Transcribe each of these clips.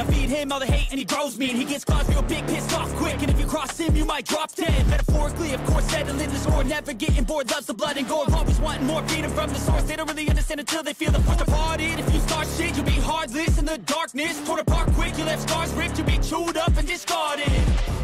I feed him all the hate and he grows me. And he gets claws real big, pissed off quick. And if you cross him, you might drop dead. Metaphorically, of course, settling the score. Never getting bored, loves the blood and gore. Always wanting more freedom from the source. They don't really understand until they feel the force apart. It. If you start shit, you'll be heartless in the darkness. Torn apart quick, you left scars ripped. You'll be chewed up and discarded.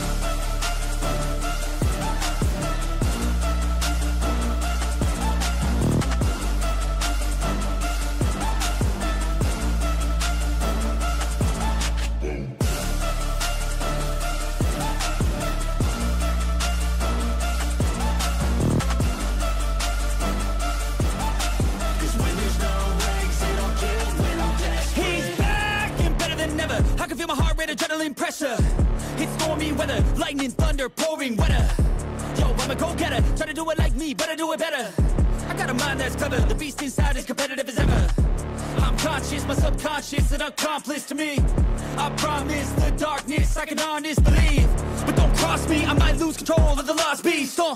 feel my heart rate, adrenaline pressure. It's stormy weather, lightning, thunder, pouring weather. Yo, I'm a go-getter, try to do it like me, but I do it better. I got a mind that's clever, the beast inside is competitive as ever. I'm conscious, my subconscious, an accomplice to me. I promise the darkness, I can honest believe. But don't cross me, I might lose control of the lost beast. Uh.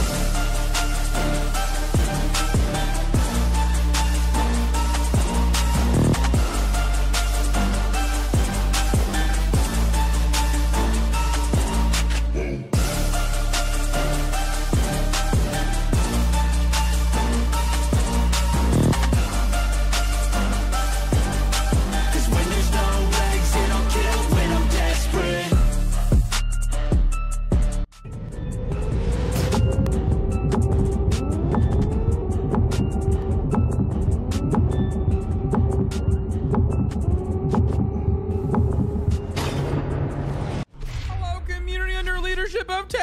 of Tam.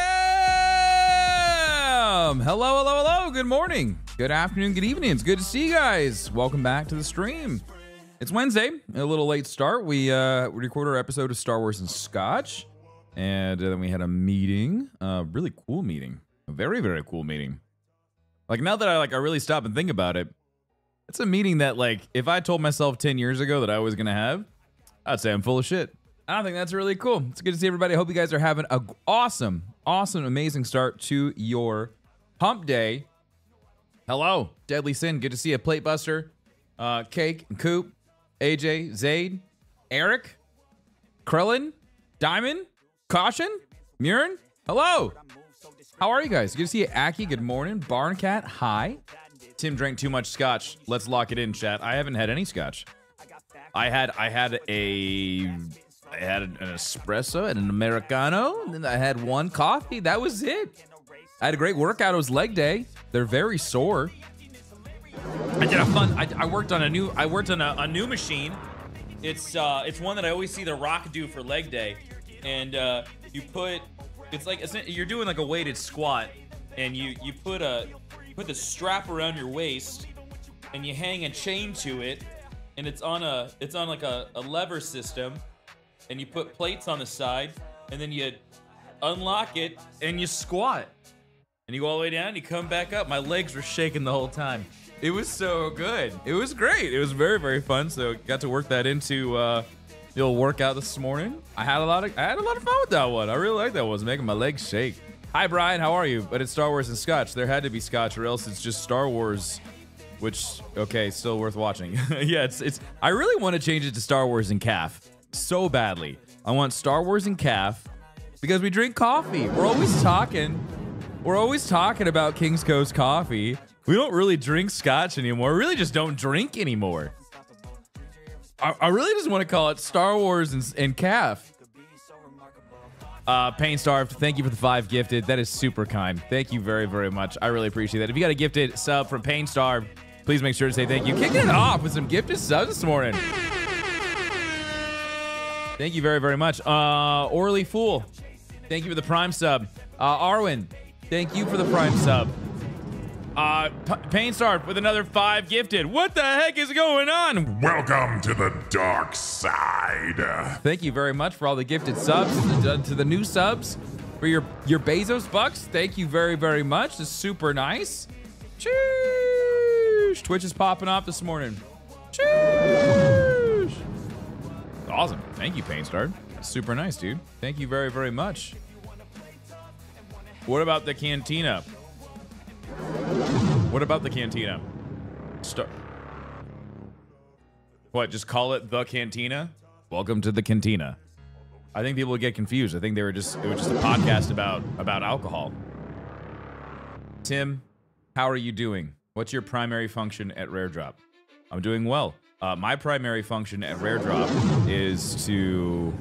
Hello, hello, hello. Good morning, good afternoon, good evening. It's good to see you guys. Welcome back to the stream. It's Wednesday, a little late start. We uh, we recorded our episode of Star Wars and Scotch, and then we had a meeting, a really cool meeting, a very very cool meeting. Like now that I like I really stop and think about it, it's a meeting that like if I told myself ten years ago that I was gonna have, I'd say I'm full of shit. I don't think that's really cool. It's good to see everybody. I hope you guys are having a g- awesome, awesome, amazing start to your hump day. Hello, Deadly Sin. Good to see you, Plate Buster, uh, Cake, and Coop, AJ, Zaid, Eric, Krillin, Diamond, Caution, Murin. Hello. How are you guys? Good to see you, Aki. Good morning. Barncat, hi. Tim drank too much scotch. Let's lock it in, chat. I haven't had any scotch. I had I had a I had an espresso and an americano, and then I had one coffee. That was it. I had a great workout. It was leg day. They're very sore. I did a fun. I, I worked on a new. I worked on a, a new machine. It's uh, it's one that I always see The Rock do for leg day, and uh, you put. It's like you're doing like a weighted squat, and you you put a put the strap around your waist, and you hang a chain to it, and it's on a it's on like a, a lever system, and you put plates on the side, and then you unlock it and you squat. And you go all the way down, you come back up. My legs were shaking the whole time. It was so good. It was great. It was very, very fun. So got to work that into uh the old workout this morning. I had a lot of I had a lot of fun with that one. I really like that one. Making my legs shake. Hi Brian, how are you? But it's Star Wars and Scotch. There had to be Scotch, or else it's just Star Wars which okay, still worth watching. yeah, it's it's. I really want to change it to Star Wars and calf so badly. I want Star Wars and calf because we drink coffee. We're always talking. We're always talking about King's Coast coffee. We don't really drink Scotch anymore. We really just don't drink anymore. I, I really just want to call it Star Wars and, and calf. Uh, Pain Starved, thank you for the five gifted. That is super kind. Thank you very, very much. I really appreciate that. If you got a gifted sub from Pain Starved, please make sure to say thank you. Kicking it off with some gifted subs this morning. Thank you very, very much. Uh, Orly Fool, thank you for the Prime sub. Uh, Arwen, thank you for the Prime sub. Uh, Pain with another five gifted. What the heck is going on? Welcome to the dark side. Thank you very much for all the gifted subs to, to the new subs for your your Bezos bucks. Thank you very very much. It's super nice. Cheers. Twitch is popping off this morning. Cheers. Awesome. Thank you, Painstar. Super nice, dude. Thank you very very much. What about the cantina? What about the cantina? Start. What? Just call it the cantina? Welcome to the cantina. I think people would get confused. I think they were just it was just a podcast about about alcohol. Tim, how are you doing? What's your primary function at Rare Drop? I'm doing well. Uh, my primary function at Rare Drop is to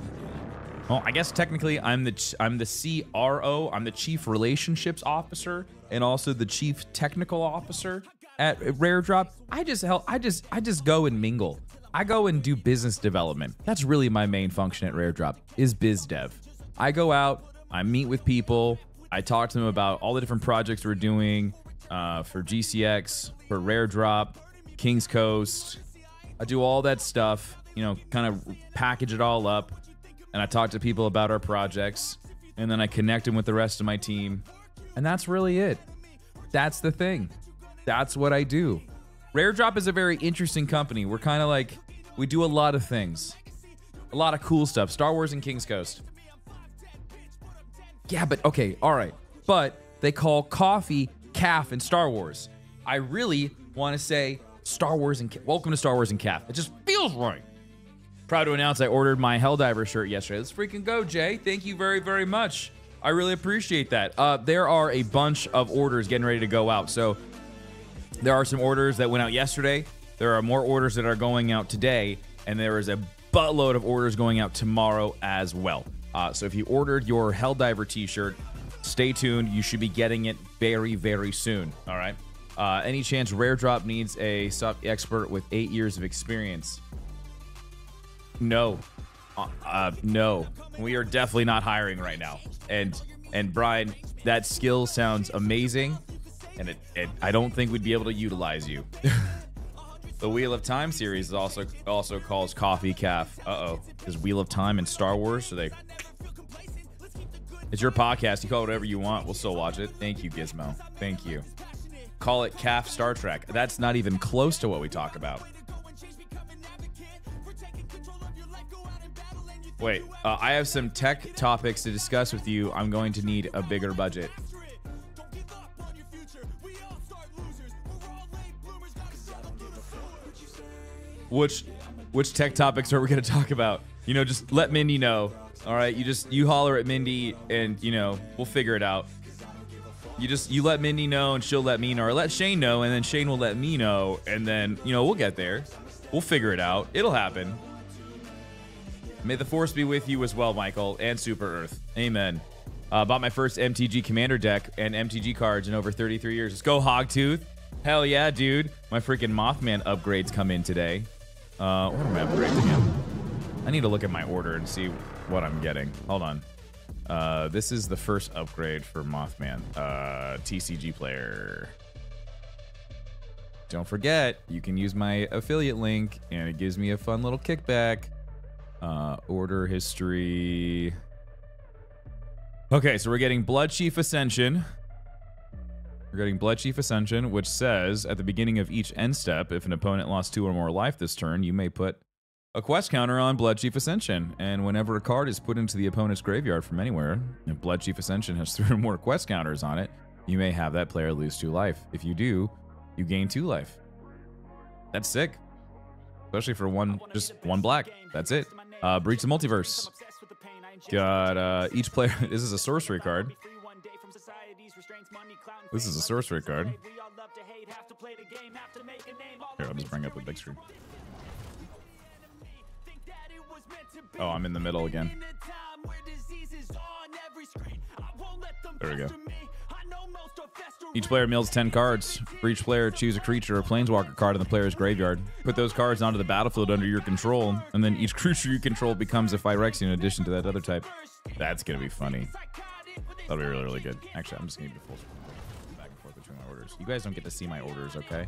well, I guess technically I'm the I'm the CRO. I'm the Chief Relationships Officer and also the Chief Technical Officer at Rare Drop. I just help. I just I just go and mingle. I go and do business development. That's really my main function at Rare Drop is biz dev. I go out. I meet with people. I talk to them about all the different projects we're doing uh, for GCX, for Rare Drop, Kings Coast. I do all that stuff. You know, kind of package it all up and I talk to people about our projects, and then I connect them with the rest of my team. And that's really it. That's the thing. That's what I do. Rare Drop is a very interesting company. We're kind of like, we do a lot of things, a lot of cool stuff. Star Wars and King's Coast. Yeah, but okay, all right. But they call coffee calf in Star Wars. I really want to say Star Wars and welcome to Star Wars and calf. It just feels right. Proud to announce I ordered my Helldiver shirt yesterday. Let's freaking go, Jay. Thank you very, very much. I really appreciate that. Uh, there are a bunch of orders getting ready to go out. So there are some orders that went out yesterday. There are more orders that are going out today. And there is a buttload of orders going out tomorrow as well. Uh, so if you ordered your Helldiver t shirt, stay tuned. You should be getting it very, very soon. All right. Uh, any chance Rare Drop needs a sub expert with eight years of experience? No, uh, uh, no, we are definitely not hiring right now. And and Brian, that skill sounds amazing, and it, it I don't think we'd be able to utilize you. the Wheel of Time series also also calls Coffee Calf. Uh oh, is Wheel of Time and Star Wars? So they. It's your podcast. You call it whatever you want. We'll still watch it. Thank you, Gizmo. Thank you. Call it Calf Star Trek. That's not even close to what we talk about. Wait, uh, I have some tech topics to discuss with you. I'm going to need a bigger budget. Which which tech topics are we going to talk about? You know, just let Mindy know. All right, you just you holler at Mindy and, you know, we'll figure it out. You just you let Mindy know and she'll let me know or let Shane know and then Shane will let me know and then, you know, we'll get there. We'll figure it out. It'll happen. May the force be with you as well, Michael, and Super Earth. Amen. Uh, bought my first MTG Commander deck and MTG cards in over 33 years. Let's go, Hogtooth. Hell yeah, dude. My freaking Mothman upgrades come in today. Uh, what am I upgrading? I need to look at my order and see what I'm getting. Hold on. Uh, this is the first upgrade for Mothman. Uh, TCG player. Don't forget, you can use my affiliate link, and it gives me a fun little kickback. Uh, order history. Okay, so we're getting Bloodchief Ascension. We're getting Bloodchief Ascension, which says at the beginning of each end step, if an opponent lost two or more life this turn, you may put a quest counter on Bloodchief Ascension. And whenever a card is put into the opponent's graveyard from anywhere, if Bloodchief Ascension has three or more quest counters on it, you may have that player lose two life. If you do, you gain two life. That's sick. Especially for one, just one black. That's it. Uh, Breach the Multiverse. Got uh, each player. this is a sorcery card. This is a sorcery card. Here, I'll just bring up a big screen. Oh, I'm in the middle again. There we go. Each player mills 10 cards. For each player, choose a creature or planeswalker card in the player's graveyard. Put those cards onto the battlefield under your control, and then each creature you control becomes a Phyrexian in addition to that other type. That's going to be funny. That'll be really, really good. Actually, I'm just going to full back and forth between my orders. You guys don't get to see my orders, okay?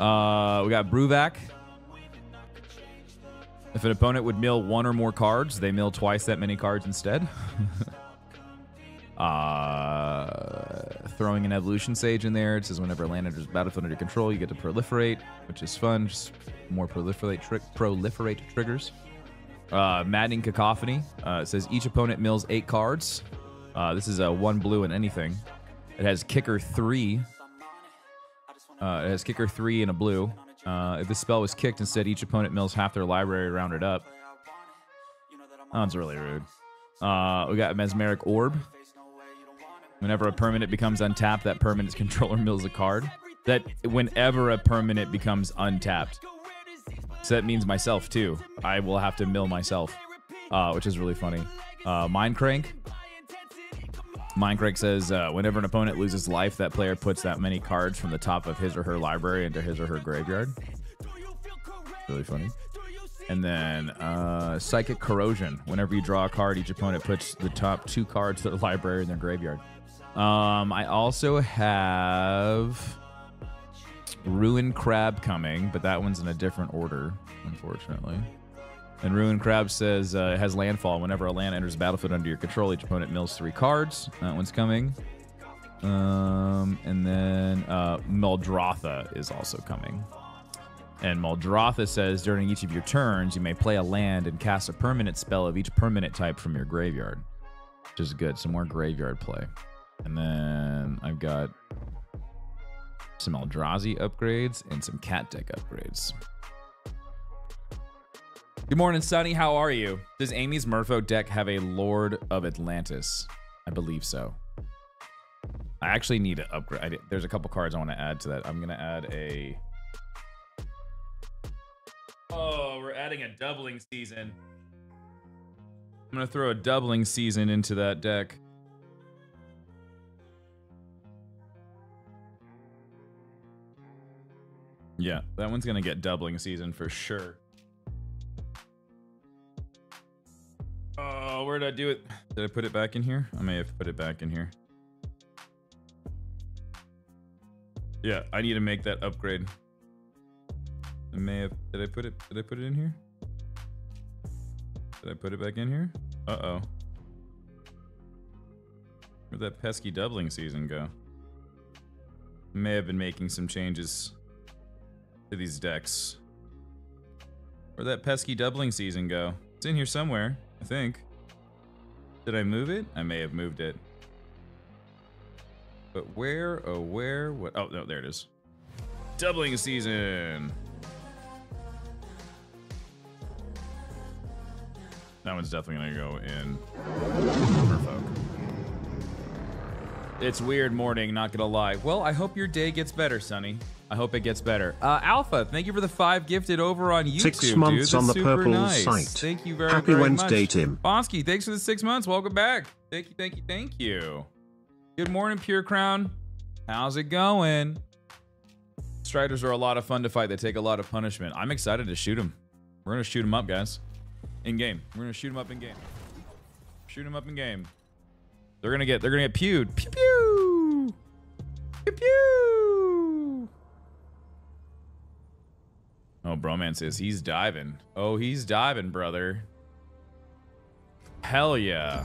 Uh, we got Bruvac. If an opponent would mill one or more cards, they mill twice that many cards instead. uh, throwing an evolution sage in there. It says whenever land enters battlefield under your control, you get to proliferate, which is fun. Just more proliferate tri- proliferate triggers. Uh, maddening cacophony. Uh, it says each opponent mills eight cards. Uh, this is a one blue and anything. It has kicker three. Uh, it has kicker three and a blue. Uh, if this spell was kicked instead, each opponent mills half their library rounded up. Oh, that's really rude. Uh, we got Mesmeric Orb. Whenever a permanent becomes untapped, that permanent's controller mills a card. That whenever a permanent becomes untapped. So that means myself too. I will have to mill myself, uh, which is really funny. Uh, Mindcrank. Mindcrank says uh, whenever an opponent loses life, that player puts that many cards from the top of his or her library into his or her graveyard. Really funny. And then uh, Psychic Corrosion. Whenever you draw a card, each opponent puts the top two cards to their library in their graveyard. Um, I also have Ruin Crab coming, but that one's in a different order, unfortunately. And Ruin Crab says uh, it has landfall. Whenever a land enters the battlefield under your control, each opponent mills three cards. That one's coming. Um, and then uh, is also coming. And Muldrotha says during each of your turns, you may play a land and cast a permanent spell of each permanent type from your graveyard, which is good. Some more graveyard play. And then I've got some Eldrazi upgrades and some cat deck upgrades. Good morning, Sunny. How are you? Does Amy's Merfolk deck have a Lord of Atlantis? I believe so. I actually need to upgrade. There's a couple cards I want to add to that. I'm gonna add a. Oh, we're adding a doubling season. I'm gonna throw a doubling season into that deck. Yeah, that one's gonna get doubling season for sure. Oh, where did I do it? Did I put it back in here? I may have put it back in here. Yeah, I need to make that upgrade. I may have. Did I put it? Did I put it in here? Did I put it back in here? Uh oh. Where'd that pesky doubling season go? May have been making some changes to these decks. Where'd that pesky doubling season go? It's in here somewhere, I think. Did I move it? I may have moved it. But where, oh, where, what? Oh, no, there it is. Doubling season. That one's definitely gonna go in Merfolk. It's weird morning, not gonna lie. Well, I hope your day gets better, Sonny. I hope it gets better. Uh, Alpha, thank you for the five gifted over on YouTube. Six months on the purple nice. site. Thank you very, much. Happy very Wednesday, much. Tim. Bonsky, thanks for the six months. Welcome back. Thank you, thank you, thank you. Good morning, Pure Crown. How's it going? Striders are a lot of fun to fight. They take a lot of punishment. I'm excited to shoot them. We're gonna shoot them up, guys. In game. We're gonna shoot them up in game. Shoot them up in game. They're gonna get. They're gonna get pewed. Pew pew. Pew pew. Oh, Bromance is. He's diving. Oh, he's diving, brother. Hell yeah.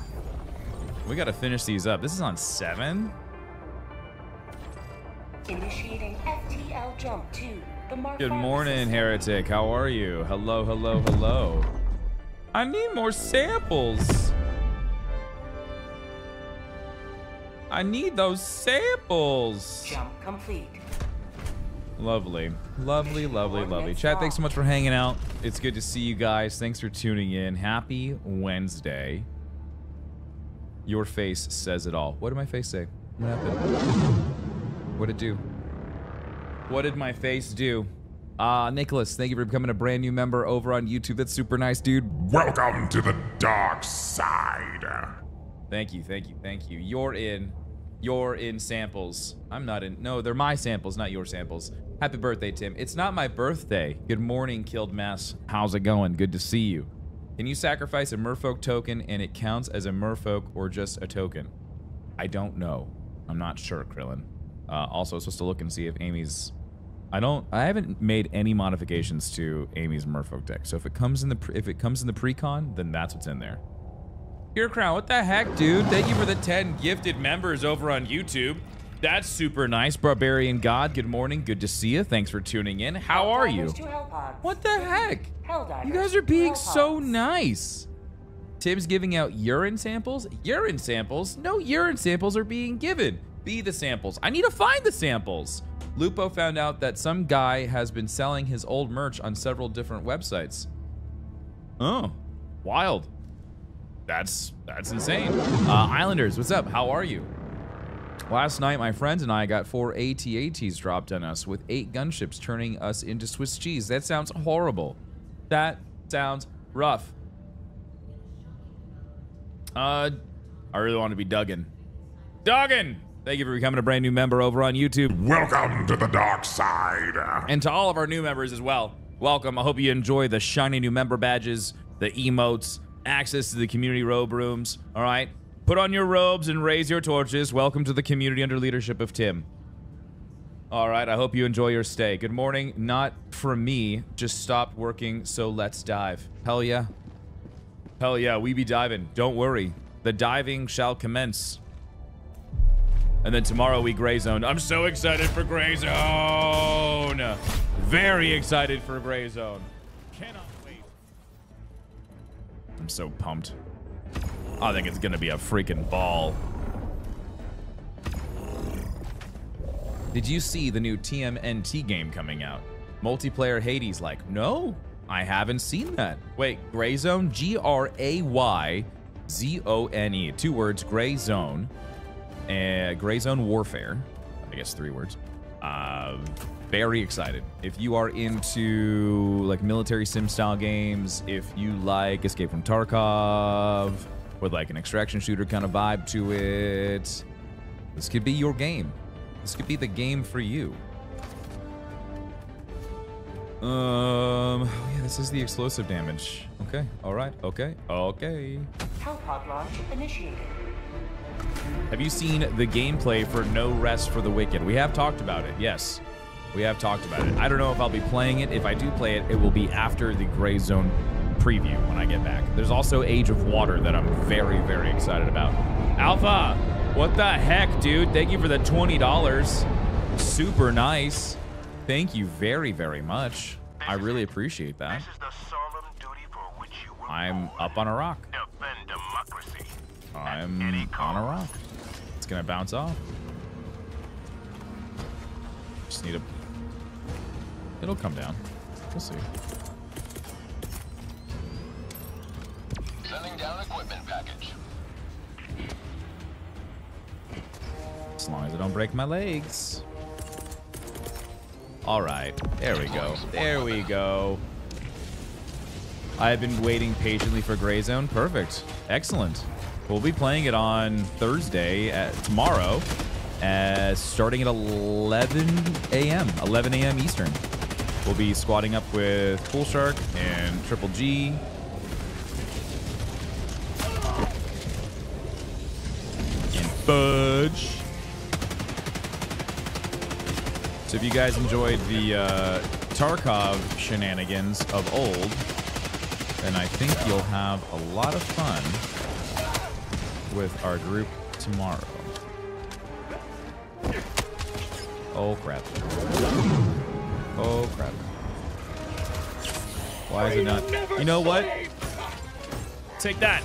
We gotta finish these up. This is on seven. Initiating FTL jump to the Mark Good morning. Heretic. How are you? Hello, hello, hello. I need more samples. I need those samples. Jump complete. Lovely. Lovely, lovely, lovely. Chat, thanks so much for hanging out. It's good to see you guys. Thanks for tuning in. Happy Wednesday. Your face says it all. What did my face say? What happened? What did it do? What did my face do? Uh, Nicholas, thank you for becoming a brand new member over on YouTube. That's super nice, dude. Welcome to the dark side. Thank you, thank you, thank you. You're in. You're in samples. I'm not in. No, they're my samples, not your samples. Happy birthday, Tim. It's not my birthday. Good morning, Killed Mess. How's it going? Good to see you. Can you sacrifice a merfolk token and it counts as a merfolk or just a token? I don't know. I'm not sure, Krillin. Uh, also, supposed to look and see if Amy's. I don't. I haven't made any modifications to Amy's merfolk deck. So if it comes in the pre, if it comes in the pre-con, then that's what's in there. Your crown, what the heck, dude? Thank you for the 10 gifted members over on YouTube. That's super nice. Barbarian God, good morning. Good to see you. Thanks for tuning in. How are you? Helldivers to Hellpods. What the heck? You guys are being so nice. Tim's giving out urine samples? Urine samples? No urine samples are being given. Be the samples. I need to find the samples. Lupo found out that some guy has been selling his old merch on several different websites. Oh, wild. That's that's insane. Uh, Islanders, what's up? How are you? Last night, my friends and I got four AT-ATs dropped on us with eight gunships turning us into Swiss cheese. That sounds horrible. That sounds rough. Uh, I really want to be Duggan. Duggan! Thank you for becoming a brand new member over on YouTube. Welcome to the dark side. And to all of our new members as well, welcome. I hope you enjoy the shiny new member badges, the emotes, access to the community robe rooms. All right? Put on your robes and raise your torches. Welcome to the community under leadership of Tim. All right, I hope you enjoy your stay. Good morning. Not for me, just stopped working, so let's dive. Hell yeah. Hell yeah, we be diving. Don't worry. The diving shall commence. And then tomorrow we gray zone. I'm so excited for gray zone. Very excited for gray zone. I'm so pumped. I think it's gonna be a freaking ball. Did you see the new TMNT game coming out? Multiplayer Hades like, no, I haven't seen that. Wait, Gray Zone? G R A Y Z O N E. Two words, Gray Zone. Uh, Gray Zone Warfare. I guess three words. Uh, very excited. If you are into like military sim style games, if you like Escape from Tarkov with like an extraction shooter kind of vibe to it, this could be your game. This could be the game for you. Um, oh yeah, this is the explosive damage. Okay, all right, okay, okay. Launch initiated. Have you seen the gameplay for No Rest for the Wicked? We have talked about it, yes. We have talked about it. I don't know if I'll be playing it. If I do play it, it will be after the Gray Zone preview when I get back. There's also Age of Water that I'm very, very excited about. Alpha, what the heck, dude? Thank you for the $20. Super nice. Thank you very, very much. I really appreciate that. This is the solemn duty for which you were I'm up on a rock. Defend democracy. I'm on a rock. It's gonna bounce off. Just need a. It'll come down. We'll see. Sending down equipment package. As long as I don't break my legs. All right. There we go. There we go. I've been waiting patiently for Gray Zone. Perfect. Excellent. We'll be playing it on Thursday at tomorrow, uh, starting at 11 a.m. 11 a.m. Eastern. We'll be squatting up with Pool Shark and Triple G. And Fudge. So if you guys enjoyed the uh, Tarkov shenanigans of old, then I think you'll have a lot of fun with our group tomorrow. Oh crap. Oh crap. Why is it not? You know what? Take that,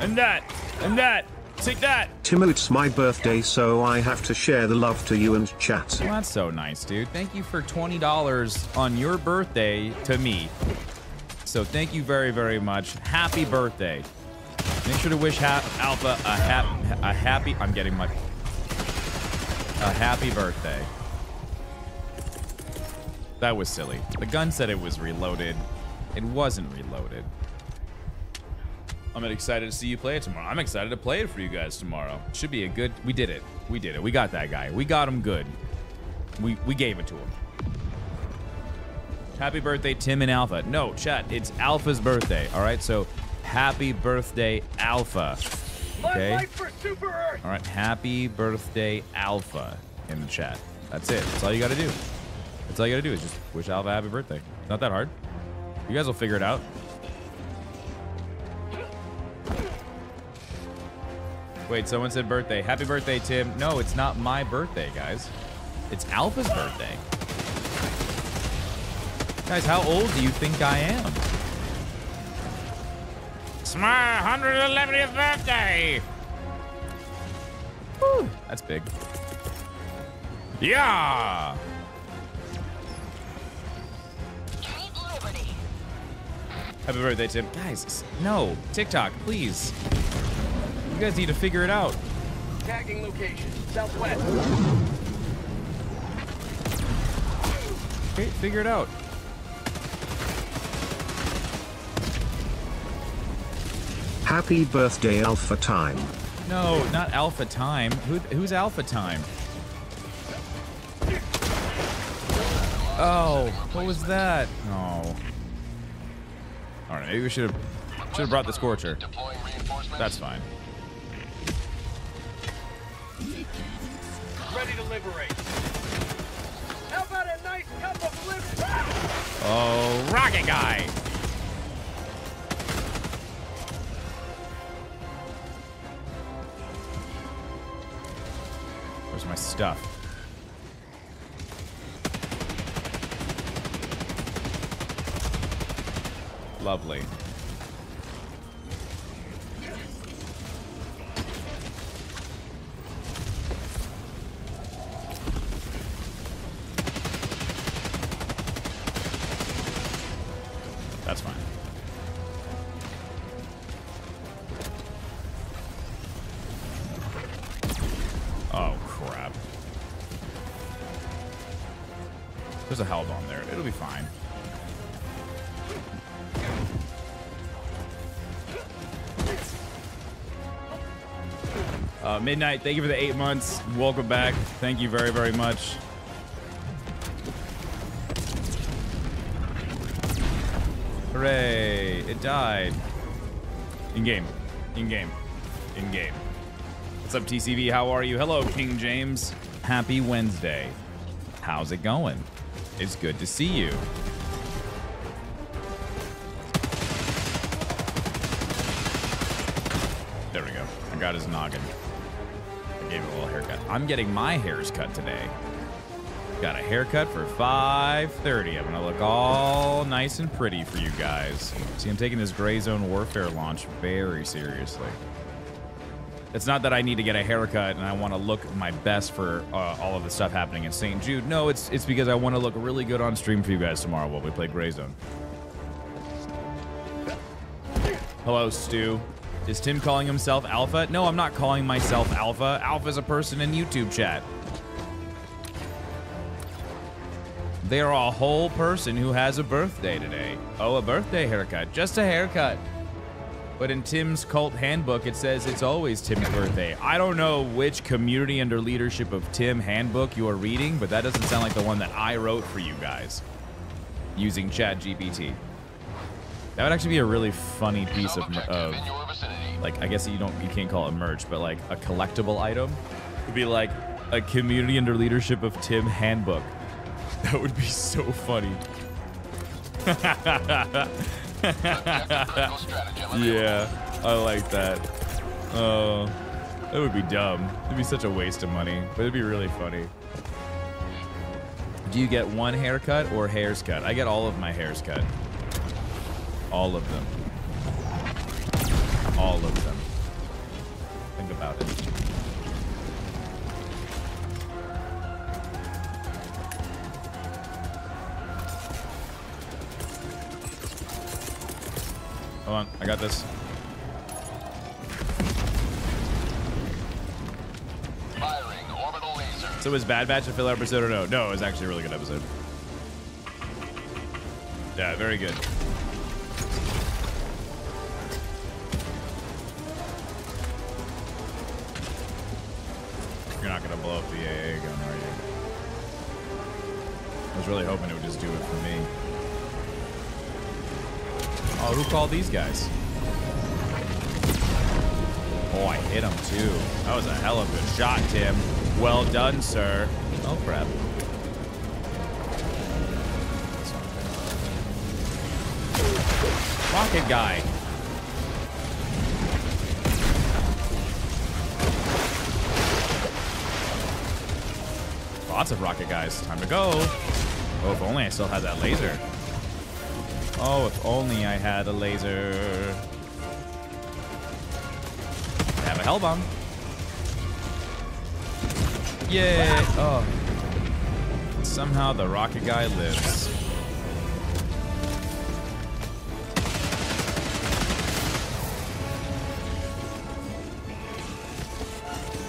and that, and that. Take that. Timo, it's my birthday, so I have to share the love to you and chat. Well, that's so nice, dude. Thank you for $20 on your birthday to me. So thank you very, very much. Happy birthday. Make sure to wish ha- Alpha a, hap- a happy... I'm getting my... A happy birthday. That was silly. The gun said it was reloaded. It wasn't reloaded. I'm excited to see you play it tomorrow. I'm excited to play it for you guys tomorrow. Should be a good. We did it. We did it. We got that guy. We got him good. We we gave it to him. Happy birthday, Tim and Alpha. No, chat. It's Alpha's birthday. All right. So, happy birthday, Alpha. Okay. All right. Happy birthday, Alpha, in the chat. That's it. That's all you got to do. That's all you got to do is just wish Alpha a happy birthday. Not that hard. You guys will figure it out. Wait, someone said birthday. Happy birthday, Tim. No, it's not my birthday, guys. It's Alpha's birthday. Guys, how old do you think I am? It's my 111th birthday. Whew, that's big. Yeah. Happy birthday, Tim. Guys, no. TikTok, please. You guys need to figure it out. Tagging location, southwest. Okay, figure it out. Happy birthday Alpha Time. No, not Alpha Time. Who, who's Alpha Time? Oh, what was that? Oh. All right, maybe we should have should have brought the Scorcher. That's fine. Ready to liberate. How about a nice cup of liver? Oh, Rocket Guy. Where's my stuff? Lovely. Midnight, thank you for the eight months. Welcome back. Thank you very, very much. Hooray! It died. In game. In game. In game. What's up, TCV? How are you? Hello, King James. Happy Wednesday. How's it going? It's good to see you. There we go. I got his noggin. Gave it a little haircut. I'm getting my hairs cut today. Got a haircut for 5:30. I'm gonna look all nice and pretty for you guys. See, I'm taking this Gray Zone Warfare launch very seriously. It's not that I need to get a haircut and I want to look my best for uh, all of the stuff happening in St. Jude. No, it's it's because I want to look really good on stream for you guys tomorrow while we play Gray Zone. Hello, Stu. Is Tim calling himself Alpha? No, I'm not calling myself Alpha. Alpha's a person in YouTube chat. They are a whole person who has a birthday today. Oh, a birthday haircut. Just a haircut. But in Tim's cult handbook, it says it's always Tim's birthday. I don't know which community under leadership of Tim handbook you are reading, but that doesn't sound like the one that I wrote for you guys using ChatGPT. That would actually be a really funny piece of, of in your vicinity. like I guess you don't you can't call it merch, but like a collectible item would be like a community under leadership of Tim handbook. That would be so funny. Yeah, I like that. Oh, that would be dumb. It'd be such a waste of money, but it'd be really funny. Do you get one haircut or hairs cut? I get all of my hairs cut. All of them. All of them. Think about it. Hold on, I got this. Firing orbital laser. So was Bad Batch a filler episode or no? No, it was actually a really good episode. Yeah, very good. Gonna blow up the AA gun, are you? I was really hoping it would just do it for me. Oh, who called these guys? Oh, I hit him too. That was a hell of a good shot, Tim. Well done, sir. Oh, crap. Rocket guy. Lots of rocket guys. Time to go. Oh, if only I still had that laser. Oh, if only I had a laser. I have a hell bomb. Yay! Oh. Somehow the rocket guy lives.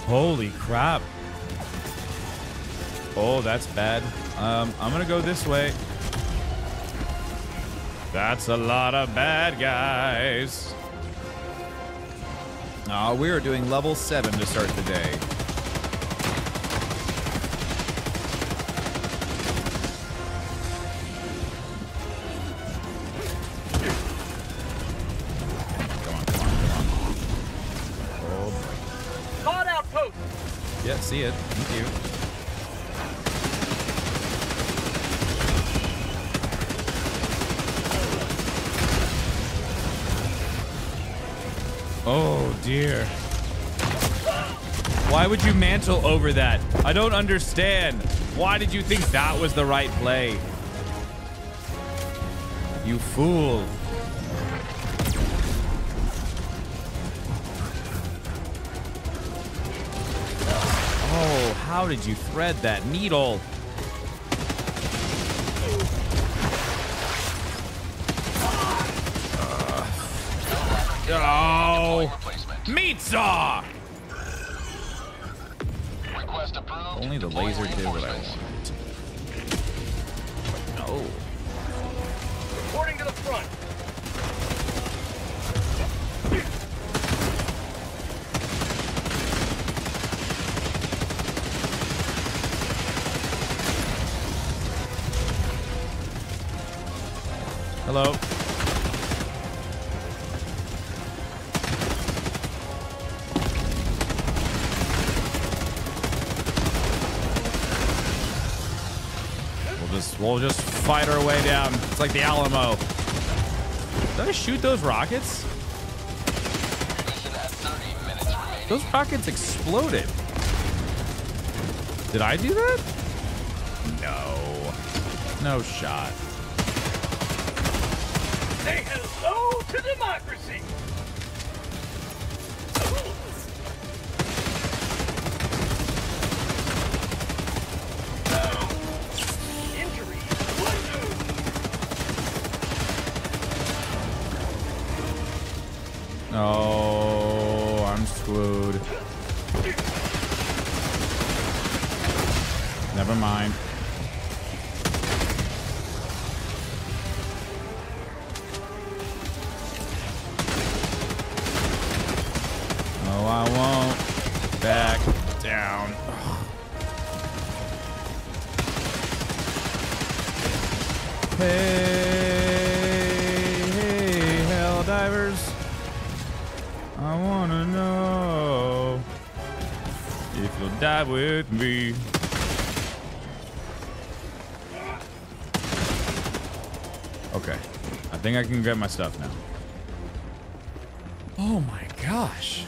Holy crap. Oh, that's bad. Um, I'm gonna go this way. That's a lot of bad guys. Uh, we are doing level 7 to start the day. Mantle over that? I don't understand. Why did you think that was the right play? You fool. Oh, how did you thread that needle? Uh, oh, Replacement. meat saw! Only the laser did what I wanted. No. Reporting to the front. Way down. It's like the Alamo. Did I shoot those rockets? Mission at 30 minutes remaining. Those rockets exploded. Did I do that? No. No shot. Say hello to democracy. I can get my stuff now. Oh my gosh.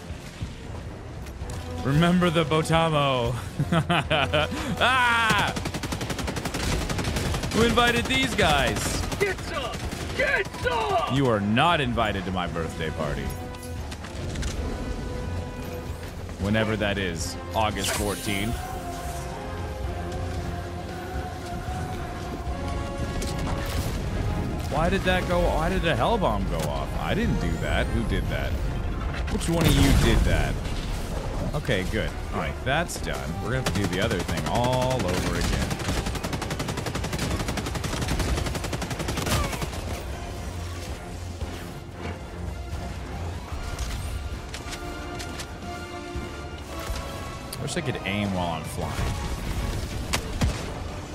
Remember the Botamo. ah! Who invited these guys? Get some. Get some. You are not invited to my birthday party. Whenever that is, August 14th. Why did that go? Why did the hell bomb go off? I didn't do that. Who did that? Which one of you did that? Okay, good. All right, that's done. We're gonna have to do the other thing all over again. I wish I could aim while I'm flying.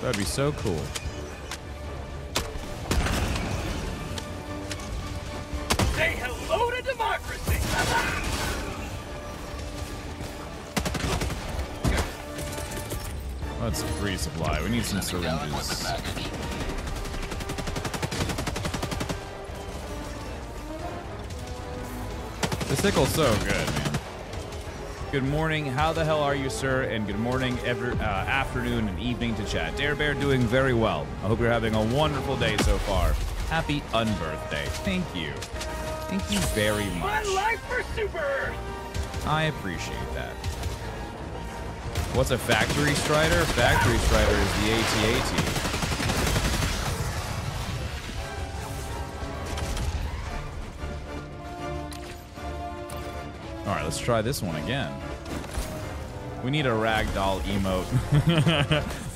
That'd be so cool. Supply. Need some syringes. The sickle's so good, man. Good morning. How the hell are you, sir? And good morning, ever, uh, afternoon, and evening to chat. Dare Bear doing very well. I hope you're having a wonderful day so far. Happy unbirthday. Thank you. Thank you very My much. life for Super Earth. I appreciate that. What's a factory strider? Factory strider is the AT-AT. All right, let's try this one again. We need a ragdoll emote.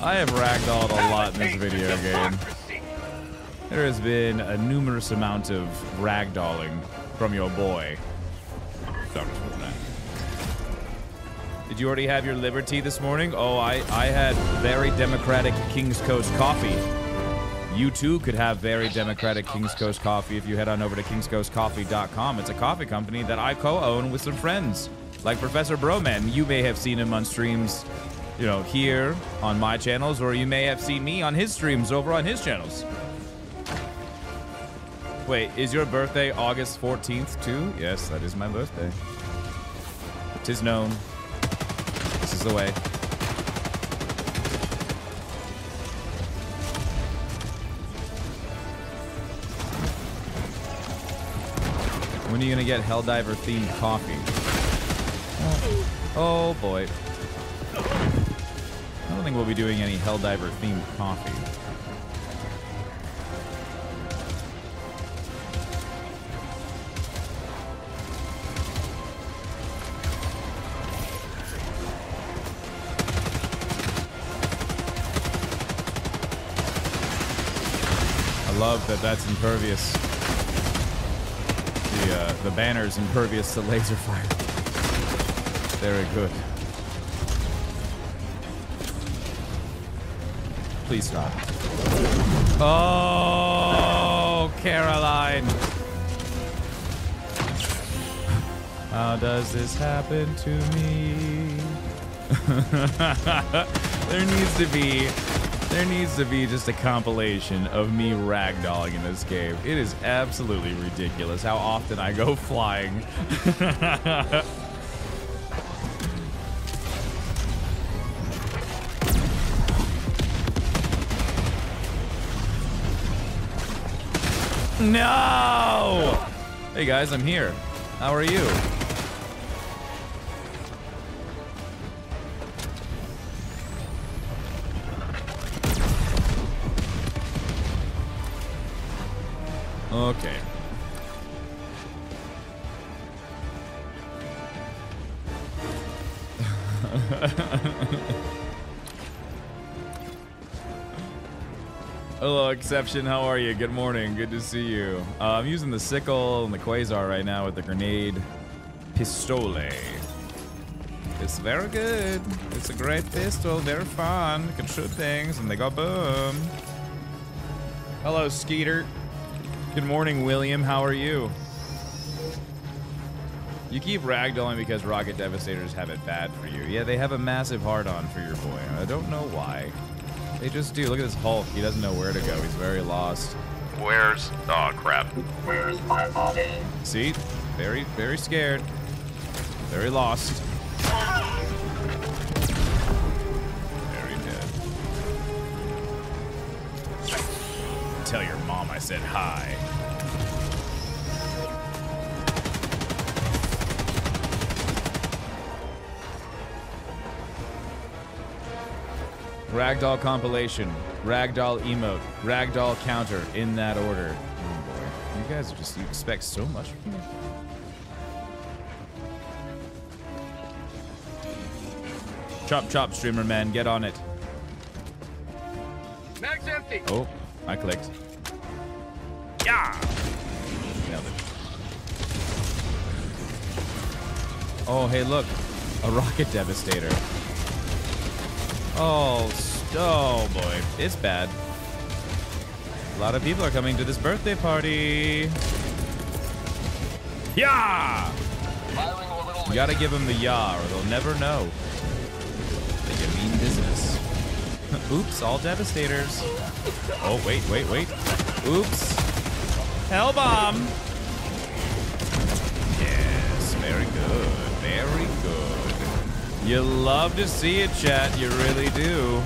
I have ragdolled a lot in this video game. There has been a numerous amount of ragdolling from your boy. You already have your liberty this morning? Oh, I, I had very democratic King's Coast coffee. You too could have very democratic King's Coast coffee if you head on over to kingscoastcoffee.com. It's a coffee company that I co-own with some friends, like Professor Broman. You may have seen him on streams, you know, here on my channels, or you may have seen me on his streams over on his channels. Wait, is your birthday August 14th too? Yes, that is my birthday. Tis known. Is the way. When are you gonna get Helldiver themed coffee? Oh, oh boy. I don't think we'll be doing any Helldiver themed coffee. Love that that's impervious. The uh, the banner's impervious to laser fire. Very good. Please stop. Oh, Caroline. How does this happen to me? there needs to be there needs to be just a compilation of me ragdolling in this game. It is absolutely ridiculous how often I go flying. no! Hey guys, I'm here. How are you? Okay. Hello, Exception. How are you? Good morning. Good to see you. Uh, I'm using the sickle and the quasar right now with the grenade pistole. It's very good. It's a great pistol. Very fun. You can shoot things and they go boom. Hello, Skeeter. Good morning, William. How are you? You keep ragdolling because Rocket Devastators have it bad for you. Yeah, they have a massive hard-on for your boy. I don't know why. They just do. Look at this Hulk. He doesn't know where to go. He's very lost. Where's. Oh, crap. Where's my body? See? Very, very scared. Very lost. Said hi. Ragdoll compilation, Ragdoll emote, Ragdoll counter in that order. Oh boy. You guys are just, you expect so much from me. Chop chop streamer man, get on it. Mag's empty. Oh, I clicked. Yeah! Oh, hey, look. A rocket devastator. Oh, oh boy, it's bad. A lot of people are coming to this birthday party. Yeah! You gotta give them the ya, or they'll never know. They can mean business. Oops, all devastators. Oh, wait, wait, wait. Oops. Hell bomb. Yes, very good. Very good. You love to see it, chat. You really do.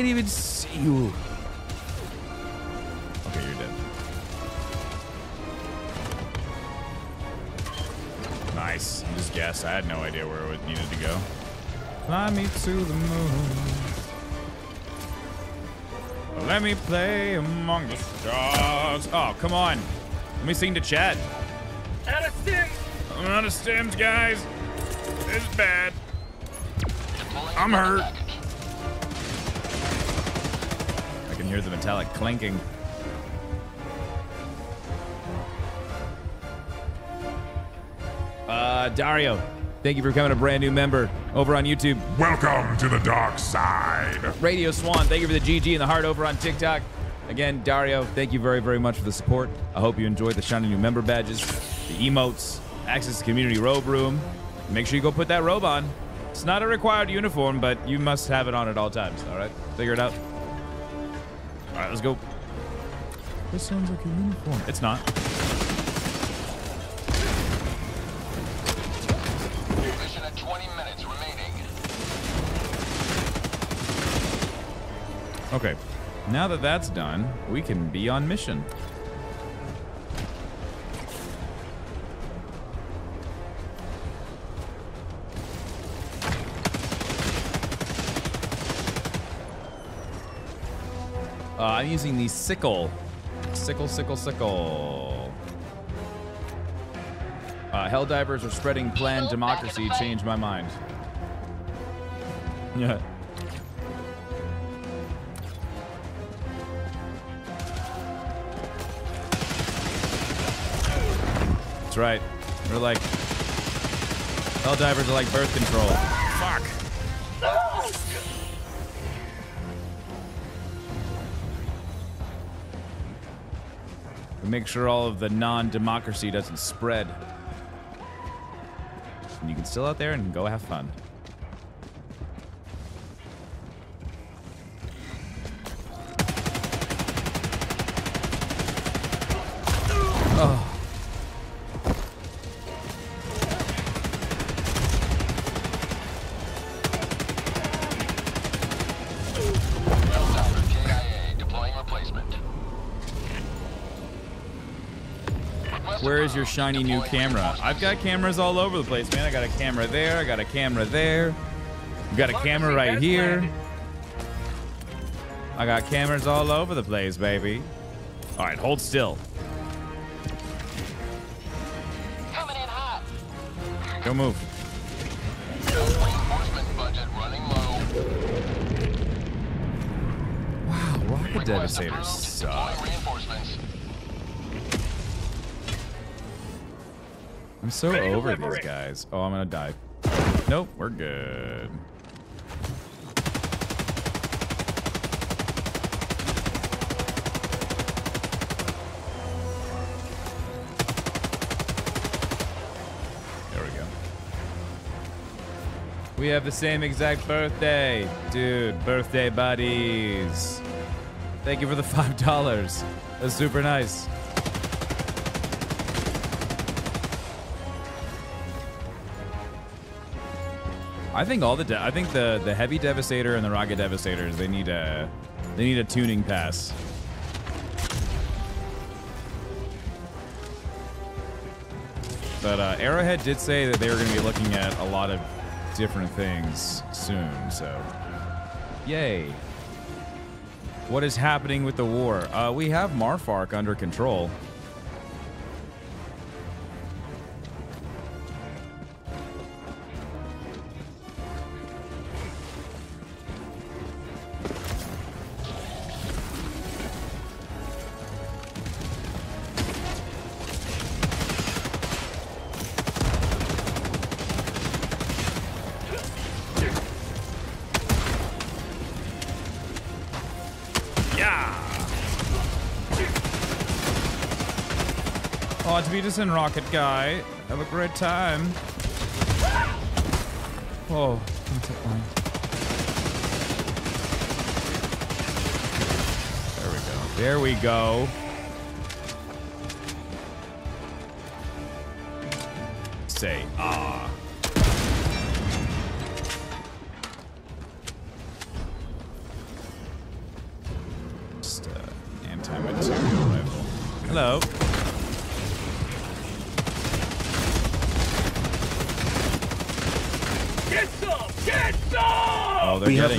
Can't even see you. Okay, you're dead. Nice. I just guessed. I had no idea where it needed to go. Fly me to the moon. Let me play among the stars. Oh, come on. Let me sing to chat. Out of stim. I'm out of stims, guys. This is bad. I'm weapon hurt. Metallic clanking. Uh, Dario, thank you for becoming a brand new member over on YouTube. Welcome to the dark side. Radio Swan, thank you for the GG and the heart over on TikTok. Again, Dario, thank you very, very much for the support. I hope you enjoyed the shiny new member badges, the emotes, access to community robe room. Make sure you go put that robe on. It's not a required uniform, but you must have it on at all times. All right, figure it out. All right, let's go. This sounds like a uniform. It's not. Mission at 20 minutes remaining. Okay. Now that that's done, we can be on mission. I'm using the sickle. Sickle, sickle, sickle. Uh, Helldivers are spreading planned democracy. Change my mind. Yeah. That's right. We're like Hell divers are like birth control. Fuck. Make sure all of the non-democracy doesn't spread. And you can still out there and go have fun. Your shiny new camera? I've got cameras all over the place, man. I got a camera there. I got a camera there. I've got a camera right here. I got cameras all over the place, baby. All right, hold still. Coming in hot. Don't move. Reinforcement budget running low. Wow, rocket devastators suck. I'm so Ready over these guys. Oh, I'm gonna die. Nope, we're good. We go. We have the same exact birthday. Dude, birthday buddies. Thank you for the $5. That's super nice. I think all the I think the the heavy devastator and the rocket devastators they need a they need a tuning pass. But uh, Arrowhead did say that they were going to be looking at a lot of different things soon. So, yay! What is happening with the war? Uh, we have Marfark under control. In Rocket Guy. Have a great time. Oh, that's we go. There we go. Say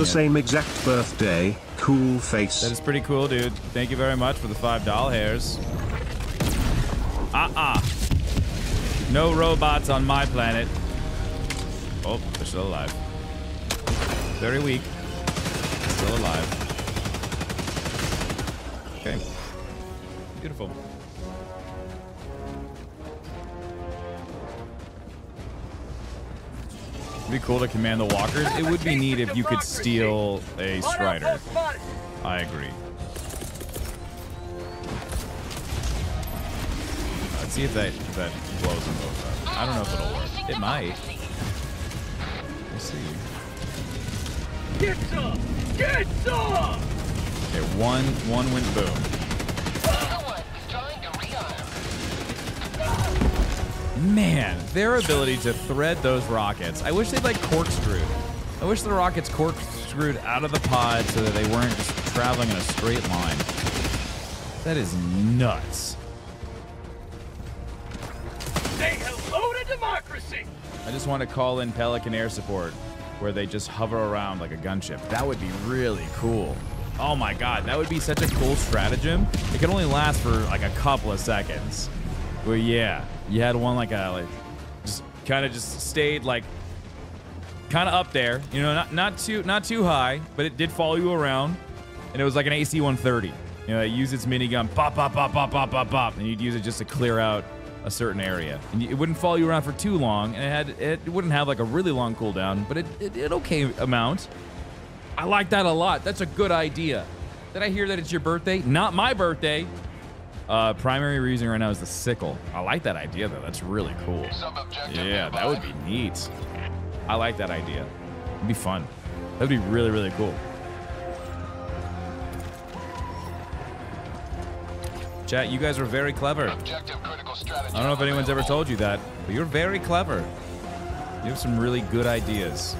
the same exact birthday. Cool face. That is pretty cool, dude. Thank you very much for the five doll hairs. Uh-uh. No robots on my planet. Oh, they're still alive. Very weak. Still alive. Cool to command the walkers. It would be neat if you could steal a Strider. I agree. Let's see if that if that blows them both up. I don't know if it'll work. It might. We'll see. Get some! Get some! Okay, one one went boom. Man, their ability to thread those rockets. I wish they'd like corkscrewed. I wish the rockets corkscrewed out of the pod so that they weren't just traveling in a straight line. That is nuts. Say hello to democracy! I just want to call in Pelican Air Support where they just hover around like a gunship. That would be really cool. Oh my god, that would be such a cool stratagem. It could only last for like a couple of seconds. But yeah, you had one like a like just kind of just stayed like kind of up there, you know, not not too not too high, but it did follow you around, and it was like an AC-130. You know, it used its minigun, pop, pop, pop, pop, pop, pop, pop, and you'd use it just to clear out a certain area, and it wouldn't follow you around for too long, and it had it wouldn't have like a really long cooldown, but it it, it okay amount. I like that a lot. That's a good idea. Did I hear that it's your birthday? Not my birthday. Uh, primary reason right now is the sickle. I like that idea though. That's really cool. Yeah, that would be neat. I like that idea. It'd be fun. That'd be really, really cool. Chat, you guys are very clever. Objective critical strategy. I don't know if anyone's ever told you that, but you're very clever. You have some really good ideas.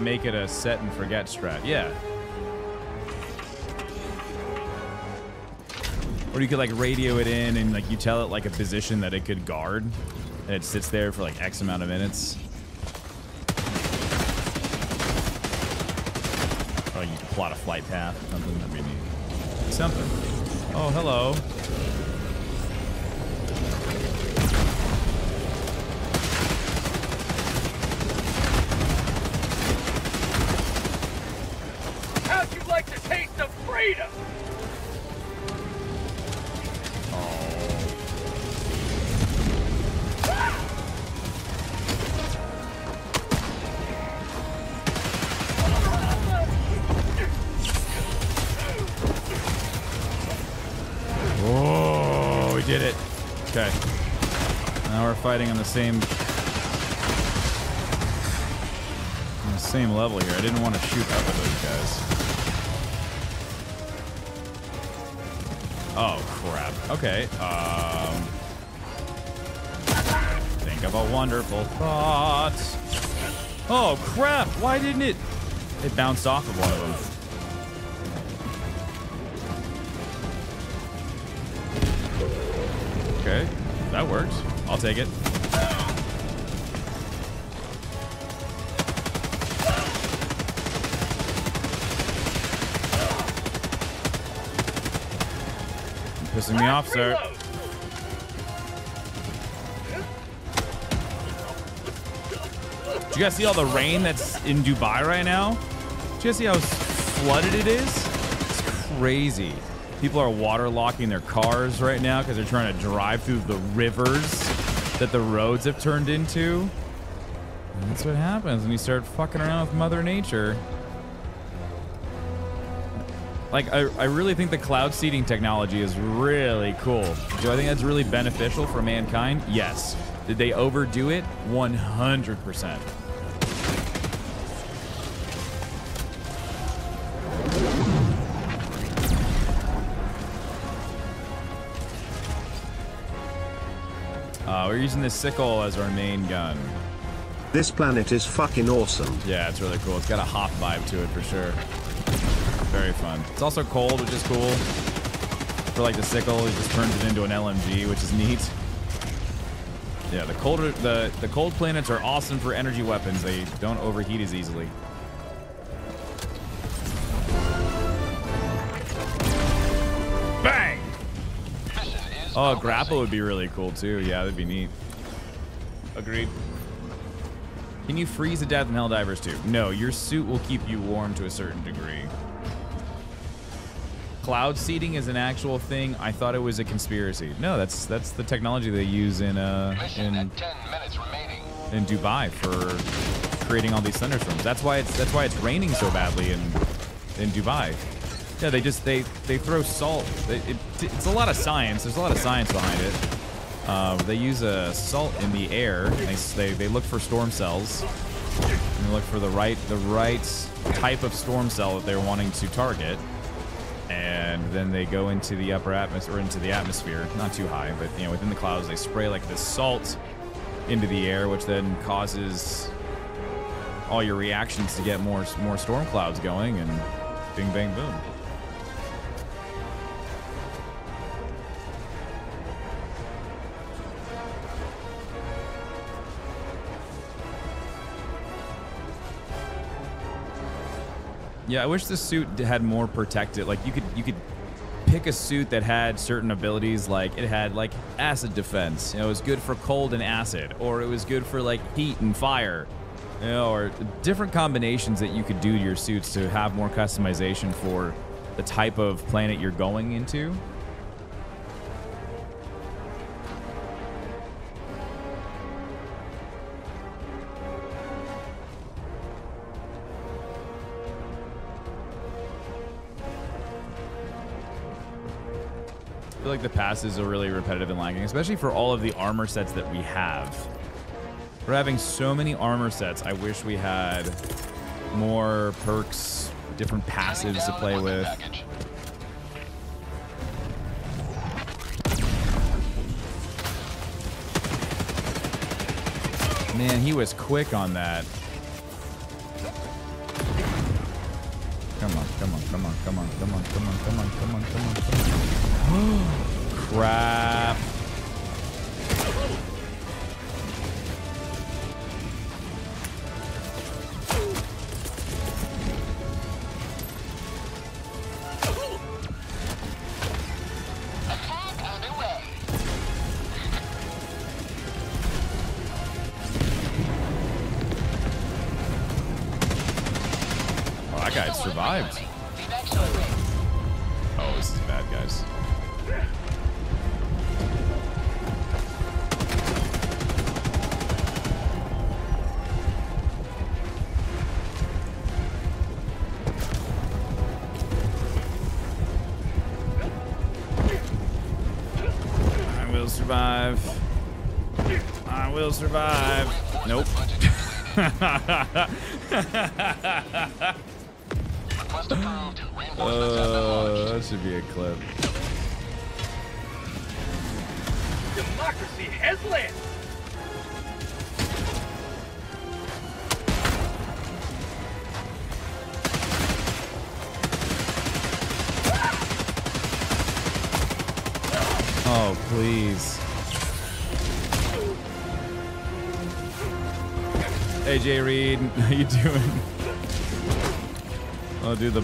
Make it a set and forget strat. Yeah. Or you could like radio it in and like you tell it like a position that it could guard. And it sits there for like X amount of minutes. Or you could plot a flight path something. That'd be. Something. Oh, hello. Now we're fighting on the same on the same level here. I didn't want to shoot up at those guys. Oh crap. Okay. Um Think of a wonderful thought. Oh crap. Why didn't it it bounced off of one of them. Okay, that works. I'll take it. Pissing me off, sir. Do you guys see all the rain that's in Dubai right now? Do you guys see how flooded it is? It's crazy. People are waterlocking their cars right now because they're trying to drive through the rivers that the roads have turned into. And that's what happens when you start fucking around with Mother Nature. Like, I, I really think the cloud seeding technology is really cool. Do I think that's really beneficial for mankind? Yes. Did they overdo it? 100%. Using this sickle as our main gun. This planet is fucking awesome. Yeah, it's really cool. It's got a Hoth vibe to it for sure. Very fun. It's also cold, which is cool. For like the sickle, it just turns it into an LMG, which is neat. Yeah, the colder the the cold planets are awesome for energy weapons. They don't overheat as easily. Oh, progressing. grapple would be really cool too. Yeah, that'd be neat. Agreed. Can you freeze to death in Helldivers too? No, your suit will keep you warm to a certain degree. Cloud seeding is an actual thing. I thought it was a conspiracy. No, that's that's the technology they use in uh in 10 minutes remaining. in Dubai for creating all these thunderstorms. That's why it's that's why it's raining so badly in in Dubai. Yeah, they just they they throw salt. It, it's a lot of science. There's a lot of science behind it. Uh, they use uh, salt in the air. They, they they look for storm cells. And they look for the right the right type of storm cell that they're wanting to target. And then they go into the upper atmosphere, or into the atmosphere, not too high, but you know within the clouds. They spray like this salt into the air, which then causes all your reactions to get more more storm clouds going, and bing bang boom. Yeah, I wish the suit had more protected. Like you could you could pick a suit that had certain abilities, like it had like acid defense. You know, it was good for cold and acid, or it was good for like heat and fire. You know, or different combinations that you could do to your suits to have more customization for the type of planet you're going into. Feel like the passes are really repetitive and lagging, especially for all of the armor sets that we have. We're having so many armor sets. I wish we had more perks, different passives to play with. package. Man, he was quick on that. Come on, come on, come on, come on, come on, come on, come on, come on, come on, come on. Crap.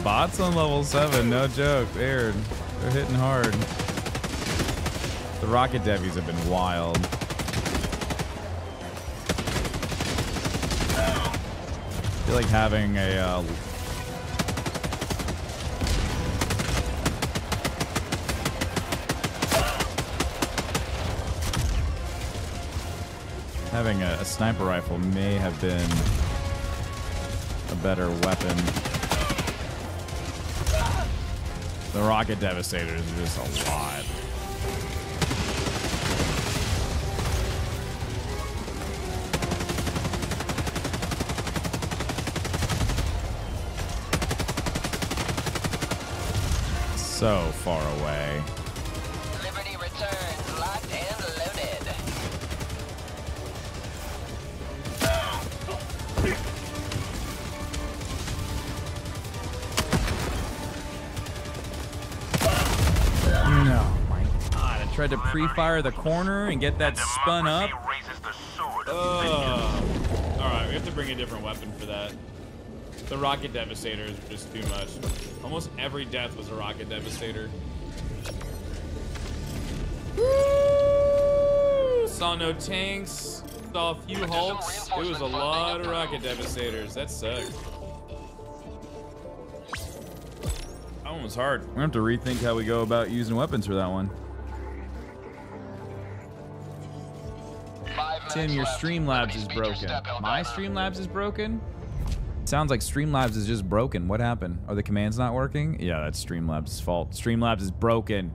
Bots on level 7, no joke. They're, they're hitting hard. The rocket devies have been wild. I feel like having a uh, having a, a sniper rifle may have been a better weapon. Rocket devastators are just a lot. So far pre-fire the corner and get that spun up. Ugh. All right, we have to bring a different weapon for that. The rocket devastator is just too much. Almost every death was a rocket devastator. Woo! Saw no tanks. Saw a few hulks. It was a lot of rocket devastators. That sucked. That one was hard. We're gonna have to rethink how we go about using weapons for that one. Tim, your. Streamlabs is broken. My Helldiver. Streamlabs is broken? Sounds like Streamlabs is just broken. What happened? Are the commands not working? Yeah, that's Streamlabs' fault. Streamlabs is broken.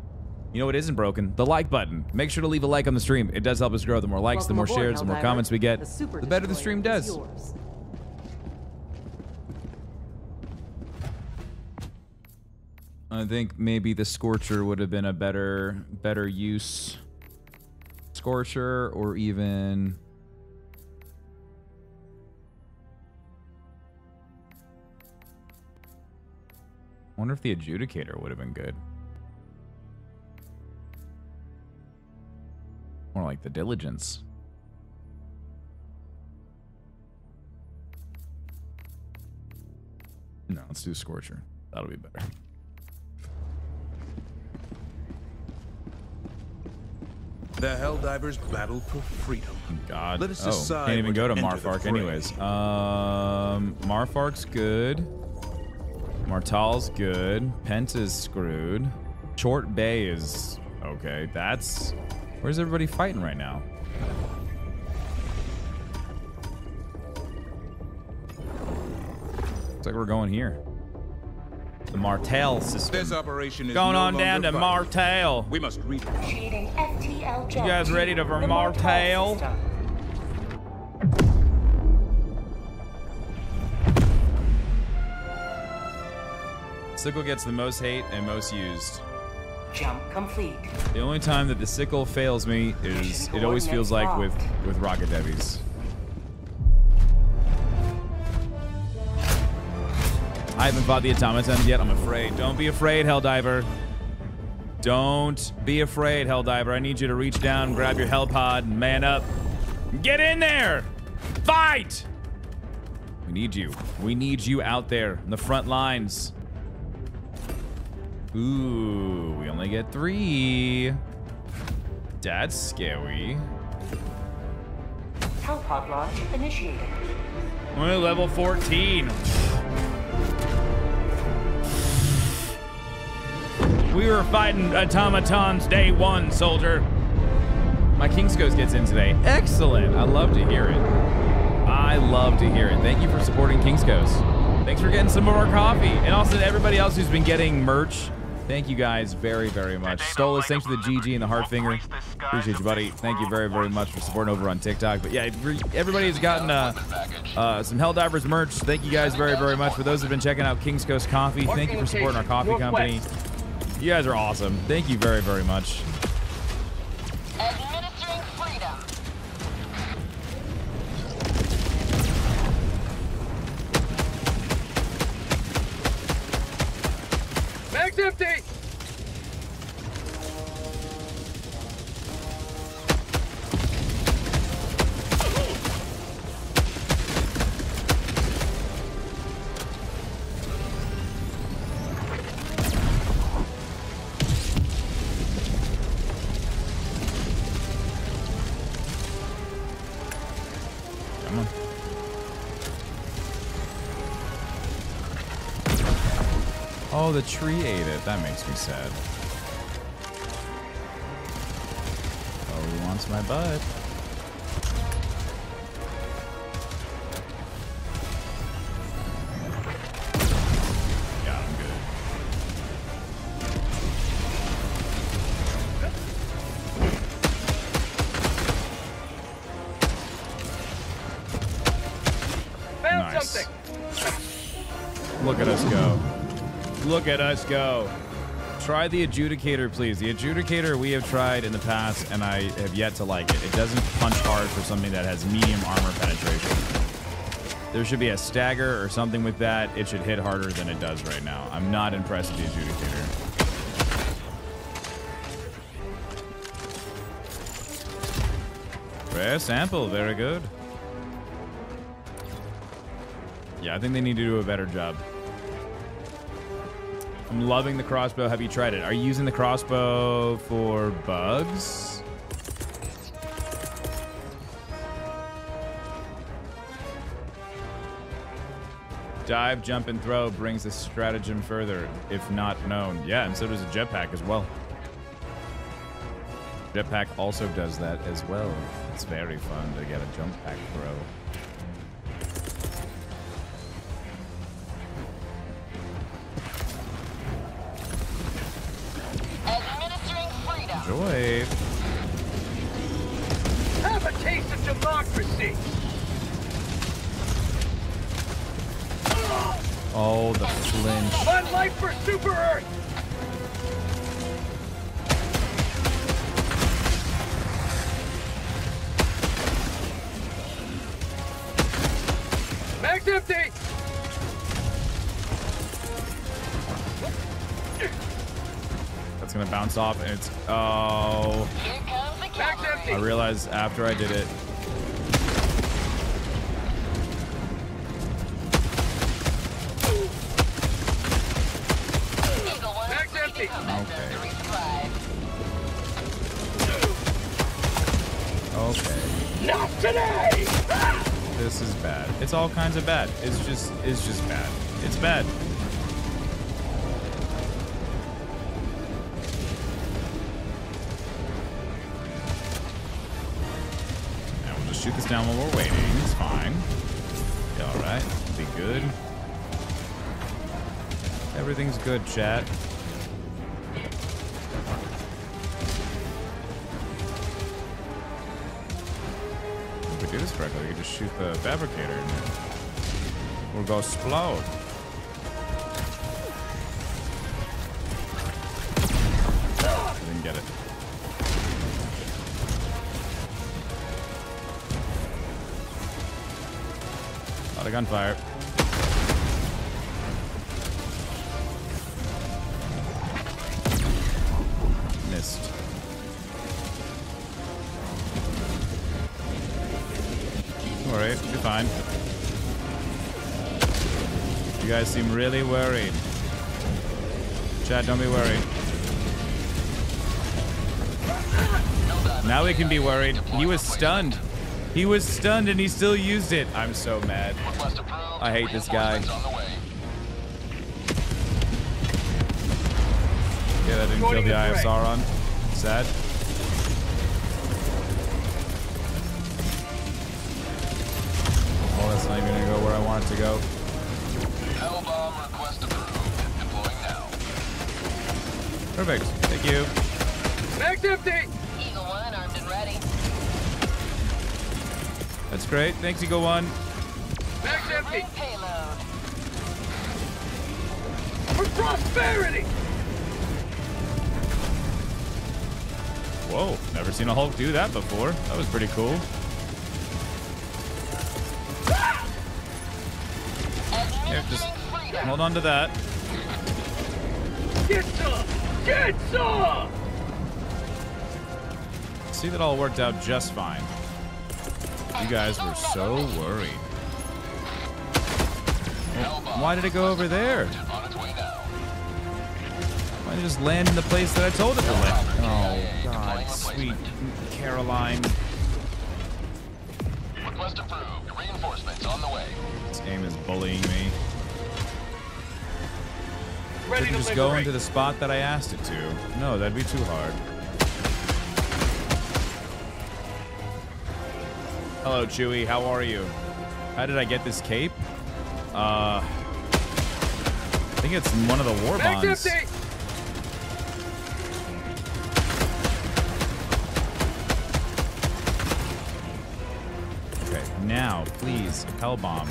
You know what isn't broken? The like button. Make sure to leave a like on the stream. It does help us grow. The more likes, the more aboard, shares, the more comments we get, The, super the better the stream does. I think maybe the Scorcher would have been a better better use. Scorcher or even I wonder if the adjudicator would have been good. More like the diligence. No, let's do Scorcher. That'll be better. The Helldivers battle for freedom. God. Let us oh, decide can't even go to to Marfark anyways. Um, Marfark's good. Martal's good. Penta's screwed. Short Bay is okay. That's where's everybody fighting right now? Looks like we're going here. The Martel system. This operation is going no on down to longer. Martel. We must read. Initiating FTL jump. guys ready to for the Martel Martel? Sickle gets the most hate and most used. Jump complete. The only time that the sickle fails me is it always feels like with with rocket devies. I haven't fought the automatons yet. I'm afraid. Don't be afraid, Helldiver. Don't be afraid, Helldiver. I need you to reach down, grab your hell pod, and man up. Get in there! Fight! We need you. We need you out there in the front lines. Ooh, we only get three. That's scary. Hellpod launch initiated. Only level 14. We were fighting automatons day one, soldier. My King's Coast gets in today. Excellent. I love to hear it. I love to hear it. Thank you for supporting King's Coast. Thanks for getting some of our coffee. And also to everybody else who's been getting merch. Thank you guys very, very much. Stolas, thanks for the GG and the heart finger. Appreciate you, buddy. Thank you very, very much for supporting over on TikTok. But yeah, re- everybody has gotten uh, uh, some Helldivers merch. Thank you guys very, very much. For those who've been checking out King's Coast Coffee, thank you for supporting our coffee company. You guys are awesome. Thank you very, very much. Oh, the tree ate it. That makes me sad. Oh, he wants my butt. At us go. Try the adjudicator, please. The adjudicator we have tried in the past, and I have yet to like it. It doesn't punch hard for something that has medium armor penetration. There should be a stagger or something with that. It should hit harder than it does right now. I'm not impressed with the adjudicator. Rare sample, very good. Yeah, I think they need to do a better job. I'm loving the crossbow. Have you tried it? Are you using the crossbow for bugs? Dive, jump, and throw brings the stratagem further, if not known. Yeah, and so does a jetpack as well. Jetpack also does that as well. It's very fun to get a jump pack throw. Freedom. Have a taste of democracy! Oh, the flinch. One life for Super Earth! Bounce off, and it's oh. I realized after I did it. Okay. Not today! This is bad. It's all kinds of bad. It's just it's just bad. It's bad. Down while we're waiting. It's fine. Be alright. Be good. Everything's good, chat. If we do this correctly, we can just shoot the fabricator there. We'll go explode. Of gunfire. Missed. Alright, be fine. You guys seem really worried. Chad, don't be worried. Now we can be worried. He was stunned. He was stunned and he still used it. I'm so mad. Request approved. I hate this guy. Reinforcements on the way. Yeah, that didn't kill the the Eye of. Sauron. Sad. Oh, that's not even gonna go where I want it to go. Hellbomb request approved. Deploying now. Perfect. Thank you. Mag's empty! Eagle 1 armed and ready. That's great. Thanks, Eagle One. Whoa, never seen a Hulk do that before. That was pretty cool. Here, just hold on to that. Get some! Get some! See, that all worked out just fine. You guys were so worried. Well, why did it go over there? Why did it just land in the place that I told it to land? Oh, God, sweet Caroline. Request approved. Reinforcements on the way. This game is bullying me. Ready Couldn't to just go liberate. into the spot that I asked it to. No, that'd be too hard. Hello, Chewie. How are you? How did I get this cape? Uh, I think it's one of the war Mag's bonds. empty! Please, hell bomb.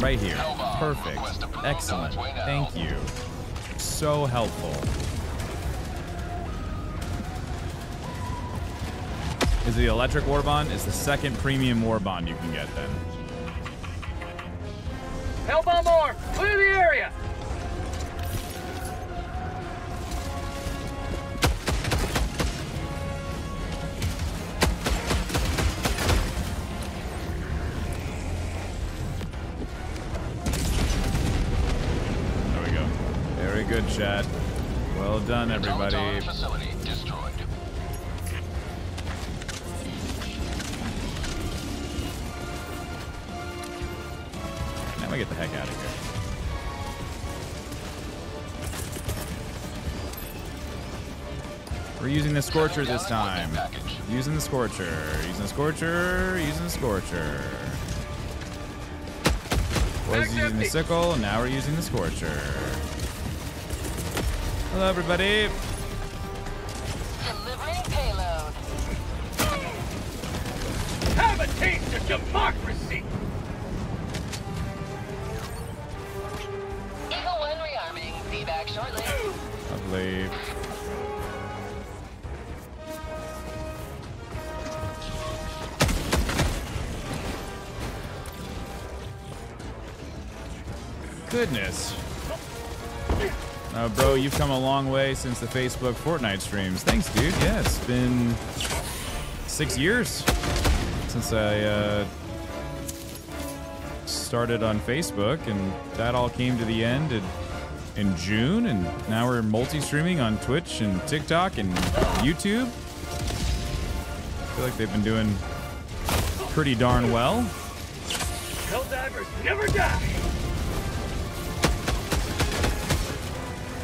Right here. Perfect. Excellent. On its way now. Thank you. So helpful. Is it the electric war bond? It's the second premium war bond you can get then. Hellbomb armed! Clear chat. Well done, everybody. Automaton facility destroyed. Now we get the heck out of here. We're using the Scorcher this time. Using the Scorcher. Using the Scorcher. Using the Scorcher. Was using the sickle, and now we're using the Scorcher. Hello, everybody. Long way since the Facebook Fortnite streams. Thanks, dude. Yeah, it's been six years since I uh, started on Facebook, and that all came to the end in, in June, and now we're multi-streaming on Twitch and TikTok and YouTube. I feel like they've been doing pretty darn well. Helldivers never die!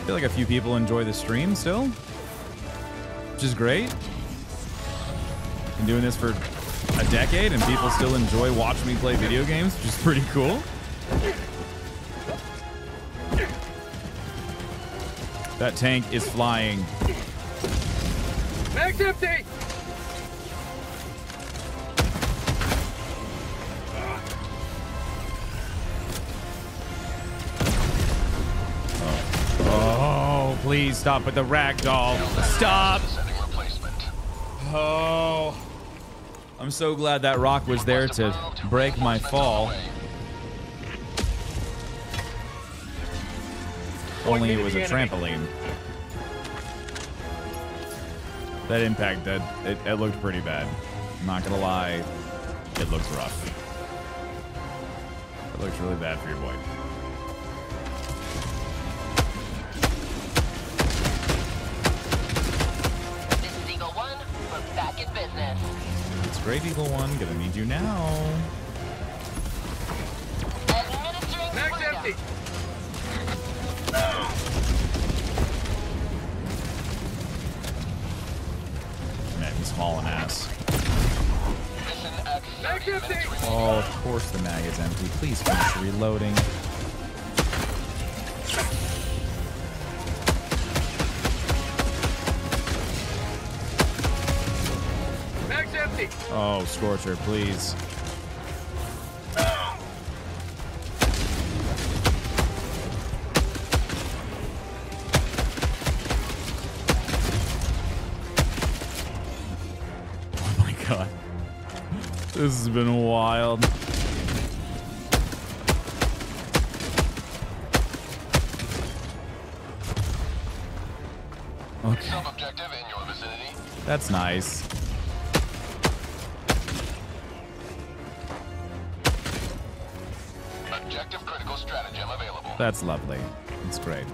I feel like a few people enjoy the stream still, which is great. Been doing this for a decade, and people still enjoy watching me play video games, which is pretty cool. That tank is flying. Mag's empty! Please stop with the ragdoll. Stop. Oh. I'm so glad that rock was there to break my fall. Only it was a trampoline. That impact, that it, it looked pretty bad. I'm not gonna lie, it looks rough. It looks really bad for your boy. Nobody's business. It's Great Evil One. Gonna need you now. Administering empty. No. Man, he's hauling ass. Oh, of course the mag is empty. Please finish reloading. Oh, Scorcher, please. Oh my god. This has been wild. Okay, Sub-objective in your vicinity. that's nice. That's lovely. It's great.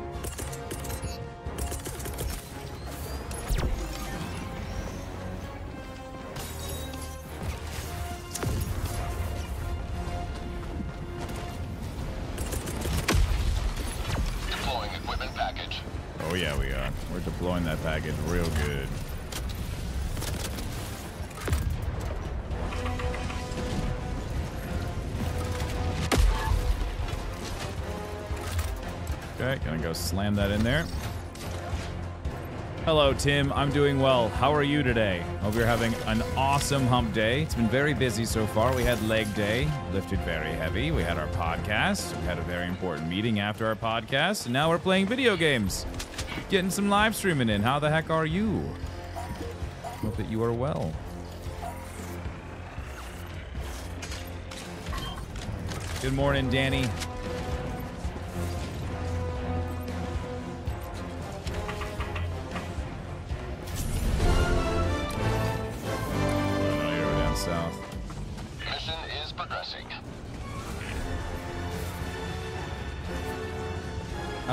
Slam that in there. Hello, Tim. I'm doing well. How are you today? Hope you're having an awesome hump day. It's been very busy so far. We had leg day, lifted very heavy. We had our podcast. We had a very important meeting after our podcast. And now we're playing video games. Getting some live streaming in. How the heck are you? Hope that you are well. Good morning, Danny.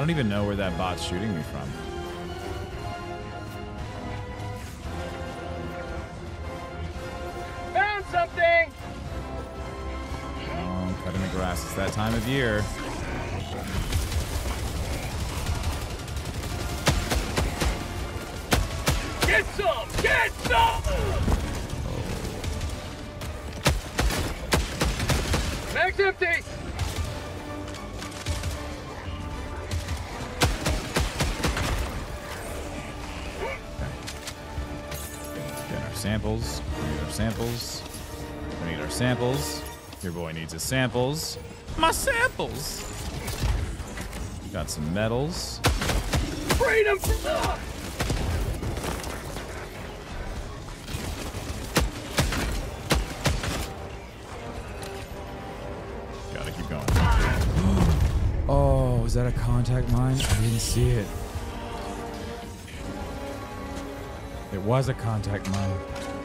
Don't even know where that bot's shooting me from. Found something. Oh, cutting the grass. It's that time of year. Your boy needs his samples. My samples! Got some medals. Freedom. Ah. Gotta keep going. oh, was that a contact mine? I didn't see it. It was a contact mine.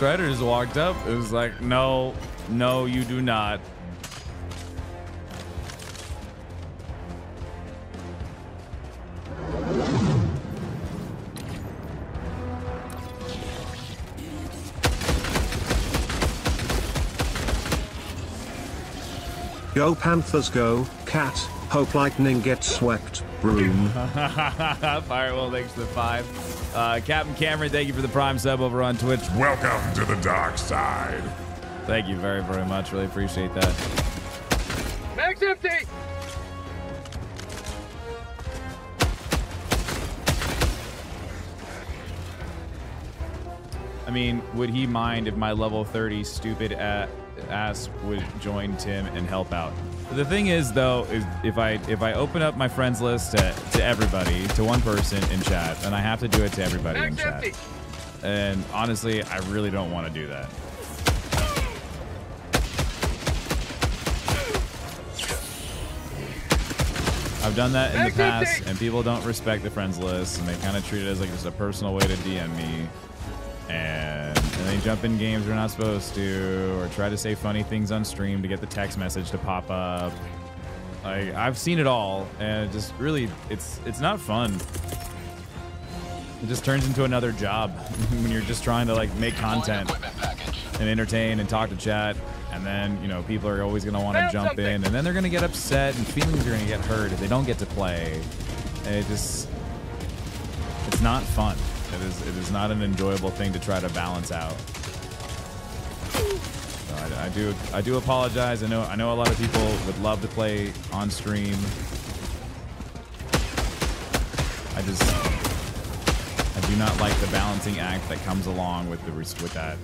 Strider just walked up. It was like, no, no, you do not. Go Panthers go, cat, hope lightning gets swept, broom. Firewall, thanks for the five. Uh, Captain Cameron, thank you for the prime sub over on Twitch. Welcome to the dark side. Thank you very, very much. Really appreciate that. Mag's empty. I mean, would he mind if my level 30 stupid ass would join Tim and help out? The thing is, though, is if I if I open up my friends list to, to everybody, to one person in chat, then I have to do it to everybody in chat. And honestly, I really don't want to do that. I've done that in the past, and people don't respect the friends list, and they kind of treat it as like just a personal way to DM me. And and they jump in games they're not supposed to, or try to say funny things on stream to get the text message to pop up. Like I've seen it all, and it just really, it's it's not fun. It just turns into another job when you're just trying to like make content and entertain and talk to chat. And then, you know, people are always going to want to jump something. in. And then they're going to get upset and feelings are going to get hurt if they don't get to play. And it just, it's not fun. It is, it is not an enjoyable thing to try to balance out. So I, I do, I do apologize. I know, I know a lot of people would love to play on stream. I just, I do not like the balancing act that comes along with the with that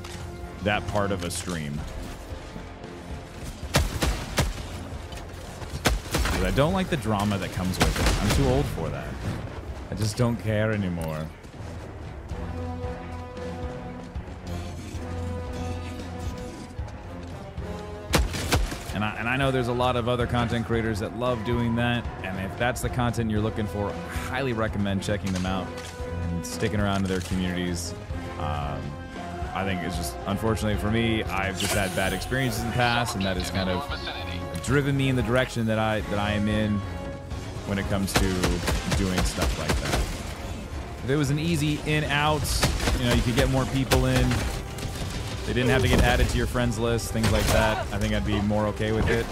that part of a stream. I don't like the drama that comes with it. I'm too old for that. I just don't care anymore. And I, and I know there's a lot of other content creators that love doing that. And if that's the content you're looking for, I highly recommend checking them out and sticking around to their communities. Um, I think it's just, unfortunately for me, I've just had bad experiences in the past, and that has kind of driven me in the direction that I that I am in when it comes to doing stuff like that. If it was an easy in out, you know, you could get more people in. They didn't have to get added to your friends list, things like that. I think I'd be more okay with it.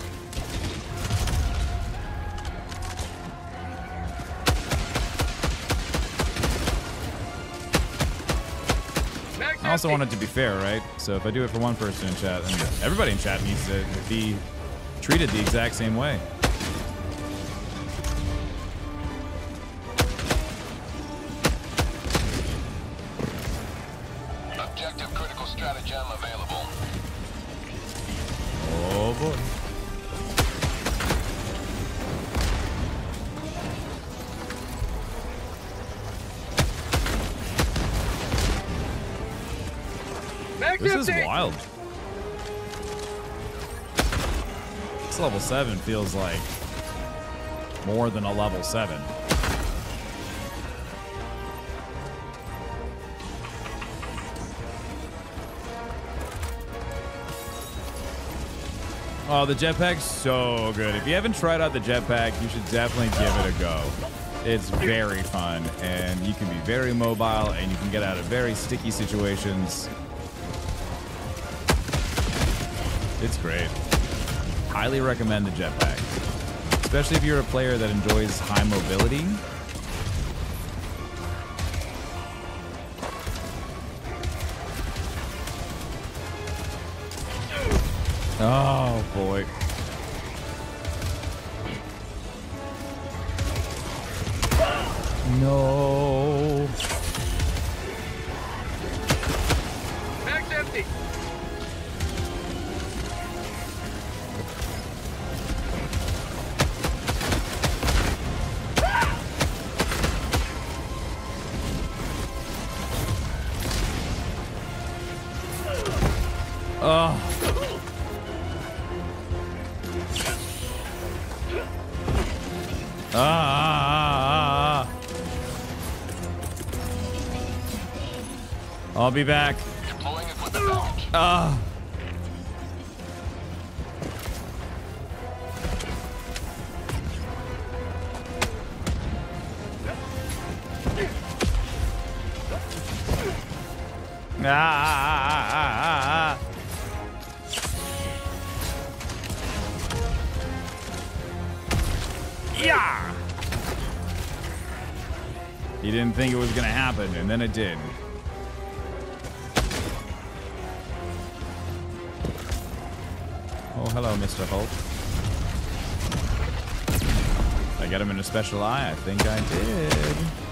I also want it to be fair, right? So if I do it for one person in chat, everybody in chat needs to be treated the exact same way. Level 7 feels like more than a level 7. Oh, the jetpack's so good. If you haven't tried out the jetpack, you should definitely give it a go. It's very fun, and you can be very mobile, and you can get out of very sticky situations. It's great. Highly recommend the jetpack. Especially if you're a player that enjoys high mobility. Oh boy. No. Be back. Ah. Ah, ah, ah, ah, ah, ah. Yeah. You didn't think it was gonna happen, and then it did. Mr. Hulk. I got him in a special eye. I think I did.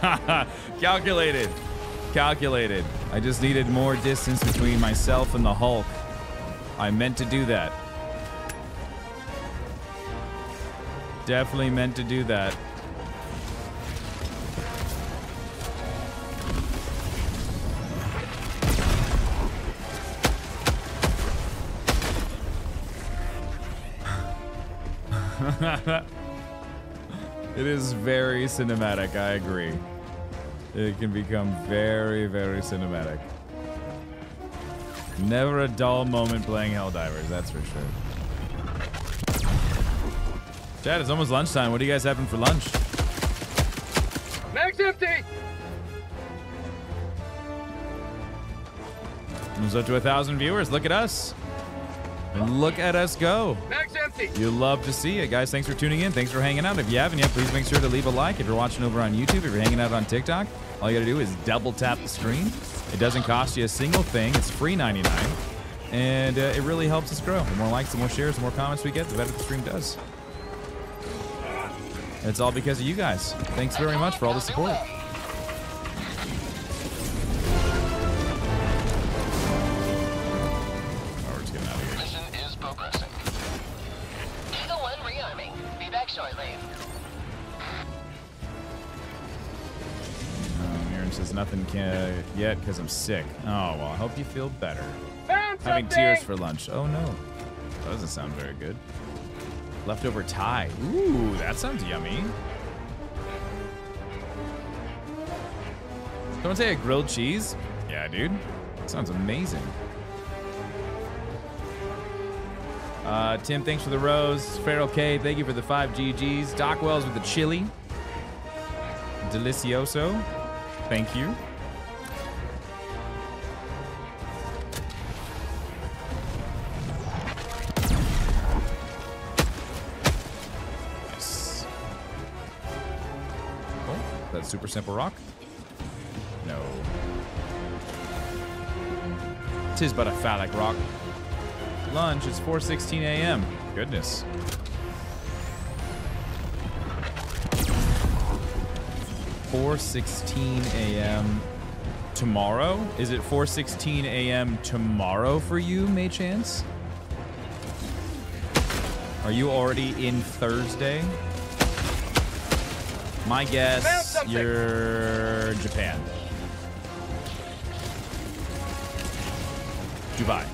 Calculated. Calculated. I just needed more distance between myself and the Hulk. I meant to do that. Definitely meant to do that. it is very cinematic, I agree. It can become very, very cinematic. Never a dull moment playing Helldivers, that's for sure. Chad, it's almost lunchtime. What are you guys having for lunch? Mag's empty! It's up to a thousand viewers. Look at us. And look at us go. Mag's empty! You love to see it, guys. Thanks for tuning in. Thanks for hanging out. If you haven't yet, please make sure to leave a like. If you're watching over on YouTube, if you're hanging out on TikTok, all you gotta do is double tap the screen. It doesn't cost you a single thing. It's free 99, and uh, it really helps us grow. The more likes, the more shares, the more comments we get, the better the stream does. It's all because of you guys. Thanks very much for all the support. Nothing yet because I'm sick. Oh, well, I hope you feel better. Found Having something! tears for lunch. Oh, no. That doesn't sound very good. Leftover Thai. Ooh, that sounds yummy. Someone say a grilled cheese? Yeah, dude. That Sounds amazing. Uh, Tim, thanks for the rose. Feral K, thank you for the five GGs. Doc Wells with the chili. Delicioso. Thank you. Super simple rock. No. Tis but a phallic rock. Lunch it's 4:16 a.m. Goodness. Four sixteen a.m. tomorrow. Is it 4:16 a.m. tomorrow for you, May Chance? Are you already in Thursday? My guess, you're Japan. Dubai.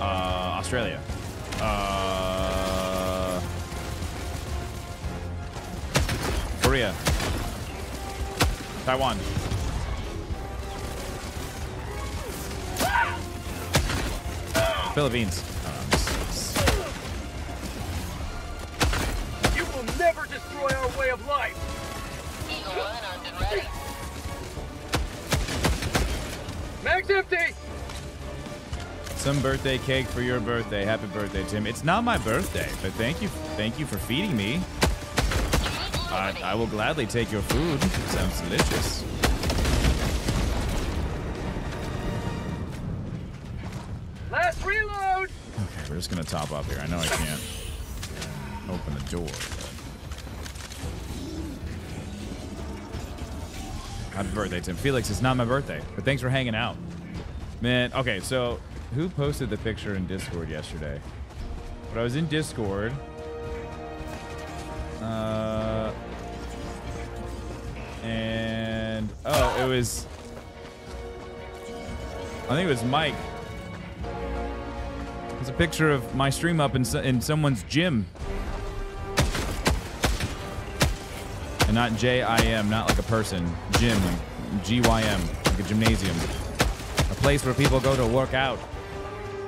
Uh, Australia. Uh, Korea. Taiwan. Philippines. I don't know, just- You will never destroy our way of life! Eagle 1 armed and ready. Mag's empty! Some birthday cake for your birthday. Happy birthday, Tim. It's not my birthday, but thank you, thank you for feeding me. I, I will gladly take your food. It sounds delicious. Last reload! Okay, we're just gonna top up here. I know I can't open the door. Happy birthday, Tim. Felix, it's not my birthday, but thanks for hanging out. Man, okay, so who posted the picture in Discord yesterday? But I was in Discord. Uh, and oh, it was. I think it was Mike. It's a picture of my stream up in, in someone's gym. And not J I M, not like a person. Gym, like G Y M, like a gymnasium. A place where people go to work out.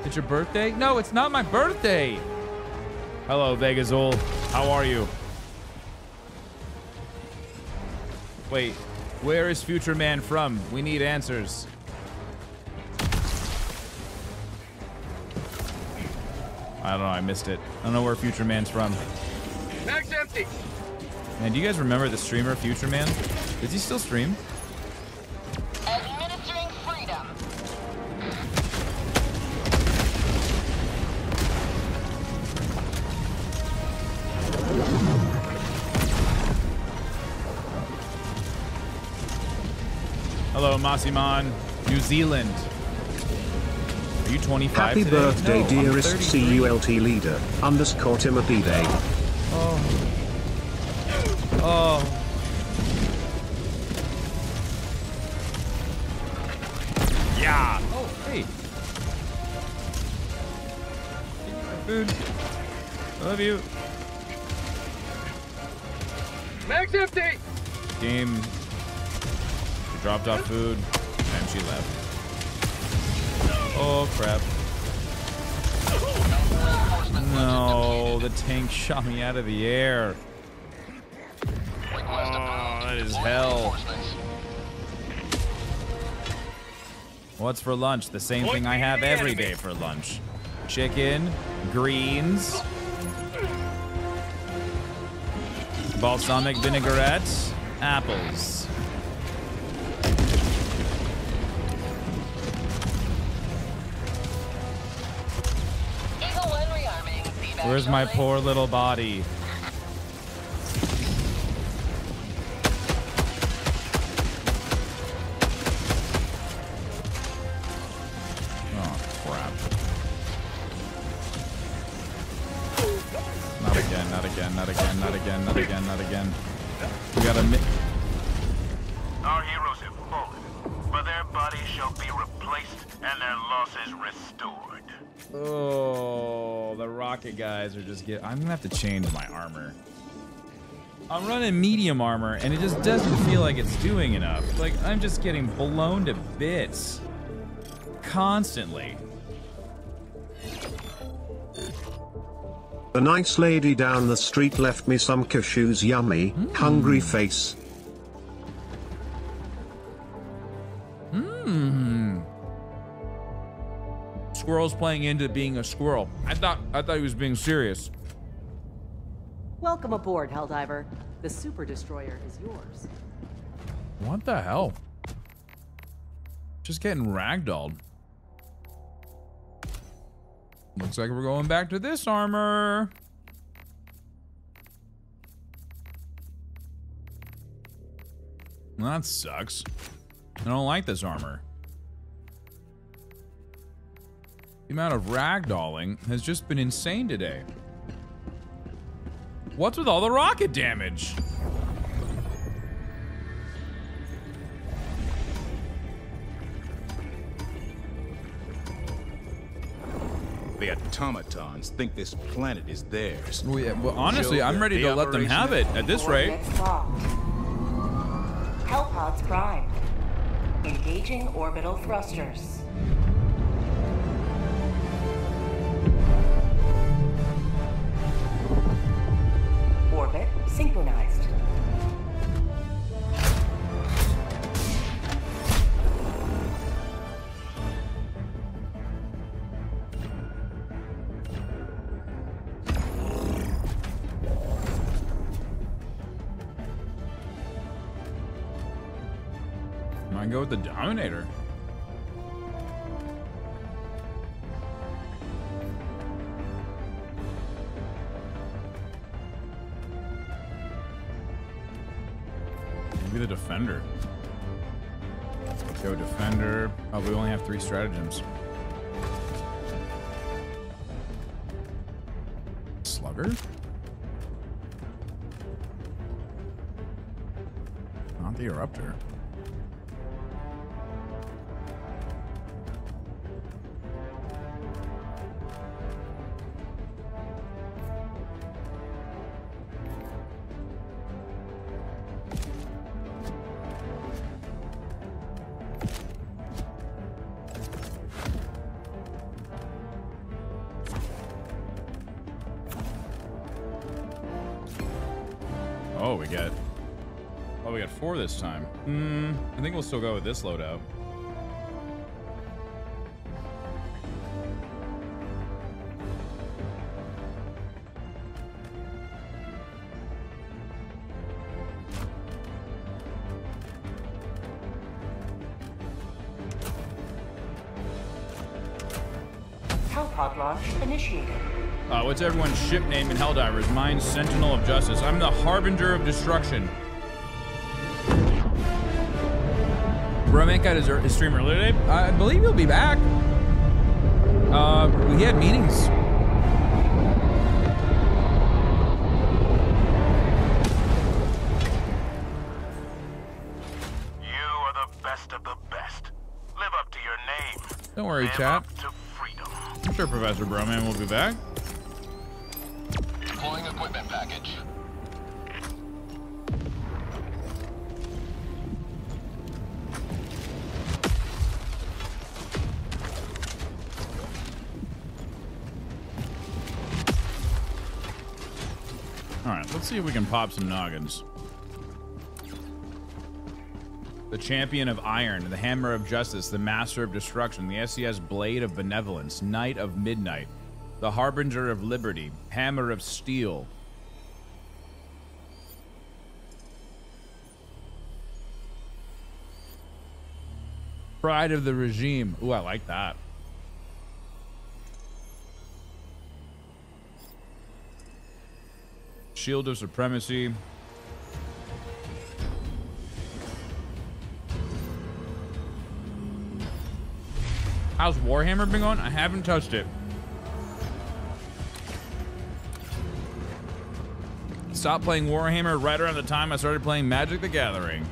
It's your birthday? No, it's not my birthday. Hello, Vegazol. How are you? Wait, where is Future Man from? We need answers. I don't know, I missed it. I don't know where Future Man's from. Mag's empty! And do you guys remember the streamer Future Man? Does he still stream? Administering freedom. Hello, Massiman, New Zealand. Are you 25 Happy today? birthday, no, dearest CULT leader, underscore Timothy Day. Oh. Yeah. Oh, hey. Food. I love you. Max empty! Game. She dropped off food and she left. Oh crap. No, the tank shot me out of the air. Request approved. that is Deploy hell. What's for lunch? The same thing I have every day for lunch. Chicken, greens, balsamic vinaigrette, apples. Eagle 1 rearming. Be back Where's my poor little body? Medium armor, and it just doesn't feel like it's doing enough. Like I'm just getting blown to bits constantly. The nice lady down the street left me some cashews yummy, hungry face. Hmm. Squirrel's playing into being a squirrel. I thought I thought he was being serious. Welcome aboard, Helldiver. The Super Destroyer is yours. What the hell? Just getting ragdolled. Looks like we're going back to this armor. That sucks. I don't like this armor. The amount of ragdolling has just been insane today. What's with all the rocket damage? The automatons think this planet is theirs. Well, yeah, well, honestly, I'm that ready the to let them have it at this rate. Coordinates locked. Hellpods primed. Engaging orbital thrusters. Synchronized. Might go with the Dominator. Defender. Go Defender. Oh, we only have three stratagems. Slugger? Not the Eruptor. 4 this time. Hmm, I think we'll still go with this loadout. Hellpod launch initiated. Uh, what's everyone's ship name in Helldivers? Mine's Sentinel of Justice. I'm the Harbinger of Destruction. Roman got his, his stream earlier today. I believe he'll be back. Uh, he had meetings. You are the best of the best. Live up to your name. Don't worry, Live chat. up to freedom. I'm sure Professor Broman will be back. See if we can pop some noggins. The champion of iron, the hammer of justice, the master of destruction, the SES blade of benevolence, knight of midnight, the harbinger of liberty, hammer of steel. Pride of the regime. Ooh, I like that. Shield of supremacy. How's Warhammer been going? I haven't touched it. Stopped playing Warhammer right around the time I started playing Magic the Gathering.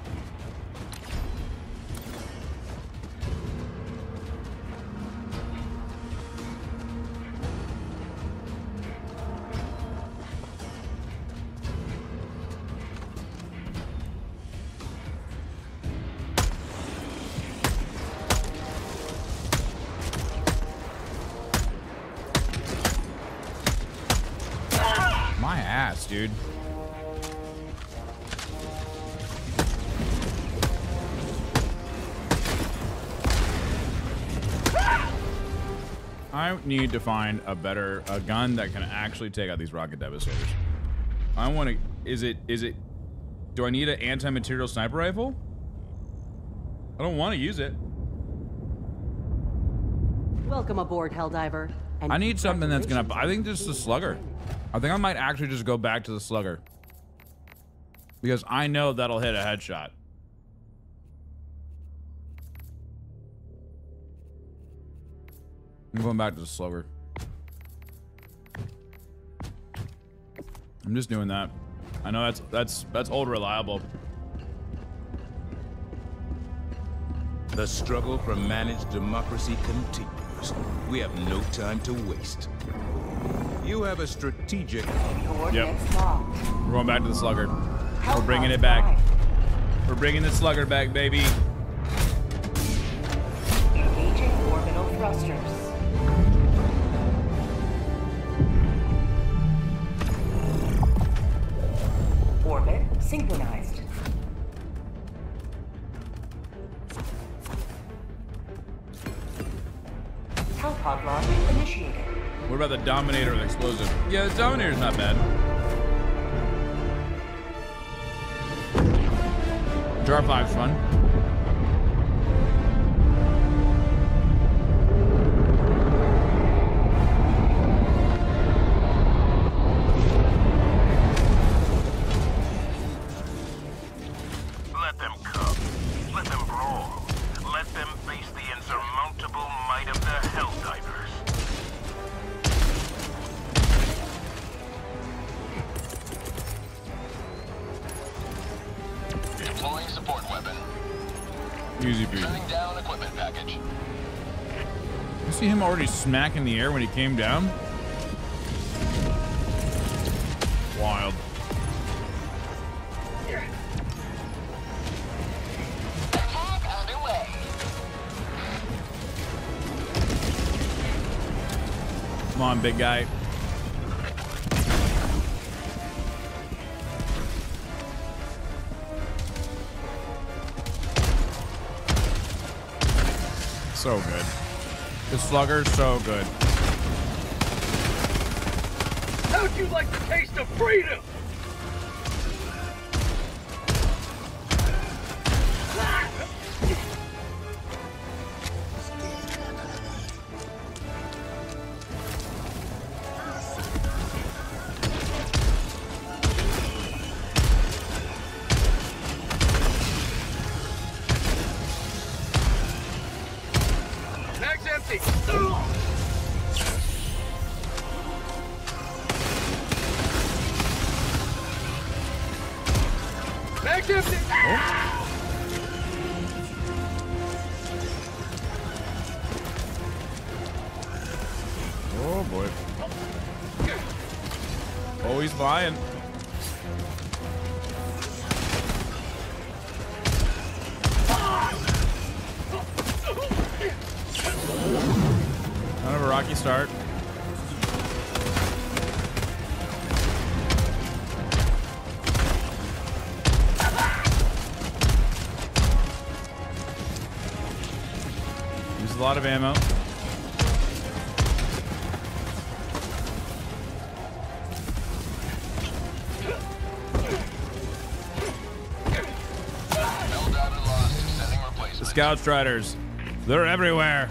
Need to find a better a gun that can actually take out these rocket devastators. I want to. Is it? Is it? Do I need an anti-material sniper rifle? I don't want to use it. Welcome aboard, Helldiver. And I need something that's gonna. I think just the slugger. I think I might actually just go back to the slugger because I know that'll hit a headshot. I'm going back to the slugger. I'm just doing that. I know that's that's that's old reliable. The struggle for managed democracy continues. We have no time to waste. You have a strategic... Coordinates locked. We're going back to the slugger. We're bringing it back. We're bringing the slugger back, baby. Engaging orbital thrusters. Synchronized. Hellpod launch initiated. What about the Dominator and Explosive? Yeah, the Dominator's not bad. JAR-5's fun. Already smacking the air when he came down? Wild. Come on, big guy. So good. The slugger's so good. How'd you like the taste of freedom? Uses a lot of ammo. The Scout Striders. They're everywhere.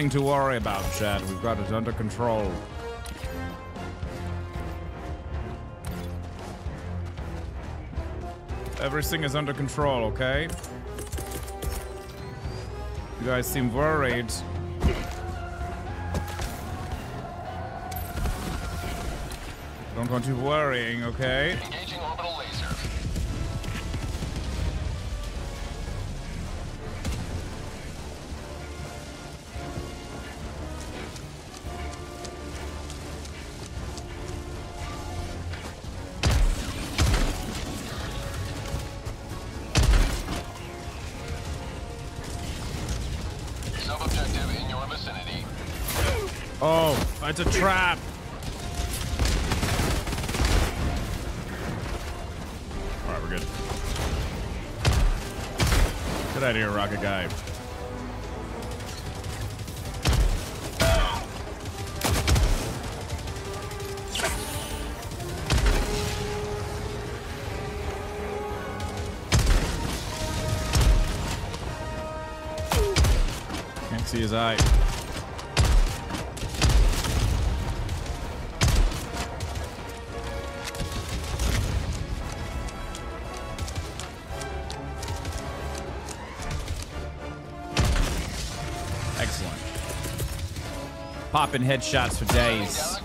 Nothing to worry about, Chad. We've got it under control. Everything is under control, okay? You guys seem worried. Don't want you worrying, okay? A trap. All right, we're good. Get out of here, rocket guy. Headshots for days.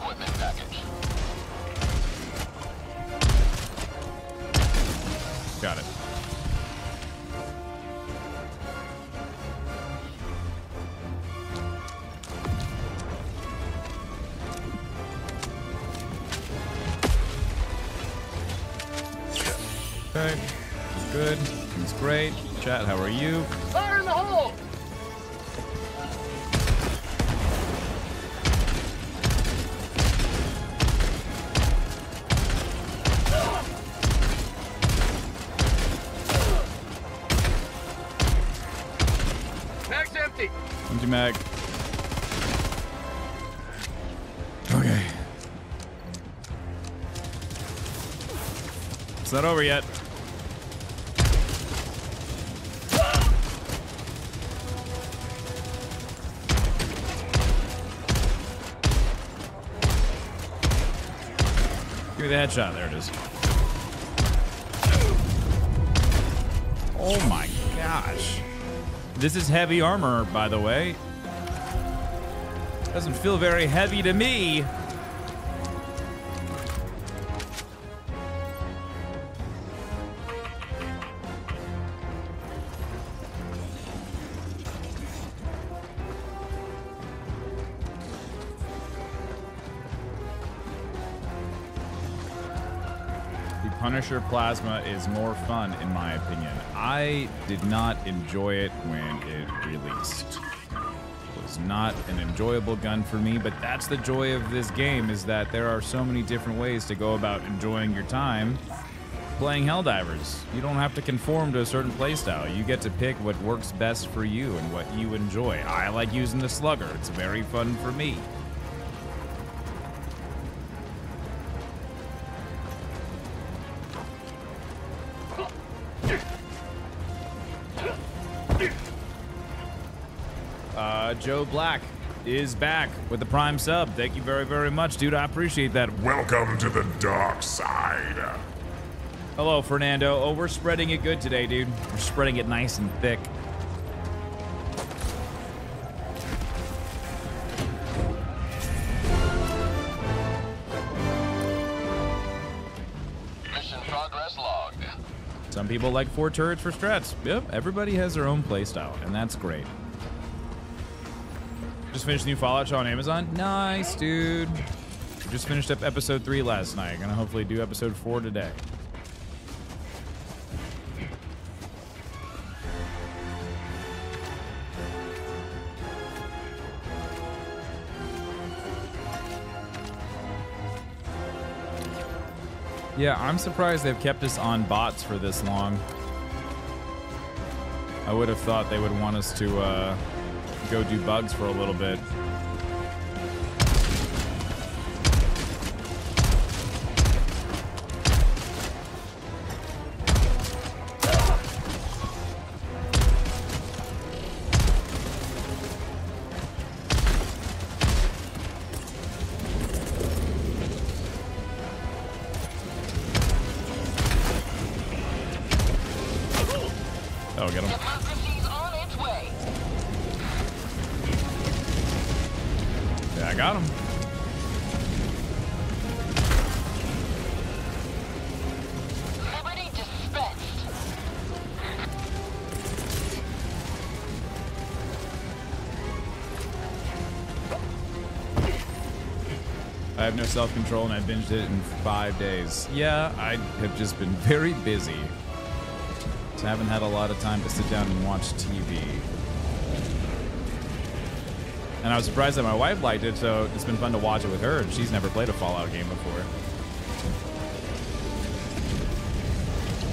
Not over yet. Give me the headshot. There it is. Oh my gosh. This is heavy armor, by the way. Doesn't feel very heavy to me. Punisher plasma is more fun, in my opinion. I did not enjoy it when it released. It was not an enjoyable gun for me, but that's the joy of this game, is that there are so many different ways to go about enjoying your time. playing Helldivers. You don't have to conform to a certain playstyle. You get to pick what works best for you and what you enjoy. I like using the slugger. It's very fun for me. Joe Black is back with the Prime sub. Thank you very, very much, dude. I appreciate that. Welcome to the dark side. Hello, Fernando. Oh, we're spreading it good today, dude. We're spreading it nice and thick. Mission progress logged. Some people like four turrets for strats. Yep, everybody has their own playstyle, and that's great. Just finished new Fallout show on Amazon. Nice, dude. We just finished up episode three last night. Gonna hopefully do episode four today. Yeah, I'm surprised they've kept us on bots for this long. I would have thought they would want us to uh, go do bugs for a little bit. I have no self-control and I binged it in five days. Yeah, I have just been very busy. So I haven't had a lot of time to sit down and watch TV. And I was surprised that my wife liked it, so it's been fun to watch it with her, and she's never played a Fallout game before.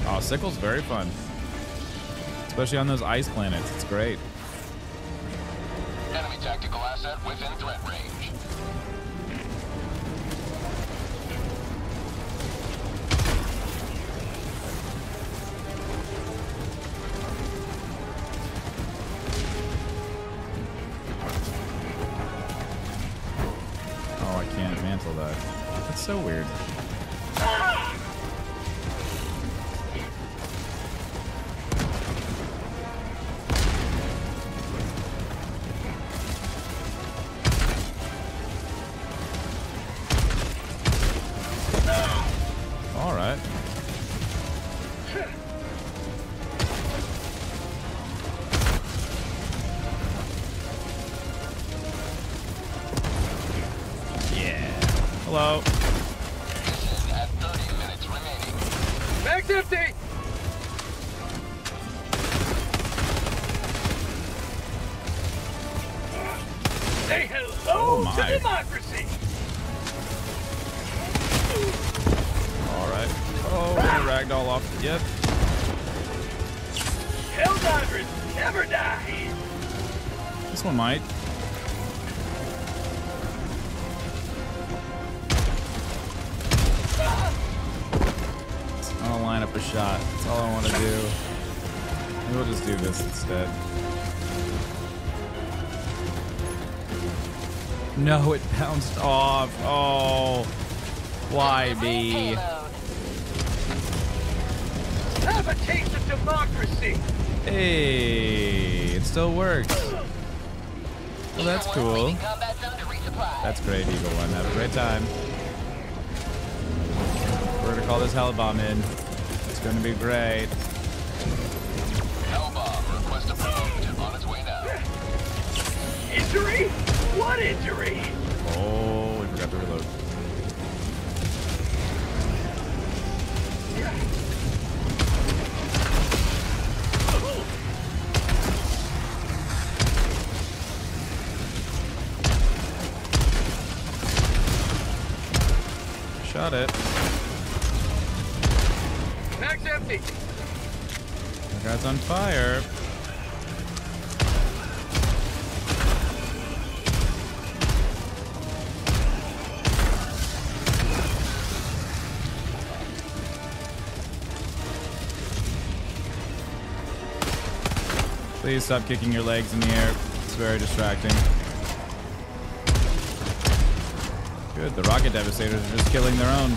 Oh, Sickle's very fun. Especially on those ice planets. It's great. No, it bounced off. Oh. Why me? Have a taste of democracy! Hey, it still works. Well, that's cool. Combat zone to resupply. That's great, Eagle One. Have a great time. We're gonna call this Hell Bomb in. It's gonna be great. Please stop kicking your legs in the air. It's very distracting. Good, the rocket devastators are just killing their own.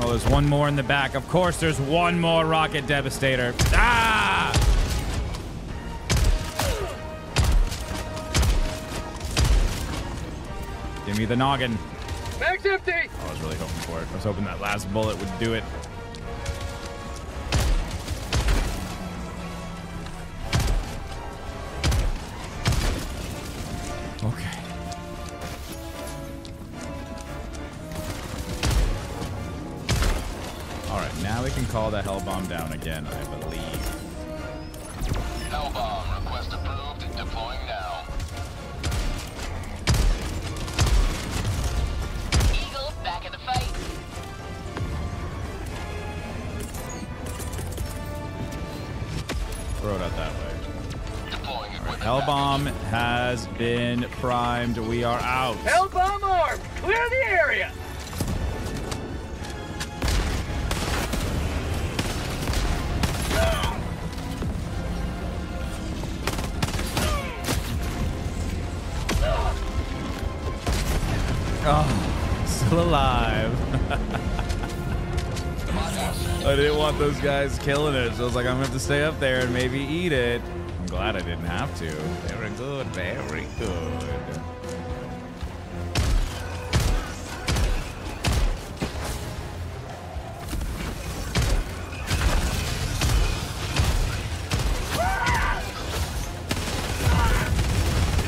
Oh, there's one more in the back. Of course, there's one more rocket devastator. Ah! Give me the noggin. Mag's empty! I was really hoping for it. I was hoping that last bullet would do it. Call the hell bomb down again, I believe. Hellbomb, request approved, deploying now. Eagle, back in the fight. Throw it out that way. Deploying All right, hell bomb has been primed. We are out. Hellbomb guys killing it, so I was like, I'm gonna have to stay up there and maybe eat it. I'm glad I didn't have to. Very good, very good.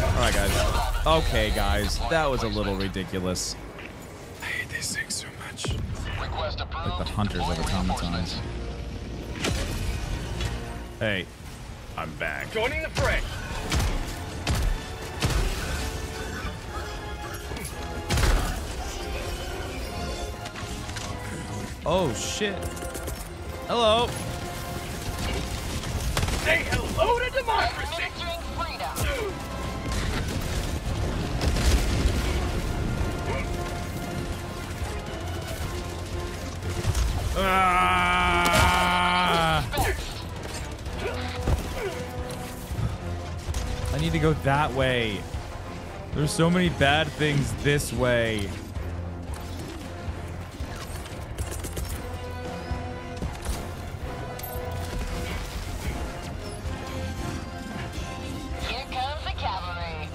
All right, guys. Okay, guys, that was a little ridiculous. I hate these things so much. Like the hunters of automatons. Hey, I'm back. Joining the fray. Oh shit. Hello. Say hello to democracy! Ah! Need to go that way. There's so many bad things this way. Here comes the cavalry.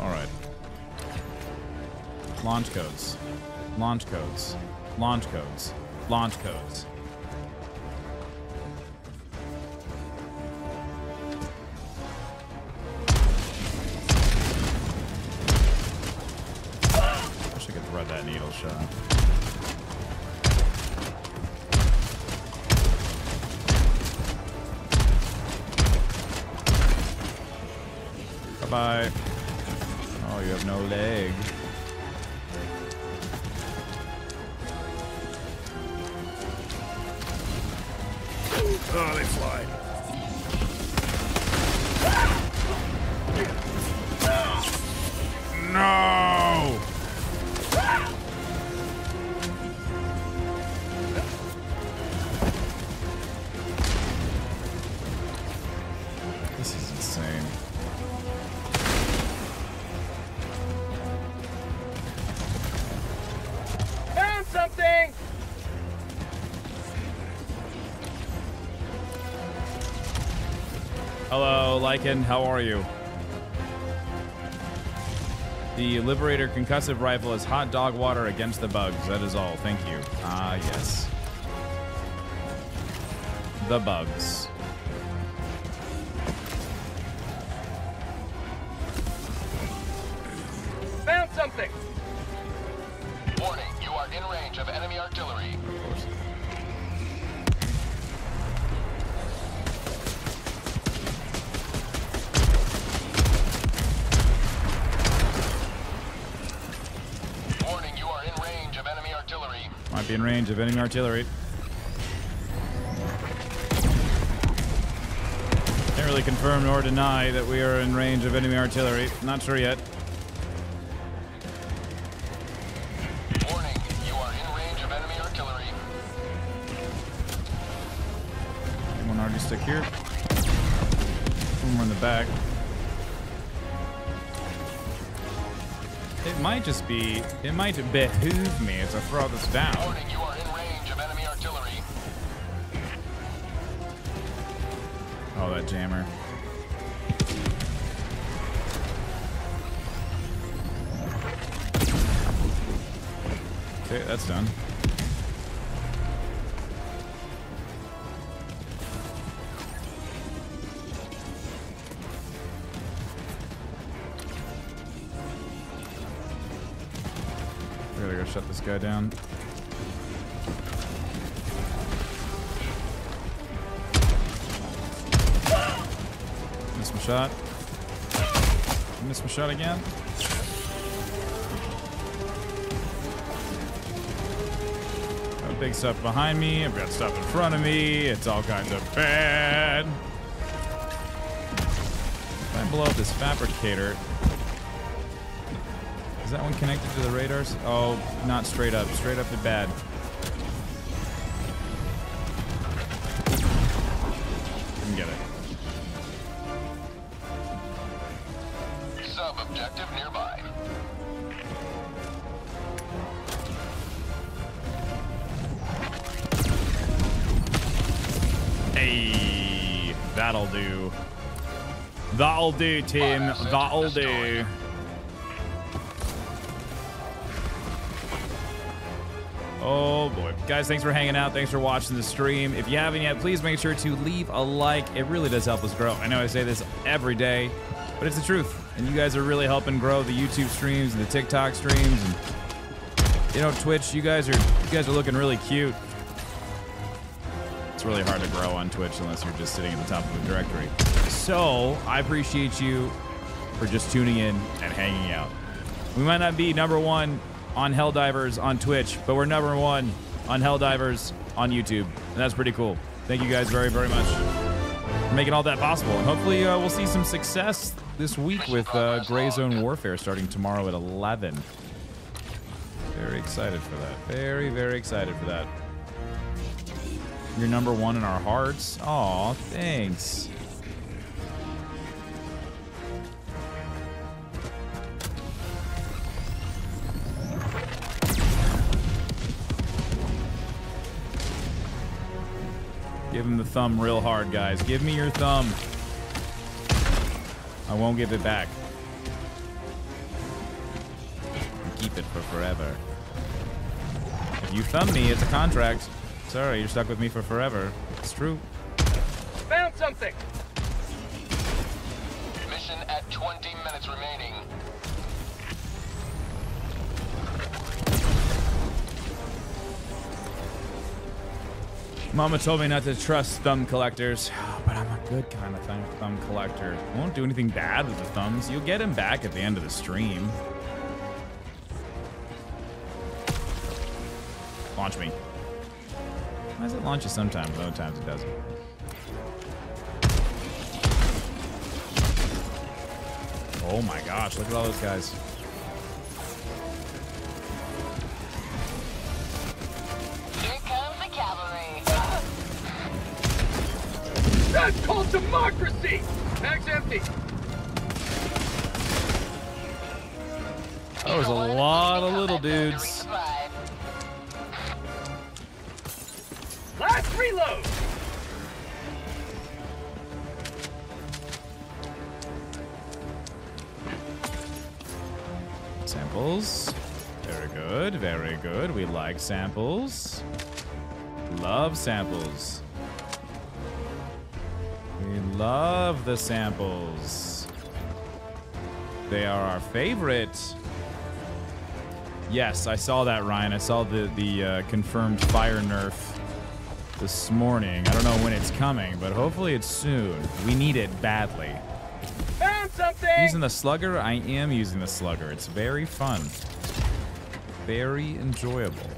All right. Launch codes. Launch codes. Launch codes. Launch codes. Lycan. How are you? The Liberator concussive rifle is hot dog water against the bugs. That is all. Thank you. Ah, yes. The bugs. Artillery. Can't really confirm nor deny that we are in range of enemy artillery. Not sure yet. Warning, you are in range of enemy artillery. One already stick here. One more in the back. It might just be, it might behoove me to throw this down. Guy down. Miss my shot. Miss my shot again. Got big stuff behind me. I've got stuff in front of me. It's all kinds of bad. If I blow up this fabricator, that one connected to the radars? Oh, not straight up. Straight up to bad. Didn't get it. Sub-objective nearby. Hey, that'll do. That'll do, Tim. That'll do. Guys, thanks for hanging out. Thanks for watching the stream. If you haven't yet, please make sure to leave a like. It really does help us grow. I know I say this every day, but it's the truth. And you guys are really helping grow the YouTube streams and the TikTok streams and you know, Twitch, you guys are you guys are looking really cute. It's really hard to grow on Twitch unless you're just sitting at the top of a directory. So I appreciate you for just tuning in and hanging out. We might not be number one on Helldivers on Twitch, but we're number one on Helldivers on YouTube. And that's pretty cool. Thank you guys very, very much for making all that possible. And hopefully uh, we'll see some success this week with uh, Gray Zone Warfare starting tomorrow at 11. Very excited for that. Very, very excited for that. You're number one in our hearts. Aw, thanks. Give him the thumb real hard, guys. Give me your thumb. I won't give it back. Keep it for forever. If you thumb me, it's a contract. Sorry, you're stuck with me for forever. It's true. Found something. Mission at 20 minutes remaining. Mama told me not to trust thumb collectors, but I'm a good kind of thumb, collector. Won't do anything bad with the thumbs. You'll get them back at the end of the stream. Launch me. Why does it launch you sometimes? Other times it doesn't. Oh my gosh, look at all those guys. That's called democracy. Mag's empty. That was a lot of little dudes. Last reload. Samples. Very good, very good. We like samples. Love samples. We love the samples. They are our favorite. Yes, I saw that, Ryan. I saw the the uh, confirmed fire nerf this morning. I don't know when it's coming, but hopefully it's soon. We need it badly. Found something. Using the slugger? I am using the slugger. It's very fun. Very enjoyable.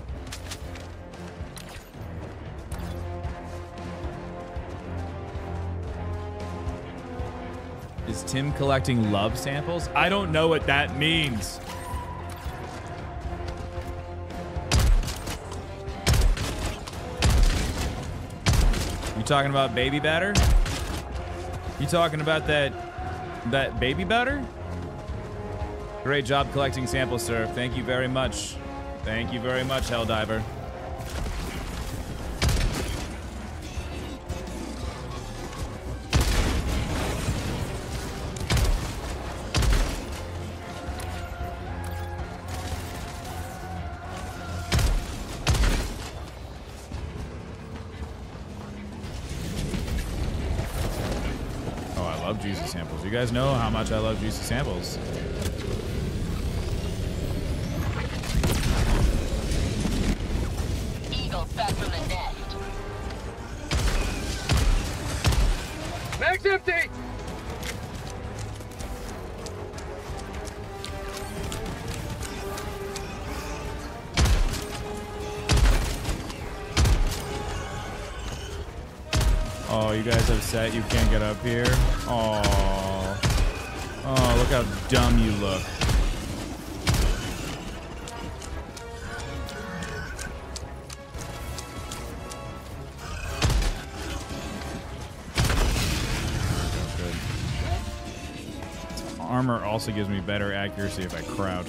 Is Tim collecting love samples? I don't know what that means. You talking about baby batter? You talking about that that baby batter? Great job collecting samples, sir. Thank you very much. Thank you very much, Helldiver. Guys know how much I love juicy samples. Eagle back from the nest. Mag's empty! Oh, you guys upset you can't get up here? Oh. How dumb you look. Armor also gives me better accuracy if I crouch.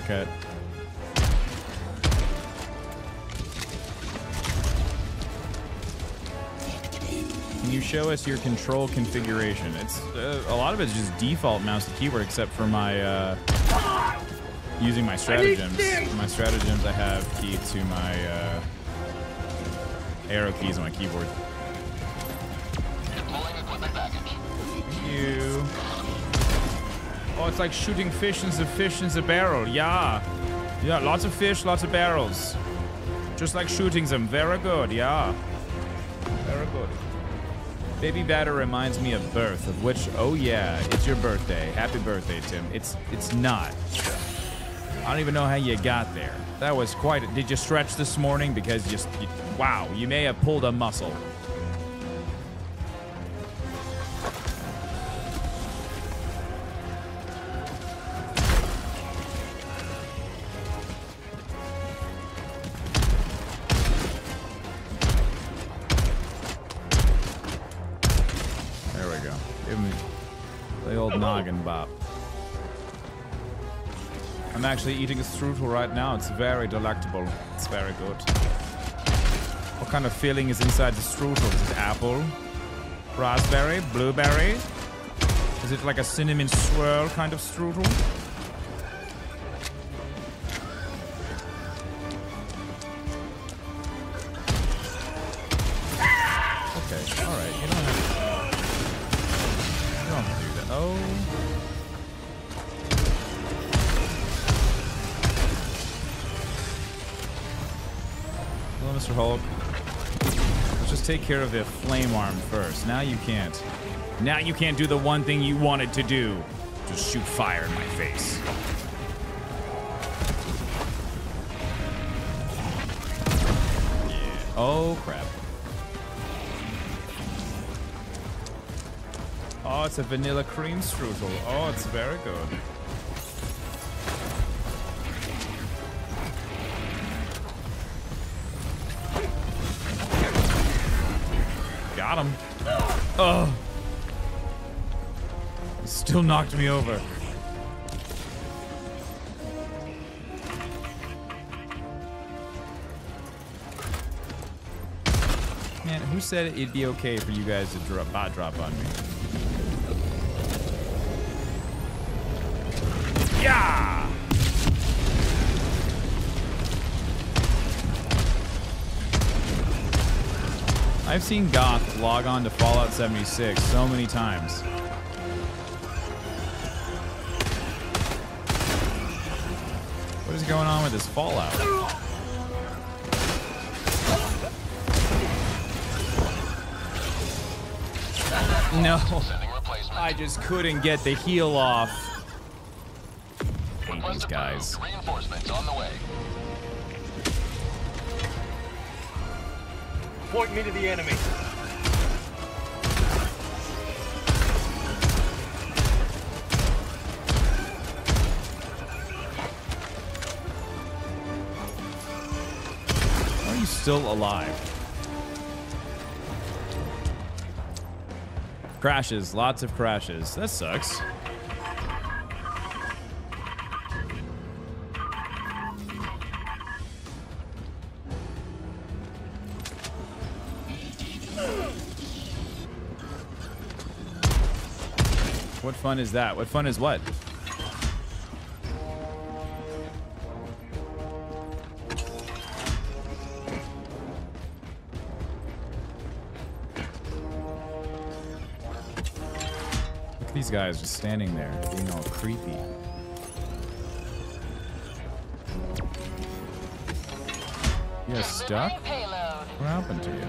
Haircut. Can you show us your control configuration? It's uh, a lot of it's just default mouse and keyboard, except for my uh, using my stratagems. My stratagems I have key to my uh, arrow keys on my keyboard. It's like shooting fish into fish in the barrel. Yeah. Yeah, lots of fish, lots of barrels. Just like shooting them. Very good, yeah. Very good. Baby batter reminds me of birth, of which, oh yeah, it's your birthday. Happy birthday, Tim. It's it's not. I don't even know how you got there. That was quite. A, did you stretch this morning? Because just, you, wow, you may have pulled a muscle. Actually eating a strudel right now. It's very delectable. It's very good. What kind of filling is inside the strudel? Is it apple? Raspberry? Blueberry? Is it like a cinnamon swirl kind of strudel? Hulk. Let's just take care of the flame arm first. Now you can't. Now you can't do the one thing you wanted to do. Just shoot fire in my face. Yeah. Oh, crap. Oh, it's a vanilla cream strudel. Oh, it's very good. Knocked me over. Man, who said it'd be okay for you guys to drop bot drop on me? Yeah! I've seen Goth log on to Fallout 76 so many times. Is going on with this Fallout? No. I just couldn't get the heel off. Hate these guys. Reinforcements on the way. Point me to the enemy. Still alive? Crashes, lots of crashes. That sucks. What fun is that? What fun is what? Guys just standing there, being all creepy. You guys stuck? What happened to you?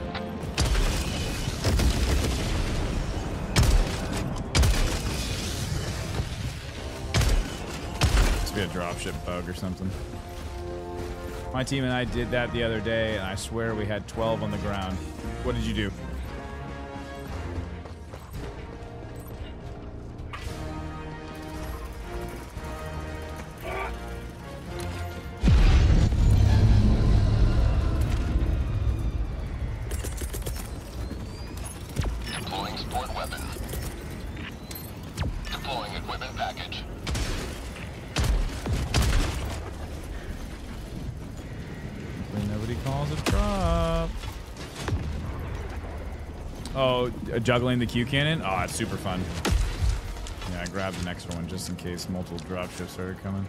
Must be a dropship bug or something. My team and I did that the other day, and I swear we had 12 on the ground. What did you do? Juggling the Q cannon? Oh, it's super fun. Yeah, I grabbed an extra one just in case multiple dropships started coming.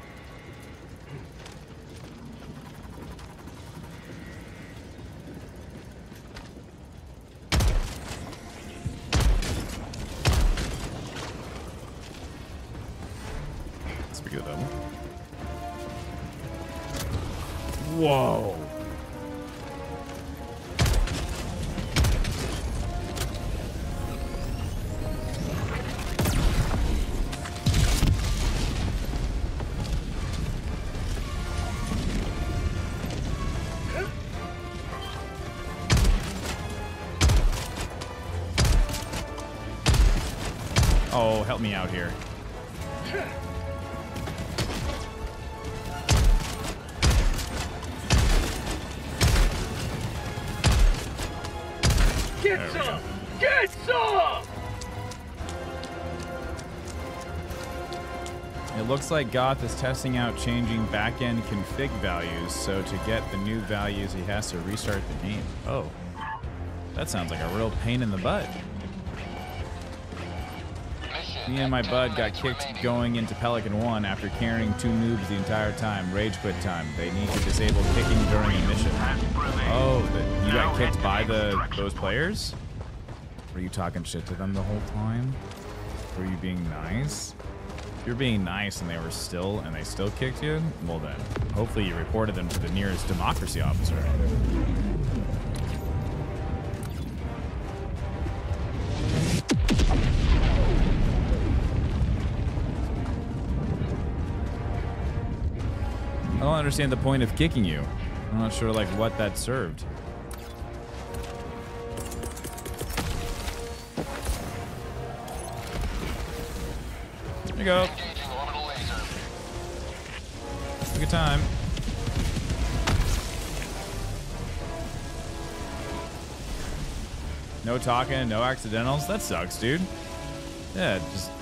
Looks like Goth is testing out changing back-end config values, so to get the new values, he has to restart the game. Oh. That sounds like a real pain in the butt. Me and my bud got kicked going into Pelican 1 after carrying two noobs the entire time. Rage quit time. They need to disable kicking during a mission. Oh, the, you got kicked by the those players? Were you talking shit to them the whole time? Were you being nice? You're being nice and they were still and they still kicked you, well then, hopefully you reported them to the nearest democracy officer. I don't understand the point of kicking you. I'm not sure like what that served. Go. Take your time. No talking, no accidentals. That sucks, dude. Yeah, just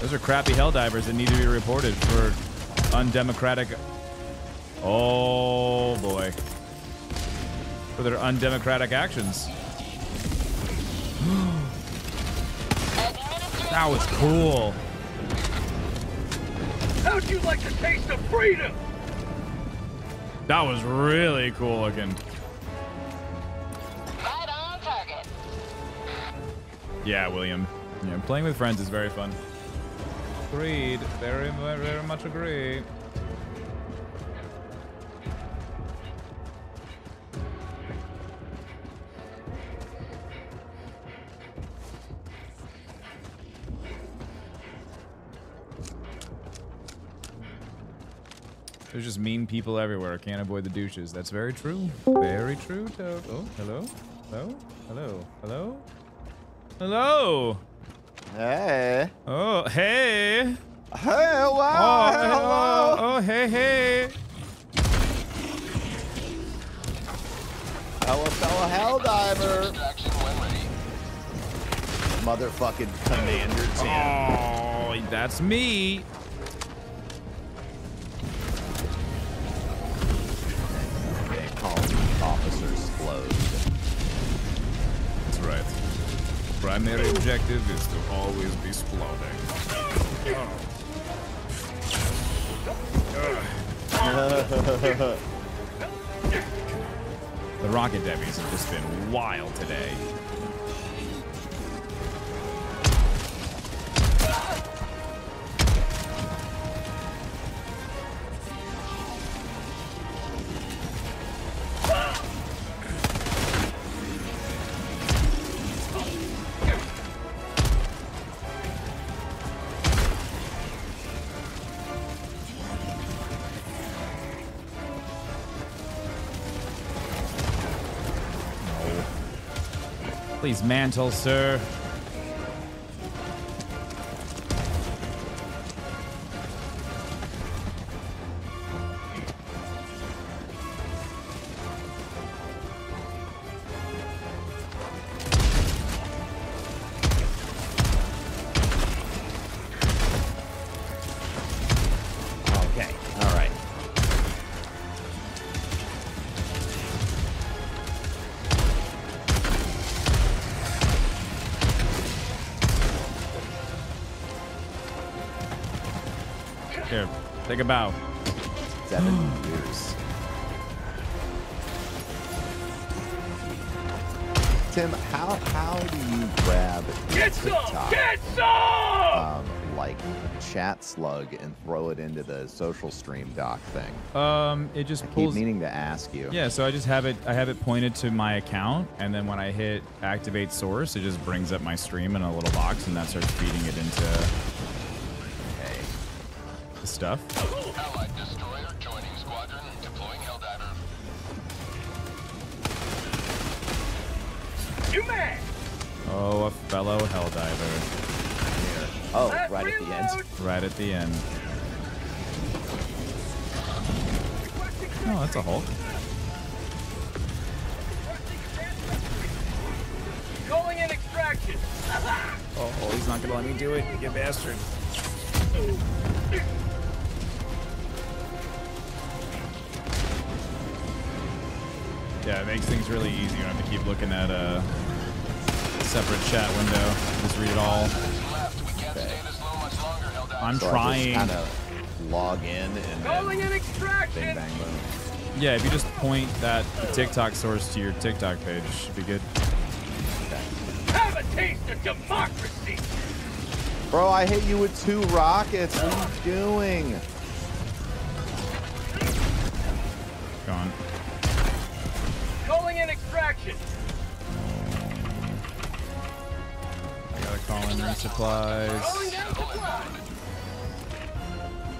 those are crappy hell divers that need to be reported for undemocratic. Oh boy. For their undemocratic actions. That was cool. How'd you like the taste of freedom? That was really cool looking. Right on target. Yeah, William. Yeah, playing with friends is very fun. Agreed. Very, very, very much agree. Just mean people everywhere. Can't avoid the douches. That's very true. Very true, Toad. Oh, hello? Hello? Hello? Hello? Hello? Hey. Oh, hey. Hey, Oh, wow. Oh, hello. Oh, oh, hey, hey. Hello, fellow Helldiver. Motherfucking Commander Tim. Oh, that's me. Primary objective is to always be exploding. The Rocket Debbys have just been wild today. Mantle, sir. Take a bow. Seven years. Tim, how how do you grab Get some! TikTok, Get some! um, like chat slug and throw it into the social stream doc thing? Um, it just I keep pulls. meaning to ask you. Yeah, so I just have it. I have it pointed to my account, and then when I hit activate source, it just brings up my stream in a little box, and that starts feeding it into man! Oh, a fellow helldiver. Oh, Let's right at the end. Right at the end. Oh, that's a Hulk. Calling in extraction. Oh, he's not gonna let me do it, you bastard. It makes things really easy. You don't have to keep looking at a separate chat window. Just read it all. I'm So trying. just kind of log in and Calling in then extraction. bing bang. Yeah, if you just point that TikTok source to your TikTok page, it should be good. Have a taste of democracy. Bro, I hit you with two rockets. What are you doing? In resupplies. Calling down supply.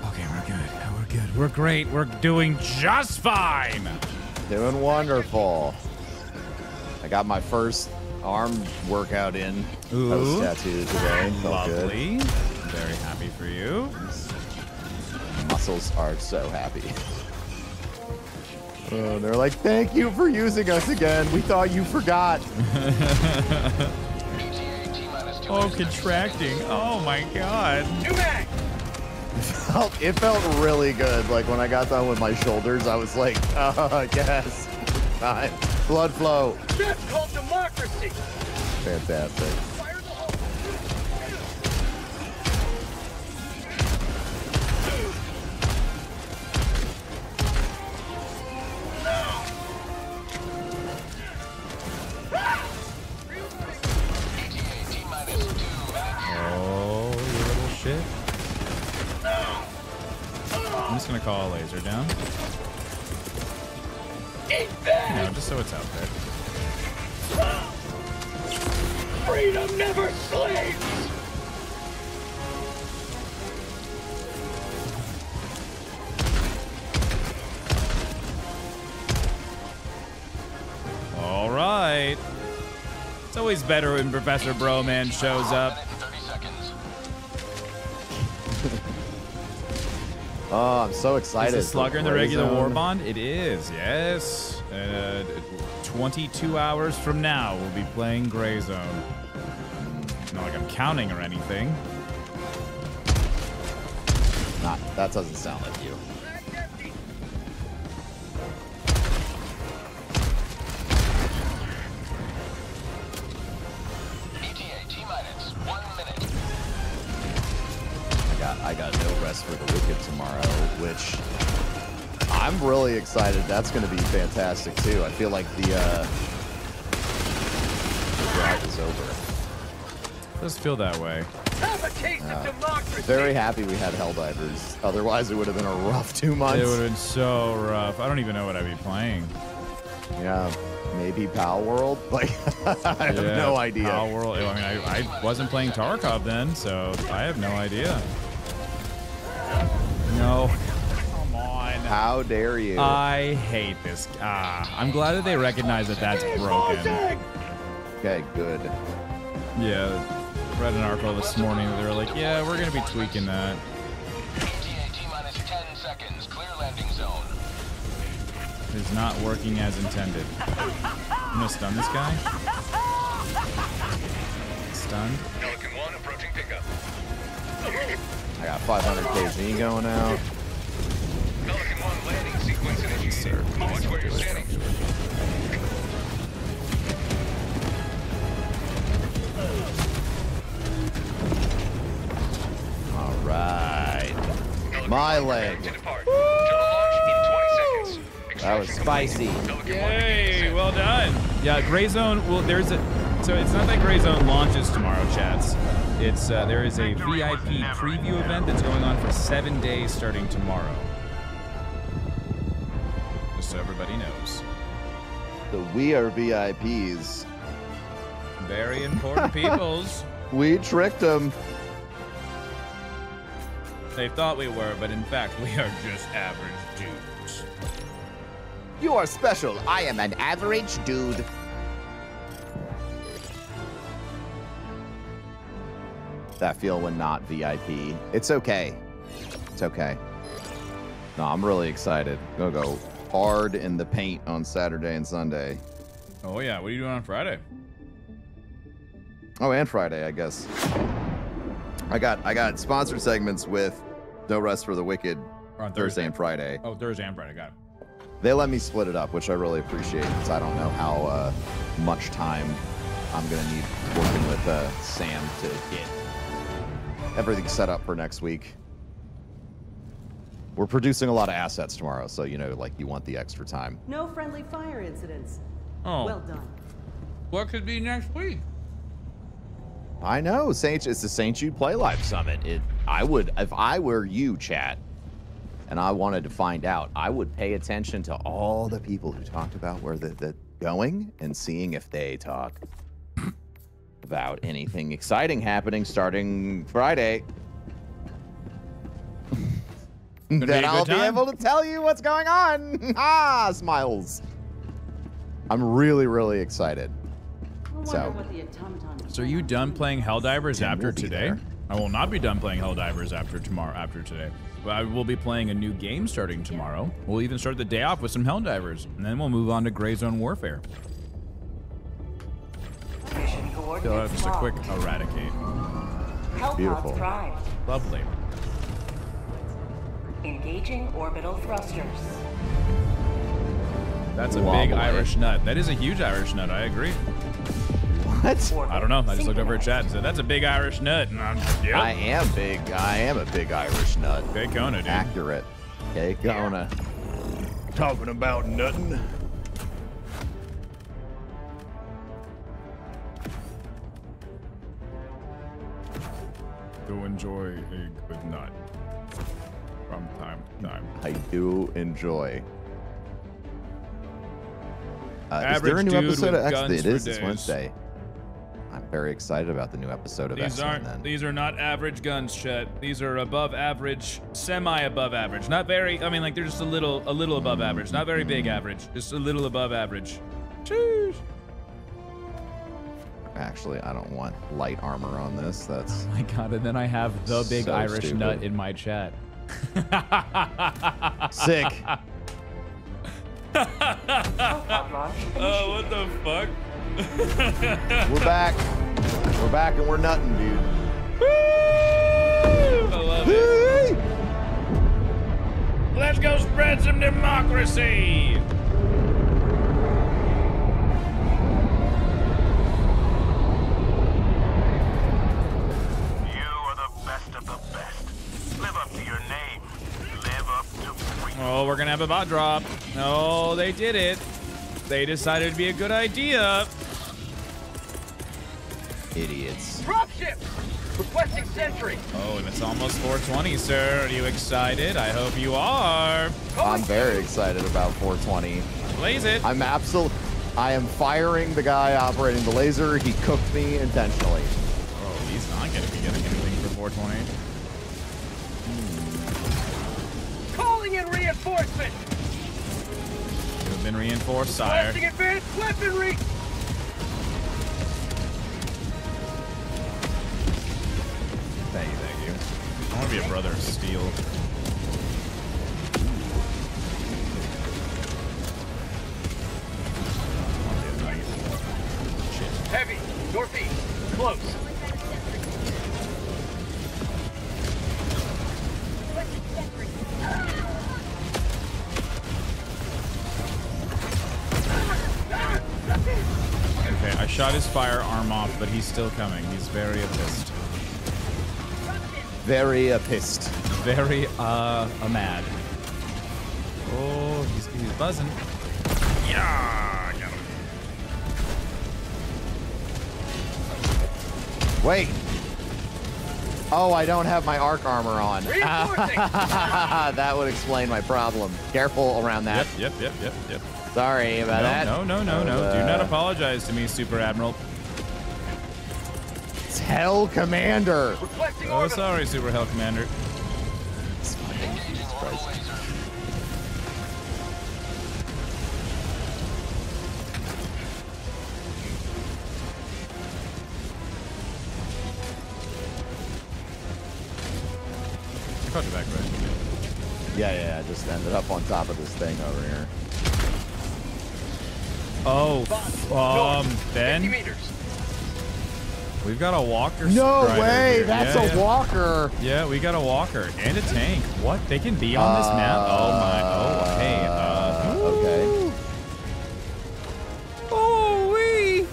Okay, we're good. Oh, we're good. We're great. We're doing just fine. Doing wonderful. I got my first arm workout in. Ooh. Post tattoo today. Felt good. Lovely. Very happy for you. Muscles are so happy. Oh, they're like, thank you for using us again. We thought you forgot. Oh, contracting. Oh my god. New mag. felt, it felt really good. Like when I got done with my shoulders, I was like, oh, yes. Time. Blood flow. That's called democracy. Fantastic. I'm just gonna call a laser down. Eat that! You know, just so it's out there. Freedom never sleeps! All right. It's always better when Professor Broman shows up. Oh, I'm so Is excited. the for Slugger in the regular war bond? It is, yes. Uh, 22 hours from now, we'll be playing Gray Zone. Not like I'm counting or anything. Not, that doesn't sound like you. Really excited. That's going to be fantastic too. I feel like the uh, the drought is over. Does feel that way. Have a taste Yeah. of. Very happy we had Helldivers. Otherwise, it would have been a rough two months. It would have been so rough. I don't even know what I'd be playing. Yeah, maybe Palworld. Like I have no idea. Palworld. I mean, I, I wasn't playing Tarkov then, so I have no idea. On. How dare you? I hate this. Ah, I'm glad that they recognize that that's broken. Okay, good. Yeah, read an article this morning. They were like, yeah, we're gonna be tweaking that. It's not working as intended. I'm gonna stun this guy. Stunned. Pelican 1 approaching pickup. I got 500 kg going out. Pelican 1 landing sequence initiated. Watch where you're standing. All right. My leg. That was spicy. Yay! Well done. Yeah, Gray Zone. Well, there's a. So it's not that Gray Zone launches tomorrow, chats. It's uh, there is a VIP preview event that's going on for seven days starting tomorrow. Just so everybody knows. So we are VIPs. Very important peoples. We tricked them. They thought we were, but in fact, we are just average dudes. You are special. I am an average dude. That feel when not VIP. It's okay. It's okay. No, I'm really excited. Gonna go hard in the paint on Saturday and Sunday. Oh yeah, what are you doing on Friday? Oh, and Friday, I guess. I got I got sponsored segments with No Rest for the Wicked On Thursday and Friday. Oh, Thursday and Friday. Got it. They let me split it up, which I really appreciate because I don't know how uh, much time I'm gonna need working with uh, Sam to get everything set up for next week. We're producing a lot of assets tomorrow, so you know, like you want the extra time. No friendly fire incidents. Oh. Well done. What could be next week? I know, Saint. It's the Saint Jude Play Live Summit. It. I would, if I were you, chat, and I wanted to find out, I would pay attention to all the people who talked about where they're, they're going and seeing if they talk about anything exciting happening starting Friday. Be a then I'll good be able to tell you what's going on. ah, smiles. I'm really, really excited. I So- what the So are you done playing Helldivers Tim after today? there. I will not be done playing Helldivers after tomorrow. After today, but I will be playing a new game starting tomorrow. We'll even start the day off with some Helldivers, and then we'll move on to Gray Zone Warfare. Mission So uh, just a quick eradicate. Beautiful. Lovely. Engaging orbital thrusters. That's a Wobbly. big Irish nut. That is a huge Irish nut. I agree. What? I don't know. I just looked over at chat and said that's a big Irish nut. And I'm just, yep. I am big. I am a big Irish nut. Big Kona, dude. Accurate. Okay, Kona. Talking about nothing. Do enjoy a good nut from time. I do enjoy. Uh, is there a new episode of X? guns It is this. Wednesday. I'm very excited about the new episode of These X Men. aren't. Then These are not average guns, Chet. These are above average, semi above average. Not very. I mean, like they're just a little, a little above average. Not very big average. Just a little above average. Cheers. Actually, I don't want light armor on this. That's Oh my god, and then I have the big So Irish stupid. nut in my chat. sick. Oh, what the fuck? We're back. We're back and we're nutting, dude. I love it. Let's go spread some democracy. Oh, we're gonna have a bot drop. No, they did it. They decided to be a good idea. Idiots. Dropship! Requesting sentry. Oh, and it's almost 420, sir. Are you excited? I hope you are. I'm very excited about 420. Blaze it. I'm absolute. I am firing the guy operating the laser. He cooked me intentionally. Oh, he's not gonna be getting anything for 420. Calling in reinforcement. Should have been reinforced, sire. Advanced weaponry. Thank you, thank you. I want to be a brother of steel. Heavy. Northeast. Close. Okay, I shot his firearm off, but he's still coming. He's very pissed. Very uh, pissed. Very uh, a mad. Oh, he's, he's buzzing. Yeah, got him. Wait. Oh, I don't have my arc armor on. That would explain my problem. Careful around that. Yep, yep, yep, yep, yep. Sorry about that. No, no, no, no, no. Do not Uh, apologize to me, Super Admiral. Hell, Commander. Oh, sorry, Super Hell Commander. I called you back, right? Yeah, yeah, I just ended up on top of this thing over here. Oh, um, Ben, we've got a walker. No way, here. that's Yeah, a yeah. walker. Yeah, we got a walker and a tank. What? They can be on this map? Oh my! Oh, hey. Uh, okay. oh wee!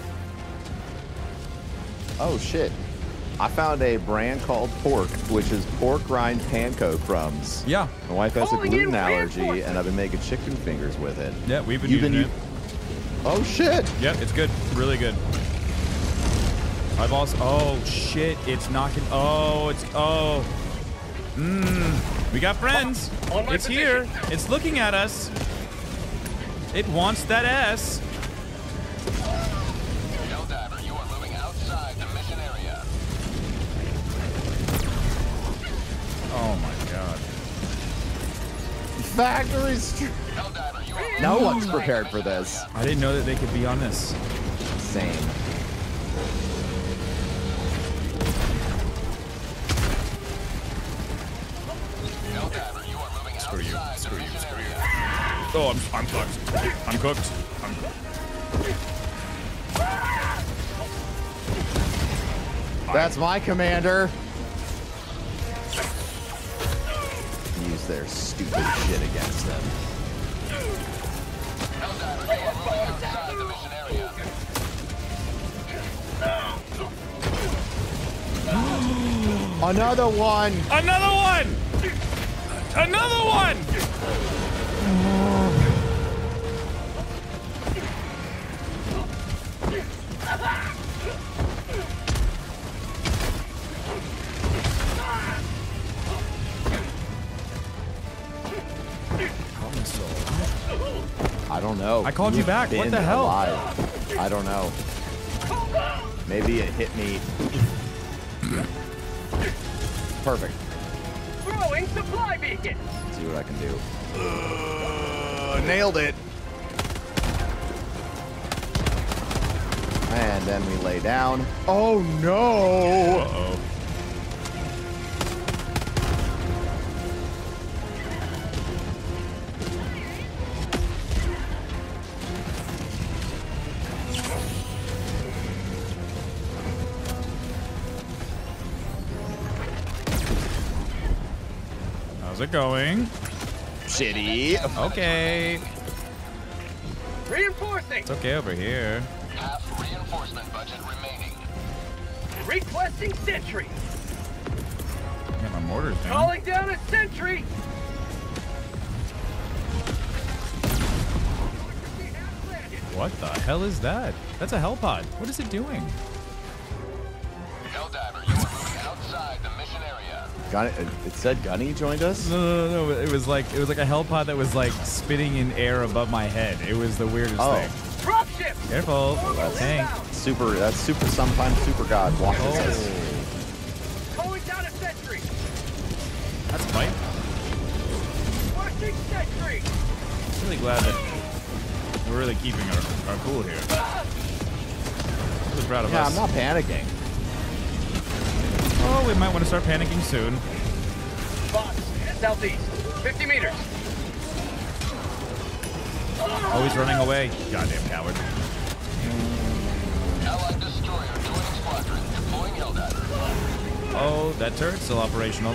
Oh shit. I found a brand called Pork, which is pork rind panko crumbs. Yeah, My wife has a gluten allergy, and I've been making chicken fingers with it. yeah, we've been You've using been it. Oh shit! Yep, it's good. Really good. I've also. Oh shit! It's knocking. Oh, it's. Oh. Mmm. We got friends. On my It's here. It's looking at us. It wants that S. Helldiver, you are moving outside the mission area. Oh my god. Factory str- Helldiver, you are No one's prepared for this. I didn't know that they could be on this. Same. Helldiver, you are moving Screw you. Screw you. Screw you. Oh, I'm, I'm cooked. I'm cooked. I'm cooked. That's my commander. Use their stupid shit against them. Another one. Another one! Another one! I don't know. I called you You've back. What the hell? alive. I don't know. Maybe it hit me. Perfect. Throwing supply beacon. Let's see what I can do. Uh, nailed it. And then we lay down. Oh no! Uh-oh. How's it going? Shitty. Okay. Reinforcing. It's okay over here. Half reinforcement budget remaining. Requesting sentry. Get my mortars down. Calling down a sentry. What the hell is that? That's a hell pod. What is it doing? Helldiver, you are moving outside the mission area. Gun- it said Gunny joined us. No, no, no, no. It was like it was like a hell pod that was like spitting in air above my head. It was the weirdest Oh. thing. Dropship. Careful, tank. Super. That's super. Sometimes super god watches us. Oh, Calling down a sentry. that's a fight. Requesting sentry. Really glad that we're really keeping our, our cool here. Ah! Really proud of Yeah, us. I'm not panicking. Oh, we might want to start panicking soon. Box. Southeast. 50 meters. Oh, Always running away. Goddamn coward. Allied destroyer joining squadron. Deploying Helldiver. Oh, that turret's still operational.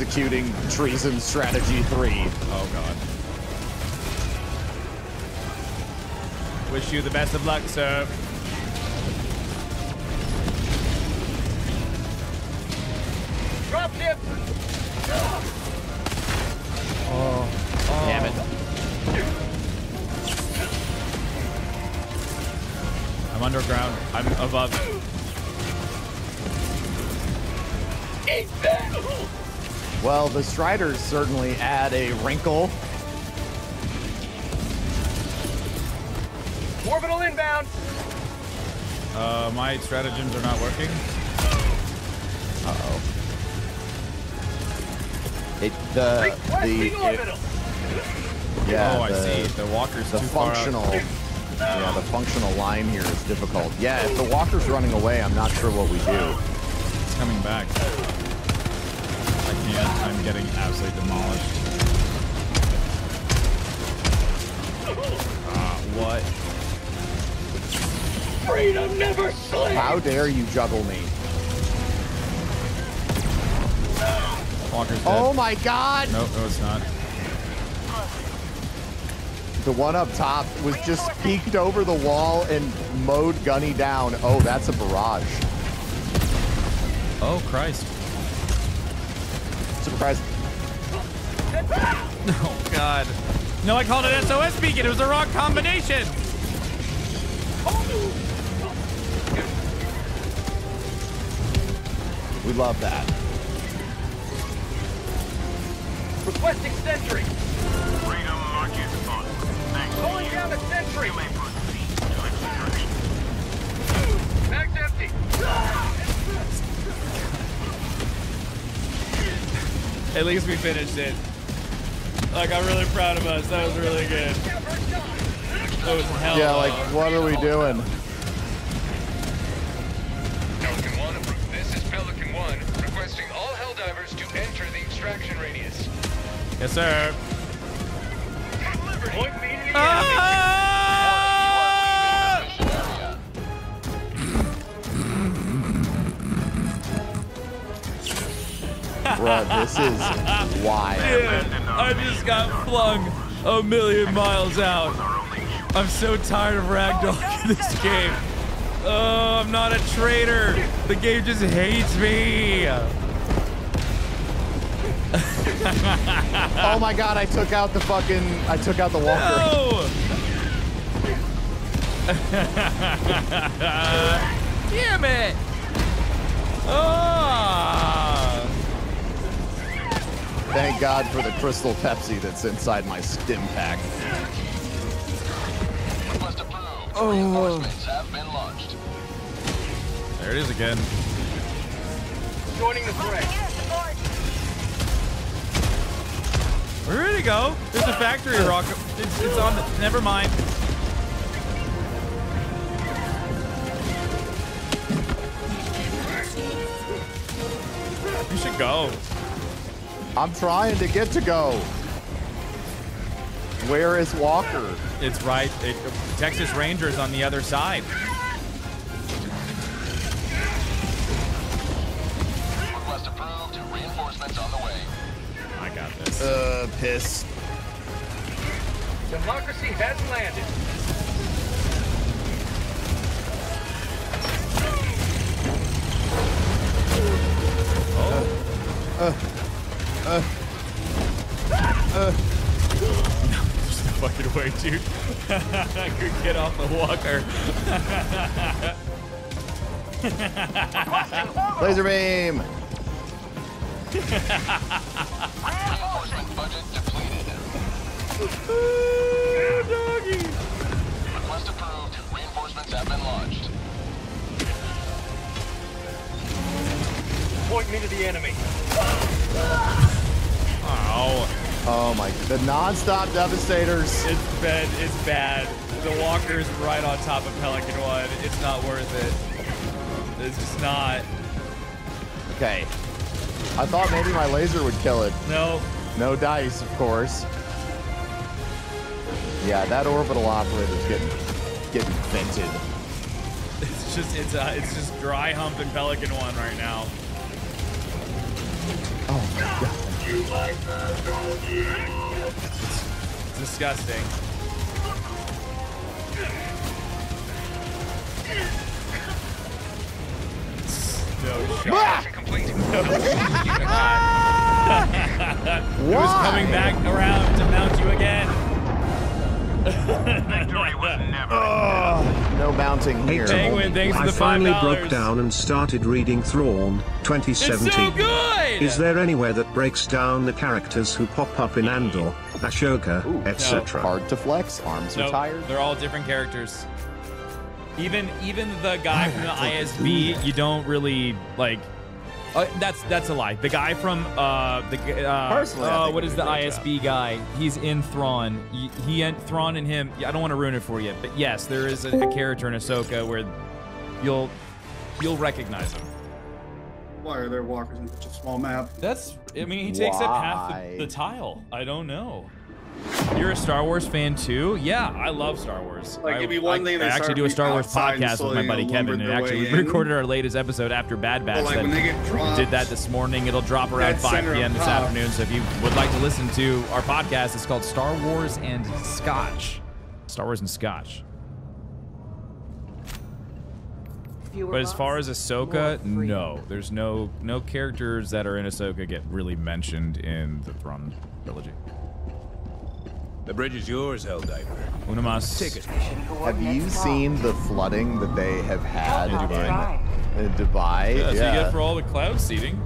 Executing treason strategy three. Oh god. Wish you the best of luck, sir. Well, the Striders certainly add a wrinkle. Orbital inbound. Uh, my stratagems are not working. Uh oh. It the Requesting the it- yeah. oh, I the- see. The walker's The too far out. functional. Yeah, the functional line here is difficult. Yeah, if the walker's running away, I'm not sure what we do. It's coming back. I can't. I'm getting absolutely demolished. Ah, what? Freedom never sleeps. How dare you juggle me? Walker's dead. Oh my god! Nope, no, it's not. The one up top was just peeked over the wall and mowed Gunny down. Oh, that's a barrage. Oh, Christ. Oh, God. No, I called it SOS beacon. It was the wrong combination. We love that. Requesting sentry. Freedom marches on. Thanks. Calling down a sentry. You may proceed to extraction. Mag's empty. At least we finished it. Like, I'm really proud of us. That was really good. That was hell. Yeah, like, what are we doing? Pelican 1, this is Pelican 1, requesting all Helldivers to enter the extraction radius. Yes, sir. Point me to the Ah! Bruh, this is wild. I just got flung a million miles out. I'm so tired of ragdolling this game. Oh, I'm not a traitor. The game just hates me. Oh my god, I took out the fucking I took out the walker. No! Damn it! Ah! Thank God for the crystal Pepsi that's inside my stim pack. Oh. Reinforcements have been launched. There it is again. Joining the fray. Where did it go? There's a factory rocket. It's, it's on the. Never mind. You should go. I'm trying to get to go. Where is Walker? It's right. It, Texas Rangers on the other side. Request approved. Reinforcements on the way. I got this. Uh, piss. Democracy has landed. Uh, uh, uh. There's no fucking way, dude. I could get off the walker. Laser beam. Reinforcement budget depleted. Request approved. Reinforcements have been launched. Point me to the enemy. Oh. Oh my! The non-stop devastators. It's bad. It's bad. The walker's right on top of Pelican One. It's not worth it. It's just not. Okay. I thought maybe my laser would kill it. No. No dice, of course. Yeah, that orbital operator's getting getting vented. It's just it's uh it's just dry humping Pelican One right now. My god. It's disgusting. No shot. No ah! shot. Who's coming back around to mount you again? Victory was never. Ah, no mounting Hey here. Penguin, thanks for I the finally $5. broke down and started reading Thrawn 2017. It's so good! Is there anywhere that breaks down the characters who pop up in Andor, Ahsoka, etc.? Hard to flex. Arms are Nope, tired. They're all different characters. Even even the guy from the ISB, you don't really like. Uh, that's that's a lie. The guy from uh the g- uh, Personally, I uh think what it is would the be a great ISB guy? He's in Thrawn. He, he and Thrawn and him. I don't want to ruin it for you, but yes, there is a, a character in Ahsoka where you'll you'll recognize him. Why are there walkers in such a small map? That's. I mean, he takes up half Why? the, the tile. I don't know. You're a Star Wars fan too? Yeah, I love Star Wars. Like, I, it'd be one I, thing I they actually do a Star Wars podcast with my buddy Kevin, and actually we recorded our latest episode after Bad Batch. like, that when they get we dropped, did that this morning. It'll drop around 5 p.m. this top. afternoon. So if you would like to listen to our podcast, it's called Star Wars and Scotch. Star Wars and Scotch. But as far as bots, Ahsoka, no. There's no no characters that are in Ahsoka get really mentioned in the Thrawn trilogy. The bridge is yours, Helldiver. Unamas. Take it. Have you seen the flooding that they have had In Dubai. in Dubai? Yeah, that's what you get for all the cloud seeding.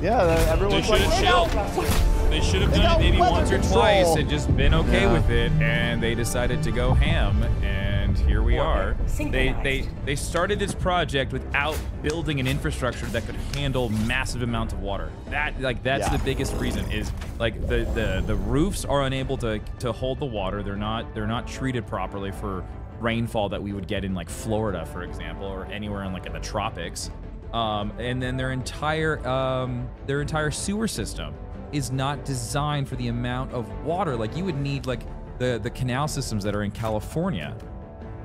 Yeah, the- They everyone's should like, have "Wait. They should have done it maybe weather once or twice and just been okay Yeah. with it, and they decided to go ham, and here we are. They they they started this project without building an infrastructure that could handle massive amounts of water. That like that's Yeah. the biggest reason is like the the the roofs are unable to to hold the water. They're not they're not treated properly for rainfall that we would get in like Florida, for example, or anywhere in like in the tropics. Um, and then their entire um, their entire sewer system is not designed for the amount of water. Like you would need like the the canal systems that are in California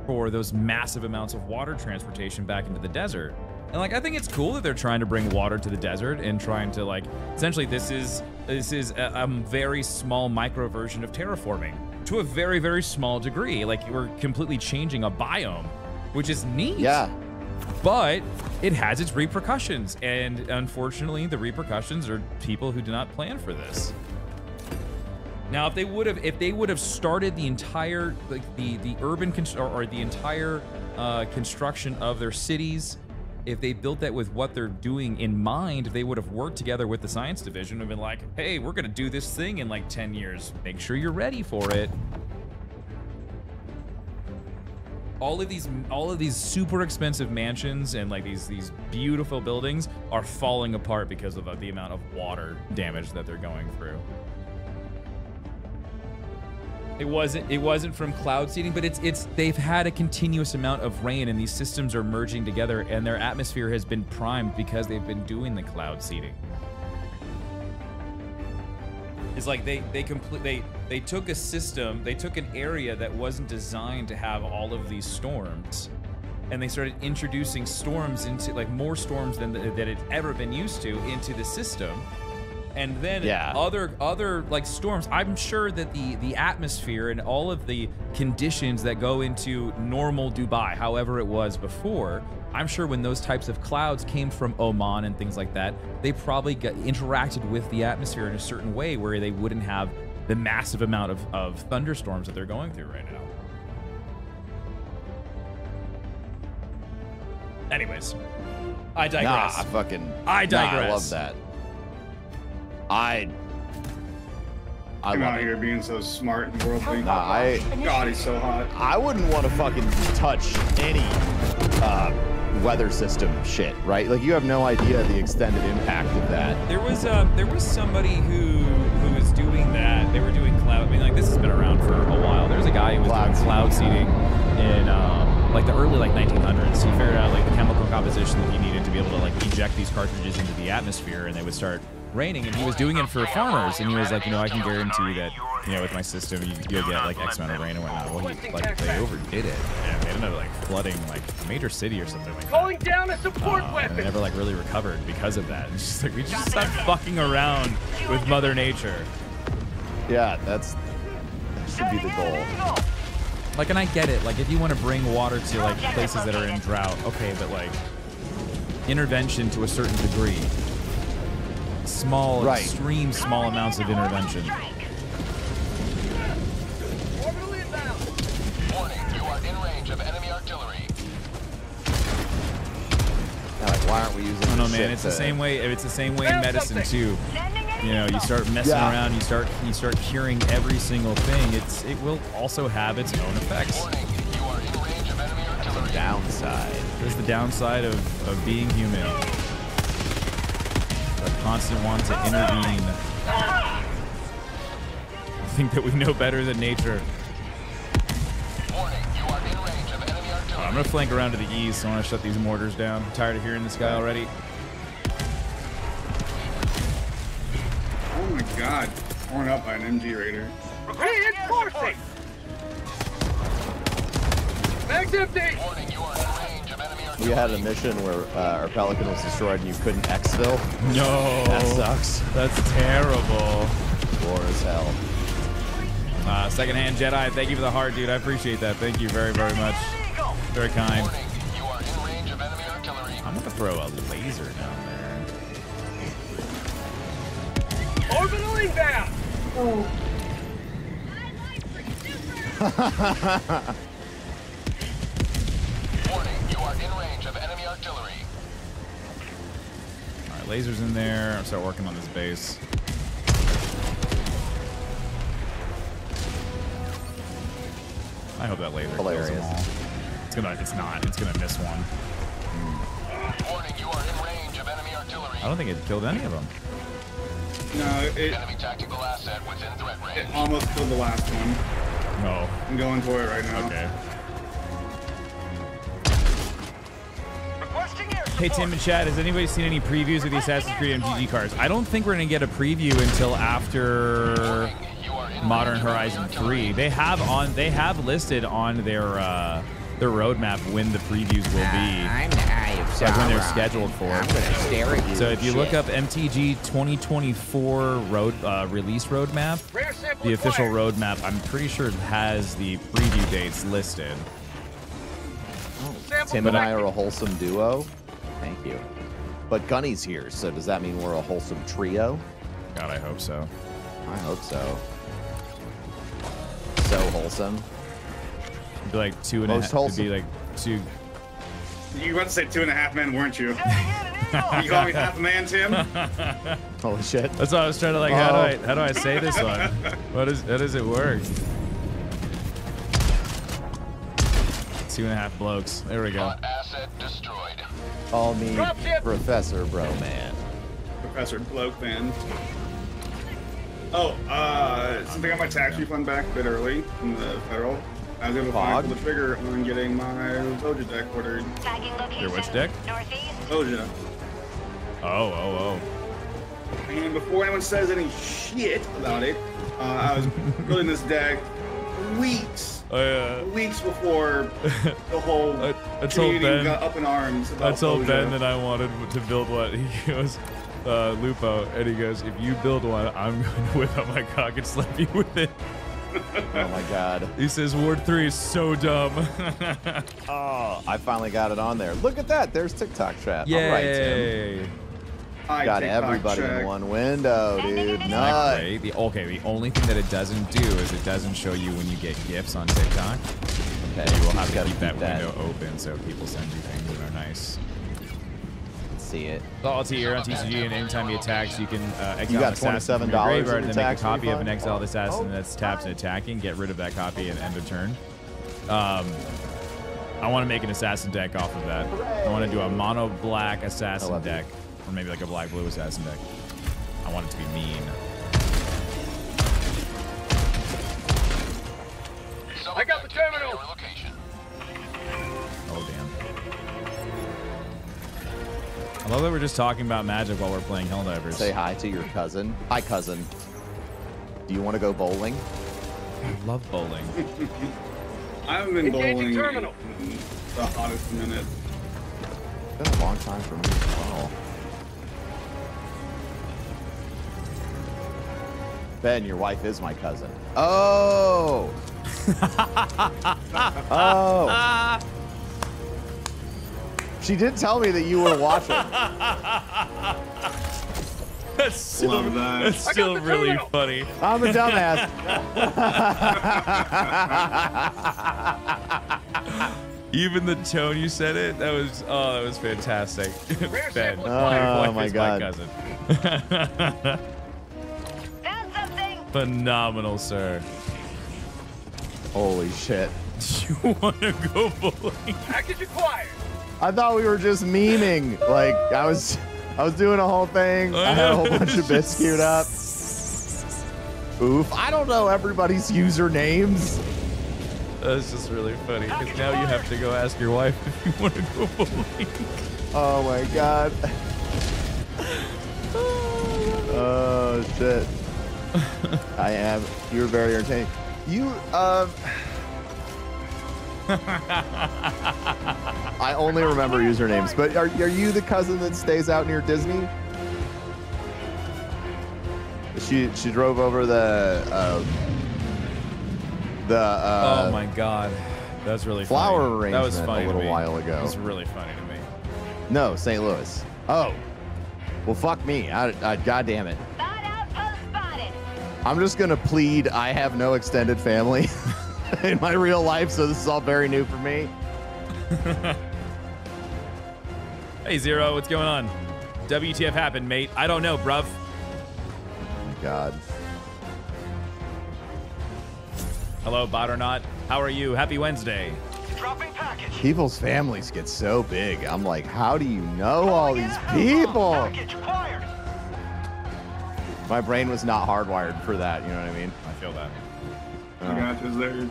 for those massive amounts of water transportation back into the desert. And like I think it's cool that they're trying to bring water to the desert and trying to like essentially this is this is a, a very small micro version of terraforming to a very very small degree. Like we're completely changing a biome, which is neat. Yeah. But it has its repercussions, and unfortunately, the repercussions are people who do not plan for this. Now, if they would have, if they would have started the entire, like the the urban or, or the entire uh, construction of their cities, if they built that with what they're doing in mind, they would have worked together with the science division and been like, "Hey, we're gonna do this thing in like 10 years. Make sure you're ready for it." all of these all of these super expensive mansions and like these these beautiful buildings are falling apart because of uh, the amount of water damage that they're going through. It wasn't it wasn't from cloud seeding, but it's it's they've had a continuous amount of rain and these systems are merging together and their atmosphere has been primed because they've been doing the cloud seeding. It's like they they complete they they took a system, they took an area that wasn't designed to have all of these storms, and they started introducing storms into like more storms than the, that had ever been used to into the system. And then Yeah. other other like storms. I'm sure that the the atmosphere and all of the conditions that go into normal Dubai, however it was before, I'm sure when those types of clouds came from Oman and things like that, they probably got interacted with the atmosphere in a certain way where they wouldn't have the massive amount of, of thunderstorms that they're going through right now. Anyways, I digress. Nah, I fucking. I nah, I love that. I. I I'm love out it. here being so smart and worldly. Nah, I. God, he's so hot. I wouldn't want to fucking touch any uh, weather system shit, right? Like you have no idea the extended impact of that. There was um, there was somebody who who was doing that. They were doing cloud. I mean, like this has been around for a while. There's a guy who was Cloud doing cloud seeding in um, like the early like 1900s. He figured out like the chemical composition that he needed to be able to like eject these cartridges into the atmosphere, and they would start raining. And he was doing it for farmers, and he was like, you know, I can guarantee that you know with my system you, you'll get like X amount of rain and whatnot. Well, he, like they overdid it. Yeah, they ended up like flooding like a major city or something like that. Calling down a support Uh, and weapon. they never like really recovered because of that. It's just like we just stop fucking around with Mother Nature. Yeah, that's that should be the goal. Like, and I get it. Like, if you want to bring water to like places that are in drought, okay, but like intervention to a certain degree, small, Right. extreme small amounts of intervention. Orbital inbound. Warning, you are in range of enemy artillery. Yeah, like why aren't we using? I don't know, man. It's the same way. It's the same way in medicine something. too. You know, you start messing Yeah. around, you start you start curing every single thing. It's it will also have its own effects. You are in range of enemy artillery. downside. There's the downside of, of being human. The constant want to intervene. I think that we know better than nature. Warning, you are in range of enemy artillery. I'm gonna flank around to the east. I want to shut these mortars down. I'm tired of hearing this guy already. Oh my god. Torn up by an MG Raider. Reinforcing. Mag's empty. Warning, you are in range of enemy artillery. We had a mission where uh, our Pelican was destroyed and you couldn't exfil. No, That sucks. That's terrible. War as hell. Uh, secondhand Jedi, thank you for the heart, dude. I appreciate that. Thank you very, very much. Very kind. You are in range of enemy artillery. I'm gonna throw a laser down there. Orbital inbound. Warning, artillery. All right, lasers in there. I'll start working on this base. I hope that laser kills them all. It's gonna. It's not. It's gonna miss one. Warning, you are in range of enemy artillery. I don't think it killed any of them. No, it, Enemy tactical asset within threat it range. almost killed the last one. No. I'm going for it right now. Okay. Hey Tim and Chad, has anybody seen any previews of the Assassin's Creed MTG cards? I don't think we're gonna get a preview until after Warning, you are in Modern range of enemy Horizon 3. They have on. They have listed on their uh, their roadmap when the previews will be. like when they're scheduled for. I'm gonna stare at you. So if you look up MTG 2024 road uh, release roadmap, the official roadmap, I'm pretty sure it has the preview dates listed. Tim and I are a wholesome duo. Thank you. But Gunny's here, so does that mean we're a wholesome trio? God, I hope so. I hope so. So wholesome. It'd be like two and a Most half. It'd be like two. You were about to say two and a half men, weren't you? you call me half a man, Tim? Holy shit. That's what I was trying to like. How do Oh. I how do I say this one? What is how does it work? Two and a half blokes. There we go. Asset destroyed. Call me Professor Bro Man. Professor Bloke Man. Oh, uh, since I got my tax refund back a bit early from the federal, I was able to Fog? pull the trigger on getting my Voja deck ordered. Your which deck? Northeast. Voja. Oh, oh, oh, And before anyone says any shit about it, uh, I was building this deck weeks, oh. Oh, weeks before the whole I, I told community Ben. got up in arms about I told Voja. Ben that I wanted to build one. He goes, uh, Lupo, and he goes, if you build one, I'm going to whip out my cock and slap you with it. Oh my god. He says Ward 3 is so dumb. Oh, I finally got it on there. Look at that. There's TikTok chat. All right, Tim. Yay. Got everybody check. in one window, dude. Isn't that Nut. great? The, okay, the only thing that it doesn't do is it doesn't show you when you get gifts on TikTok. Okay, You will have to gotta keep that that. window open so people send you things that are nice. See it. All here on TCG, and anytime you attack, you can uh, exile You got assassin from $27 your graveyard and then make a copy of an refund? exiled assassin that's taps and attacking. Get rid of that copy and end of turn. Um, I want to make an assassin deck off of that. I want to do a mono black assassin love it. Deck, or maybe like a black blue assassin deck. I want it to be mean. I got the terminal. Oh damn. I love that we're just talking about magic while we're playing Helldivers. Say hi to your cousin. Hi, cousin. Do you want to go bowling? I love bowling. I haven't been Engaging bowling terminal. in the hottest minute. It's been a long time for me as well. Ben, your wife is my cousin. Oh. oh. She did tell me that you were watching. That's still, Love that. that's still really terminal. funny. I'm a dumbass. Even the tone you said it, that was oh, that was fantastic. Ben, sample your acquired. wife Oh my is God. cousin. Found something. Phenomenal, sir. Holy shit. You want to go bowling? Package acquired. I thought we were just memeing. Like I was I was doing a whole thing. I had a whole bunch of bits queued up. Oof. I don't know everybody's usernames. That's just really funny because now you have to go ask your wife if you want to go bowling. Oh my god. Oh shit. I am. You're very entertaining. You um I only remember usernames, but are, are you the cousin that stays out near Disney? She she drove over the um, the uh, oh my god, that was really flower funny. That was funny a little while ago. That was really funny to me. no St. Louis. Oh, well fuck me. I, I God damn it. Spot outpost spotted. I'm just gonna plead. I have no extended family in my real life, so this is all very new for me. Hey Zero, what's going on? WTF happened, mate? I don't know, bruv. Oh my God. Hello, bot or not? How are you? Happy Wednesday. Dropping package. People's families get so big. I'm like, how do you know all these people? Package acquired. My brain was not hardwired for that. You know what I mean? I feel that. Oh. I got you there.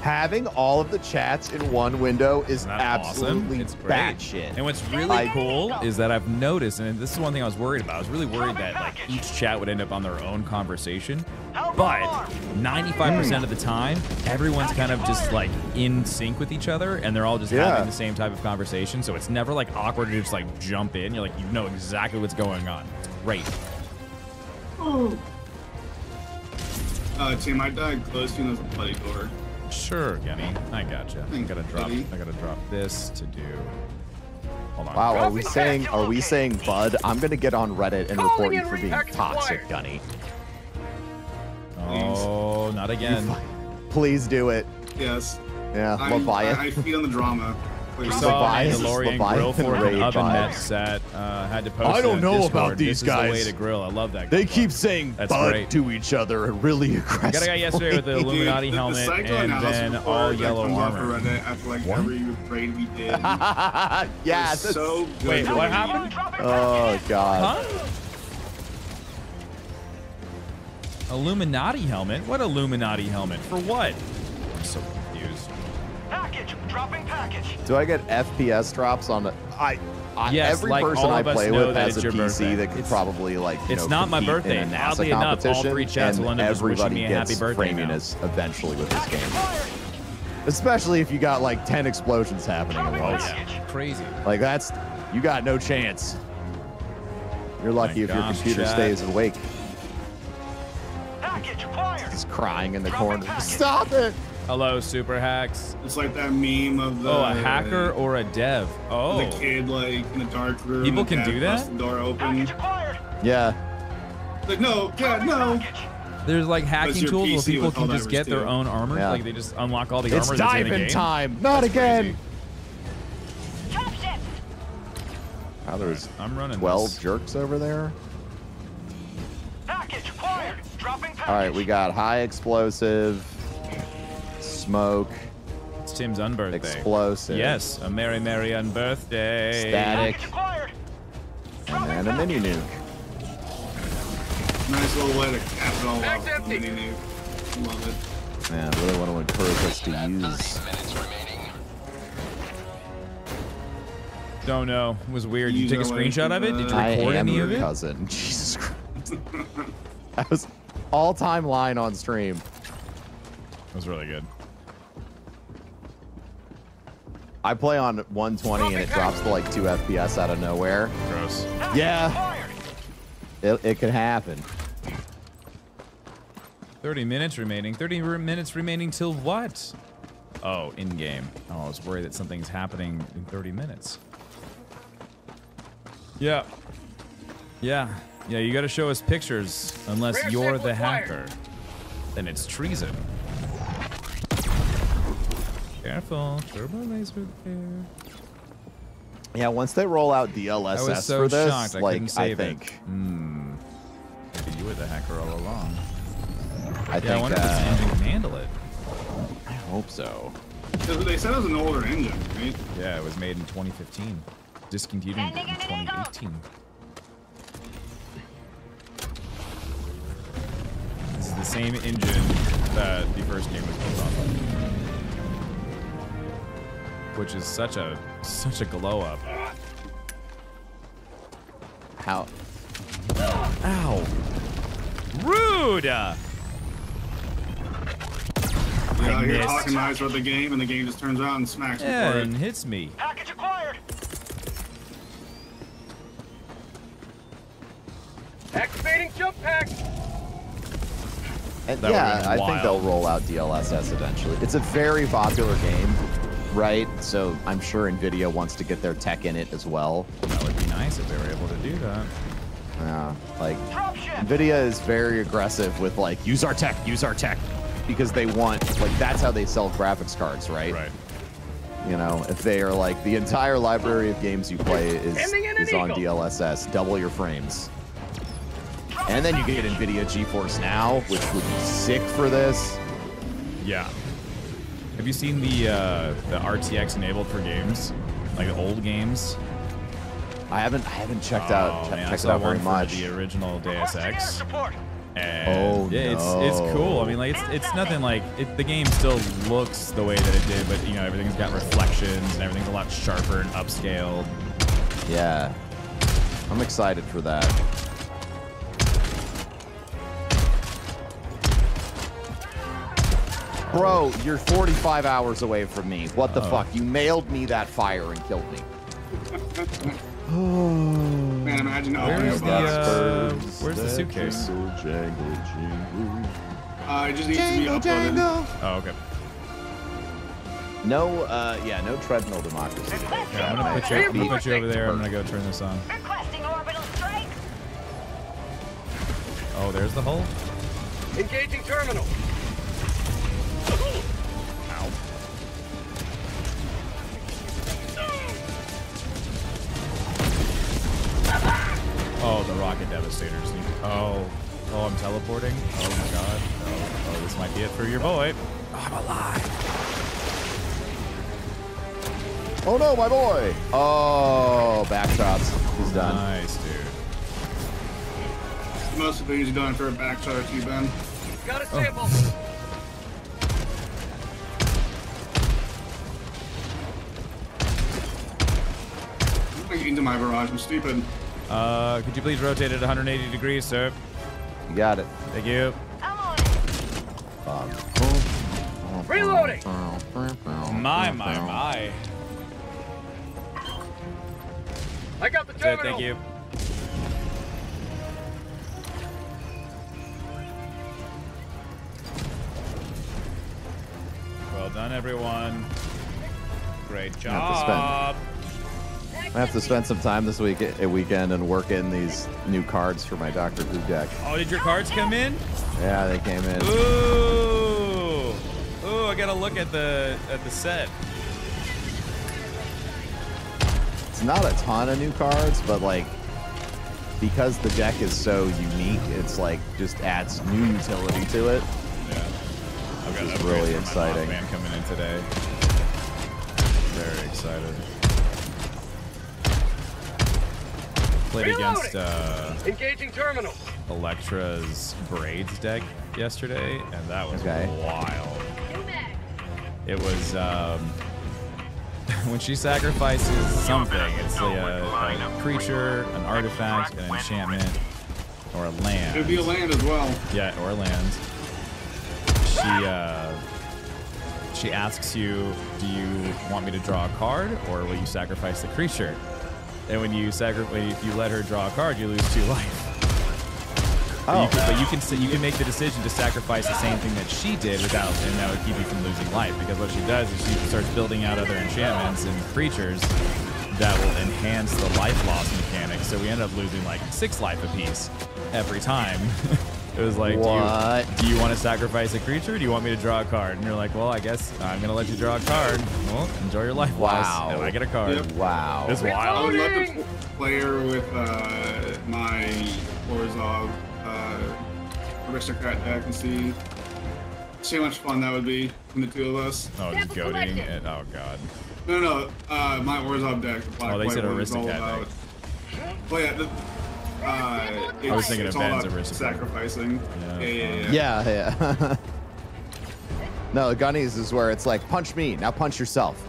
Having all of the chats in one window is Isn't absolutely awesome? It's great. batshit. And what's really I- cool is that I've noticed, and this is one thing I was worried about. I was really worried that like each chat would end up on their own conversation. But 95% hmm. of the time, everyone's kind of just like in sync with each other, and they're all just Yeah. having the same type of conversation. So it's never like awkward to just like jump in. You're like you know exactly what's going on. It's great. Uh, Tim, I died close to you. There's a bloody door. Sure, Genny. I gotcha. I gotta drop. buddy. I gotta drop this to do. Hold on. Wow, are we saying are we saying Bud? I'm gonna get on Reddit and report you for being toxic, Gunny. Oh, not again. Please do it. Yes. Yeah, I, we'll buy. I, I feed on the drama. We Please. saw Leviathan- Mandalorian grill for an oven vibes. net set. Uh, had to post I don't know Discord. about these this Is the way guys. to grill. I love that. They keep saying That's bud great. to each other and really aggressive. Got a guy yesterday with the Illuminati the, helmet the and then all yellow armor. of Reddit after like What? every raid we did. yeah, It's so good. Wait, what happened? Oh god. Huh? Illuminati helmet? What Illuminati helmet? For what? I'm so confused. Package, dropping package. Do I get FPS drops on the I, I Yes, every like person all I of us play know with that has a it's your PC birthday. that could It's- probably like you it's know, not my birthday. In a NASA Oddly enough, all three chats and will end up just wishing everybody me a gets happy birthday now. framiness eventually with this game. Especially if you got like 10 explosions happening at Oh, once. yeah. Crazy. Like that's you got no chance. You're lucky My if your computer chat. stays awake. Package acquired. Just crying in the corner. package. Stop it! Hello, super hacks. It's like that meme of the Oh, a hacker or a dev? Oh, the kid like in a dark room. People can do that? The door open. Yeah. Like no, yeah, no. There's like hacking your tools where people can just Helldivers get their own armor. Yeah. Like they just unlock all the It's armor that's in the diving game. time. Not That's again. crazy. Dropship! Now there's I'm running 12 this. jerks over there. Package acquired. Dropping package. All right, we got high explosive, smoke, It's Tim's unbirthday. explosive, Yes, a merry, merry unbirthday. static, and then a mini nuke. Nice little way to cap it all Bag's off. Mini nuke. Love it. Man, I really want to encourage us to use. Don't know. It was weird. Did you Use take a screenshot of it? Did you the- I record am any your of it? cousin. Jesus Christ. that was all-time line on stream. It was really good. I play on 120 and it drops to like 2 FPS out of nowhere. Gross. Yeah. It, it could happen. 30 minutes remaining. 30 re- minutes remaining till what? Oh, in game. Oh, I was worried that something's happening in 30 minutes. Yeah. Yeah. Yeah, you gotta show us pictures unless Rare you're the acquired. hacker. Then it's treason. Careful. Turbo laser there. Yeah, once they roll out I DLSS was so for this, shocked I like couldn't I think, it. Hmm. Maybe you were the hacker all along. I yeah, I think, wonder if uh, this engine can handle it. I hope so. They said it was an older engine, right? Yeah, it was made in 2015. Discontinued in 2018. This is the same engine that the first game was built off of. Which is such a such a glow up. How? Ow. Rude! I You know, you're missed. talking nice about the game, and the game just turns around and smacks Yeah, for and it. hits me. Package acquired. Activating jump pack. And That yeah, I think they'll roll out DLSS eventually. It's a very popular game, right? So I'm sure Nvidia wants to get their tech in it as well. That would be nice if they were able to do that. Yeah, like Nvidia is very aggressive with like use our tech, use our tech, because they want like that's how they sell graphics cards, right? Right. You know, if they are like the entire library of games you play is Ending in an is on eagle. DLSS, double your frames. And then you can get Nvidia GeForce Now, which would be sick for this. Yeah. Have you seen the uh, the RTX enabled for games, like the old games? I haven't I haven't checked out Oh, che- man, checked it saw out very one much. the original Deus Ex. support. And Oh, yeah, it's it's cool. I mean, like it's it's nothing like it, the game still looks the way that it did, but you know everything's got reflections and everything's a lot sharper and upscaled. Yeah. I'm excited for that. Bro, you're 45 hours away from me. What the Oh. fuck? You mailed me that fire and killed me. Man, imagine opening Where's a the box. uh, where's the suitcase? Uh, it just needs to be uploaded. Oh, okay. No, uh, yeah, no treadmill democracy. today. Yeah, I'm gonna put you. I'm gonna put you over there. I'm gonna go turn this on. Requesting orbital strike! Oh, there's the hole. Engaging terminal. Rocket devastators. Need oh, oh, I'm teleporting. Oh my god. Oh, oh, this might be it for your boy. Oh, I'm alive. Oh no, my boy! Oh, backshots. He's done. Nice, dude. Most of these are done for a backshot to you, Ben. Got a oh. sample. I'm gonna get into my barrage. I'm stupid. Uh, could you please rotate it 180 degrees, sir? You got it. Thank you. Um, Reloading. My, my, my. I got the Good, terminal. thank you. Well done, everyone. Great have to job. I have to spend some time this week a weekend and work in these new cards for my Doctor Who deck. Oh, did your cards come in? Yeah, they came in. Ooh. Ooh, I gotta look at the at the set. It's not a ton of new cards, but like because the deck is so unique, it's like just adds new utility to it. Yeah. I've got Which is really exciting. My coming in today. Very excited. Played against uh, Engaging terminal. Electra's Braids deck yesterday, and that was Okay. wild. It was um, when she sacrifices something. It's like a, a creature, an artifact, an enchantment, or a land. It'd be a land as well. Yeah, or a land. She uh, she asks you, "Do you want me to draw a card, or will you sacrifice the creature?" And when you sacrifice, if you let her draw a card, you lose two life. But, you Oh. can, but you can you can make the decision to sacrifice the same thing that she did without, and that would keep you from losing life. Because what she does is she starts building out other enchantments and creatures that will enhance the life loss mechanic. So we end up losing like six life apiece every time. it was like, do you, do you want to sacrifice a creature? Or do you want me to draw a card? And you're like, well, I guess I'm gonna let you draw a card. Well, enjoy your life loss. Wow. And I get a card. Yep. Wow. It's wild. I would love to pl- play her with uh, my Orzhov uh, aristocrat deck and see see how much fun that would be from the two of us. Oh, just goading it. Oh god. No, no, uh, my Orzhov deck. The black Oh, they white said one, is all aristocrat about. Well, yeah, the, uh, it's, I was thinking it's of all Ben's about aristocrat. sacrificing. Yeah. Yeah, yeah, yeah. Yeah, yeah. no, Gunnies is where it's like, punch me, now punch yourself.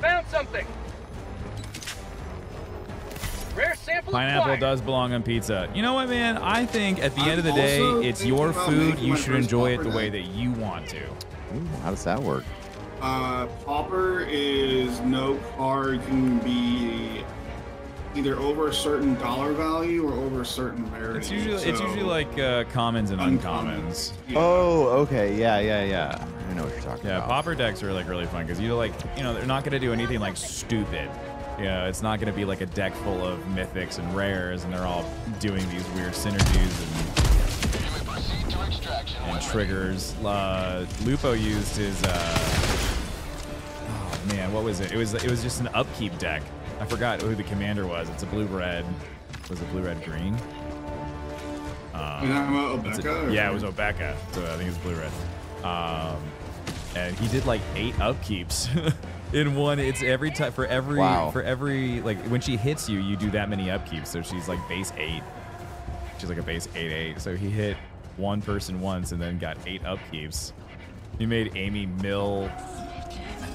Found something. Rare sample Pineapple acquired. does belong on pizza. You know what, man? I think at the I'm end of the day, it's your food. You should enjoy it Pauper the way that you want to. Ooh, how does that work? Uh, Pauper is no card can be either over a certain dollar value or over a certain rarity. It's usually it's usually like uh, commons and Uncommon. uncommons. Yeah. Oh, okay. Yeah, yeah, yeah. I know what you're talking Yeah, about. Yeah, Pauper decks are like really fun because you like you know they're not gonna do anything like stupid. You know, it's not gonna be like a deck full of mythics and rares, and they're all doing these weird synergies and, Proceed to extraction and triggers. Uh, Lupo used his. Uh, oh man, what was it? It was it was just an upkeep deck. I forgot who the commander was. It's a blue red. Was it blue red green? Um, You're about What's it- Obeka, or- Yeah, it was Obeka. So I think it's blue red. Um, and he did like eight upkeeps in one. It's every time for every Wow. for every like when she hits you, you do that many upkeeps. So she's like base eight. She's like a base eight eight. So he hit one person once and then got eight upkeeps. He made Amy mill.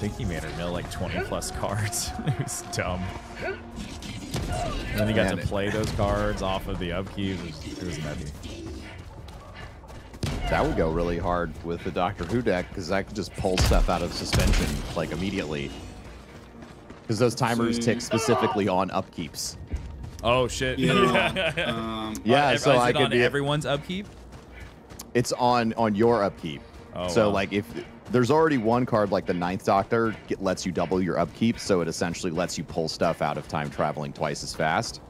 I think he made her mill like 20 plus cards. it was dumb. And then he got Man, to it- play those cards off of the upkeep. It was, it was nutty. That would go really hard with the Doctor Who deck because I could just pull stuff out of suspension like immediately. Because those timers See. tick specifically on upkeeps. Oh shit! Yeah. um, Yeah, On- so is I it could on be everyone's upkeep. It's on on your upkeep. Oh, so wow. like if there's already one card like the Ninth Doctor get, lets you double your upkeep, so it essentially lets you pull stuff out of time traveling twice as fast.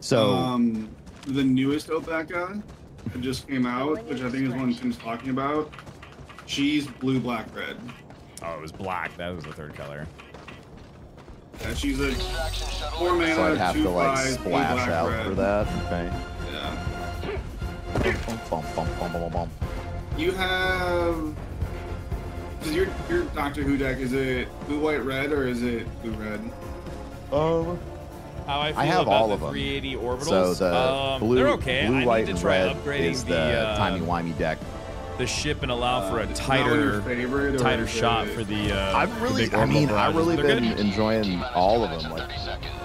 So um, the newest Obeka that just came out, which I think is one Tim's talking about. She's blue, black, red. Oh, it was black. That was the third color. Yeah, she's a four So I'd have two to like five, blue, splash black, out red. for that. Okay. Yeah. Bum, bum, bum, bum, bum, bum. You have. Is your your Doctor Who deck is it blue, white, red, or is it blue, red? Oh. How I feel I have about all the of them. 380 orbitals. So the um, blue, they're okay. blue, I white, need and to try red upgrading is the, the uh, timey wimey deck. the ship and allow for a Uh, is that one tighter, your favorite, or tighter is shot it- for the. Uh, I've the really, big I orbital mean, I've barrages. really They're been good. enjoying all of them. Like,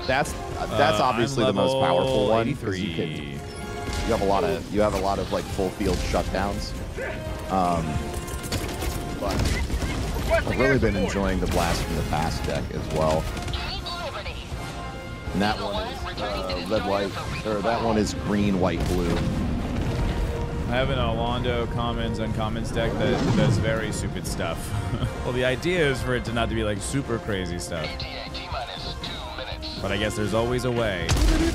that's that's Uh, obviously I'm the most powerful level one because you can 83. you have a lot of you have a lot of like full field shutdowns. Um, but I've really been enjoying the blast from the past deck as well. And that one is uh, red, white, or that one is green, white, blue. I have an Orlando Commons Uncommons deck that does very stupid stuff. well, the idea is for it to not to be like super crazy stuff. But I guess there's always a way.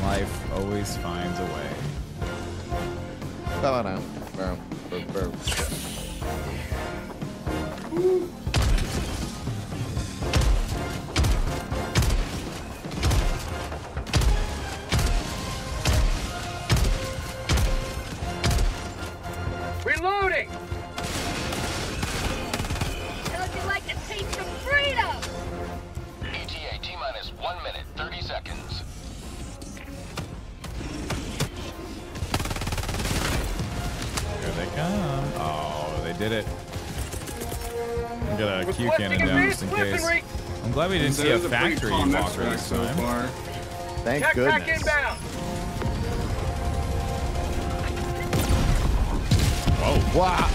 Life always finds a way. Reloading! How'd you like to taste some freedom? ETA T minus one minute, 30 seconds. Here they come. Oh, they did it. I'm gonna Q cannon down just in case. I'm glad we didn't see a factory calm walker extract this so time. far. Thank Jetpack goodness. inbound! Whoa. Wow.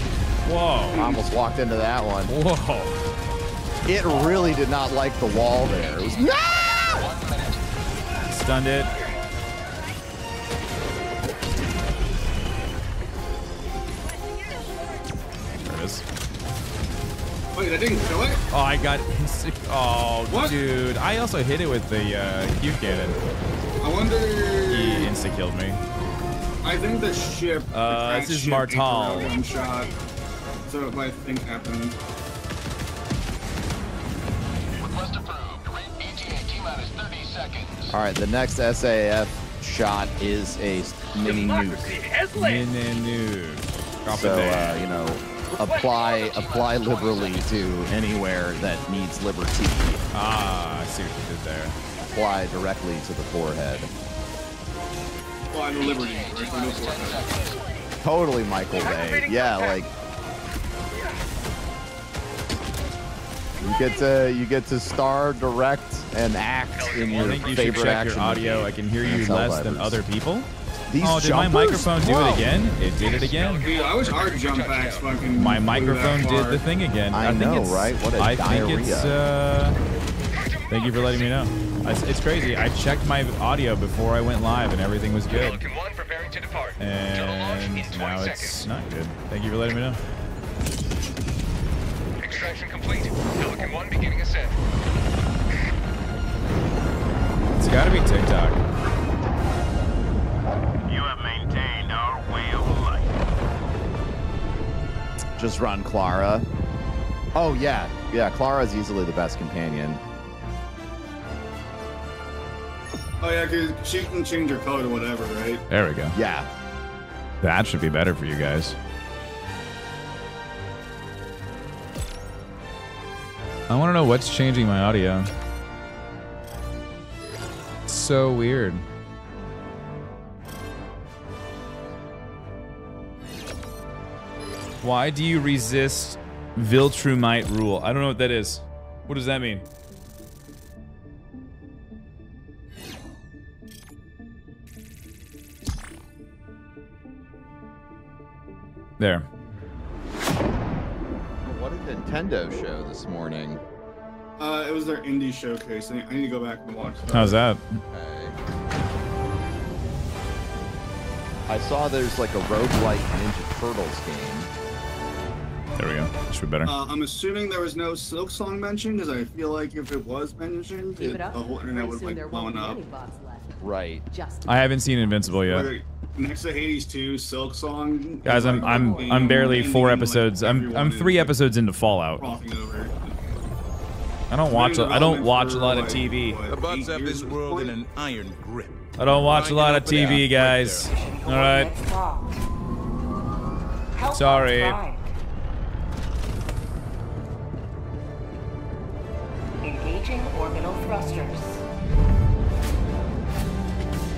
Whoa. I almost walked into that one. Whoa. It really did not like the wall there. It was no! Stunned it. Wait, that didn't kill it? Oh, I got Oh, What? dude. I also hit it with the uh, Q cannon. I wonder. He insta killed me. I think the ship. the Uh, cracked this is ship ate the Martal. railgun shot. So what I think happened. Request approved. Re- ETA T minus 30 seconds. All right, the next SEAF shot is a mini nuke. has landed! Minute. Drop So, it uh, you know, apply apply liberally to anywhere that needs liberty. Ah, I see what you did there. Apply directly to the forehead. Fly the Liberty. Right? So go. Totally Michael Bay. Yeah, contact. like you get to you get to star, direct, and act in your I your think you should favorite check action. your audio. movie. I can hear you That's less than other people. These oh, did my microphone do Whoa. it again? It did it again. Dude, I wish our jump packs fucking. My microphone did the thing again. I think know, it's, right? What a I think it's. diarrhea. Uh, thank you for letting me know. It's, it's crazy. I checked my audio before I went live, and everything was good. 1 preparing to depart. Turbo launch And in 20 now seconds. it's not good. Thank you for letting me know. Extraction complete. Pelican 1 beginning ascent. It's got to be TikTok. Just run Clara. Oh yeah, yeah. Clara is easily the best companion. Oh yeah, cause she can change her color to whatever, right? There we go. Yeah. That should be better for you guys. I want to know what's changing my audio. So weird. Why do you resist Viltrumite rule? I don't know what that is. What does that mean? There. What did Nintendo show this morning? Uh, it was their indie showcase. I I need to go back and watch. That. How's that? I saw there's like a roguelike Ninja Turtles game. There we go. Should be better. Uh, I'm assuming there was no Silk Song mentioned because I feel like if it was mentioned, Keep it, it the whole internet would soon like there blowing up. any bots left. Right. Just I haven't seen Invincible yet. Whether- Next to Hades 2, Silk Song. Guys, I'm I'm I'm barely four episodes. I'm I'm three episodes into Fallout. I don't watch. A, I don't watch a lot of TV. The bots have this world in an iron grip. I don't watch a lot of TV, guys. All right. Sorry. Engaging orbital thrusters.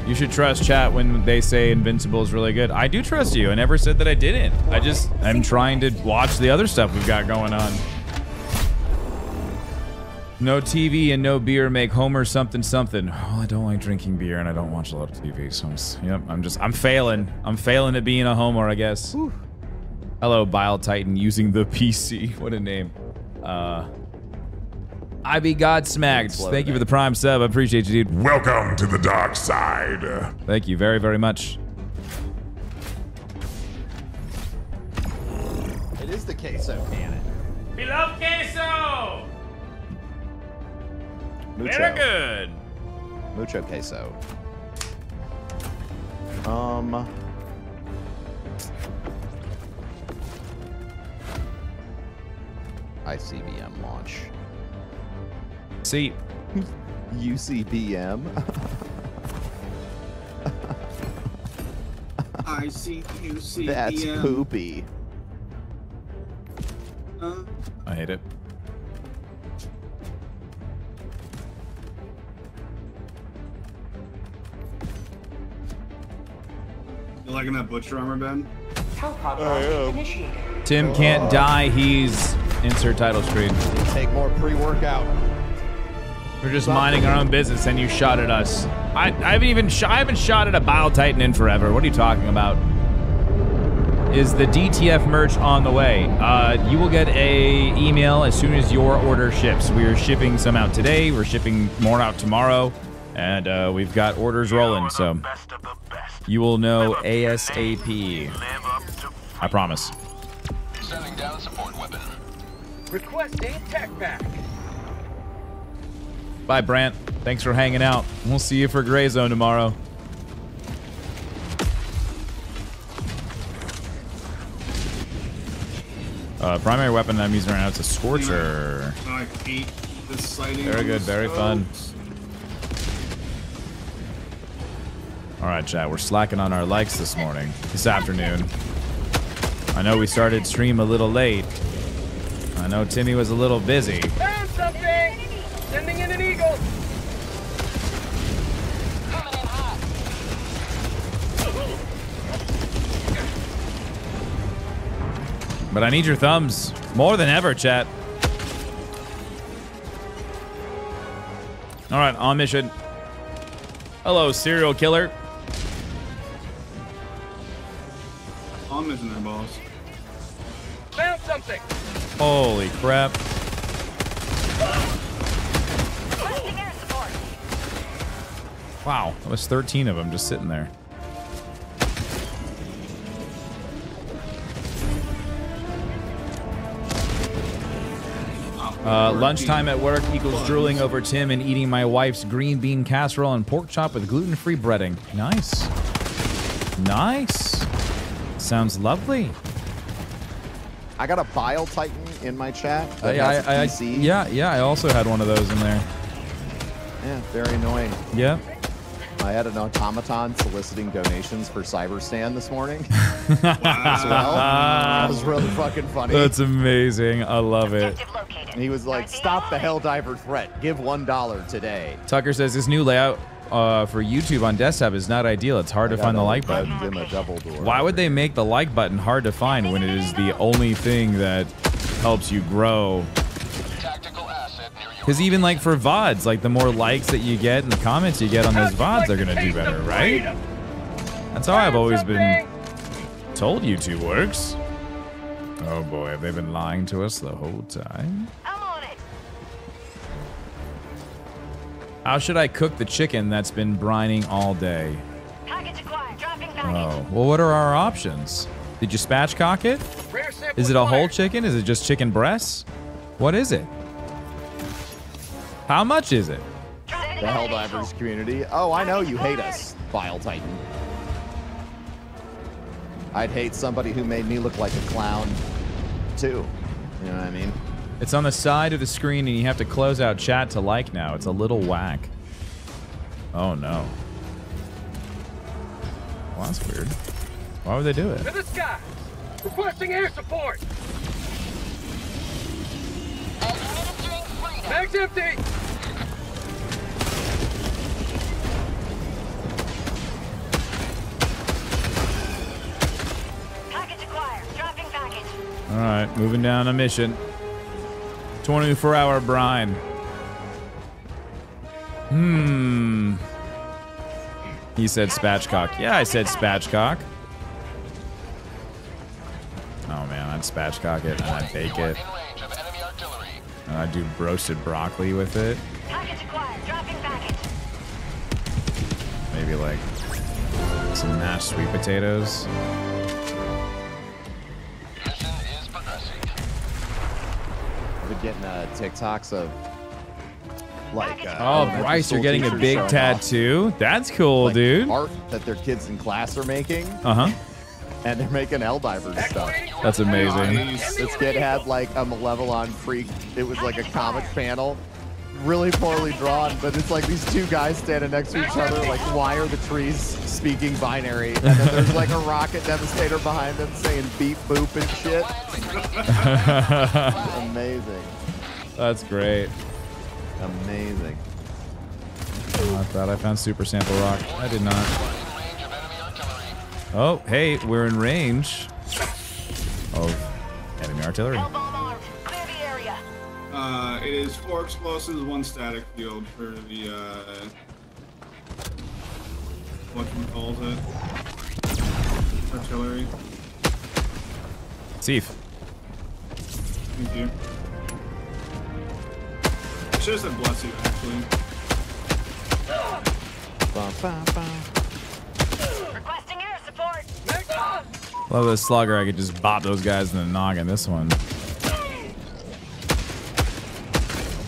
You should trust chat when they say Invincible is really good. I do trust you. I never said that I didn't. I just I'm trying to watch the other stuff we've got going on. No TV and no beer make Homer something something. Well, I don't like drinking beer and I don't watch a lot of TV, so I'm, yep, I'm just I'm failing. I'm failing at being a Homer, I guess. Hello, Bile Titan using the PC. What a name. Uh, I be Godsmacked. Thank you for the prime sub. I appreciate you, dude. Welcome to the dark side. Thank you very, very much. It is the queso cannon. We love queso. Mucho. Very good. Mucho queso. Um. ICBM launch. See. UCBM. I see you see. That's the, um, poopy. uh, I hate it. You liking that butcher armor, Ben? Telepod I am. Tim can't die. He's insert title screen. Take more pre-workout. We're just minding our own business, and you shot at us. I, I haven't even sh- I haven't shot at a Bile Titan in forever. What are you talking about? Is the DTF merch on the way? Uh, you will get a email as soon as your order ships. We are shipping some out today. We're shipping more out tomorrow, and uh, we've got orders rolling. So you will know ASAP. I promise. Sending down support weapon. Requesting tech back. Bye, Brant. Thanks for hanging out. We'll see you for Gray Zone tomorrow. Uh, primary weapon I'm using right now is a Scorcher. I hate this sighting. Very good, very fun. All right, chat. We're slacking on our likes this morning, this afternoon. I know we started stream a little late. I know Timmy was a little busy. Found something! Sending in an eagle! But I need your thumbs more than ever, chat. All right, on mission. Hello, serial killer. I'm missing their balls. Found something! Holy crap. Wow, that was 13 of them just sitting there. Uh, lunchtime at work equals drooling over Tim and eating my wife's green bean casserole and pork chop with gluten-free breading. Nice. Nice. Sounds lovely. I got a Bile Titan in my chat. has a I, I, yeah, yeah, I also had one of those in there. Yeah, very annoying. Yeah. I had an automaton soliciting donations for Cyberstan this morning. as well. That was really fucking funny. That's amazing. I love it. And he was like, "Stop the hell diver threat. Give one dollar today." Tucker says this new layout uh, for YouTube on desktop is not ideal. It's hard I to find the like button. buttons in double door. Why would they make the like button hard to find when it is the only thing that helps you grow? Because even like for VODs, like the more likes that you get and the comments you get on those VODs are going to do better, right? That's how I've always been told YouTube works. Oh boy, have they been lying to us the whole time? How should I cook the chicken that's been brining all day? Oh, well, what are our options? Did you spatchcock it? Is it a whole chicken? Is it just chicken breasts? What is it? How much is it? The Helldivers community. Oh, I know you hate us, Bile Titan. I'd hate somebody who made me look like a clown, too. You know what I mean? It's on the side of the screen, and you have to close out chat to like now. It's a little whack. Oh no. Well, that's weird. Why would they do it? To the sky! Requesting air support! Mag's empty! Package acquired. Dropping package. All right, moving down a mission. 24 hour brine. Hmm. He said spatchcock. Yeah, I said spatchcock. Oh man, I'd spatchcock it and I'd bake it. And I'd do roasted broccoli with it. Package acquired. Dropping package. Maybe like some mashed sweet potatoes. I've been getting uh, TikToks of like. Uh, Oh, Bryce, you're getting a big showing off, tattoo? That's cool, like, dude. Art that their kids in class are making. Uh huh. And they're making Helldiver stuff. That's amazing. This kid had like a Malevelon Creek. It was like a comic panel. Really poorly drawn, but it's like these two guys standing next to each other, like, why are the trees speaking binary? And then there's like a rocket devastator behind them saying beep boop and shit. Amazing. That's great. Amazing. Oh, I thought I found super sample rock. I did not. Oh, hey, we're in range of enemy artillery. Uh, it is four explosives, one static field for the, uh, what you calls it? Artillery. SEAF. Thank you. I should have said bless you, actually. Requesting air support. Love this slugger. I could just bop those guys in the noggin. This one,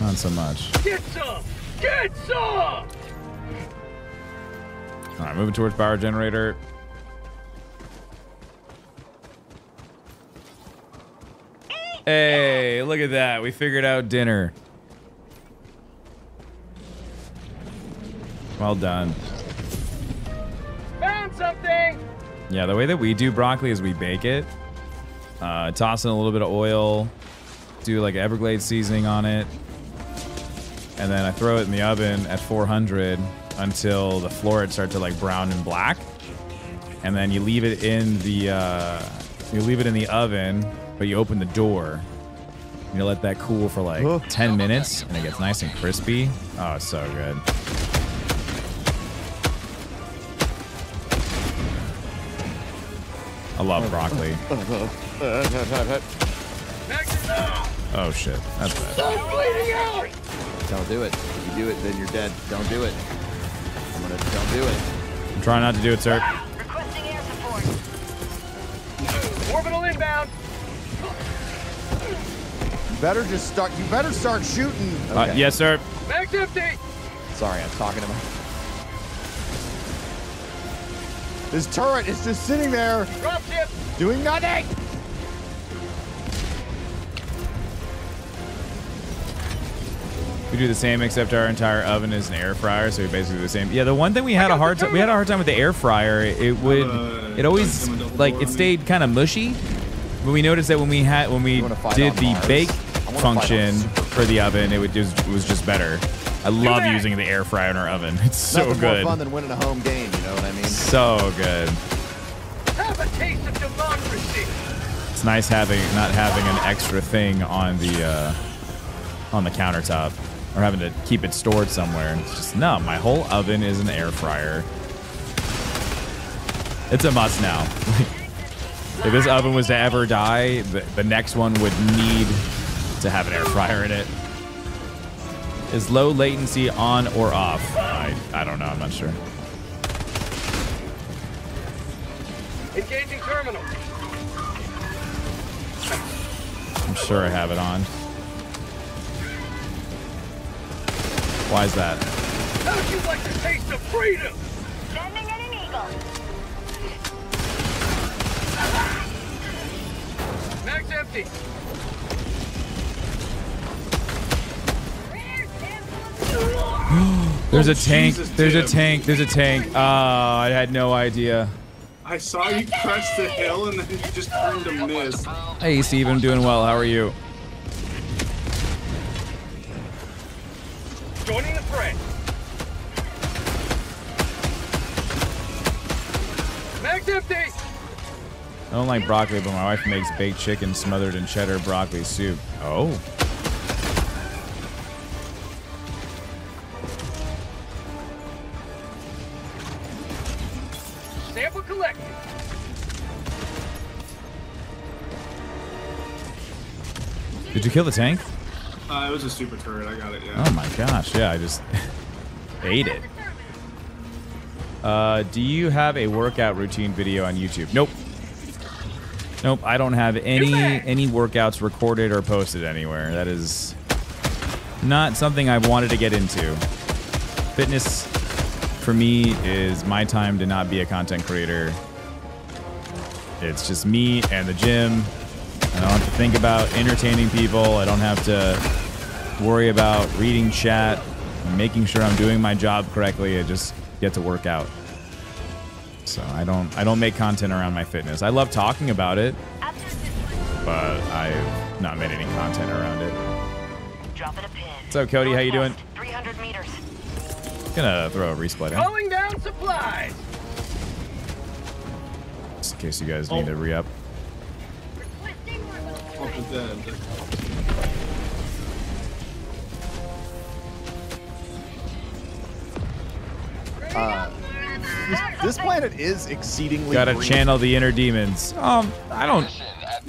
not so much. Get some! Get some! All right, moving towards power generator. Hey, look at that. We figured out dinner. Well done. Found something! Yeah, the way that we do broccoli is we bake it, uh, toss in a little bit of oil, do like Everglades seasoning on it, and then I throw it in the oven at 400 until the florets start to like brown and black, and then you leave it in the uh, you leave it in the oven, but you open the door. You let that cool for like 10 minutes, and it gets nice and crispy. Oh, so good. I love broccoli. Oh shit, that's bad. Stop bleeding out! Don't do it. If you do it, then you're dead. Don't do it. I'm gonna. Don't do it. I'm trying not to do it, sir. Requesting air support. Orbital inbound! You better just start. You better start shooting. Uh, yes, sir. Mag's empty! Sorry, I'm talking to my. This turret is just sitting there Dropship! doing nothing. We do the same, except our entire oven is an air fryer, so we basically do the same. Yeah, the one thing we had a hard time we had a hard time with the air fryer. It would it always like it stayed kind of mushy. But we noticed that when we had when we did the Mars? bake I wanna fight on function for the oven, it would just it was just better. I love using the air fryer in our oven. It's so Nothing good. more fun than winning a home game. You know what I mean? So good. Have a taste of democracy! It's nice having not having an extra thing on the uh, on the countertop or having to keep it stored somewhere. It's just no, my whole oven is an air fryer. It's a must now. if this oven was to ever die, the, the next one would need to have an air fryer in it. Is low latency on or off? I, I don't know. I'm not sure. Engaging terminal. I'm sure I have it on. Why is that? How'd you like the taste of freedom? Sending in an eagle. Max empty. There's a Oh, tank. Jesus, There's a tank. There's a tank. Oh, I had no idea. I saw you crest the hill and then you just turned to miss. Hey, Steve, I'm doing well. How are you? Joining the fray. Mag's empty. I don't like broccoli, but my wife makes baked chicken smothered in cheddar broccoli soup. Oh. Did you kill the tank? Uh, it was a super turret. I got it. Yeah. Oh my gosh, yeah, I just ate it. Uh, do you have a workout routine video on YouTube? Nope. Nope, I don't have any any workouts recorded or posted anywhere. That is not something I've wanted to get into. Fitness for me is my time to not be a content creator. It's just me and the gym. I don't have to think about entertaining people. I don't have to worry about reading chat, and making sure I'm doing my job correctly. I just get to work out. So I don't I don't make content around my fitness. I love talking about it, but I've not made any content around it. Drop it a pin. What's up, Cody? How you doing? 300 meters. Gonna throw a resupply in, Calling down supplies. just in case you guys need to re-up. The dead. Uh, this, this planet is exceedingly. Gotta green. channel the inner demons. Um, I don't,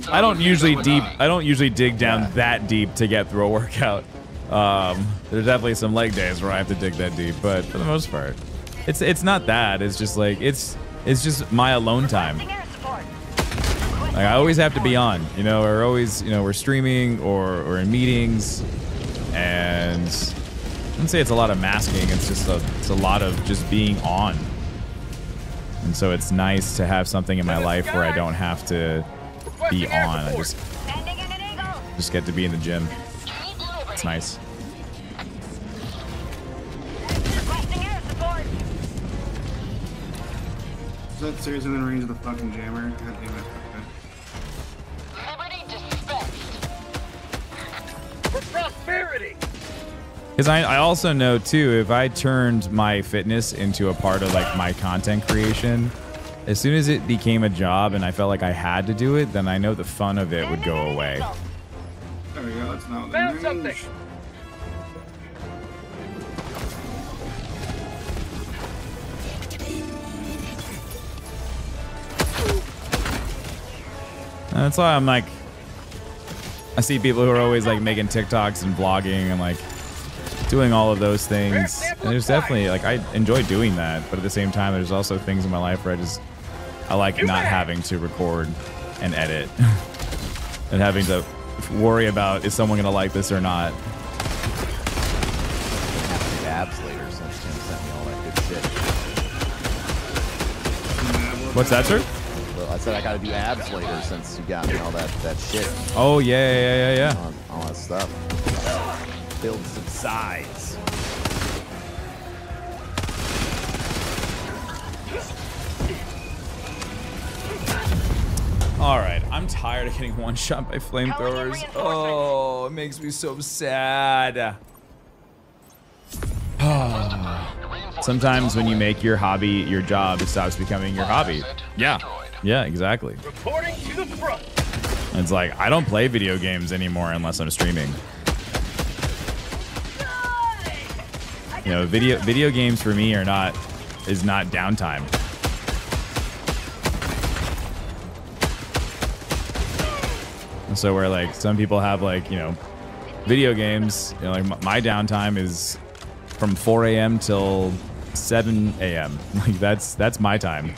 I don't usually deep, I don't usually dig down that deep to get through a workout. Um, there's definitely some leg days where I have to dig that deep, but for the most part, it's it's not that. It's just like it's it's just my alone time. Like I always have to be on, you know, or always, you know, we're streaming or or in meetings, and I wouldn't say it's a lot of masking. It's just a it's a lot of just being on. And so it's nice to have something in my life where I don't have to be on. I just just get to be in the gym. It's nice. Is that seriously in the range of the fucking jammer? God damn it. Because I, I also know too, if I turned my fitness into a part of like my content creation, as soon as it became a job and I felt like I had to do it, then I know the fun of it would go away. There we go. That's not Found the something. that's why I'm like, I see people who are always like making TikToks and vlogging and like doing all of those things. And there's definitely like I enjoy doing that, but at the same time, there's also things in my life where I just I like not having to record and edit and having to worry about is someone gonna like this or not. abs later since Tim sent me all that good shit. What's that, sir? Well, I said I gotta do abs later since you got me all that, that shit. Oh yeah, yeah, yeah, yeah. On, all that stuff. Build some size. All right, I'm tired of getting one shot by flamethrowers. Oh, it makes me so sad. Ah. Sometimes when you make your hobby your job, it stops becoming your hobby. Yeah. Yeah, exactly. Reporting to the front. It's like I don't play video games anymore unless I'm streaming. You know, video video games for me are not is not downtime. So where like some people have like, you know, video games, you know, like my downtime is from 4 a.m. till 7 a.m. Like that's that's my time.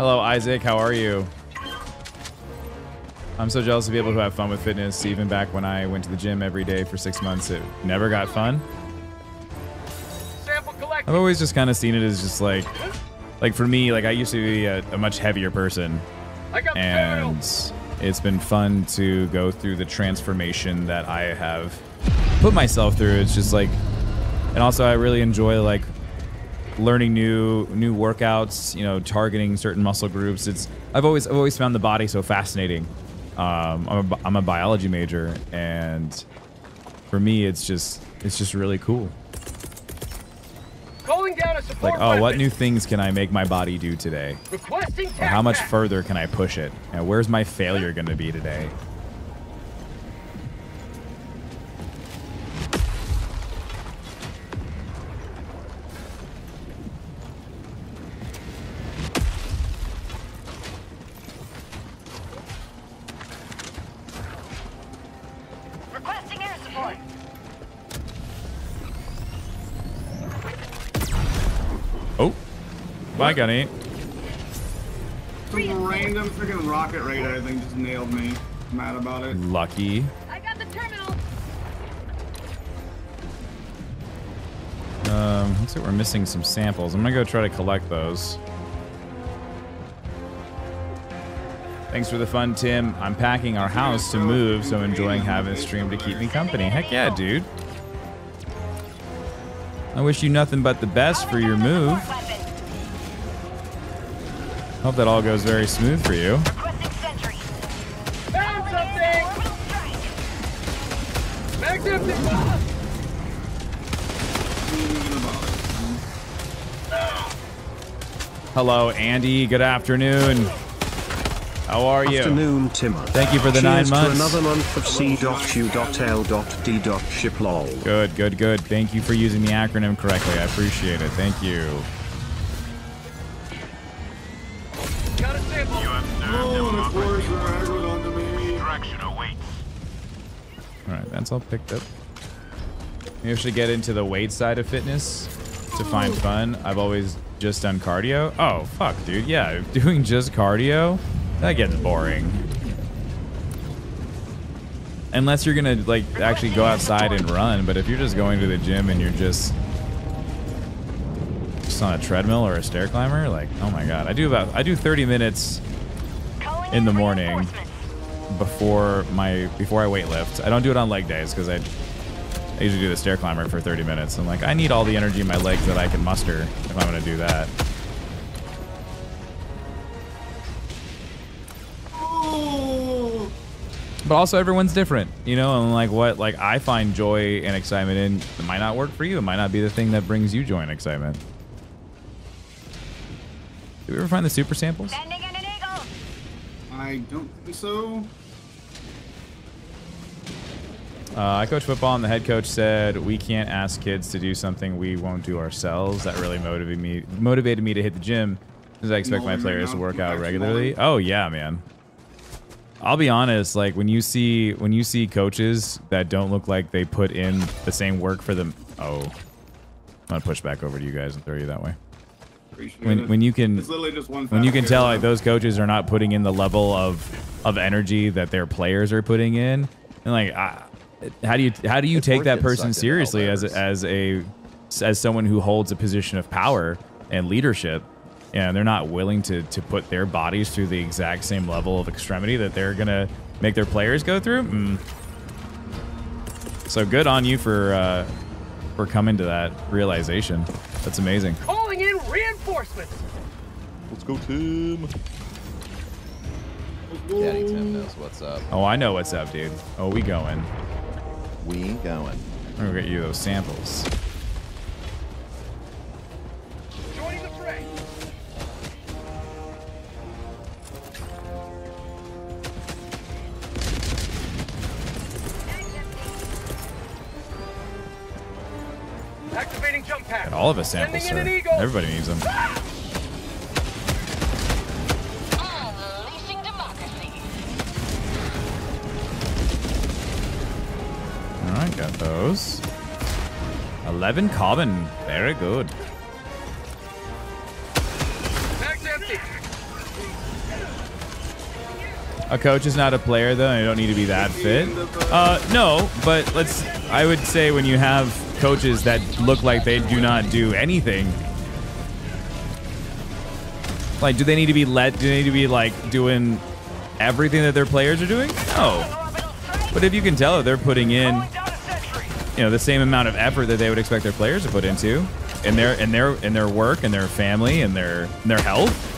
Hello, Isaac. How are you? I'm so jealous of people who have fun with fitness. Even back when I went to the gym every day for six months, it never got fun. I've always just kind of seen it as just like, like for me, like I used to be a, a much heavier person, I got the and it's been fun to go through the transformation that I have put myself through. It's just like, and also I really enjoy like learning new new workouts. You know, targeting certain muscle groups. It's I've always I've always found the body so fascinating. Um, I'm a, I'm a biology major, and for me, it's just it's just really cool. Calling down a support Like, oh, what new things can I make my body do today? Requesting Or how much further can I push it? And where's my failure going to be today? Bye, Gunny. Some random freaking rocket raider, I think, just nailed me. I'm mad about it. Lucky. I got the terminal. Um, looks like we're missing some samples. I'm gonna go try to collect those. Thanks for the fun, Tim. I'm packing our house to move, so I'm enjoying having a stream to keep me company. Heck yeah, dude. I wish you nothing but the best for your move. Hope that all goes very smooth for you. Found something. Mag's. Hello, Andy. Good afternoon. How are you? Afternoon, Timmer. Thank you for the nine Cheers months. To another month of C.U.L.T. ship lol. Good, good, good. Thank you for using the acronym correctly. I appreciate it. Thank you. All right, that's all picked up. Maybe I should get into the weight side of fitness to find fun. I've always just done cardio. Oh, fuck, dude. Yeah, doing just cardio, that gets boring. Unless you're gonna like actually go outside and run, but if you're just going to the gym and you're just just on a treadmill or a stair climber, like, oh my god. I do about I do 30 minutes in the morning before my before I weight lift. I don't do it on leg days because I, I usually do the stair climber for 30 minutes. I'm like, I need all the energy in my legs that I can muster if I'm gonna do that. But also everyone's different, you know, and like what like I find joy and excitement in it might not work for you. It might not be the thing that brings you joy and excitement. Did we ever find the super samples? I don't think so. Uh, I coach football, and the head coach said we can't ask kids to do something we won't do ourselves. That really motivated me. Motivated me to hit the gym, because I expect my players to work out regularly. Oh yeah, man. I'll be honest. Like when you see when you see coaches that don't look like they put in the same work for them. Oh, I'm gonna push back over to you guys and throw you that way. Appreciate When it. when you can It's literally just one when you can tell like those coaches are not putting in the level of of energy that their players are putting in. And like I, how do you how do you It's take that person seriously as a, as a as someone who holds a position of power and leadership? And they're not willing to to put their bodies through the exact same level of extremity that they're gonna make their players go through? Mm. so good on you for uh for coming to that realization. That's amazing. Calling in reinforcements. Let's go, Tim. Daddy Tim knows what's up. oh i know what's up dude oh we going We going. I'm gonna get you those samples. Activating jump pack. Got all of us samples, sir. Everybody needs them. All right, got those. 11 carbon. Very good. A coach is not a player, though. and You don't need to be that fit. Uh, no, but let's. I would say when you have coaches that look like they do not do anything. Like, do they need to be let? Do they need to be like doing everything that their players are doing? No. But if you can tell that they're putting in, you know, the same amount of effort that they would expect their players to put into, in their in their in their work and their family and their their health.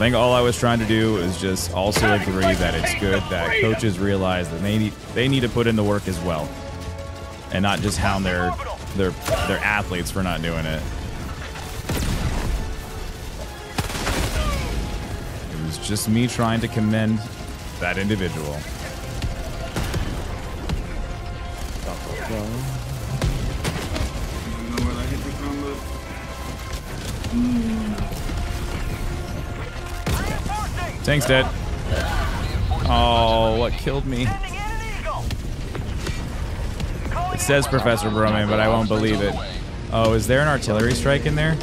Think all I was trying to do is just also agree that it's good that coaches realize that they need they need to put in the work as well, and not just hound their their their athletes for not doing it. It was just me trying to commend that individual. I Tank's dead. Oh, what killed me? It says Professor Broman, but I won't believe it. Oh, is there an artillery strike in there?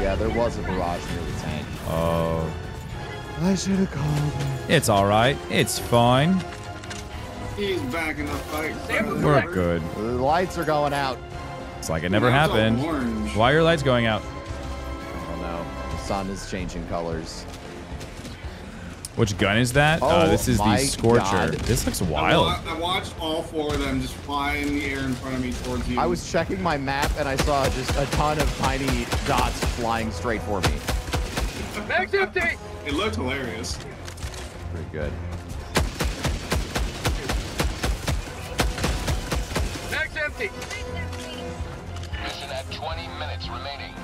Yeah, there was a barrage near the tank. Oh. I should have called. It's all right. It's fine. He's back in the fight. We're good. The lights are going out. It's like it never That's all happened. Why are your lights going out? I don't know. The sun is changing colors. Which gun is that? Oh, uh, this is the Scorcher. God. This looks I, wild. wa- I watched all four of them just fly in the air in front of me towards you. I was checking my map and I saw just a ton of tiny dots flying straight for me. Mag's empty! It looked hilarious. Pretty good. Mag's empty! Mission at 20 minutes remaining.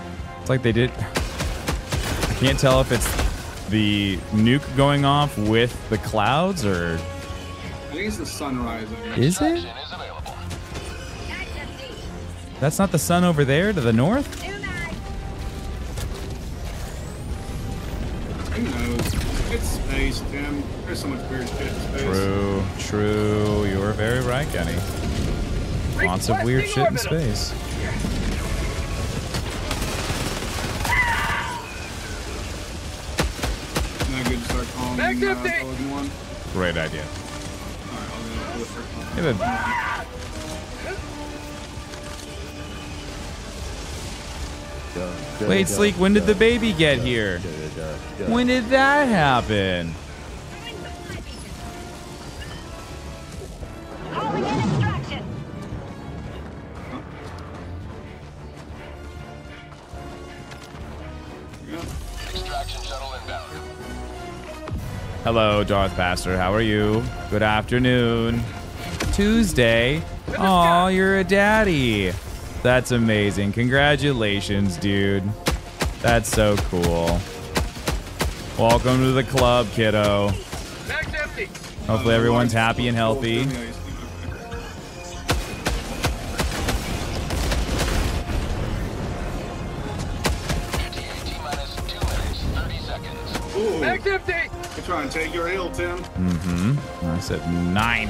It's like they did. I can't tell if it's the nuke going off with the clouds or I think it's the sun rising. is it? That's not the sun over there to the north? Who knows? It's space, Tim. There's so much weird shit in space. True, true. You are very right, Kenny. Lots of weird shit in space. Great idea. Give Wait, Sleek, when did the baby get here? When did that happen? Hello, Darth Pastor. How are you? Good afternoon. Tuesday. Oh, you're a daddy. That's amazing. Congratulations, dude. That's so cool. Welcome to the club, kiddo. Mag's empty! Hopefully everyone's happy and healthy. Ooh. Mag's empty! Trying to take your hill, Tim. Mm-hmm. I said nine.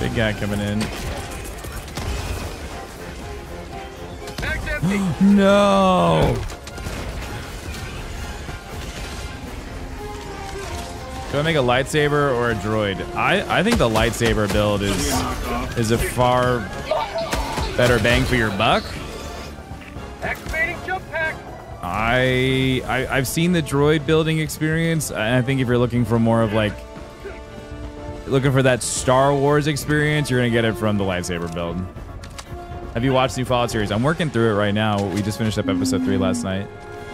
Big guy coming in. No. Do I make a lightsaber or a droid? I, I think the lightsaber build is is a far better bang for your buck. I, I I've seen the droid building experience. and I think if you're looking for more of like looking for that Star Wars experience, you're gonna get it from the lightsaber build. Have you watched the new Fallout series? I'm working through it right now. We just finished up episode three last night.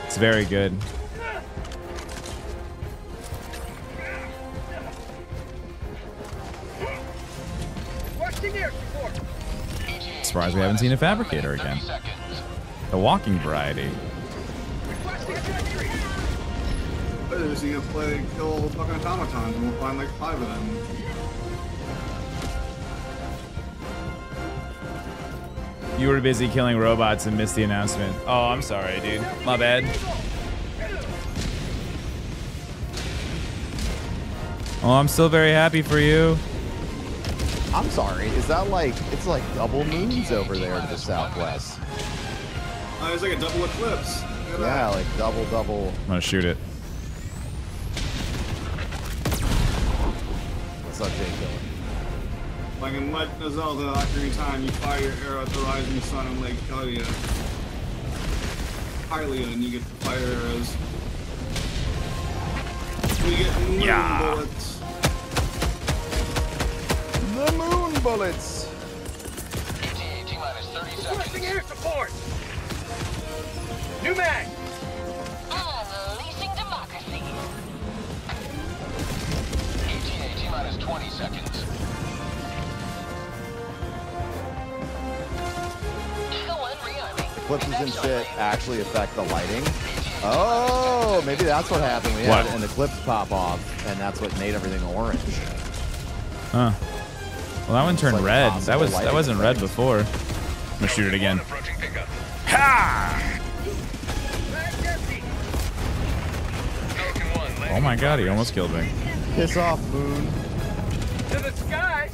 It's very good. Surprised we haven't seen a fabricator again. The walking variety. They're just gonna play kill fucking automatons and we'll find like five of them. You were busy killing robots and missed the announcement. Oh, I'm sorry, dude. My bad. Oh, I'm still very happy for you. I'm sorry. Is that like it's like double moons over there to the southwest? Uh, it's like a double eclipse. Yeah, like double double. I'm gonna shoot it. What's up, Jake? Dillon? Like in Legend of Zelda, Ocarina of Time, you fire your arrow at the rising sun in Lake Hylia. Hylia, and you get the fire arrows. We get moon Yeah. bullets. The moon bullets. T minus 30 Requesting air support. New mag. 20 seconds. Eagle One rearming. Eclipses and shit actually affect the lighting. Oh, maybe that's what happened. We had What? an eclipse pop off, and that's what made everything orange. Huh. Well, that one turned like red. That was that wasn't red before. I'm gonna shoot it again. Ha! Mag empty. Pelican 1 landing Oh my god, he almost killed me. Piss off, moon. To the skies.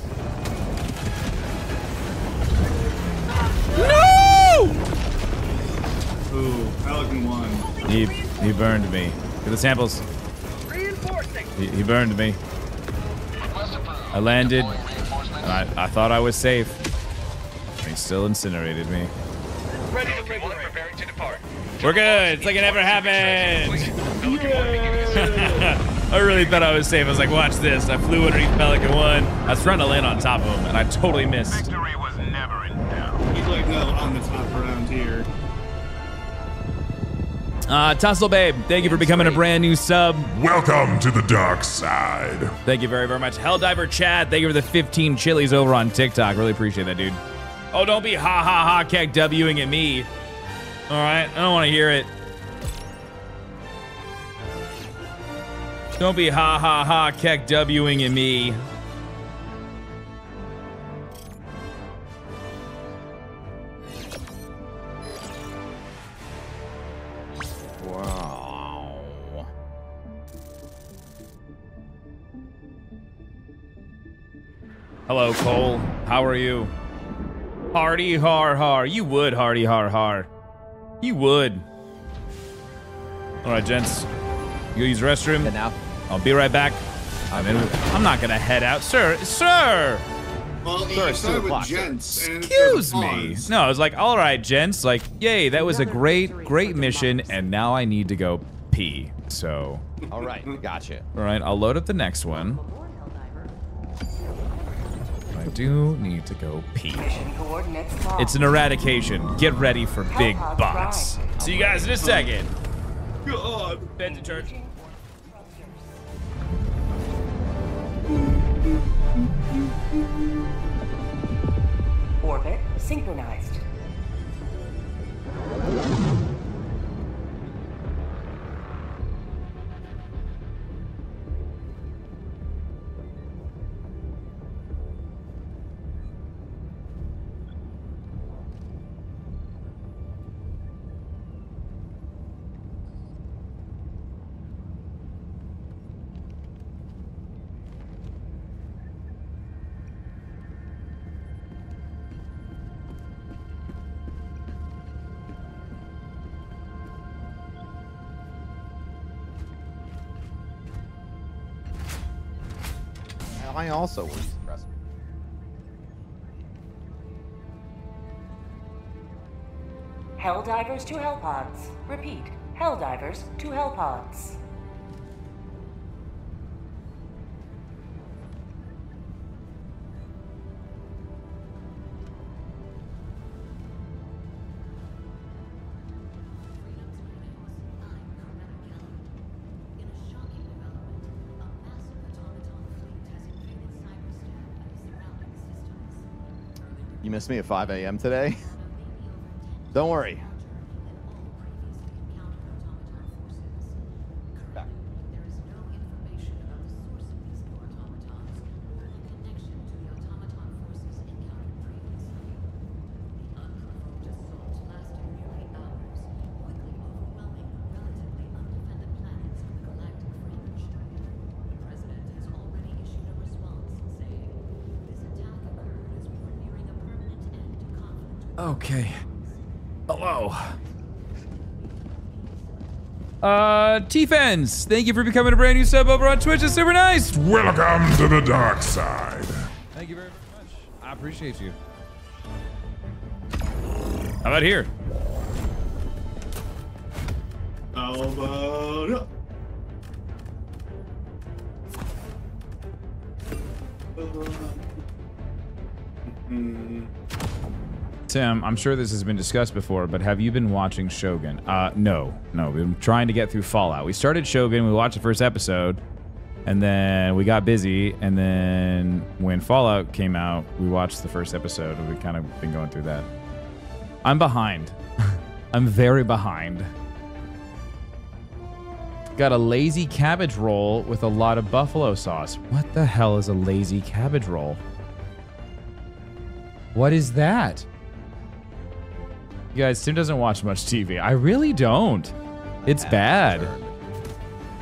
Ooh, Pelican 1. He he burned me. Get the samples. Reinforcing. He, he burned me. I landed, and I, I thought I was safe. He still incinerated me. Ready to liberate. preparing to depart. We're good. It's like it never happened. Pelican 1 beginning assist. I really thought I was safe. I was like, watch this. I flew underneath Pelican 1. I was trying to land on top of him, and I totally missed. Victory was never in doubt. He's like, no, I'm the top around here. Uh, Tussle Babe, thank you for becoming a brand new sub. Welcome to the dark side. Thank you very, very much. Helldiver Chad, thank you for the 15 chilies over on TikTok. Really appreciate that, dude. Oh, don't be ha ha ha keck Wing at me. All right, I don't want to hear it. Don't be ha ha ha keck Wing at me. Wow. Hello, Cole. How are you? Hardy har har. You would, Hardy har har. You would. All right, gents. You use restroom. And now, I'll be right back. I'm, in, I'm not gonna head out, sir. Sir. Well, Sir, it's two o'clock, gents. Excuse me. No, I was like, all right, gents. Like, yay, that was a great, great mission, and now I need to go pee. So, all right, gotcha. all right, I'll load up the next one. I do need to go pee. Mission coordinates. It's an eradication. Get ready for big bots. See you guys in a second. God. Bend to church. Orbit synchronized. I also was suppressor. Helldivers to Hellpods. Repeat. Helldivers to Hellpods. You missed me at 5 a.m. today? Don't worry. Okay. Hello. Uh, T-Fens, thank you for becoming a brand new sub over on Twitch. It's super nice. Welcome to the dark side. Thank you very much. I appreciate you. How about here? How about up? Mm, Tim, I'm sure this has been discussed before, but have you been watching Shogun? Uh, no, no. We've been trying to get through Fallout. We started Shogun, we watched the first episode, and then we got busy, and then when Fallout came out, we watched the first episode, and we kind of been going through that. I'm behind. I'm very behind. Got a lazy cabbage roll with a lot of buffalo sauce. What the hell is a lazy cabbage roll? What is that? You guys, Tim doesn't watch much TV. I really don't. It's bad.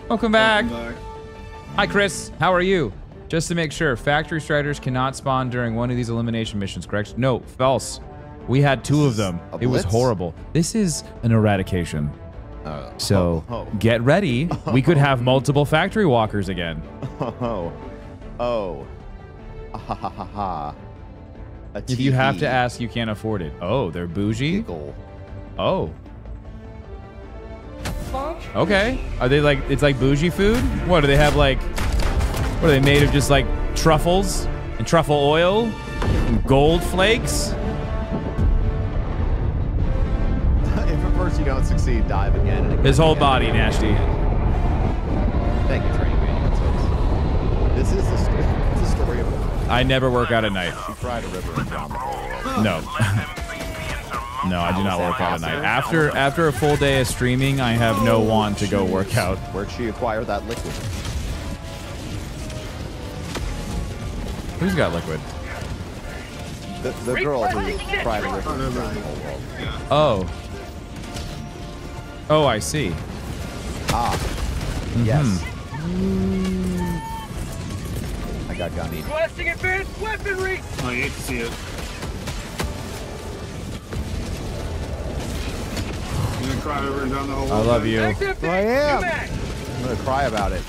Welcome back. Hi, Chris. How are you? Just to make sure, factory striders cannot spawn during one of these elimination missions, correct? No, false. We had two of them. a It was horrible. This is an eradication. so oh. get ready. We could have multiple factory walkers again. Oh. Oh. Ah, ha ha ha ha. A If you have to ask, you can't afford it. Oh, they're bougie? Oh. Okay. Are they like, it's like bougie food? What, do they have like, what are they made of just like truffles and truffle oil and gold flakes? if at first you don't succeed, dive again and again. His whole and body, again. nasty. Thank you, Training Manual. This is the, st- it's the story of I never work out at night. we cried a river and drowned the whole world. No. No, I do not work out at night. After after a full day of streaming, I have no want to go work out. Where'd she acquire that liquid? Who's got liquid? The, the girl who a river and drowned the whole world. Oh. Oh, I see. Ah. Yes. I got gunny. Requesting advanced weaponry! Oh, you hate to see it. You gonna cry over and down the whole I love you. I am. I'm gonna cry about it.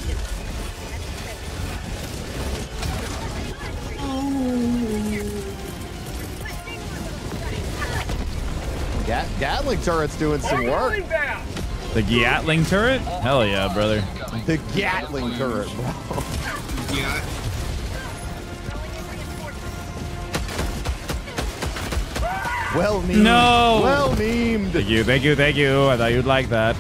Gat- Gatling turret's doing some work. The Gatling turret? Hell yeah, brother. The Gatling turret, bro. Yeah. Well memed. No. Well memed. Thank you, thank you, thank you. I thought you'd like that.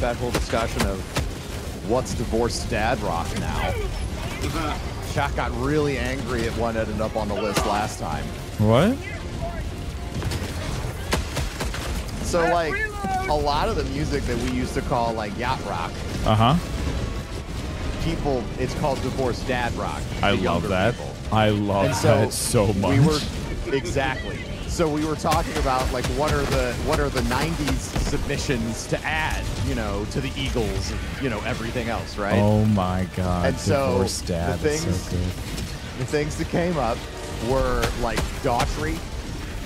The whole discussion of what's divorced dad rock now. Shaq got really angry at one ended up on the list last time. What? So like a lot of the music that we used to call like yacht rock, Uh huh. people it's called divorced dad rock. I love that. people. I love so that so much. We were exactly. So we were talking about like what are the what are the '90s submissions to add, you know, to the Eagles, and, you know, everything else, right? Oh my god. And so dad. the things, so good. the things that came up were like Daughtry.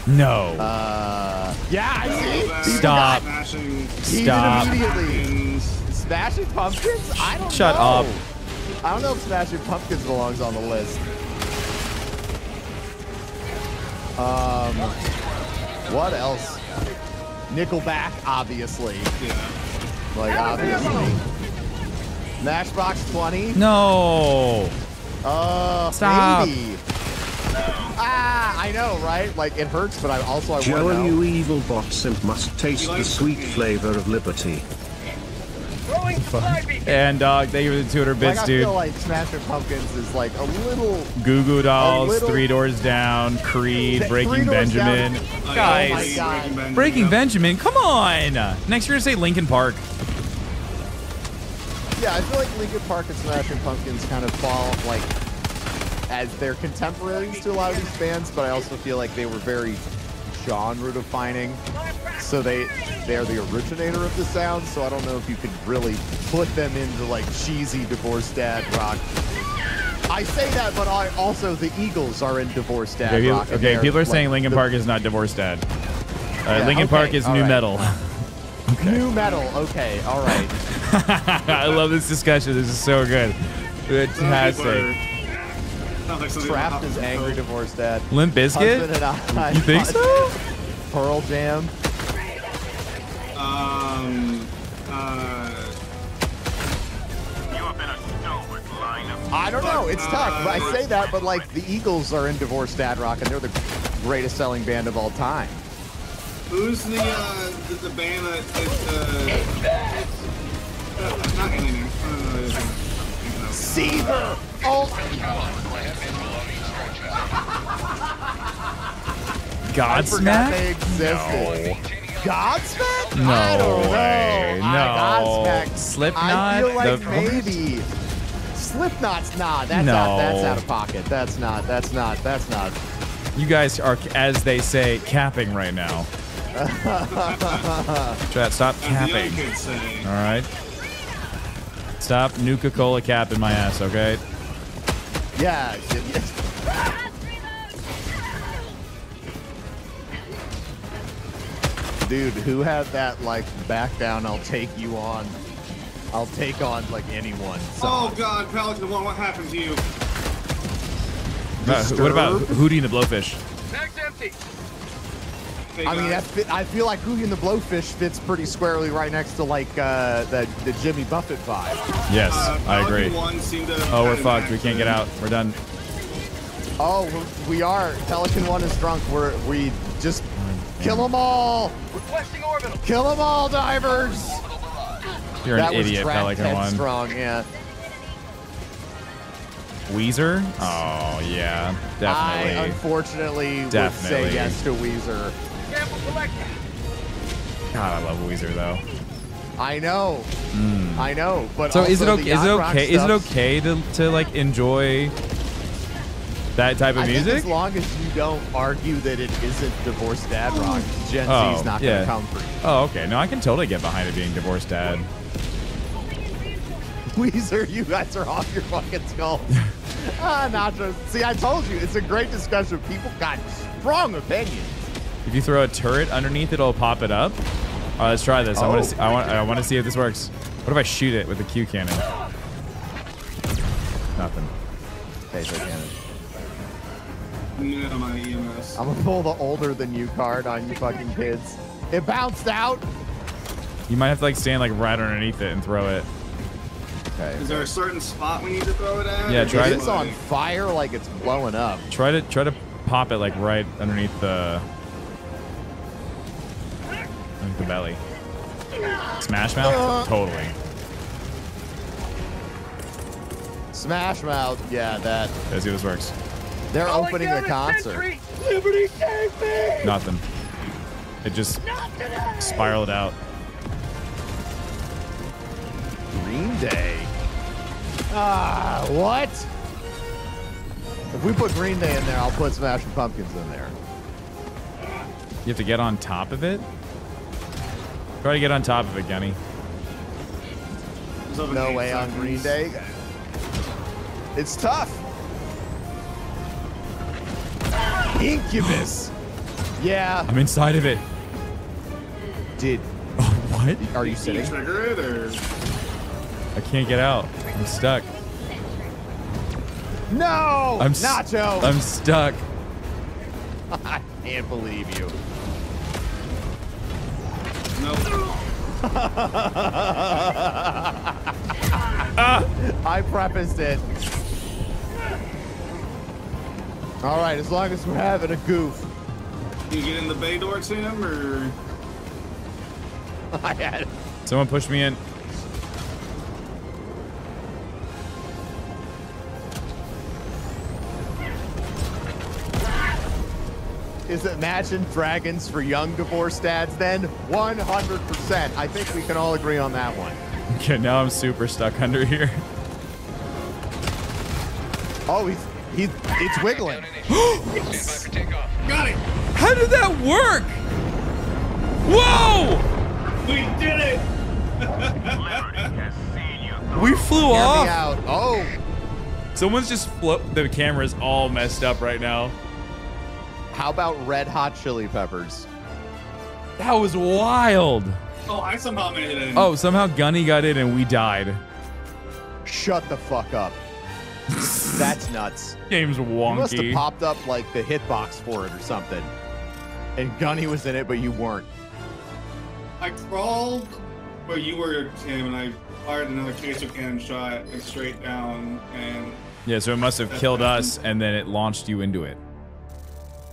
No. Uh, yeah, I see. Stop. Smashing. Stop. immediately. Smashing Pumpkins? I don't Shut know. up. I don't know if Smashing Pumpkins belongs on the list. Um, what else? Nickelback, obviously. Yeah. Like obviously. Matchbox 20. No. Uh, Stop. maybe. Ah, I know, right? Like it hurts, but I also I want to Joel, know. you evil bot simp must taste the sweet flavor of liberty. Throwing And dog, thank you for the 200 bits, like, I dude. feel like Smashing Pumpkins is like a little. Goo Goo Dolls, little- Three Doors Down, Creed, Breaking Benjamin. Down. Oh, Guys, my God. Breaking Benjamin, Breaking yeah. Benjamin, come on. Next, you're gonna say Linkin Park. Yeah, I feel like Linkin Park and Smashing Pumpkins kind of fall like as their contemporaries to a lot of these bands, but I also feel like they were very genre defining. So they they're the originator of the sound, so I don't know if you could really put them into like cheesy divorced dad rock. I say that, but I also the Eagles are in divorced dad Okay, rock. people, okay, they're, people are like, saying Linkin Park is not divorced dad. Uh, Yeah, Linkin Park is new right. metal. Nu metal. Okay, all right. I love this discussion. This is so good. Fantastic. Trapped as angry divorced dad. Limp Bizkit? Husband and I. You think so? Pearl Jam. Um. Uh. I don't know. It's tough. But I say that, but like the Eagles are in divorced dad rock, and they're the greatest selling band of all time. Who's the uh the, the band that that uh, uh not Alien? Uh, Seether. Oh. I forgot they existed. Godsmack? No I don't way. know. No. Godsmack. Slipknot? I feel like The- maybe. Slipknot's not. That's No. out. That's out of pocket. That's not. That's not. That's not. You guys are, as they say, capping right now. Chat, stop capping. young kids say. All right. Stop Nuka Cola cap in my ass, okay? Yeah. y- y- Dude, who had that like back down? I'll take you on. I'll take on like anyone. Oh God, Pelican One, what happened to you? Uh, what about Disturbed? Hootie and the Blowfish? Bag's empty. I mean, that fit, I feel like Hootie and the Blowfish fits pretty squarely right next to like uh, the the Jimmy Buffett vibe. Yes, Uh, I agree. One seemed to Oh, we're fucked. We can't get out. We're done. Oh, we're- Pelican One is drunk. We're we just kill them all. Requesting orbital. Kill them all, divers. You're an that was idiot, Pelican head One. Strong, yeah. Weezer? Oh, yeah. definitely. I Definitely. unfortunately would say yes to Weezer. Sample collected. God, I love Weezer, though. I know. I know. But. So is it okay? Is it yacht rock okay? Is it okay to, to like enjoy that type of I think music? as long as you don't argue that it isn't divorced dad rock, Gen oh, Z's not yeah. gonna come for you. Oh, okay. No, I can totally get behind it being divorced dad. Weezer, you guys are off your fucking skulls. ah, Nacho. See, I told you, it's a great discussion. People got strong opinions. If you throw a turret underneath, it'll pop it up. All right, let's try this. I want Oh. to. See, I want. I want to see if this works. What if I shoot it with the Q cannon? Nothing. Phaser cannon. No, my EMS. I'm gonna pull the older than you card on you fucking kids. It bounced out. You might have to like stand like right underneath it and throw it. Okay. Is there a certain spot we need to throw it at? Yeah, try it. It's on fire like it's blowing up. Try to try to pop it like right underneath the underneath the belly. Smash mouth? Uh. totally. Smash Mouth, yeah, that. Let's see this works. They're All opening got a concert. Liberty take me. Nothing. It just spiraled out. Green Day. Ah, what? If we put Green Day in there, I'll put Smashing Pumpkins in there. You have to get on top of it. Try to get on top of it, Gunny. There's No way on. Green Day. It's tough. Incubus. Yeah. I'm inside of it. Did. Oh, what? Are you sitting? you trigger it or? I can't get out. I'm stuck. No. I'm s- Nacho. I'm stuck. I can't believe you. No. I prefaced it. All right, as long as we're having a goof. You get in the bay door, Tim, or? I had Someone push me in. Is Imagine Dragons for young divorced dads then? 100%. I think we can all agree on that one. Okay, now I'm super stuck under here. Oh, he's he's it's wiggling. Got it. How did that work? Whoa! We did it. We flew Hear me off. out. Oh, Someone's just flip. The camera's all messed up right now. How about Red Hot Chili Peppers? That was wild. Oh, I somehow made it in. Oh, somehow Gunny got in and we died. Shut the fuck up. That's nuts. Game's You must have popped up like the hitbox for it or something. And Gunny was in it, but you weren't. I crawled where you were, Tim, and I fired another Quasar cannon shot like, straight down, and Yeah, so it must have killed us and then it launched you into it.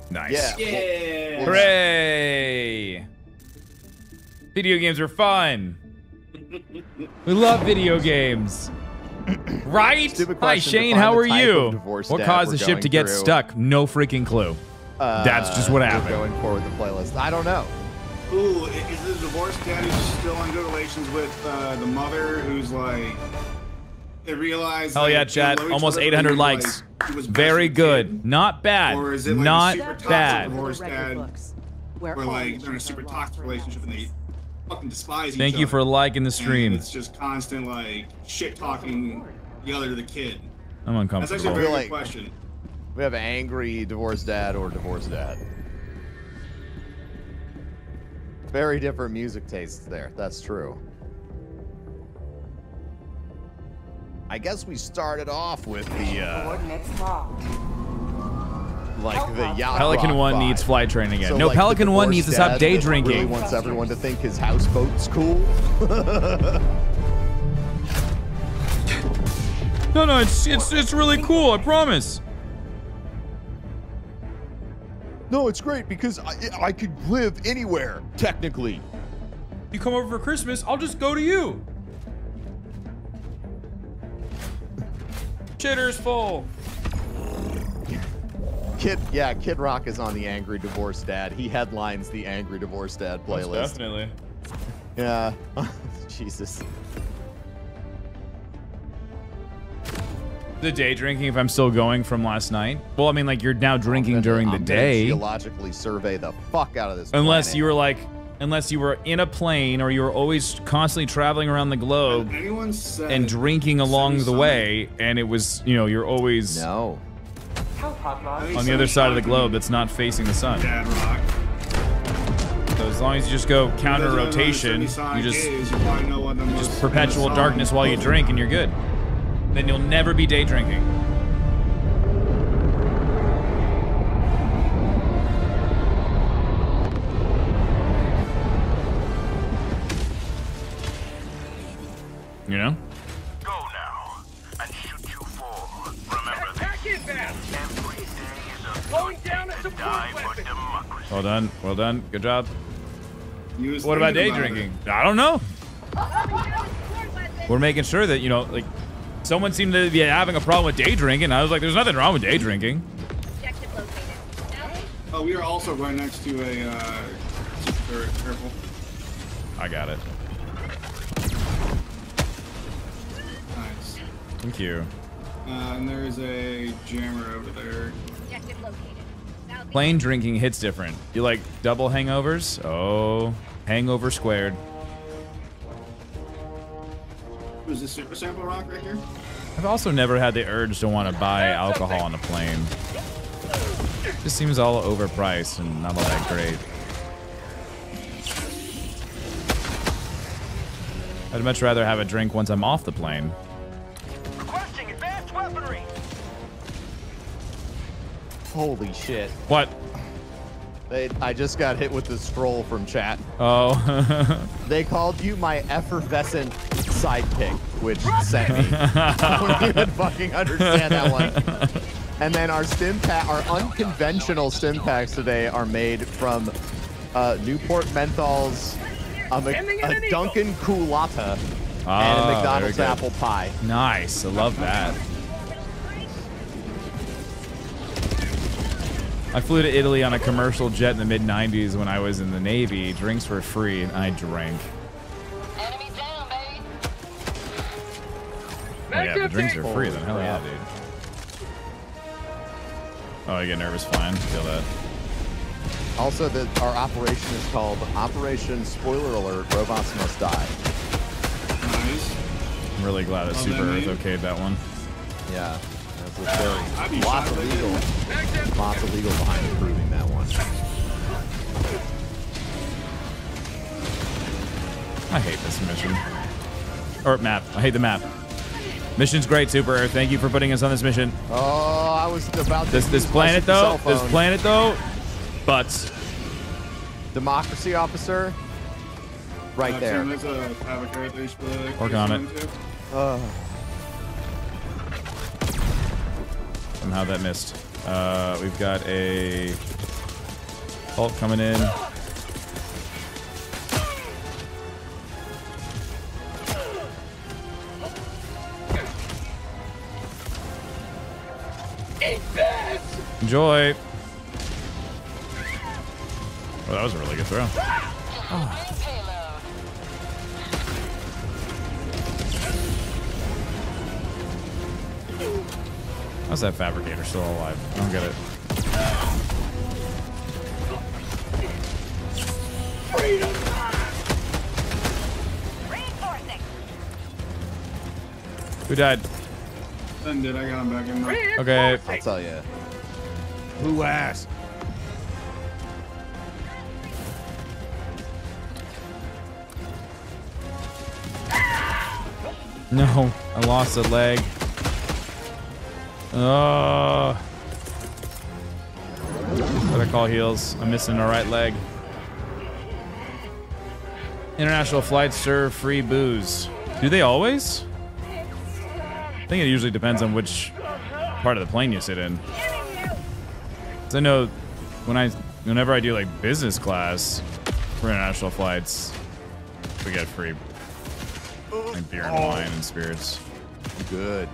Nice. Yeah. yeah. Hooray! Video games are fun. We love video games. Right? Hi, Shane. How are you? What caused the ship to get through. stuck? No freaking clue. That's just what Uh, happened. Going forward with the playlist. I don't know. Ooh, is the divorced dad who's still in good relations with uh, the mother who's like they realize Oh, Hell yeah, they chat. Almost 800 he, like, likes. was Very good. kid? Not bad. Or is it like Not super toxic bad. divorced Record dad books, where where like they're in a super toxic relationship and they fucking despise Thank each you other. for liking the And stream. it's just constant like shit talking the other to the kid. I'm That's actually uncomfortable. a very good question. We have angry divorced dad or divorced dad. Very different music tastes there. That's true. I guess we started off with the uh, like the yacht. Pelican One vibe. needs flight training again. So, no, like, Pelican One needs to divorced stop day drinking. Really wants everyone to think his houseboat's cool. No, no, it's it's it's really cool. I promise. no, it's great because I, I could live anywhere technically. You come over for Christmas, I'll just go to you. Chitter's full. Kid, yeah, Kid Rock is on the Angry Divorced Dad. He headlines the Angry Divorced Dad playlist. Definitely. Yeah. Jesus. The day drinking, if I'm still going from last night. Well, I mean, like you're now drinking gonna- during the I'm gonna day, Geologically survey the fuck out of this. unless planet. you were like, unless you were in a plane or you were always constantly traveling around the globe Anyone said and drinking along the way, and it was, you know, you're always No. How hot lost? on the other side of the globe that's not facing the sun. So as long as you just go counter rotation, you just just perpetual darkness while you drink, and you're good. Then you'll never be day drinking. You know? Go now and shoot you fall. Remember this. Attack inbound! Every day is a Going down a to support die for democracy. Well done. Well done. Good job. You was What about day thinking drinking? I don't know. We're making sure that, you know, like, someone seemed to be having a problem with day drinking. I was like, there's nothing wrong with day drinking. Oh, we are also right next to a uh, super turret. Careful. I got it. Thank you. Uh, and there's a jammer over there. Plain drinking hits different. You like double hangovers? Oh, hangover squared. Who's this super sample rock right here? I've also never had the urge to want to buy alcohol on a plane. Just seems all overpriced and not all that great. I'd much rather have a drink once I'm off the plane. Holy shit. What? They, I just got hit with the scroll from chat. Oh. They called you my effervescent sidekick, which sent me. I don't even fucking understand that one. And then our stim pack, our unconventional stim packs today are made from uh, Newport Menthols, a, Mc- Sending in a an eagle. Dunkin' and Ah, a McDonald's apple pie. Nice. I love that. I flew to Italy on a commercial jet in the mid 90s when I was in the Navy. Drinks were free, and I drank. Oh, yeah, the drinks are free then. Hell yeah, dude. Oh, I get nervous flying. Feel that. Also, the, our operation is called Operation Spoiler Alert: Robots Must Die. Nice. I'm really glad that Super Earth okayed that one. Yeah, that's a I'd very lots of legal, lots of legal behind approving that one. I hate this mission. Or map. I hate the map. Mission's great, Super Earth. Thank you for putting us on this mission. Oh, I was about to This this planet though, this planet though, butts. Democracy officer, right Uh, there. Tim, there's a fabricator that you Work on it. Somehow that missed. Uh, we've got a Hulk coming in. Enjoy. Oh, that was a really good throw. How's that fabricator still alive? I don't get it. Who died? Then did I got him back in there. Okay. I'll tell you. Who asked? No, I lost a leg. Oh. What I call heels. I'm missing the right leg. International flights serve free booze. Do they always? I think it usually depends on which part of the plane you sit in. 'Cause I know when I, whenever I do like business class for international flights, we get free like beer and wine and spirits. Good.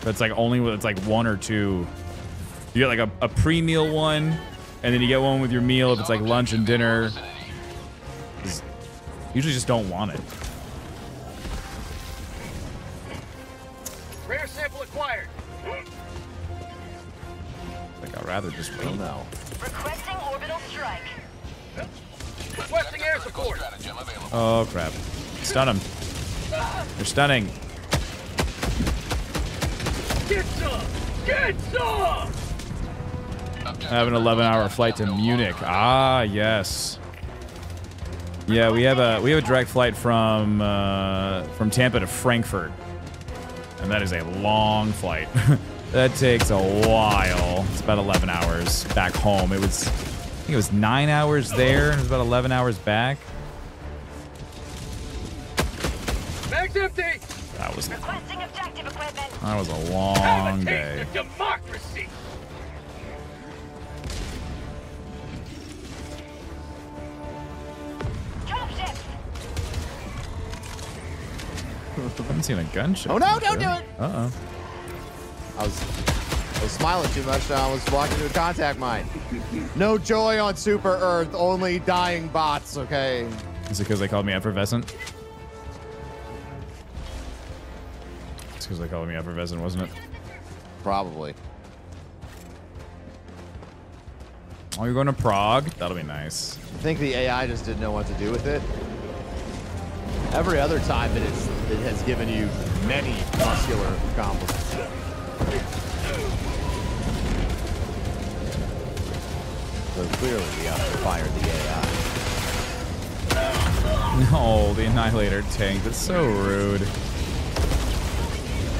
But it's like only with it's like one or two. You get like a, a pre-meal one, and then you get one with your meal if it's like lunch and dinner. 'Cause Usually just don't want it. Rare sample acquired. Like I'd rather just wait. No. Requesting orbital strike. Requesting air support. Oh crap! Stun him. They're stunning. Get some. Get some. I have an 11-hour flight to Munich. Ah, yes. Yeah, we have a we have a direct flight from uh, from Tampa to Frankfurt, and that is a long flight. that takes a while. It's about 11 hours back home. It was, I think it was nine hours there, and it was about 11 hours back. Bag's empty. That was Requesting objective equipment. that was a long day. democracy. I haven't seen a gunship. Oh, no, don't do it. Uh oh. I was, I was smiling too much. and I was walking to a contact mine. No joy on Super Earth. Only dying bots. Okay. Is it because they called me effervescent? Because they oh, called me effervescent, wasn't it? Probably. Oh, you're going to Prague? That'll be nice. I think the AI just didn't know what to do with it. Every other time it, is, it has given you many muscular compliments. So clearly we have to fire the AI. No, the Annihilator tank. That's so rude.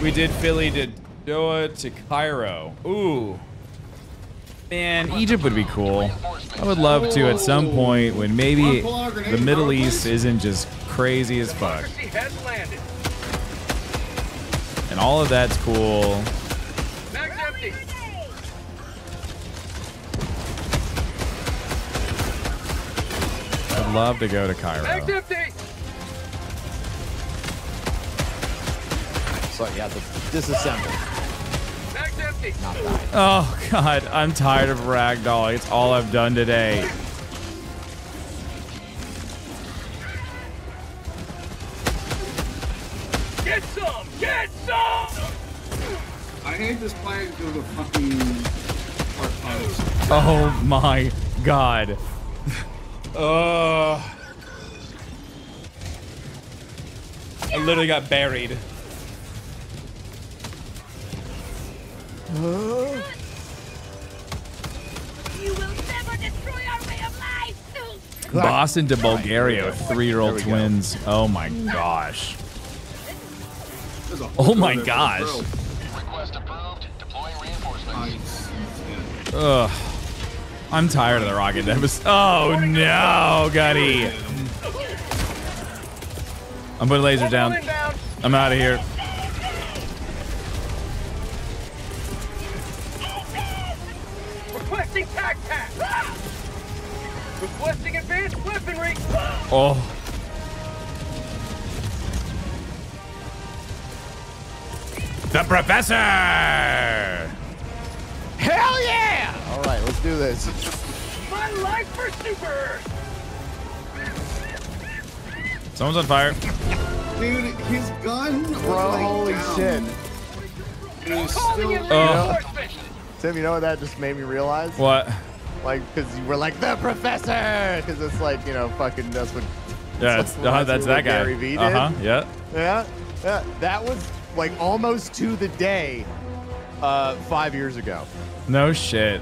We did Philly to Doha to Cairo. Ooh. Man, Egypt would be cool. I would love to at some point when maybe the Middle East isn't just crazy as fuck. And all of that's cool. I'd love to go to Cairo. Empty. So you have disassemble. Not dying. Oh god, I'm tired of ragdolling. It's all I've done today. Get some! Get some! I hate this planet because of the fucking heart pumps. Oh my god. Uh, I literally got buried. You will never destroy our way of life! Boston to Bulgaria with three-year-old There we go. twins. Oh my gosh. There's a oh whole Oh my gosh. Request approved. Deploying reinforcements. Ugh. I'm tired of the rocket episode. Oh no, Gutty. I'm putting laser down. I'm out of here. Requesting tac tac. Requesting advanced weaponry. Oh. The professor! Hell yeah! All right, let's do this. My life for super. Someone's on fire. Dude, his gun. Bro, holy down. shit. And Calling in still- Oh. Tim, you know what that just made me realize? What? Like, because you were like, the professor! Because it's like, you know, fucking, that's what. Yeah, that's uh, reminds that's that guy. Gary Uh huh. Yeah. Yeah, yeah. That was like almost to the day uh, five years ago. No shit.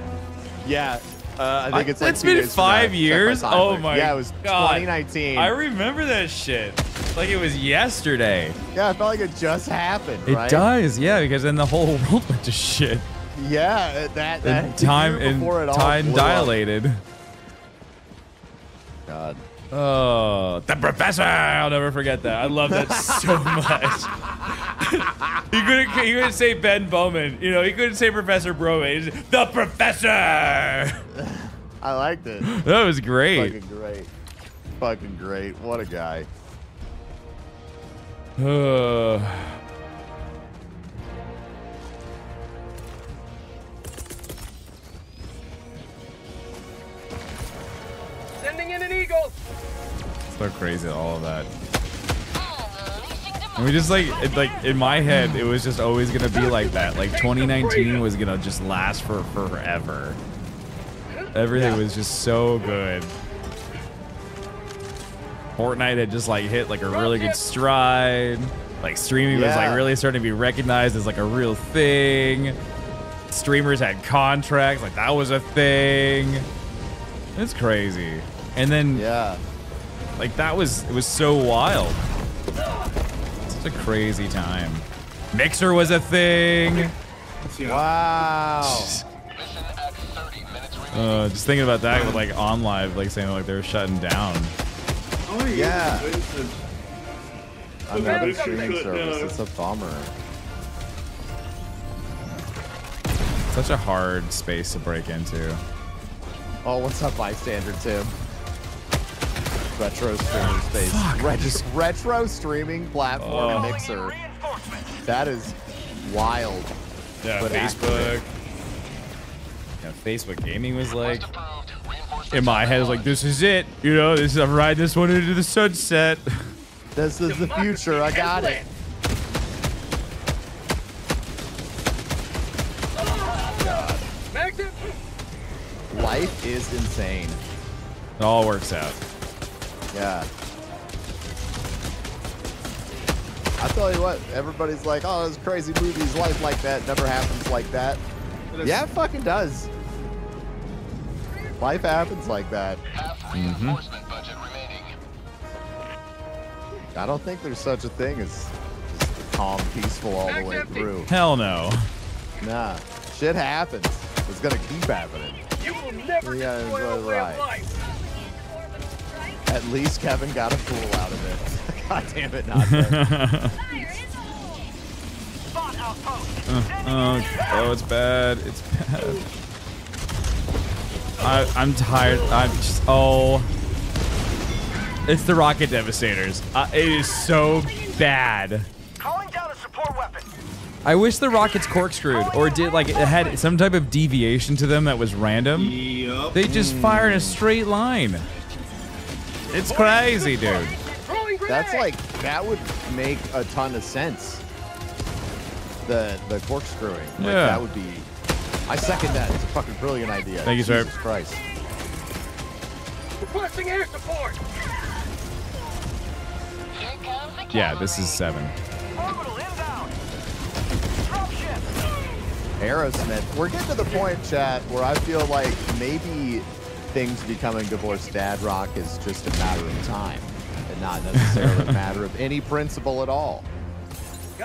Yeah. Uh, I think it's like it's been five years. Oh my. Yeah, it was God. 2019. I remember that shit. Like it was yesterday. yeah, I felt like it just happened. It right? does, yeah, because then the whole world went to shit. Yeah, uh, that that And time and before it all time blew up. dilated. God. Oh, the professor! I'll never forget that. I love that so much. he couldn't. He couldn't say Ben Bowman. You know, he couldn't say Professor Broman. The professor. I liked it. That was great. Fucking great. Fucking great. What a guy. Uh, eagle. so crazy, all of that. And we just like, it, like in my head, it was just always gonna be like that. Like 2019 was gonna just last for forever. Everything was just so good. Fortnite had just like hit like a really good stride. Like streaming was like really starting to be recognized as like a real thing. Streamers had contracts, like that was a thing. It's crazy. And then yeah, like that was it was so wild. Such a crazy time. Mixer was a thing. Wow. Uh, just thinking about that with like on live, like saying like they were shutting down. Oh Yeah. It's Another Yeah. streaming service. It's a bummer. Such a hard space to break into. Oh, what's up, bystander Tim? Retro streaming space. Ret- retro streaming platform Oh. mixer. That is wild. Yeah, but Facebook. Yeah, Facebook gaming was like in my head. I was like, this is it. You know, this is I'm riding this one into the sunset. This is the future. I got it. Life is insane. It all works out. Yeah. I tell you what, everybody's like, oh, those crazy movies, life like that never happens like that. Yeah, it fucking does. Life happens like that. Mm-hmm. I don't think there's such a thing as just calm, peaceful all the way through. Hell no. Nah, shit happens. It's gonna keep happening. You will never We enjoy our the way of ride. Life. At least Kevin got a fool out of it. God damn it, not Ben. Uh, oh, oh, it's bad. It's bad. I, I'm tired. I'm just. Oh. It's the Rocket Devastators. Uh, it is so bad. Calling down a support weapon. I wish the rockets corkscrewed or did like it had some type of deviation to them that was random. Yup. They just fire in a straight line. It's crazy, dude. That's like that would make a ton of sense. The the corkscrewing. Like, Yeah. That would be. I second that. It's a fucking brilliant idea. Thank you, sir. Jesus Christ. Requesting air support. Yeah, this is seven. Aerosmith. We're getting to the point, chat, where I feel like maybe things becoming divorced dad rock is just a matter of time and not necessarily a matter of any principle at all.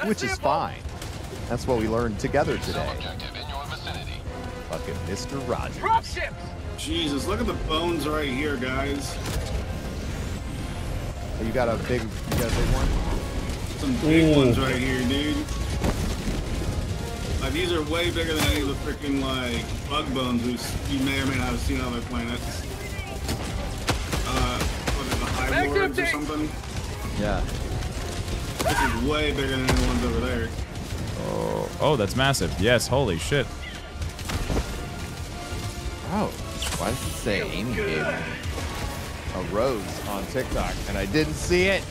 Which is fine. That's what we learned together today. Fucking Mr. Rogers. Dropships. Jesus, look at the bones right here, guys. Oh, you got a big, you got a big one? Some big ones right here, dude. Like these are way bigger than any of the freaking like bug bones we you may or may not have seen on other planets. Uh, what is it, the high lords or something? Yeah. This is way bigger than the ones over there. Oh, oh, that's massive. Yes, holy shit. Oh, why does it say Amy gave me a rose on TikTok and I didn't see it?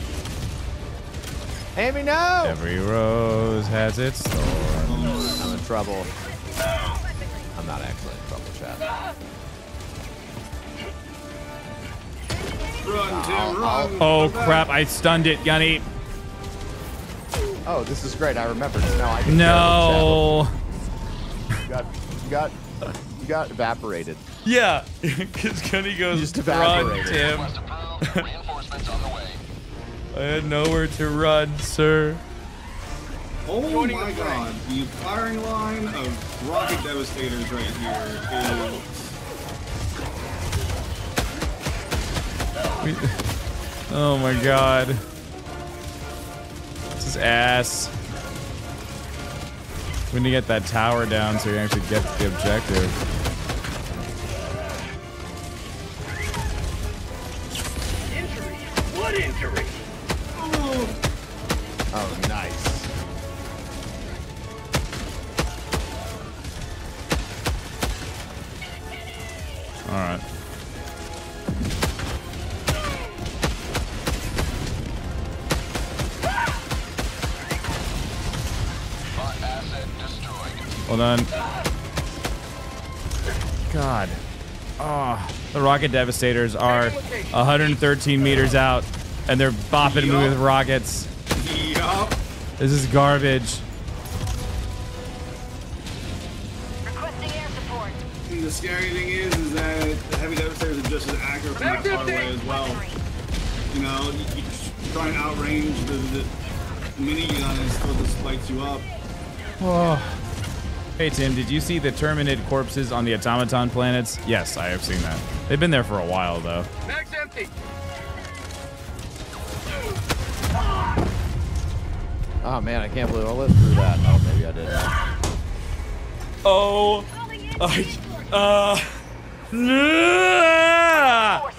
Amy, no! Every rose has its thorn. I'm in trouble. I'm not actually in trouble, chat. Run, Tim, I'll- run! Oh crap! I stunned it, Gunny. Oh, this is great. I remembered. Now I can No. You got, you got, you got evaporated. Yeah, because Gunny goes Just run, evaporated. Tim. I had nowhere to run, sir. Oh my god, the firing line of rocket devastators right here is We- oh my god. This is ass. We need to get that tower down so we can actually get to the objective. Injury. Oh, nice. Alright. Hold on. God. Oh, the rocket devastators are 113 meters out, and they're bopping me with rockets. Yup. This is garbage. And the scary thing is, is that the heavy devastators are just as accurate from that far away as well. You know, you, you try and outrange the, the minigun and still just lights you up. Oh. Hey Tim, did you see the Terminid corpses on the automaton planets? Yes, I have seen that. They've been there for a while though. Mag's empty. Oh man, I can't believe I lived through that. Oh, maybe I did. Oh, I, uh, nah!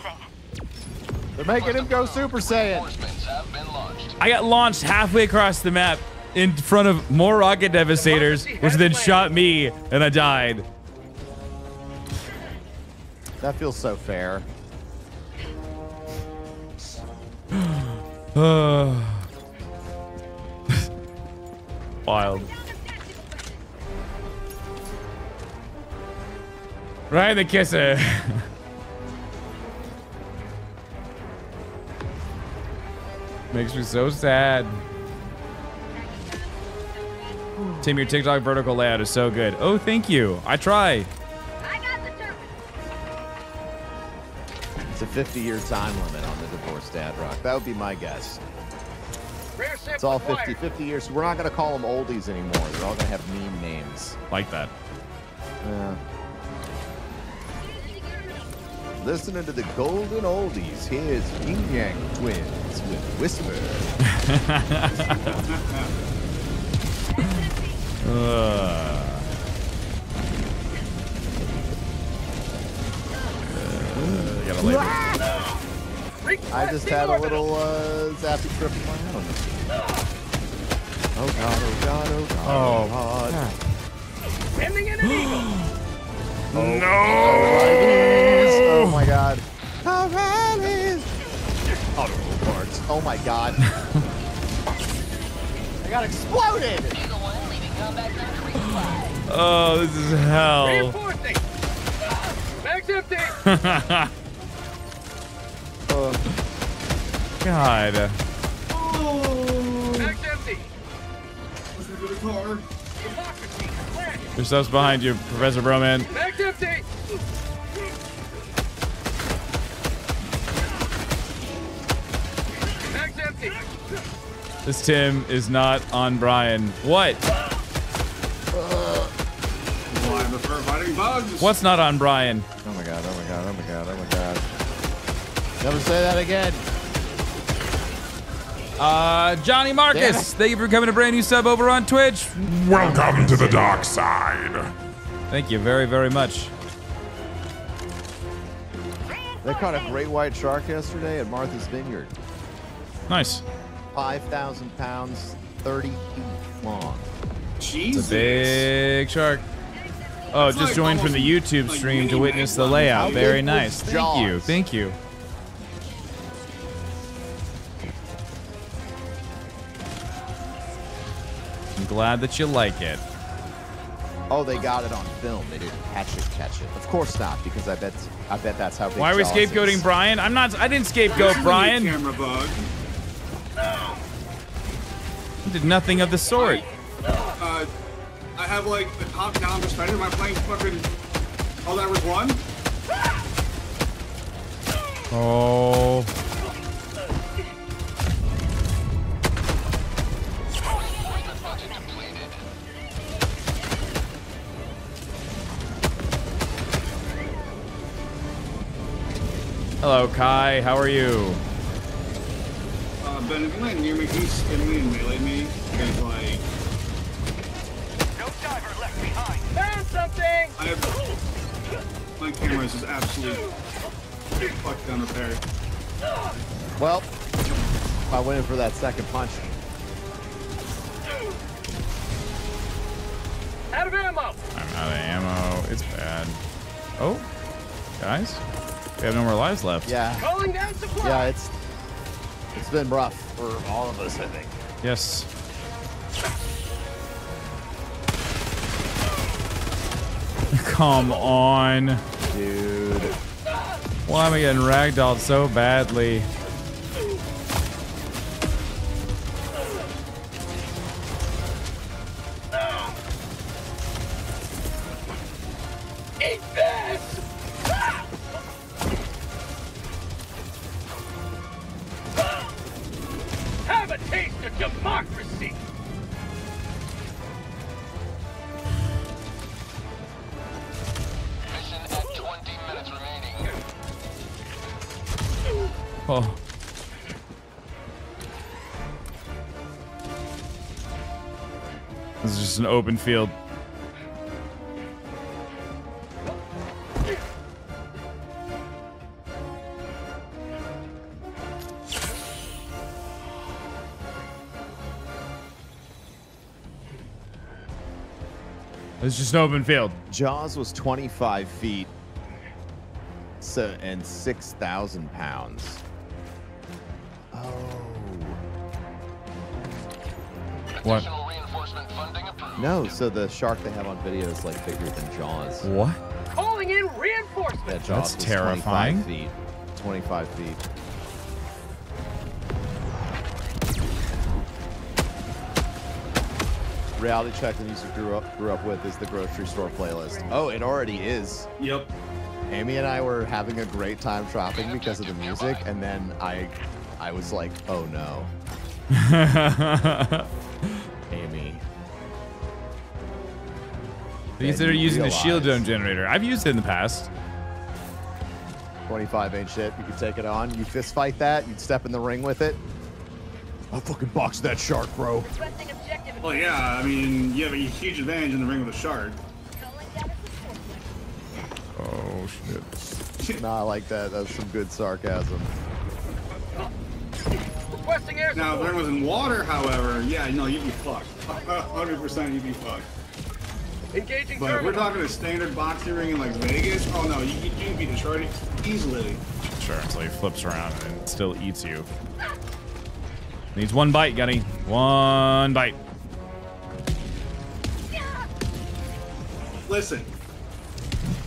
They're making him go Super Saiyan. I got launched halfway across the map in front of more rocket devastators, which then shot me, and I died. That feels so fair. Wild. Ryan the Kisser. Makes me so sad. Tim, your TikTok vertical layout is so good. Oh, thank you. I try. It's a 50-year time limit on the divorce dad rock. That would be my guess. Rare It's all 50, 50 years. We're not going to call them oldies anymore. They're all going to have meme names. Like that. Yeah. Listening to the golden oldies, here's Yin Yang Twins with Whisper. Ugh. Uh, gotta label. I just had a little uh, zappy trip of my own. Oh god, oh god, oh god. Oh, god. Sending in an eagle. O'Reilly's. Oh my god. O'Reilly's. Auto parts. Oh my god. I got exploded. Oh, this is hell. Reinforcing. Mag's empty. Oh. God. Mag's empty. Listen to the car. There's stuff's behind you, Professor Broman. Mag's empty. Mag's empty. This Tim is not on Brian. What? Why the fur fighting bugs? What's not on Brian? Oh my god, oh my god, oh my god, oh my god. Never say that again. Uh, Johnny Marcus, thank you for coming to brand new sub over on Twitch. Welcome to the dark side. Thank you very, very much. They caught a great white shark yesterday at Martha's Vineyard. Nice. 5,000 pounds, 30 feet long. It's Jesus. a big shark. Oh, That's just like joined from the YouTube stream to witness the layout. Very nice. Thank you. Thank you. I'm glad that you like it. Oh, they got it on film. They didn't catch it, catch it. Of course not, because I bet, I bet that's how. Big Why are we Jaws scapegoating is. Brian? I'm not. I didn't scapegoat Brian. Camera bug. No. I did nothing of the sort. Uh, I have like a top-down perspective. Am I playing fucking All That Was One? Oh. Hello, Kai. How are you? Uh, Ben, if you land near me, can you skin me and melee me? Because like, No diver left behind. Found something. I have my camera is just absolute fucked down repair. Well, I went in for that second punch. Out of ammo. I'm out of ammo. It's bad. Oh, guys, we have no more lives left. Yeah, Calling down supply. yeah, it's it's been rough for all of us, I think. Yes. Come on. Dude. Why am I getting ragdolled so badly? Democracy. Mission at 20 minutes remaining. Oh. This is just an open field. It's just an open field. Jaws was 25 feet so, and 6,000 pounds. Oh. What? Additional reinforcement funding approved. No, so the shark they have on video is like bigger than Jaws. What? Calling in reinforcements. That Jaws That's terrifying. 25 feet. 25 feet. Reality check the music grew up grew up with is the grocery store playlist. Oh, it already is. Yep. Amy and I were having a great time shopping because of the music, and then I, I was like, oh no, Amy. Consider you using the shield dome generator. I've used it in the past. 25 ain't shit. You could take it on. You fist fight that. You'd step in the ring with it. I'll fucking box that shark, bro. Requesting objective. Well, yeah. I mean, you have a huge advantage in the ring with a shark. Oh shit. Nah, I like that. That's some good sarcasm. Requesting air Now, if support. it was in water, however, yeah, no, you'd be fucked. 100% you'd be fucked. Engaging But if we're talking a standard boxing ring in like Vegas, oh no, you, you can be destroyed easily. Sure, until he flips around and still eats you. Needs one bite, Gunny. One bite. Listen,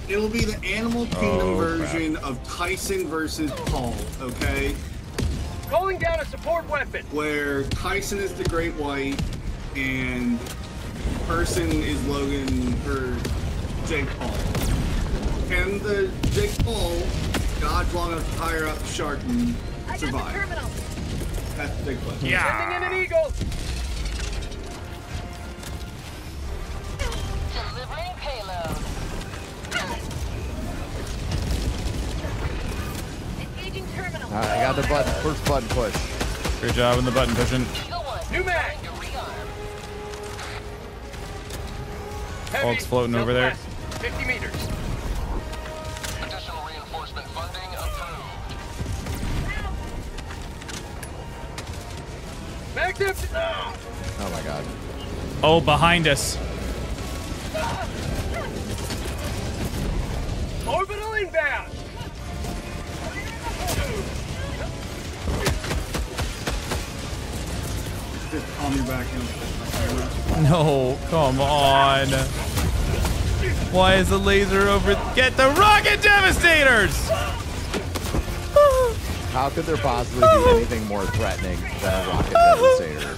it'll be the Animal oh, Kingdom Oh, crap. version of Tyson versus Paul, okay? Calling down a support weapon. Where Tyson is the Great White and person is Logan or Jake Paul. Can the Jake Paul dodge long enough to tire up the shark and survive? That's the big question. Sending in an eagle. Payload. Engaging terminal. All right, I got the button. First button push. Great job on the button pushing. New mag. Hulk's floating over there. 50 meters. Additional reinforcement funding approved. Mag's empty. Ah! Oh my god. Oh, behind us. Orbital inbound. Just call me back in. No, come on. Why is the laser over? Get the rocket devastators! How could there possibly be anything more threatening than a rocket devastator?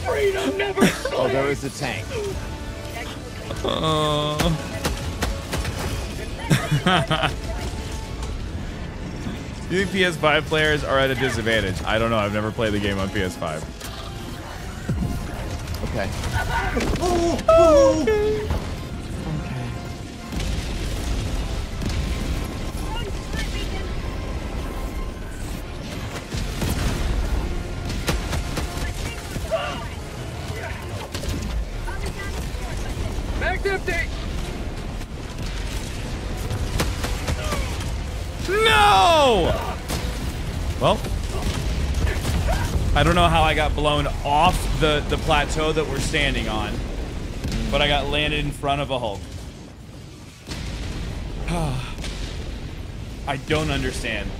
Freedom never Oh, there is a tank. Uh. You think PS5 players are at a disadvantage? I don't know. I've never played the game on PS5. Okay. Mag's Well, I don't know how I got blown off the, the plateau that we're standing on, but I got landed in front of a Hulk. I don't understand.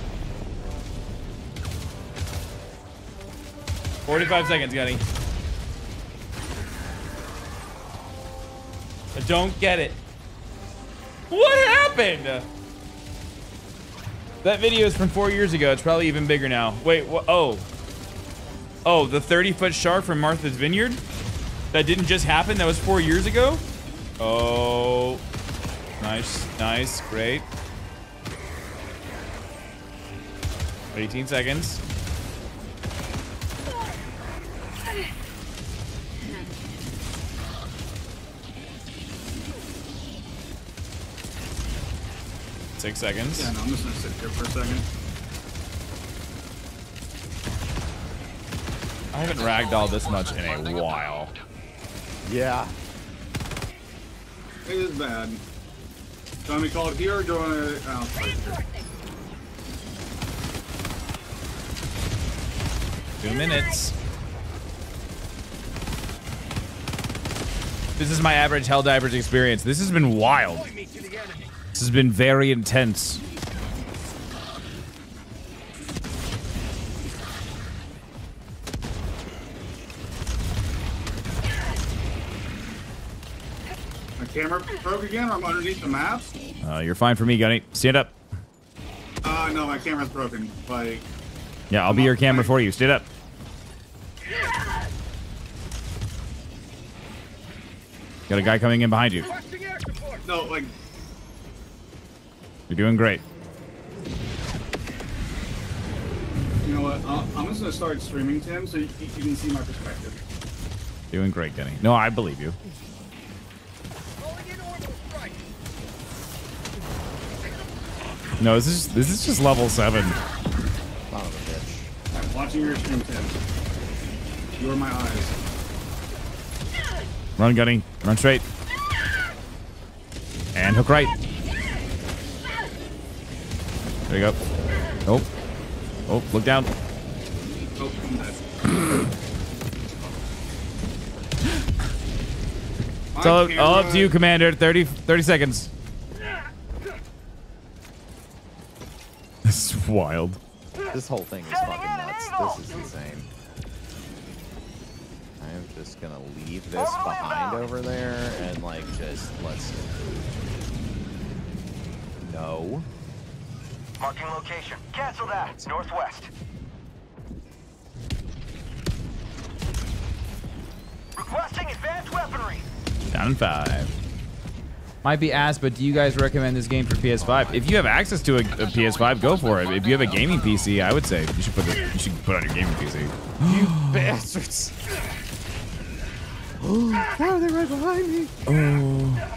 45 seconds, Gunny. I don't get it. What happened? That video is from four years ago. It's probably even bigger now. Wait? Oh. Oh, the 30 foot shark from Martha's Vineyard? That didn't just happen? That was four years ago? Oh. Nice, nice, great. 18 seconds. Six seconds. Yeah, no, I'm just gonna sit here for a second. I haven't ragdolled this much in a while. Yeah. It is bad. Do you want me to call it here or do you want to... Oh, right here. Two minutes. This is my average Helldivers experience. This has been wild. This has been very intense. My camera broke again I'm underneath the map? Uh, you're fine for me, Gunny. Stand up. Uh, no, my camera's broken. Like, Yeah, I'll be your camera for you. Stand up. Got a guy coming in behind you. no, like, You're doing great. you know what? Uh, I'm just gonna start streaming, Tim, so you, you can see my perspective. Doing great, Gunny. No, I believe you. No, this is this is just level seven. Son of a bitch. I'm watching your stream, Tim. You are my eyes. Run, Gunny. Run straight. And hook right. There you go. Oh. Oh, look down. It's all, all up to you, Commander. 30, 30 seconds. This is wild. This whole thing is fucking nuts. This is insane. I'm just gonna leave this behind over there and like just let's. No. Marking location. Cancel that. Northwest. Requesting advanced weaponry. Down in five. Might be asked, but do you guys recommend this game for PS5? If you have access to a, a PS5, go for it. If you have a gaming PC, I would say you should put it. You should put on your gaming PC. You bastards! Why are they right behind me? Oh,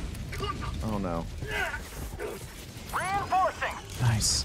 Oh no. Reinforcing. nice.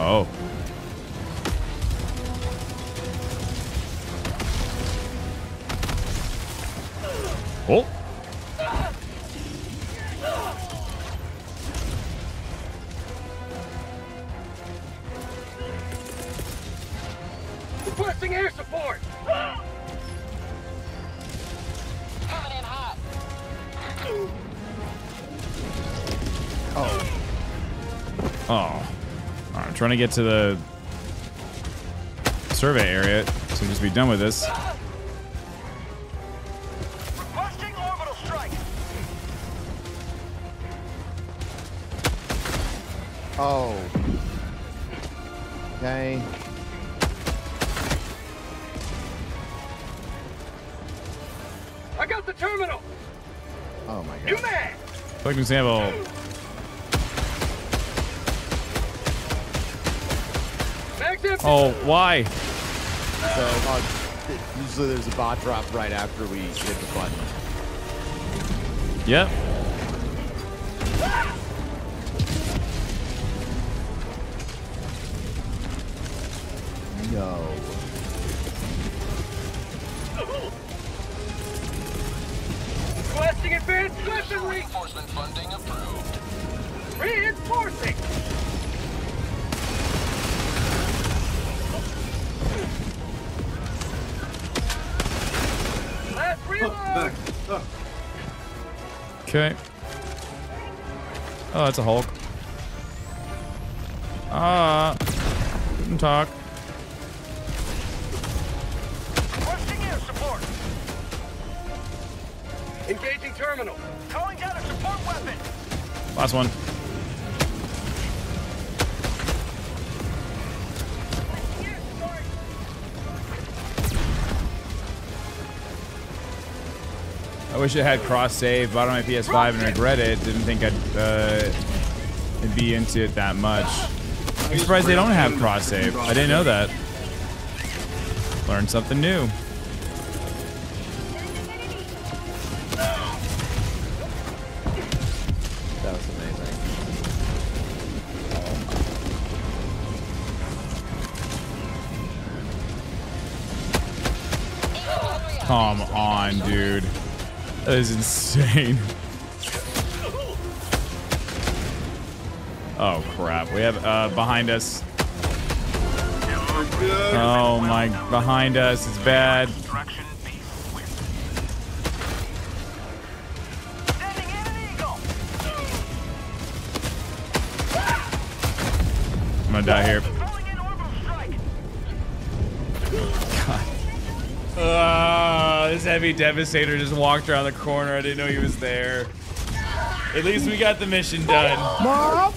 Oh. Oh. Trying to get to the survey area, so just be done with this. Requesting orbital strike. Oh. Okay. I got the terminal. Oh my New god. mag. Quick example. Oh, why? So uh, usually there's a bot drop right after we hit the button. Yep. Oh, that's wish it had cross save. Bought on my PS5 and regret it. Didn't think I'd uh, be into it that much. I'm surprised they don't have cross save. I didn't know that. Learned something new. Is insane. Oh crap. We have uh behind us. Oh my behind us. It's bad. Devastator just walked around the corner. I didn't know he was there. At least we got the mission done. Mom!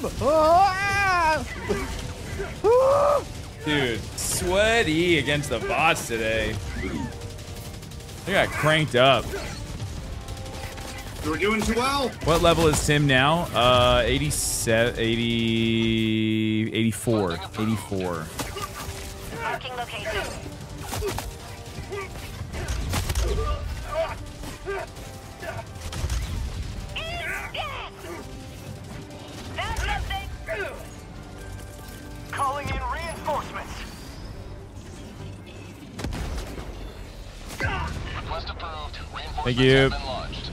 Dude, sweaty against the bots today. They got cranked up. You were doing too well. What level is Tim now? Uh, 87, 80, 84, 84. Reinforcements you. have been launched.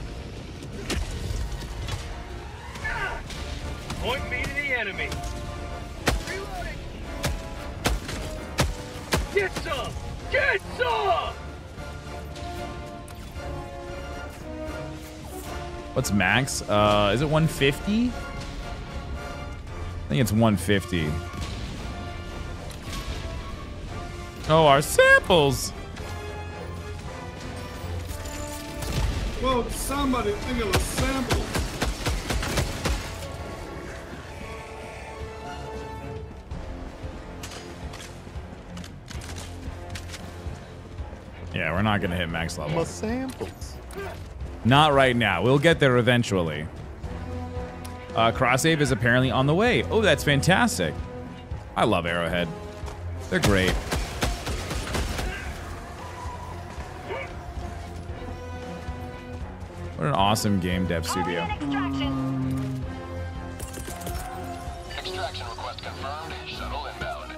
Point me to the enemy. Reloading. Get some! Get some! What's max? Uh, is it 150? I think it's 150. Oh, our samples. Whoa, somebody think of a sample. Yeah, we're not gonna hit max level. My samples. Not right now. We'll get there eventually. Uh, cross save is apparently on the way. Oh, that's fantastic. I love Arrowhead. They're great. What an awesome game dev studio. Extraction request confirmed. Shuttle inbound.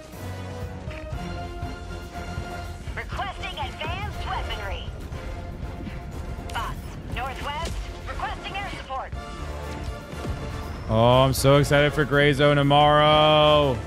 Requesting advanced weaponry. Bots, northwest, requesting air support. Oh, I'm so excited for Gray Zone tomorrow.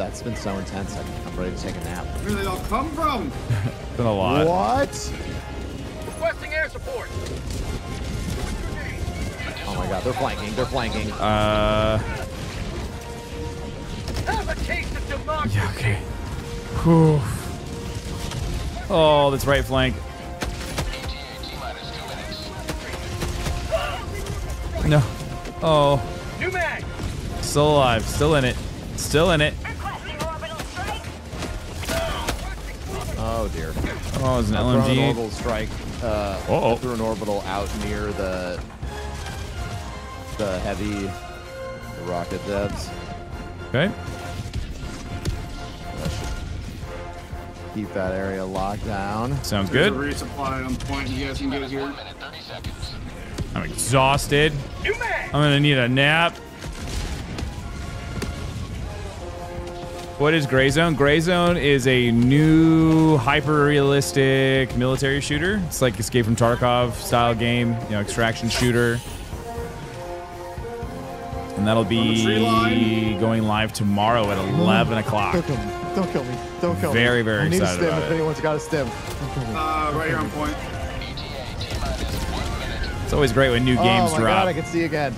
That's been so intense. I'm, I'm ready to take a nap. Where did they all come from? Been a lot. What? Requesting air support. Oh my god, they're flanking. They're flanking. Uh, Have a taste of democracy. yeah, okay. Whew. Oh, that's right flank. No. Oh, New mag. still alive. Still in it. Still in it. Oh dear. Oh, it's an I threw an LMG. orbital strike. Uh, Uh-oh. I threw an orbital out near the the heavy the rocket devs. Okay. That should keep that area locked down. Sounds There's good. a resupply on point. You guys can get it here. I'm exhausted. New mag. I'm gonna need a nap. What is Gray Zone? Gray Zone is a new hyper-realistic military shooter. It's like Escape from Tarkov style game, you know, extraction shooter. And that'll be going live tomorrow at 11 o'clock. Don't kill me. Don't kill me. Don't kill me. Very, very I need excited a stim about if it. anyone's got a stim. Don't kill. Uh, right here on point. It's always great when new games oh my drop. god, I can see again.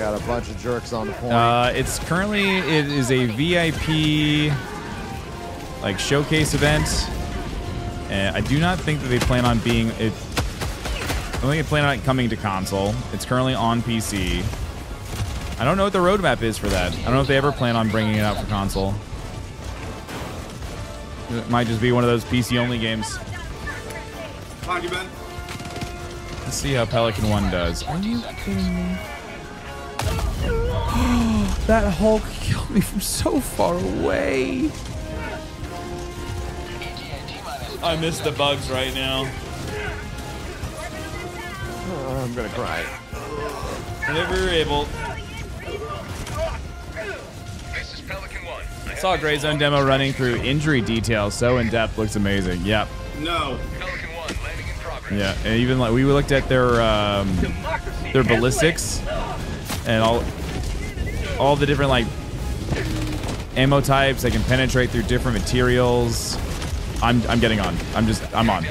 Got a bunch of jerks on the point. Uh, it's currently it is a VIP like showcase event, and I do not think that they plan on being it. I don't think they plan on it coming to console. It's currently on PC. I don't know what the roadmap is for that. I don't know if they ever plan on bringing it out for console. It might just be one of those PC only games. Talk you, Ben. Let's see how Pelican One does. Are you kidding me? That Hulk killed me from so far away. I miss the bugs right now. Oh, I'm gonna cry. Whenever you're able. This is Pelican 1. I Saw a Gray Zone demo running through injury details. So in depth, looks amazing. Yep. No. Pelican 1 landing in progress. Yeah, and even like we looked at their um, their ballistics and all all the different like ammo types. They can penetrate through different materials. I'm I'm getting on. I'm just I'm on.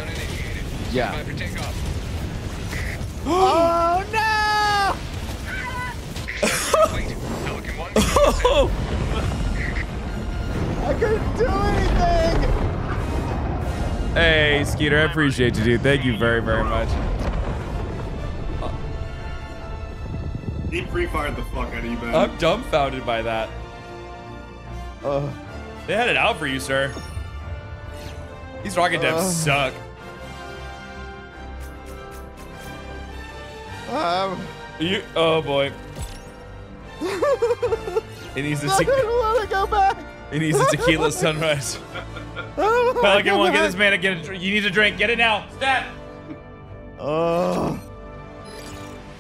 Yeah. oh no! complete. Pelican 1 I couldn't do anything. Hey, Skeeter, I appreciate you, dude. Thank you very, very much. He pre-fired the fuck out of you, Ben. I'm dumbfounded by that. Uh, They had it out for you, sir. These rocket devs Uh. suck. um, You, oh boy. It needs a I te- don't want to go back. it needs a tequila sunrise. I don't wanna Pelican go one, get this man a get a drink. You need a drink. Get it now. Stat. Oh.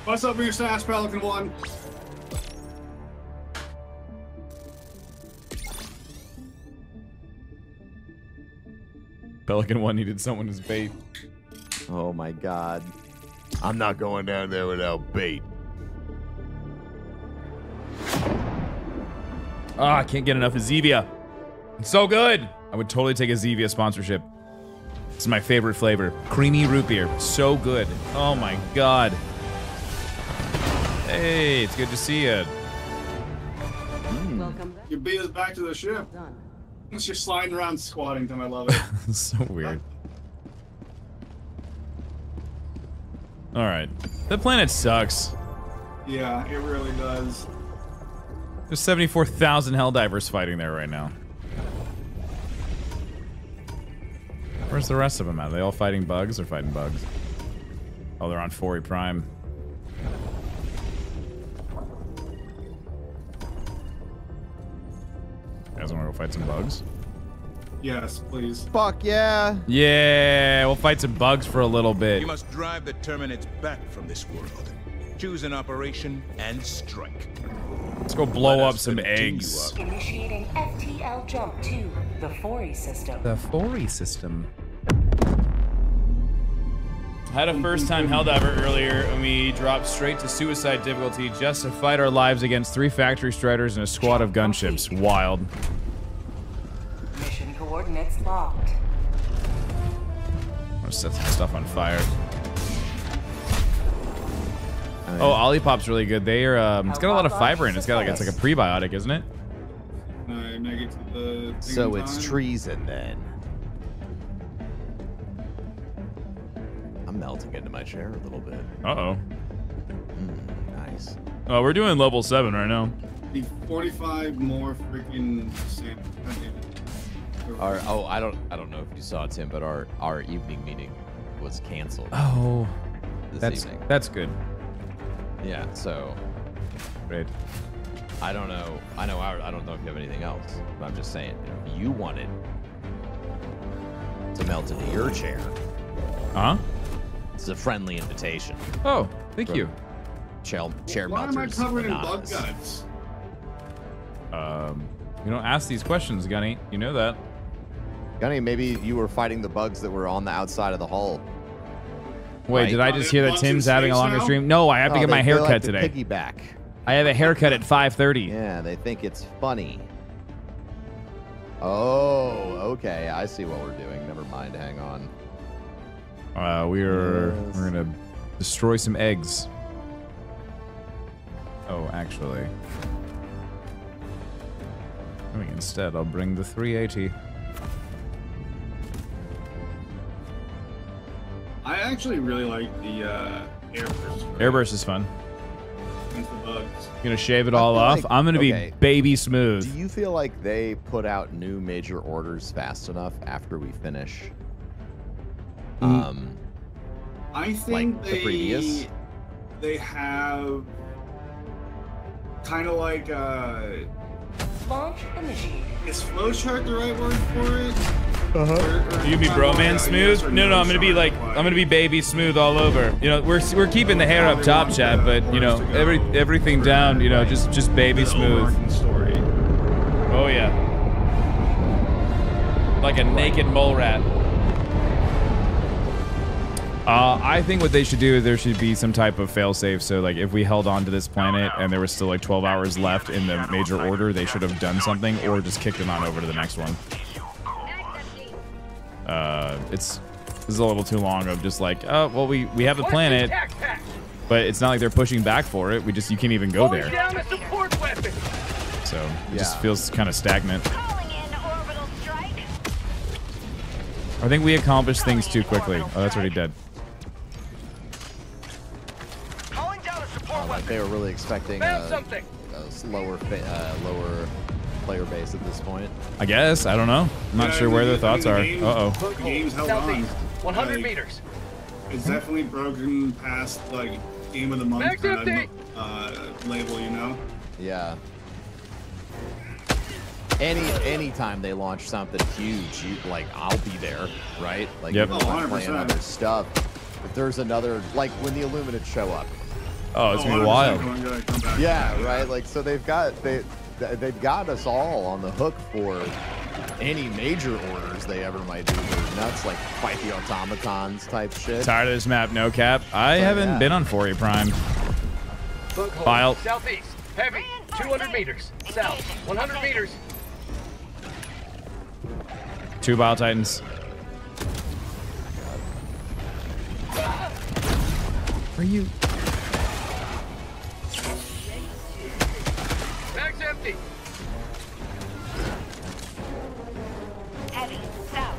What's up in your stash, Pelican One? Pelican one needed someone as bait. Oh my god. I'm not going down there without bait. Ah, I can't get enough of Zevia. It's so good. I would totally take a Zevia sponsorship. This is my favorite flavor. Creamy root beer. So good. Oh my god. Hey, it's good to see you. Hmm. Welcome back. You beat us back to the ship. Done. It's just sliding around squatting time. I love it. so weird. All right. The planet sucks. yeah, it really does. There's 74,000 Helldivers fighting there right now. Where's the rest of them at? Are they all fighting bugs or fighting bugs? Oh, they're on Fori Prime. Fight some bugs? Yes, please. Fuck yeah. Yeah, we'll fight some bugs for a little bit. You must drive the Terminids back from this world. Choose an operation and strike. Let's go blow Let up some eggs. up. Initiating FTL jump to the Fori system. The Fori system. Had a first time Helldiver earlier, and we dropped straight to suicide difficulty just to fight our lives against three factory striders and a squad of gunships. Wild. Mission coordinates locked. I'm gonna set some stuff on fire. Oh, Olipop's really good. They are. Um, it's got a lot of fiber in it. It's got like it's like a prebiotic, isn't it? I make it to the. thing So it's time. treason then. I'm melting into my chair a little bit. Uh oh. Nice. Oh, we're doing level seven right now. 45 more freaking. sand- Our oh, I don't I don't know if you saw it, Tim, but our our evening meeting was canceled. Oh, this that's evening. that's good. Yeah. So Great. I don't know. I know. I, I don't know if you have anything else. But I'm just saying, if you wanted to melt into your chair, Huh? it's a friendly invitation. Oh, thank you. Chair, chair Why am I melters. covered in bug guts? Um, you don't ask these questions, Gunny. You know that. Gunny, maybe you were fighting the bugs that were on the outside of the hull. Wait, Right. did I just hear that Tim's having a longer now? stream? No, I have to Oh, get they- my they haircut like today. Piggyback. I have a haircut at 5:30. Yeah, they think it's funny. Oh, okay. I see what we're doing. Never mind. Hang on. Uh, we're Yes. we're gonna destroy some eggs. Oh, actually, I mean, instead I'll bring the 380. I actually really like the uh, airburst Airburst is fun. against the bugs. Gonna shave it all off. like- I'm gonna okay. be baby smooth. Do you feel like they put out new major orders fast enough after we finish? Mm. Um, I think Like the they previous? they have kind of like uh, Launch initiated. is flowchart the right word for it? Uh-huh. You gonna be broman smooth? No, no, I'm gonna be like I'm gonna be baby smooth all over. You know, we're we're keeping the hair up top, Chad, but you know, every everything down, you know, just just baby smooth. Oh yeah. Like a naked mole rat. Uh, I think what they should do, is there should be some type of failsafe. So, like, if we held on to this planet and there was still like 12 hours left in the major order, they should have done something or just kicked them on over to the next one. Uh, it's this is a little too long of just like, oh, well, we we have the planet. But it's not like they're pushing back for it. We just you can't even go there. down a support weapon. So it just feels kind of stagnant. I think we accomplished things too quickly. Oh, that's already dead. Uh, like they were really expecting a, something. a slower, fa- uh, lower player base at this point. I guess. I don't know. I'm not Yeah, sure where the- their thoughts the are. game- Uh oh. Game's held on. Southeast, 100 Like, meters. It's definitely broken past like game of the month Max kind of, uh, label, you know. Yeah. Any anytime they launch something huge, you like I'll be there, right? Like Yep. even Oh, playing other stuff. If there's another like when the Illuminates show up. Oh, it's gonna be wild. going to. Yeah, right. Like so they've got they they've got us all on the hook for any major orders they ever might do. They're nuts like fight the automatons type shit. Tired of this map, no cap. I haven't yeah. been on Fori Prime. Bug hole. File. Southeast. Heavy. 200 meters. South. 100 meters. Two Bile Titans. For you. Empty. Heavy. South.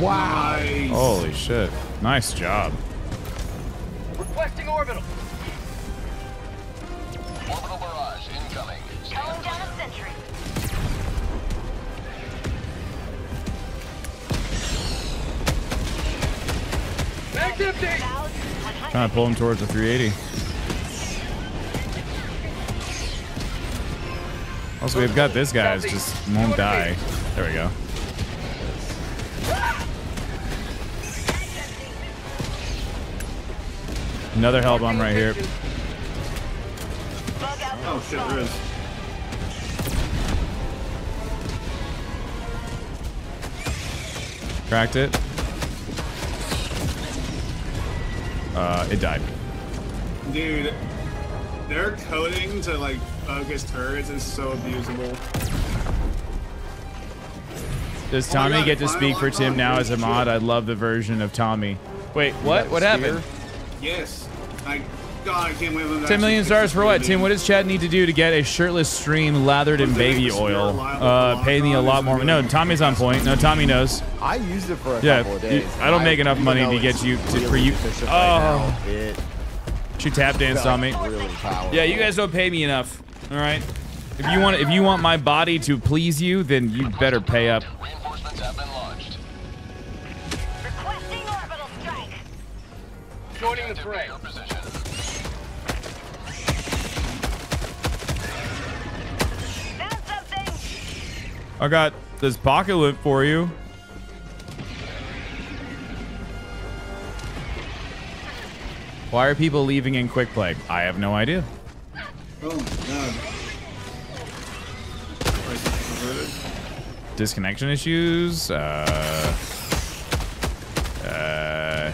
Wow. Nice. Holy shit. Nice job. Requesting orbital. Orbital Empty. Trying to pull him towards the 380. Also, we've got this guy just won't die. There we go. Another hell bomb right here. Oh shit, there is. Cracked it. Uh, it died. Dude, their coding to like focus turrets is so abusable. Does Oh Tommy God, get to speak for Tim now as a mod? shit. I love the version of Tommy. Wait, what? What happened? Yes. I God, I can't wait for them 10 million stars for what? Tim, what does Chad need to do to get a shirtless stream lathered in baby oil? Spear Uh, pay me a lot more. No, Tommy's on point. No, Tommy knows. I used it for a Yeah, couple of you- days. I don't make enough money to get you to- really for you- Oh. right She tap danced on me. felt really powerful. Yeah, you guys don't pay me enough. All right. If you want, if you want my body to please you, then you better pay up. Reinforcements have been launched. Requesting orbital strike. Joining the fray. I got this pocket lint for you. Why are people leaving in quick play? I have no idea. Oh. Disconnection issues. Uh, uh,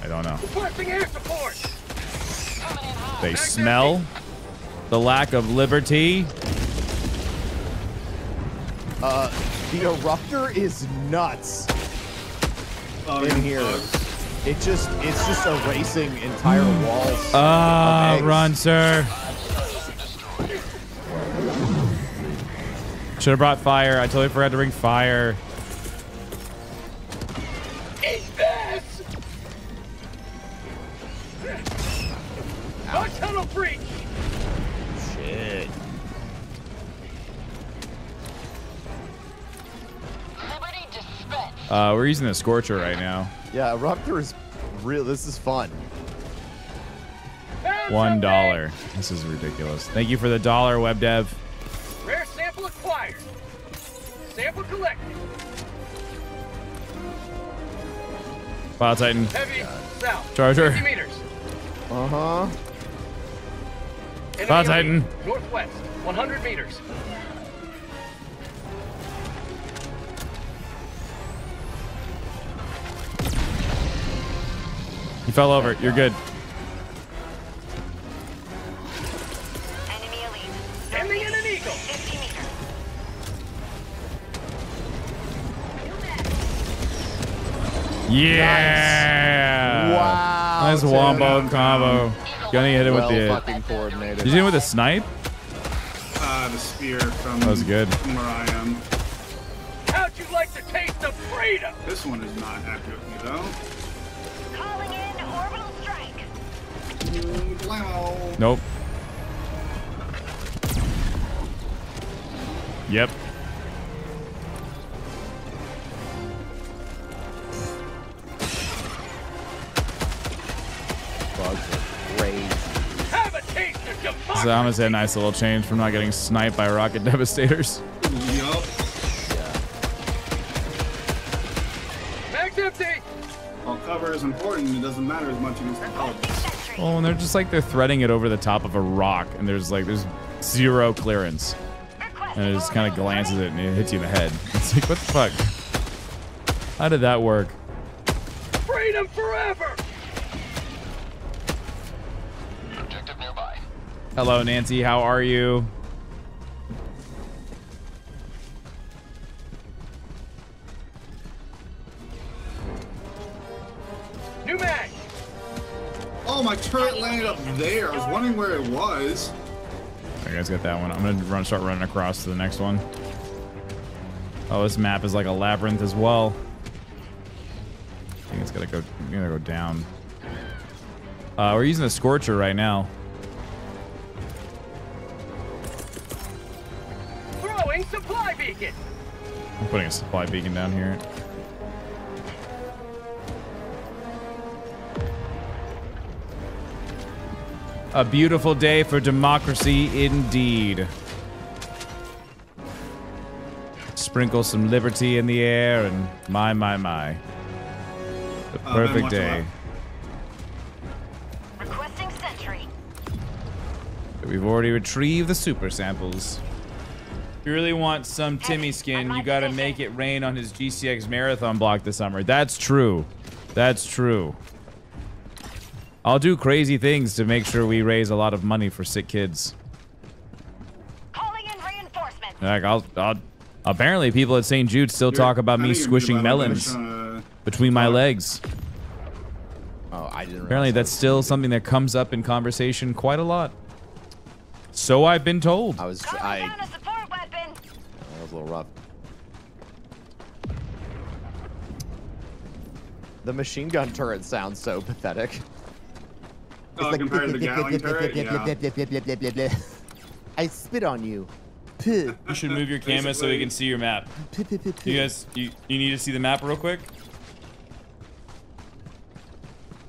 I don't know. They smell the lack of liberty. Uh, the eruptor is nuts Oh, in here. bugs. It just it's just erasing entire walls. Ah, of eggs. run, sir. Should have brought fire. I totally forgot to bring fire. Eat this. Bug tunnel Uh, we're using the Scorcher right now. Yeah, eruptor is real. This is fun. One This is ridiculous. Thank you for the dollar, web dev. Rare sample acquired. Sample collected. Bile Titan. Heavy. South. Charger. 50 meters. Uh huh. Enemy Bile. Titan. Northwest. 100 meters. fell over. You're good. Yeah. Nice. Wow. Nice dude. wombo combo. Gunny hit it well with the. Fucking. Did you hit it with a snipe? Uh, the spear from. That was good. Where I am. How'd you like to taste the freedom? This one is not accurate, though. So I'm gonna say a nice little change from not getting sniped by rocket devastators. Yup. Mag's empty. While cover is important, it doesn't matter as much against the cover. Oh, and they're just like they're threading it over the top of a rock, and there's like there's zero clearance, and it just kind of glances it and it hits you in the head. It's like what the fuck? How did that work? Freedom forever. Objective nearby. Hello, Nancy. How are you? New mag. Oh, my turret landed up there. I was wondering where it was. I guys got that one. I'm gonna run, start running across to the next one. Oh, this map is like a labyrinth as well. I think it's gotta go. Gotta go down. Uh, we're using a scorcher right now. Throwing supply beacon. I'm putting a supply beacon down here. A beautiful day for democracy indeed. Sprinkle some liberty in the air and my, my, my. The Uh, perfect watch day. Requesting sentry. We've already retrieved the super samples. If you really want some Timmy skin, you gotta make it rain on his GCX marathon block this summer. That's true. That's true. I'll do crazy things to make sure we raise a lot of money for sick kids. Calling in reinforcements. Like I'll, I'll apparently people at St. Jude still talk about me I think you're squishing melons between my legs. Oh, I didn't. Apparently that's still something that comes up in conversation quite a lot. So I've been told. I was. I. That was a little rough. The machine gun turret sounds so pathetic. Oh, compared to the Gatling turret? Yeah. I spit on you. You should move your camera so we can see your map. You guys, you, you need to see the map real quick?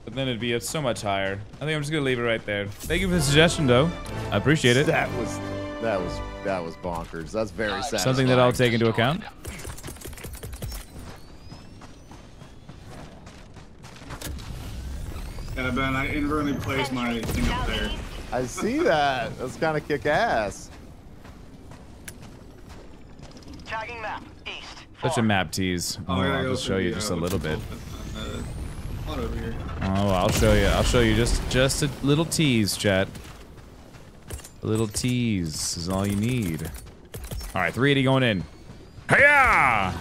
But then it'd be so much higher. I think I'm just gonna leave it right there. Thank you for the suggestion, though. I appreciate it. That was that was that was bonkers. That's very sad. Something that I'll take into account. Yeah, Ben, I inadvertently placed my thing up there. I see that. That's kind of kick ass. Tagging map. East. Such a map tease. Oh, Oh, yeah, I'll go just for show the, you uh, just a little bit. called? Uh, over here. Oh, I'll show you. I'll show you just just a little tease, chat. A little tease is all you need. All right, 380 going in. Hiya!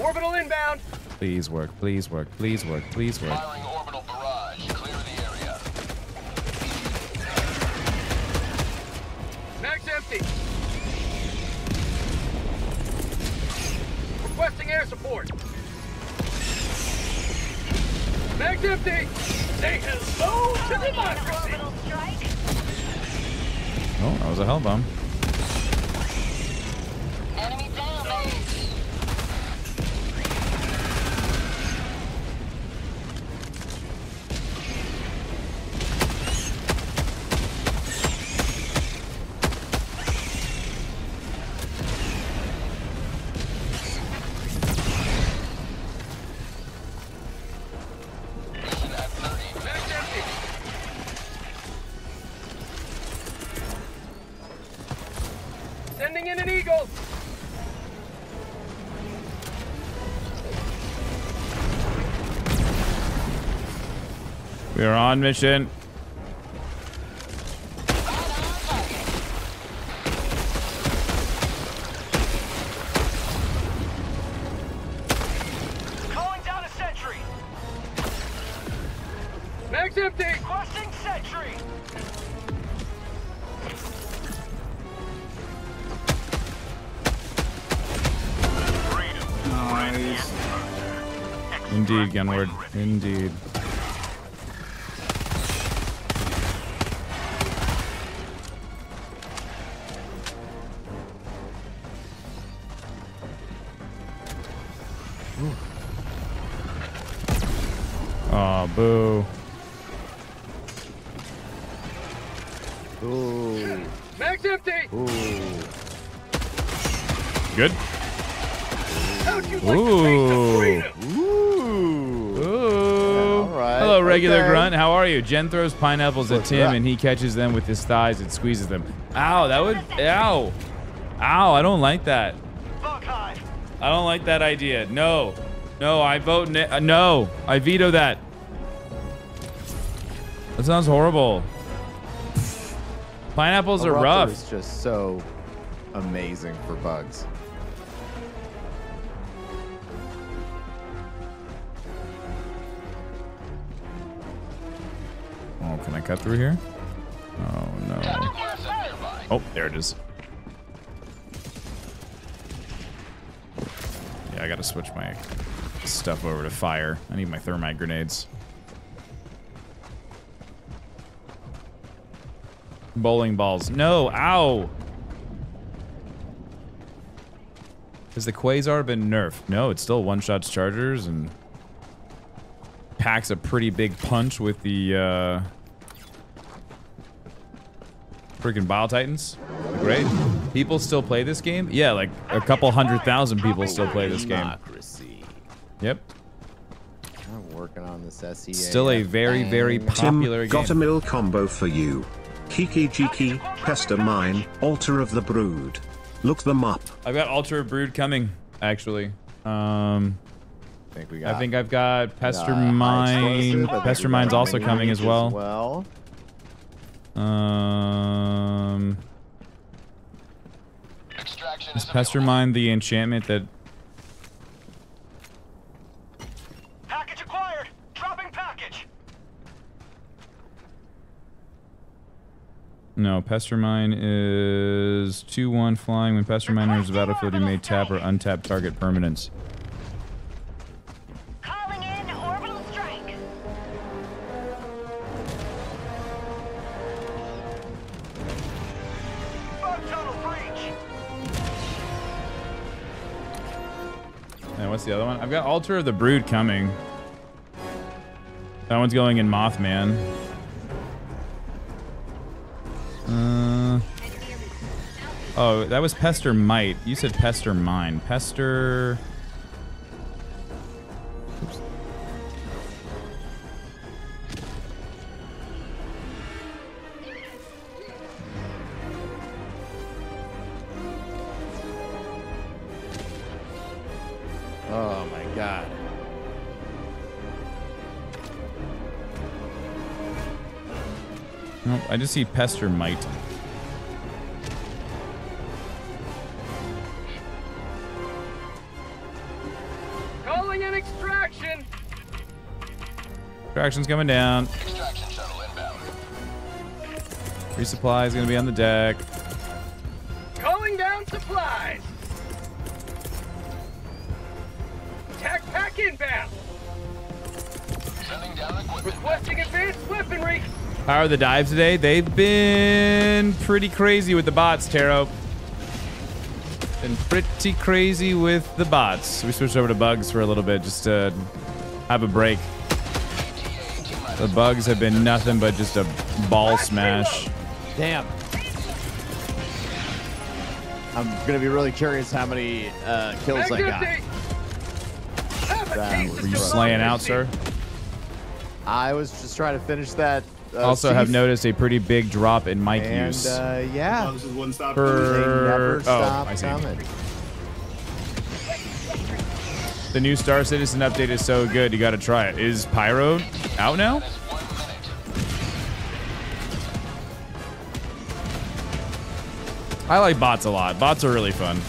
Orbital inbound. Please work. Please work. Please work. Please work. Firing orbital barrage. Clear the area. Mag's empty. Requesting air support. Mag's empty. Say hello to democracy. Orbital. Oh, that was a hell bomb. Enemy on mission. Jen throws pineapples at Tim and he catches them with his thighs and squeezes them. Ow, that would. Ow. Ow, I don't like that. I don't like that idea. No. No, I vote uh, no. I veto that. That sounds horrible. Pineapples are rough. It's just so amazing for bugs. Can I cut through here? Oh, no. Oh, there it is. Yeah, I gotta switch my stuff over to fire. I need my thermite grenades. Bowling balls. No, ow! Has the Quasar been nerfed? No, it's still one-shots chargers and packs a pretty big punch with the uh, freaking Bile Titans. Great. People still play this game? Yeah, like a couple hundred thousand people still play this game. Yep. I'm working on this SEA. Still a very, very popular Tim, got a game. mill combo for you. Kiki Jiki, Pester Mine, Altar of the Brood. Look them up. I've got Altar of Brood coming, actually. Um, I think we I think I've got Pester uh, Mine. explosive. I think Pester we also coming as Mage well. well. Um, is Pester Mine the enchantment that? Package acquired. Dropping package. No, Pester Mine is 2-1 flying. When Pester Mine enters the battlefield, you may tap or untap target permanents. What's the other one? I've got Altar of the Brood coming. That one's going in Mothman. Uh, oh, that was Pestermite. You said Pester Mine. Pester... god. Nope, I just see Pestermite. Calling in extraction. Traction's coming down. Extraction shuttle inbound. Resupply is going to be on the deck. Calling down supplies. Tac pack inbound. Sending down equipment. Requesting advanced weaponry. How are the dives today? They've been pretty crazy with the bots, Taro. Been pretty crazy with the bots. We switched over to bugs for a little bit just to have a break. The bugs have been nothing but just a ball smash. Damn. I'm gonna be really curious how many uh, kills I got. That Were you slaying out, sir? I was just trying to finish that. Uh, also have noticed a pretty big drop in mic and use. uh, yeah, Bugs is one stop. For- they never oh, stop I see. coming. The new Star Citizen update is so good, you gotta try it. Is Pyro out now? I like bots a lot. Bots are really fun.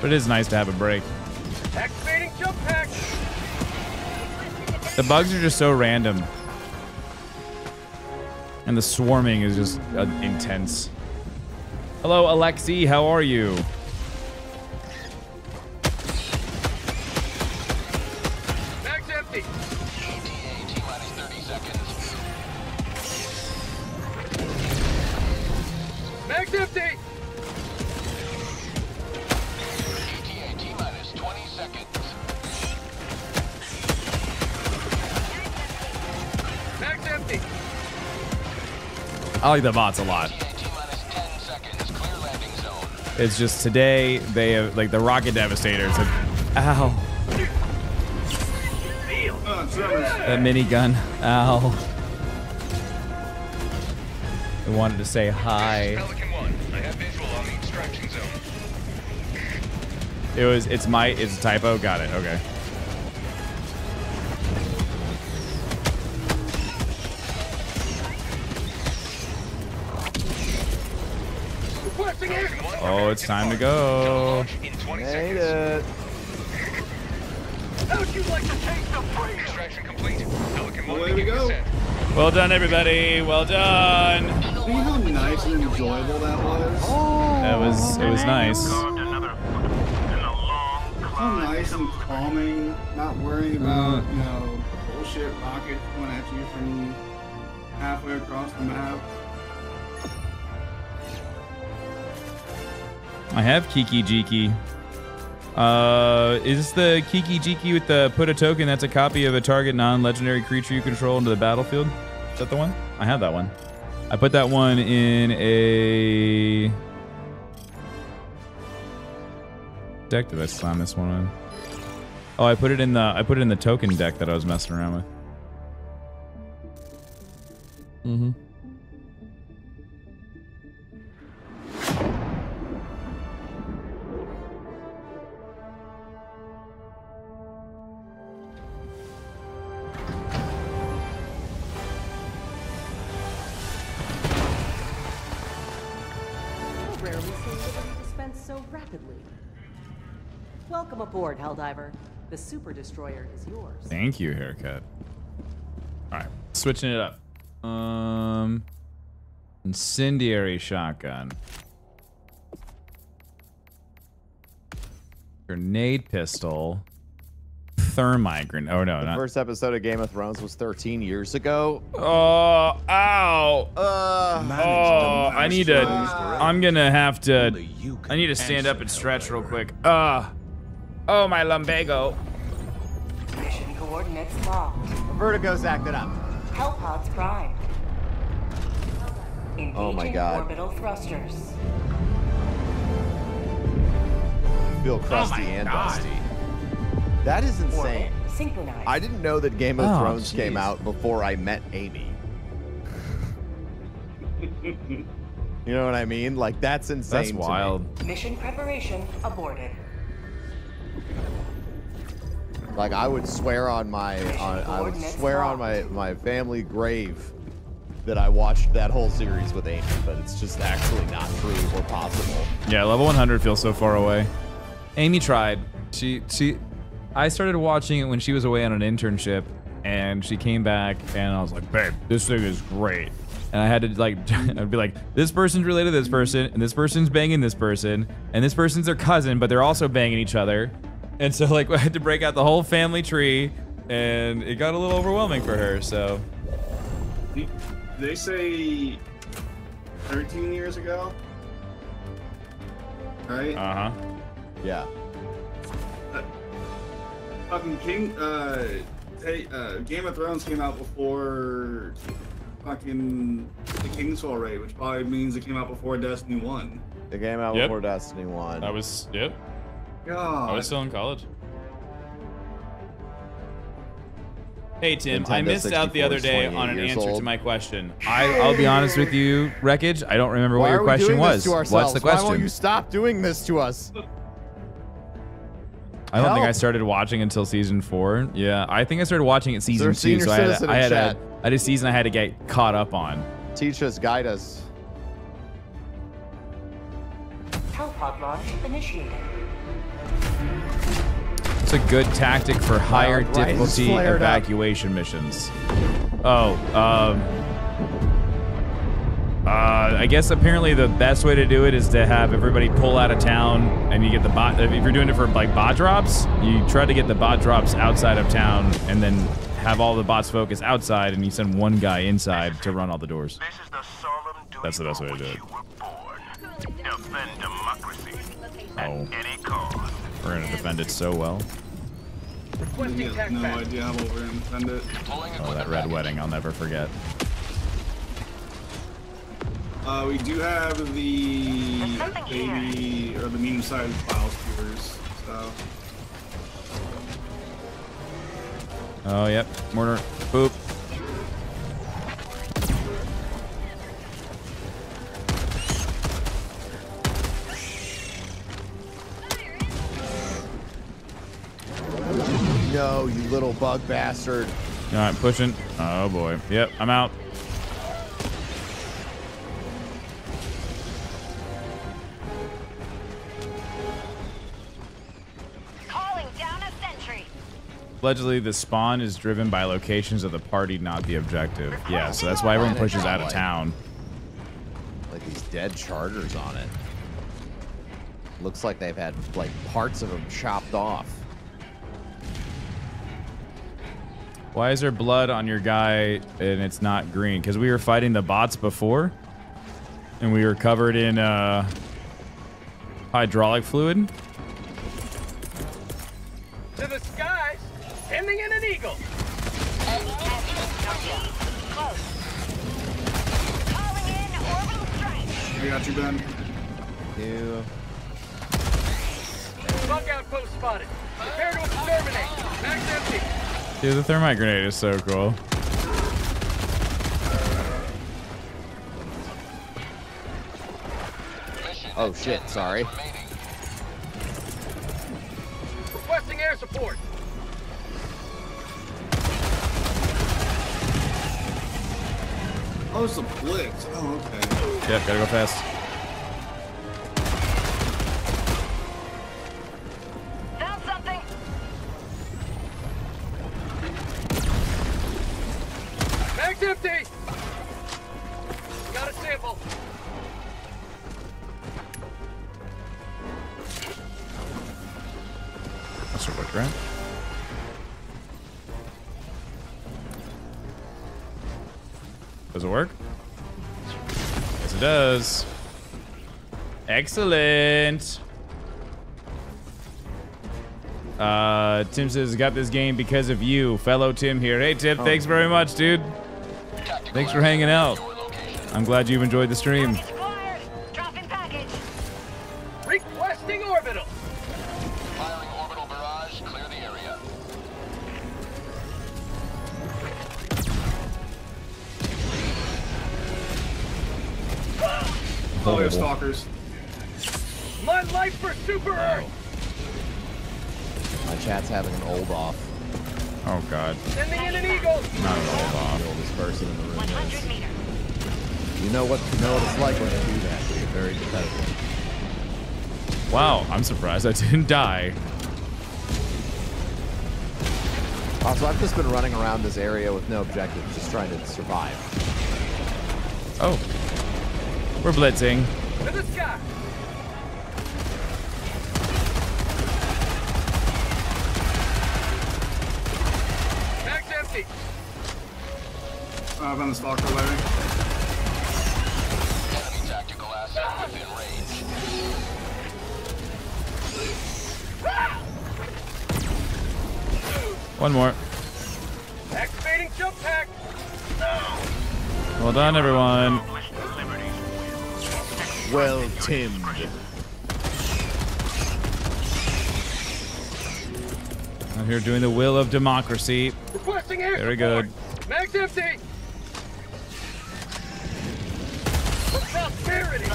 But it is nice to have a break. The bugs are just so random. And the swarming is just uh, intense. Hello, Alexi. How are you? I like the bots a lot. It's just today they have like the rocket devastators. Have, ow, that minigun. Ow. I wanted to say hi. Pelican 1, I have visual on the extraction zone. It was. It's my. It's a typo. Got it. Okay. Oh, it's time to go. Made it. How'd you like to taste the freedom? Extraction complete. Pelican 1 Away we go. Well done, everybody. Well done. See how nice and enjoyable that was? That was. It was nice. Carved another foot in the long So nice and calming, not worrying about, you know, bullshit rockets coming at you from halfway across the map. I have Kiki Jiki. Uh, is this the Kiki Jiki with the put a token that's a copy of a target non-legendary creature you control into the battlefield? Is that the one? I have that one. I put that one in a deck. Did I slam this one in? Oh, I put it in the I put it in the token deck that I was messing around with. Mm-hmm. Welcome aboard, Helldiver. The Super Destroyer is yours. Thank you, haircut. All right, switching it up. Um, incendiary shotgun, grenade pistol, thermite grenade. Oh no, The not. first episode of Game of Thrones was 13 years ago. Oh, ow. Uh, Oh, I need to. I'm gonna have to. I need to stand up and stretch real quick. Uh. Oh, my lumbago. Mission coordinates locked. Vertigo's acted up. Hellpods prime. Engaging Oh my God. orbital thrusters. Feel oh crusty and dusty. That is insane. Orbit synchronized. I didn't know that Game of Oh, Thrones came out before I met Amy. You know what I mean? Like that's insane. That's to me. wild. Mission preparation aborted. Like I would swear on my on, I would swear on my my family grave that I watched that whole series with Amy, but it's just actually not true or possible. Yeah, level 100 feels so far away. Amy tried. She she I started watching it when she was away on an internship and she came back and I was like, "Babe, this thing is great." And I had to like I'd be like, "This person's related to this person and this person's banging this person and this person's their cousin, but they're also banging each other." And so like I had to break out the whole family tree and it got a little overwhelming for her. So, They say 13 years ago, right? uh-huh. Yeah. fucking King, uh, hey, uh, Game of Thrones came out before fucking the King's Fall raid, which probably means it came out before Destiny 1. It came out Yep. before Destiny 1. I was yep. God. I was still in college. Hey Tim, I missed out the other day on an 28 years answer to my question. I, I'll be honest with you, Wreckage. I don't remember Why what your question was. What's ourselves? the Why won't question? you stop doing this to us? I don't think I started watching until season four. Yeah, I think I started watching at season two. So I had, citizen I in had a, chat. I had season I had to get caught up on. Teach us, guide us. Hellpod launch initiated. It's a good tactic for higher Right, it's difficulty flared up. evacuation missions. Oh, um, uh, I guess apparently the best way to do it is to have everybody pull out of town, and you get the bot. If you're doing it for like bot drops, you try to get the bot drops outside of town, and then have all the bots focus outside, and you send one guy inside to run all the doors. This is the solemn duty That's the best way to do it. you were born. Defend democracy Oh, at any cost. we're gonna defend it so well. He has no idea how we're gonna defend it. Oh, that red wedding, I'll never forget. Uh, we do have the baby or the medium-sized bile spewers. So Oh, yep. Mortar. Boop. No, you little bug bastard. All right, pushing. Oh boy. Yep, I'm out. Allegedly, the spawn is driven by locations of the party, not the objective. Yeah, so that's why everyone pushes out of town. Like these dead chargers on it. Looks like they've had like parts of them chopped off. Why is there blood on your guy and it's not green? Because we were fighting the bots before, and we were covered in uh, hydraulic fluid. To the skies, sending in an eagle. Calling in orbital strike. I got you, Ben. You. Bug outpost spotted. Prepare to exterminate. Max empty. Dude, the thermite grenade is so cool. Oh shit, sorry. Requesting air support. Oh, it's a blitz. Oh, okay. Yep, gotta go fast. Found something. Max empty. Got a sample. That's a work, right? Does it work? Yes, it does. Excellent. Uh, Tim says, got this game because of you. Fellow Tim here. Hey, Tim, thanks very much, dude. Thanks for hanging out. I'm glad you've enjoyed the stream. Oh, we have stalkers. My life for Super Earth. My chat's having an old off. Oh, God. Sending in an eagle. Not an old off. The oldest person in the room is. You know what, you know what it's like when you do that. You're very competitive. Wow, I'm surprised I didn't die. Also, I've just been running around this area with no objective, just trying to survive. Oh. We're blitzing. To the sky. Max empty. Uh, on the stalker, Larry. Enemy tactical asset within range. One more. Activating jump pack. Well done, everyone. Well timed. I'm here doing the will of democracy. Requesting air Very support. good. Max empty. Prosperity.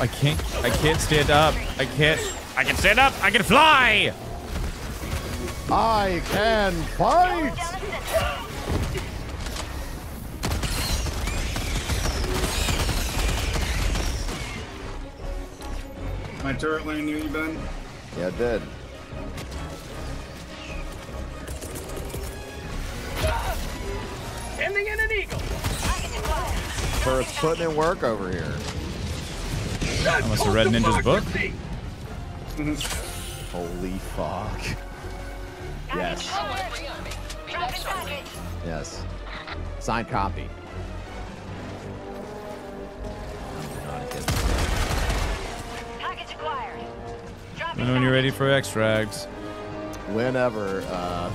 I can't. I can't stand up. I can't. I can stand up. I can fly. I can fight! My turret landing near you, Ben. Yeah, it did. Sending in an eagle. Turret's putting in work over here. I must have read Ninja's book. Holy fuck. Yes. Yes. Signed copy. Package acquired. Dropping And when you're ready for extract. Whenever. Uh,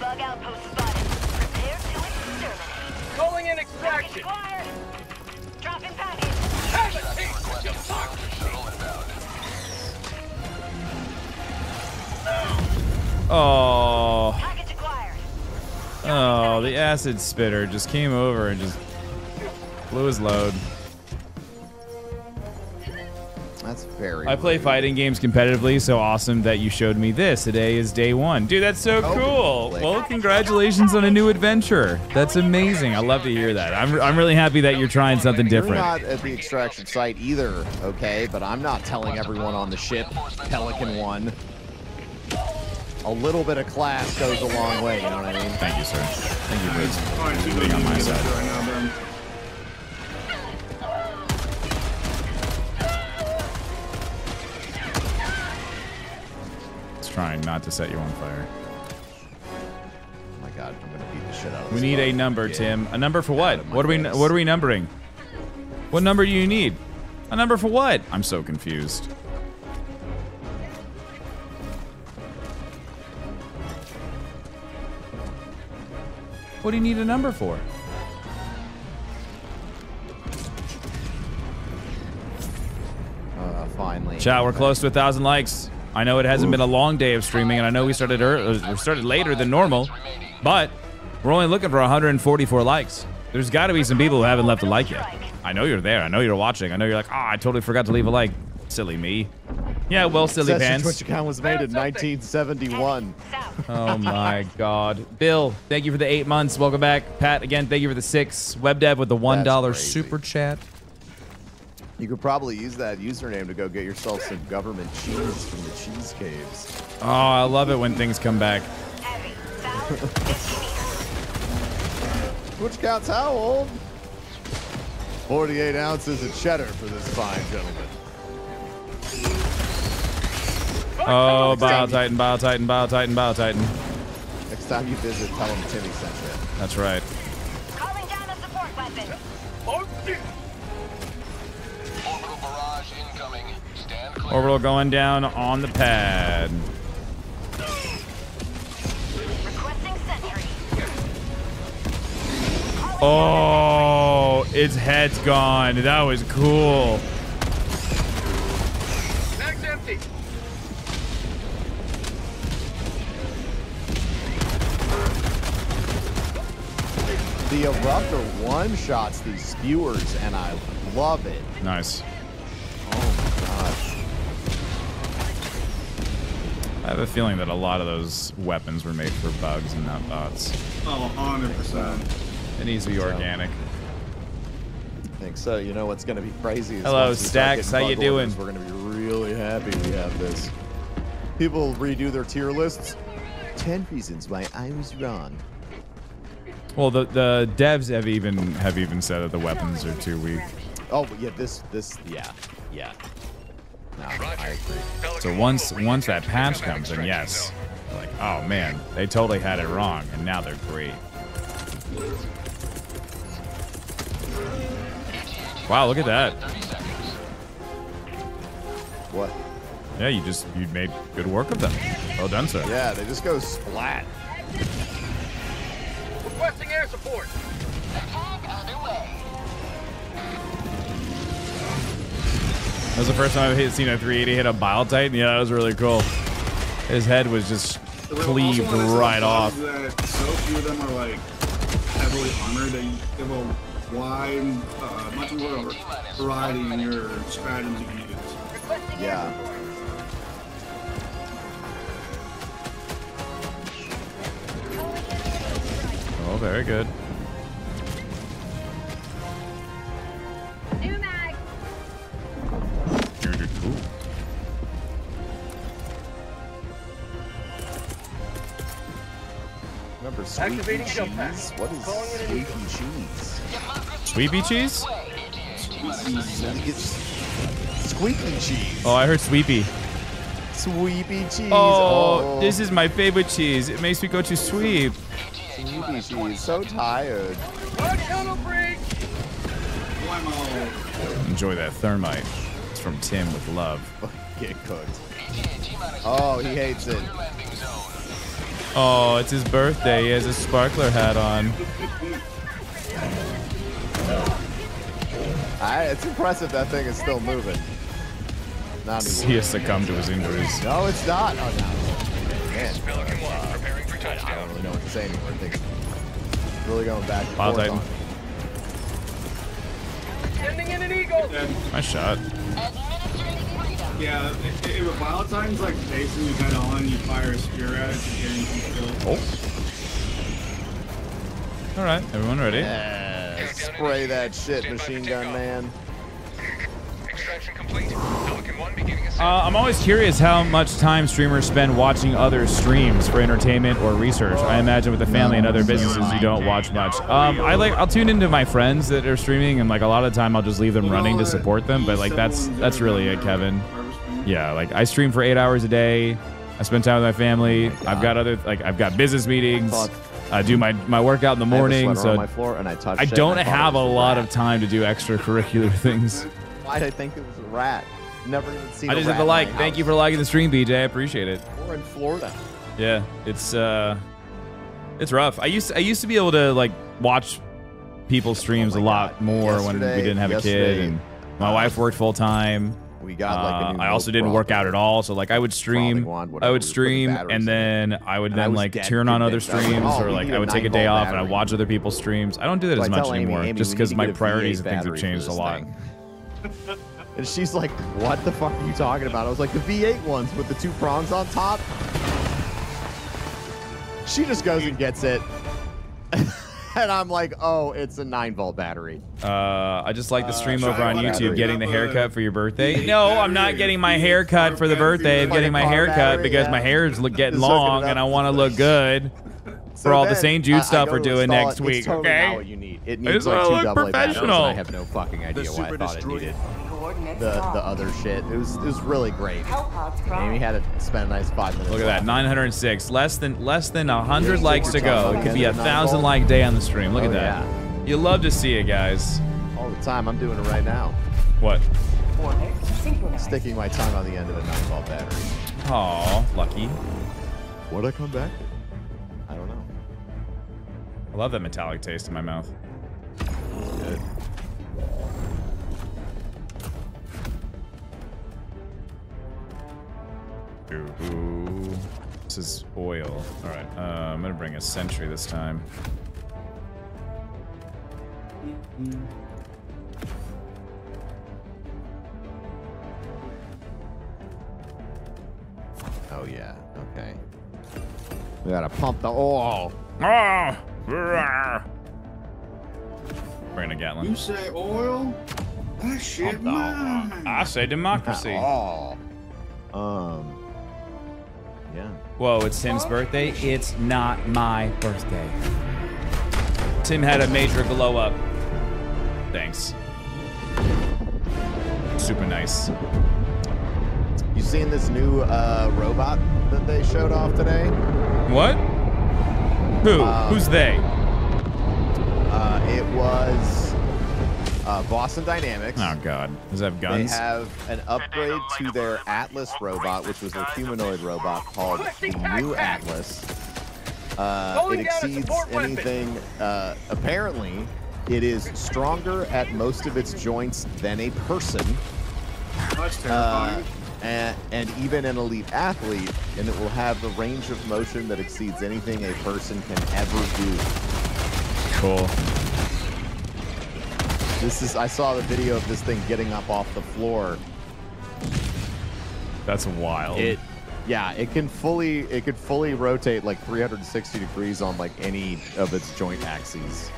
Bug outpost spotted. Prepare to exterminate. Calling in extraction. Acquired. Dropping package. Have a Oh. Oh, the acid spitter just came over and just blew his load. that's very. I play fighting games competitively, so awesome that you showed me this. Today is day one. Dude, that's so Oh, cool. Well, congratulations on a new adventure. That's amazing. I love to hear that. I'm, I'm really happy that you're trying something different. You're not at the extraction site either, okay? But I'm not telling everyone on the ship, Pelican One. A little bit of class goes a long way, you know what I mean? Thank you, sir. Thank you for All right, two being on my side. right now, Ben. It's trying not to set you on fire. Oh my god, I'm gonna beat the shit out of We this need a number, kid. Tim. A number for what? Out of my What are we face. what are we numbering? What number do you need? A number for what? I'm so confused. What do you need a number for? Uh, finally. Chat, we're close to a thousand likes. I know it hasn't been a long day of streaming, and I know we started early, we started later than normal, but we're only looking for 144 likes. There's got to be some people who haven't left a like yet. I know you're there. I know you're watching. I know you're like, ah, I totally forgot to leave a like. Silly me. Yeah, well, silly Says pants. Twitch account was made in 1971. Oh my God, Bill, thank you for the eight months. Welcome back, Pat. Again, thank you for the six. WebDev with the one dollar super chat. You could probably use that username to go get yourself some government cheese from the cheese caves. Oh, I love it when things come back. Heavy. South. 50 meters. Twitch counts how old? 48 ounces of cheddar for this fine gentleman. Oh, oh Bile Titan, Bile Titan, Bile Titan, Bile Titan. Next time you visit, tell him Timmy sent you. That's right. Calling down a support weapon. Orbital barrage incoming. Stand clear. Orbital going down on the pad. Requesting sentry. Oh, its head's gone. That was cool. The Eruptor one shots these spewers, and I love it. Nice. Oh my god. I have a feeling that a lot of those weapons were made for bugs and not bots. Oh, 100%. It needs to be organic. I think so. You know what's going to be crazy? Is Hello, once we start Stacks. How you bug orders, doing? We're going to be really happy we have this. People redo their tier lists. 10 reasons why I was wrong. Well, the the devs have even have even said that the weapons are too weak. Oh, but yeah, this, this, yeah, yeah. No, I agree. So once once that patch comes, then yes, like oh man, they totally had it wrong, and now they're great. Wow, look at that. What? Yeah, you just you made good work of them. Well done, sir. Yeah, they just go splat. Requesting air support. That was the first time I've hit, seen a 380 hit a Bile Titan. Yeah, that was really cool. His head was just cleaved also one of the right off. That so few of them are like heavily armored They you have a wide, uh, much more variety in your stratagems you can use. Yeah. Oh, very good. New mag. Ooh. Remember sweepy Activating jump pack. cheese? What is Calling it an sweepy cheese? Sweepy cheese? It's squeaky cheese. Oh, I heard sweepy. Sweepy cheese. Oh, oh, this is my favorite cheese. It makes me go to sweep. Sweepy cheese. So tired. Hard tunnel break. Blammo. Enjoy that thermite. It's from Tim with love. get cooked. Oh, he hates it. Oh, it's his birthday. He has a sparkler hat on. I, it's impressive that thing is still moving. Not He anymore. has succumbed to his injuries. No, it's not. Oh, no. Man, I don't really know what to say anymore. I think really going back. and Pile forth Titan. Sending in an eagle. Nice shot. Yeah, if, if a Bile Titan's like chasing you kind of on, you fire a spear at it to guarantee kill. All right, everyone ready? Yeah, spray that shit, machine gun man. Uh, I'm always curious how much time streamers spend watching other streams for entertainment or research. I imagine with the family and other businesses, you don't watch much. Um, I like I'll tune into my friends that are streaming, and like a lot of the time, I'll just leave them running to support them. But like that's that's really it, Kevin. Yeah, like I stream for eight hours a day. I spend time with my family. I've got other like I've got business meetings. I do my my workout in the I have a morning. sweater So my floor and I touched I don't I have a lot of time to do extracurricular things. Why'd I think it was a rat? Never even seen I just hit the like. Thank you for liking the stream, BJ. I appreciate it. We're in Florida. Yeah, it's uh, it's rough. I used I used to be able to like watch people's streams a lot more when we didn't have a kid, and my wife worked full time. We got like a Uh, I also didn't work out at all, so like I would stream, wand, I would we put the stream, and then I would And I then was like turn on other. I was like, streams, oh, or like I would take a day off and I watch other people's streams. I don't do that So as I much Amy, anymore, Amy, just because my priorities and things have changed a lot. thing. And she's like, "What the fuck are you talking about?" I was like, "The V8 ones with the two prongs on top." She just goes and gets it, and I'm like, "Oh, it's a nine volt battery." Uh, I just like the stream Uh, over on YouTube, battery. getting the haircut for your birthday. No, I'm not getting my haircut for the birthday. I'm getting my haircut because my hair is getting Just hooking it long and I want to look good So for all the then St. Jude I stuff go we're doing next it. week. It's totally okay, not what you need. It I needs just like wanna two look double A batteries, and professional. I have no fucking idea why I Super thought it Destroyer. needed Coordinates the the other shit. It was it was really great. Hellpods prime. Amy had to spend a nice five minutes. Look at that, 906. Less than less than hundred Here's likes to go. It could be a thousand like day on the stream. Look Oh, at that. yeah. You love to see it, guys. all the time. I'm doing it right now. What? Sticking my tongue on the end of a nine volt battery. Aw, lucky. Would I come back? I don't know. I love that metallic taste in my mouth. Good. Ooh, this is oil. All right, uh, I'm gonna bring a sentry this time. Oh yeah. Okay. We gotta pump the oil. Ah! Rah! Bring a Gatling. You say oil? That shit mine. I say democracy. Oh. Um. Yeah. Whoa, it's Tim's birthday. It's not my birthday. Tim had a major glow up. Thanks. Super nice. You seen this new uh, robot that they showed off today? What? Who? Um, Who's they? Uh, it was uh, Boston Dynamics. Oh God. Does it have guns? They have an upgrade to their Atlas robot, which was a humanoid robot called the new Atlas. Uh, it Calling down a exceeds anything. Uh, apparently, it is stronger at most of its joints than a person. That's Uh, terrifying. And, and even an elite athlete, and it will have the range of motion that exceeds anything a person can ever do. Cool. This is I saw the video of this thing getting up off the floor. That's wild. It yeah, it can fully it could fully rotate like 360 degrees on like any of its joint axes.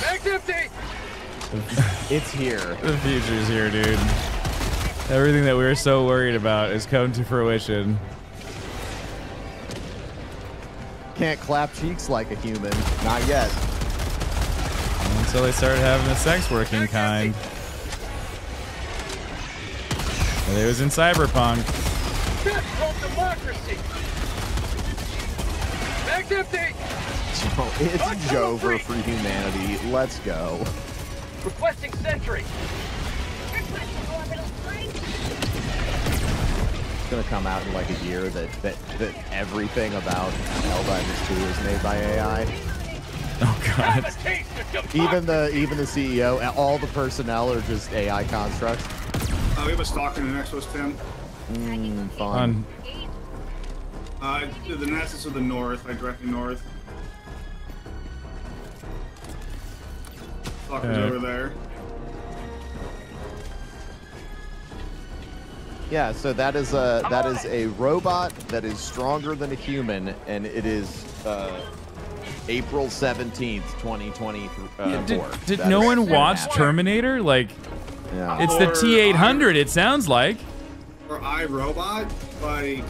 Mag's empty! It's here. The future's here, dude. Everything that we were so worried about is come to fruition. Can't clap cheeks like a human. Not yet. Until they started having the sex working kind. And it was in Cyberpunk. That's called democracy! Mag's empty! Joe, it's Jover for humanity. Let's go. Requesting sentry. It's gonna come out in like a year that that that everything about Helldivers 2 is made by AI. Oh god. Even the even the CEO, all the personnel are just AI constructs. Uh, we have a stalker in the next was 10. Mm, fun. fun. Uh, the Nazis of the north, I directly north. Stalker's Okay. over there. Yeah, so that is a that is a robot that is stronger than a human, and it is uh, April seventeenth, twenty twenty uh, Did, did That no one soon watch after. Terminator? Like, Yeah. it's the T800. It sounds like. Or iRobot, like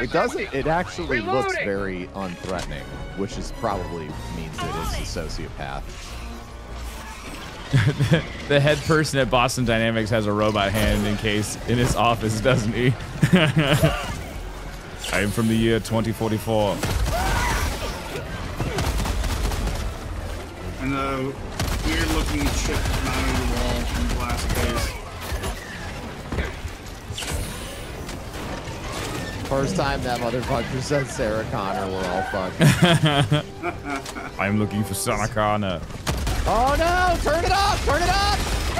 It doesn't. It actually looks very unthreatening, which is probably means that it is a sociopath. the head person at Boston Dynamics has a robot hand in case in his office, doesn't he? I am from the year 2044. and the weird looking chip mounted on the wall from the glass case. First time that motherfucker said Sarah Connor, we're all fucked. I'm looking for Sarah Connor. oh no! Turn it off! Turn it off!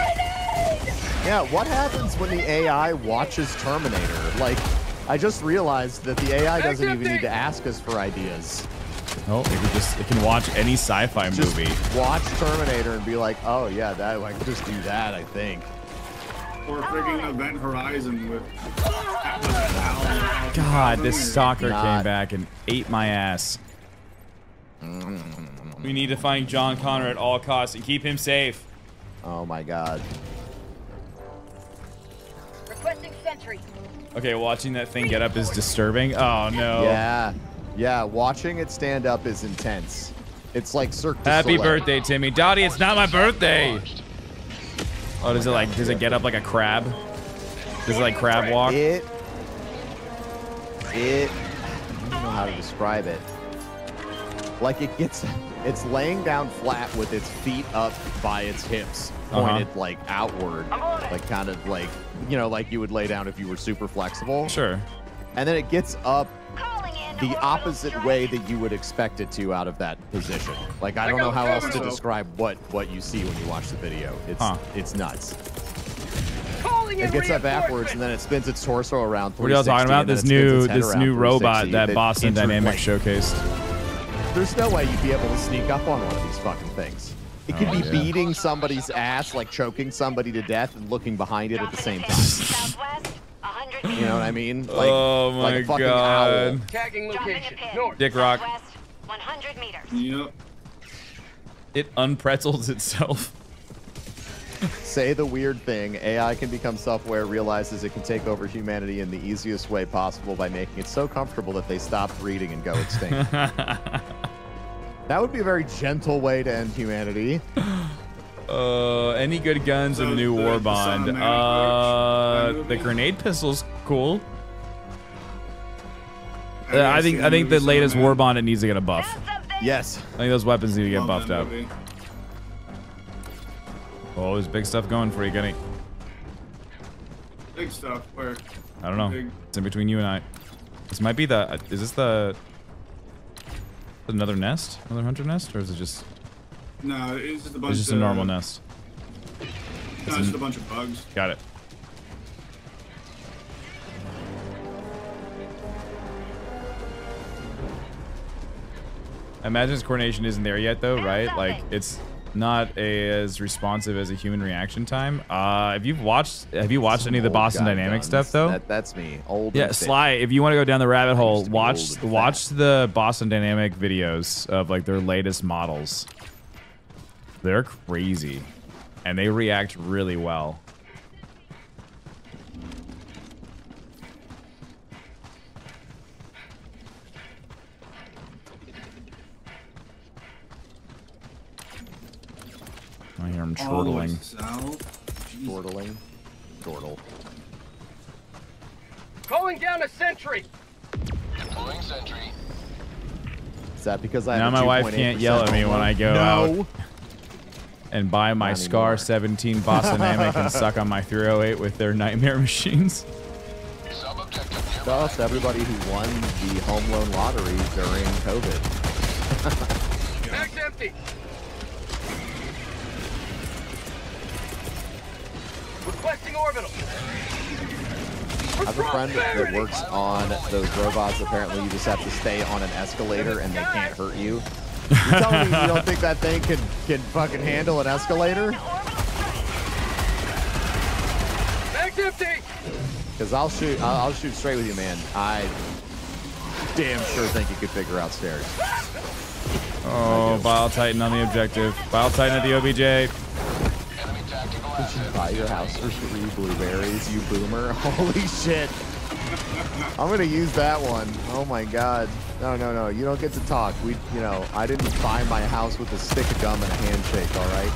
Yeah, what happens when the AI watches Terminator? Like, I just realized that the AI doesn't even need to ask us for ideas. Oh, it can just it can watch any sci-fi movie. watch Terminator and be like, oh yeah, that I can just do that. I think. Or oh. frigging Event Horizon with. God, this stalker Not- came back and ate my ass. Mm. We need to find John Connor at all costs and keep him safe. Oh my god. Requesting sentry. Okay, watching that thing get up is disturbing. Oh no. Yeah, yeah. Watching it stand up is intense. It's like Cirque du Happy Soleil. birthday, Timmy. Dottie, it's not my birthday. Oh, does it like does it get up like a crab? Does it like crab walk? It. It. I don't know how to describe it. Like it gets, it's laying down flat with its feet up by its hips, Uh-huh. pointed like outward, like kind of like you know, like you would lay down if you were super flexible. Sure. And then it gets up the opposite way that you would expect it to out of that position. Like I don't know how else to describe what what you see when you watch the video. It's Huh. it's nuts. It gets up backwards and then it spins its torso around. What are y'all talking about? This new this new robot that Boston Dynamics like, showcased. There's no way you'd be able to sneak up on one of these fucking things. It could Oh, be yeah. beating somebody's ass, like choking somebody to death, and looking behind it at the same time. You know what I mean? Like, Oh like my a fucking God. owl. Tagging location. North. Dick Rock. 100 meters. Yep. It unpretzels itself. Say the weird thing. AI can become self-aware, realizes it can take over humanity in the easiest way possible by making it so comfortable that they stop breeding and go extinct. that would be a very gentle way to end humanity. Uh, any good guns in the new the- war the bond? Son of Man Uh, the grenade pistol's cool. Uh, I think I think the latest war bond it needs to get a buff. Yes. I think those weapons need to get buffed up. movie. Oh, there's big stuff going for you, Gunny. Big stuff. Where? I don't know. Big. It's in between you and I. This might be the. Is this the? Another nest? Another hunter nest, or is it just? No, it's just a bunch. It's just a normal nest. No, it's just a bunch of bugs. Got it. I imagine its coordination isn't there yet, though, right? Like it's not as responsive as a human reaction time. Uh, if you've watched, have you watched any of the Boston guy Dynamic guns. stuff though? That, that's me. Old. Yeah. Sly. If you want to go down the rabbit hole, to be watch old and watch the Boston Dynamic videos of like their latest models. They're crazy, and they react really well. I hear him All the way chortling. south. Chortling. Chortle. Calling down a sentry. Deploying sentry. Is that because I Now have a my wife can't yell at me when home I run? go no. And buy my Not Scar anymore. 17 Bossanamic and suck on my 308 with their nightmare machines. Thus, everybody who won the home loan lottery during COVID. Mag's empty. Requesting orbital. I have a friend that works on those robots. Apparently, you just have to stay on an escalator and they can't hurt you. You telling me you don't think that thing can can fucking handle an escalator? Mag's empty. Because I'll shoot, I'll, I'll shoot straight with you, man. I damn sure think you could figure out stairs. Oh, Bile Titan on the objective. Bile Titan at the OBJ. Did you buy your house for three blueberries, you boomer? Holy shit. I'm gonna use that one. Oh my god. No, no, no. You don't get to talk. We, you know, I didn't buy my house with a stick of gum and a handshake. All right.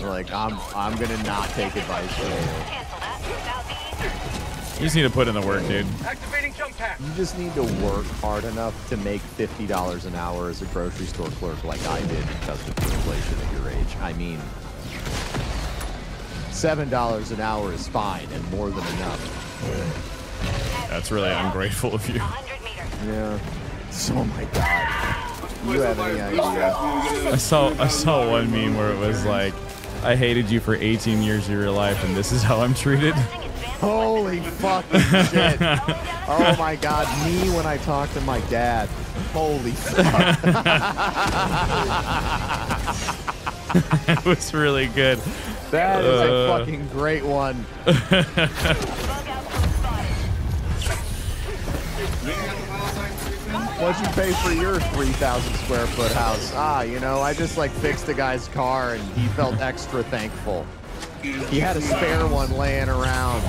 like I'm, I'm gonna not take advice from you. You just need to put in the work, dude. Activating jump pack. You just need to work hard enough to make fifty dollars an hour as a grocery store clerk, like I did because of inflation at your age. I mean, seven dollars an hour is fine and more than enough. That's really ungrateful of you. Yeah. Oh my god. You have any idea? I saw I saw one meme where it was like, I hated you for 18 years of your life, and this is how I'm treated. Holy fucking shit. Oh my god, me when I talk to my dad. Holy fuck. it was really good. That is a Uh, fucking great one. What'd you pay for your 3,000 square foot house? Ah, you know, I just like fixed a guy's car and he felt extra thankful. He had a spare one laying around.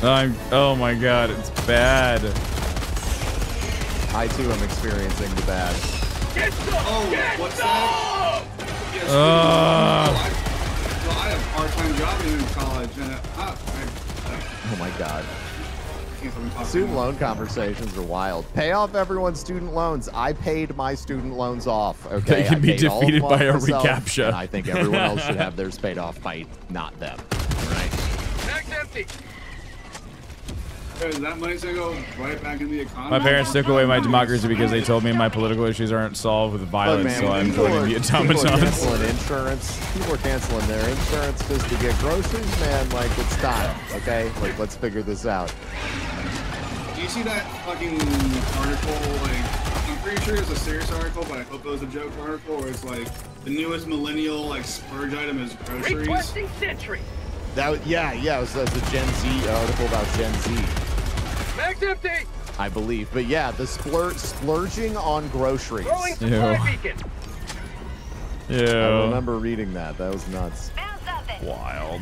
I'm, oh my god, it's bad. I too am experiencing the bad. Get some. Oh, Get what's some. that? Yes, Uh. well, I, well, I have part-time job in college, and I, I, Oh my god. Student loan conversations are wild. Pay off everyone's student loans. I paid my student loans off. Okay, They can I be paid all of defeated by a myself, recaptcha. I think everyone else should have theirs paid off by not them. Right? Mag's empty. Hey, that money's gonna go right back in the economy. My parents took away my democracy because they told me my political issues aren't solved with violence, man, so I'm people joining are, the people are automatons. canceling insurance. People are canceling their insurance just to get groceries, man. Like it's time. Okay, like let's figure this out. Do you see that fucking article? Like, I'm pretty sure it's a serious article, but I hope it was a joke article where it's like the newest millennial like splurge item is groceries. Requesting sentry. That yeah, yeah. It was, that was a Gen Z article about Gen Z. Mag's empty. I believe. But yeah, the splur- splurging on groceries. Throwing supply beacon. I remember reading that. That was nuts. Wild.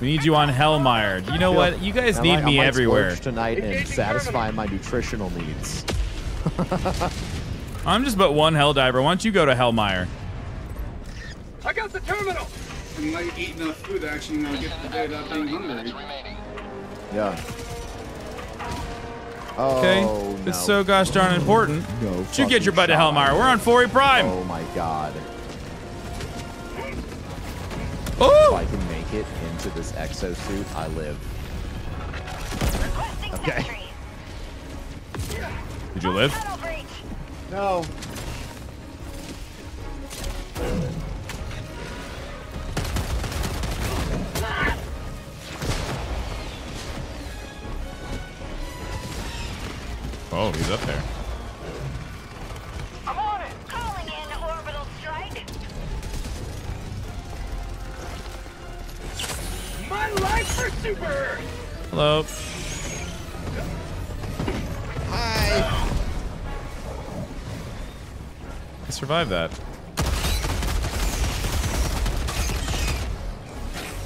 We need you on Hellmire. You know what? You guys I need might- I me might everywhere. tonight and Engaging satisfy my nutritional needs. I'm just but one Helldiver. Why don't you go to Hellmire? I got the terminal. You might eat enough food to actually you know, get the day without being hungry. Yeah. Oh, Okay? no. It's so gosh darn important. No You get your butt to fucking Hellmire. We're on Fori Prime. Oh my god. Oh! If Oh! I can make it into this exosuit, I live. Okay. Did you live? No. Oh, he's up there. I'm on it. Calling in orbital strike. My life for Super Hello. Hi. I survived that.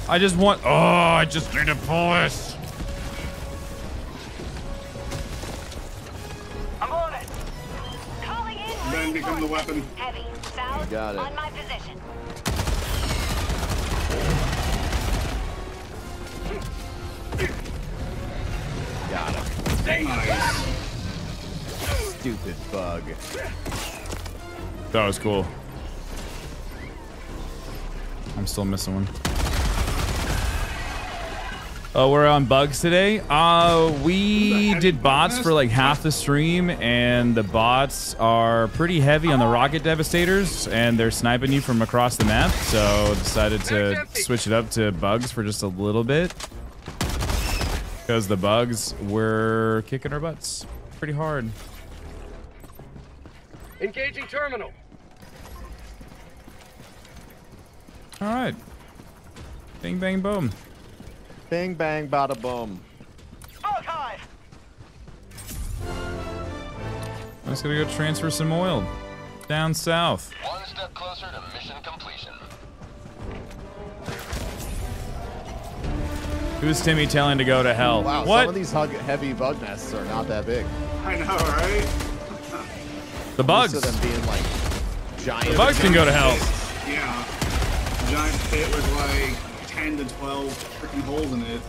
I just want. Oh, I just need to pull this. Calling Then become the weapon. heavy. South got it. on my position. Got him. Nice. Stupid bug. That was cool. I'm still missing one. Oh, we're on bugs today. Uh, we did bots for like half the stream, and the bots are pretty heavy on the rocket devastators, and they're sniping you from across the map. So decided to switch it up to bugs for just a little bit, because the bugs were kicking our butts pretty hard. Engaging terminal. All right. Bing, bang, boom. Bing, bang, bada, boom. I'm just gonna go transfer some oil down south. One step closer to mission completion. Who's Timmy telling to go to hell? Wow, some of these hug heavy bug nests are not that big. I know, right? The bugs. Used them being like giant. The bugs can go to hell. Yeah. Giant pit with like 10 to 12 freaking holes in it.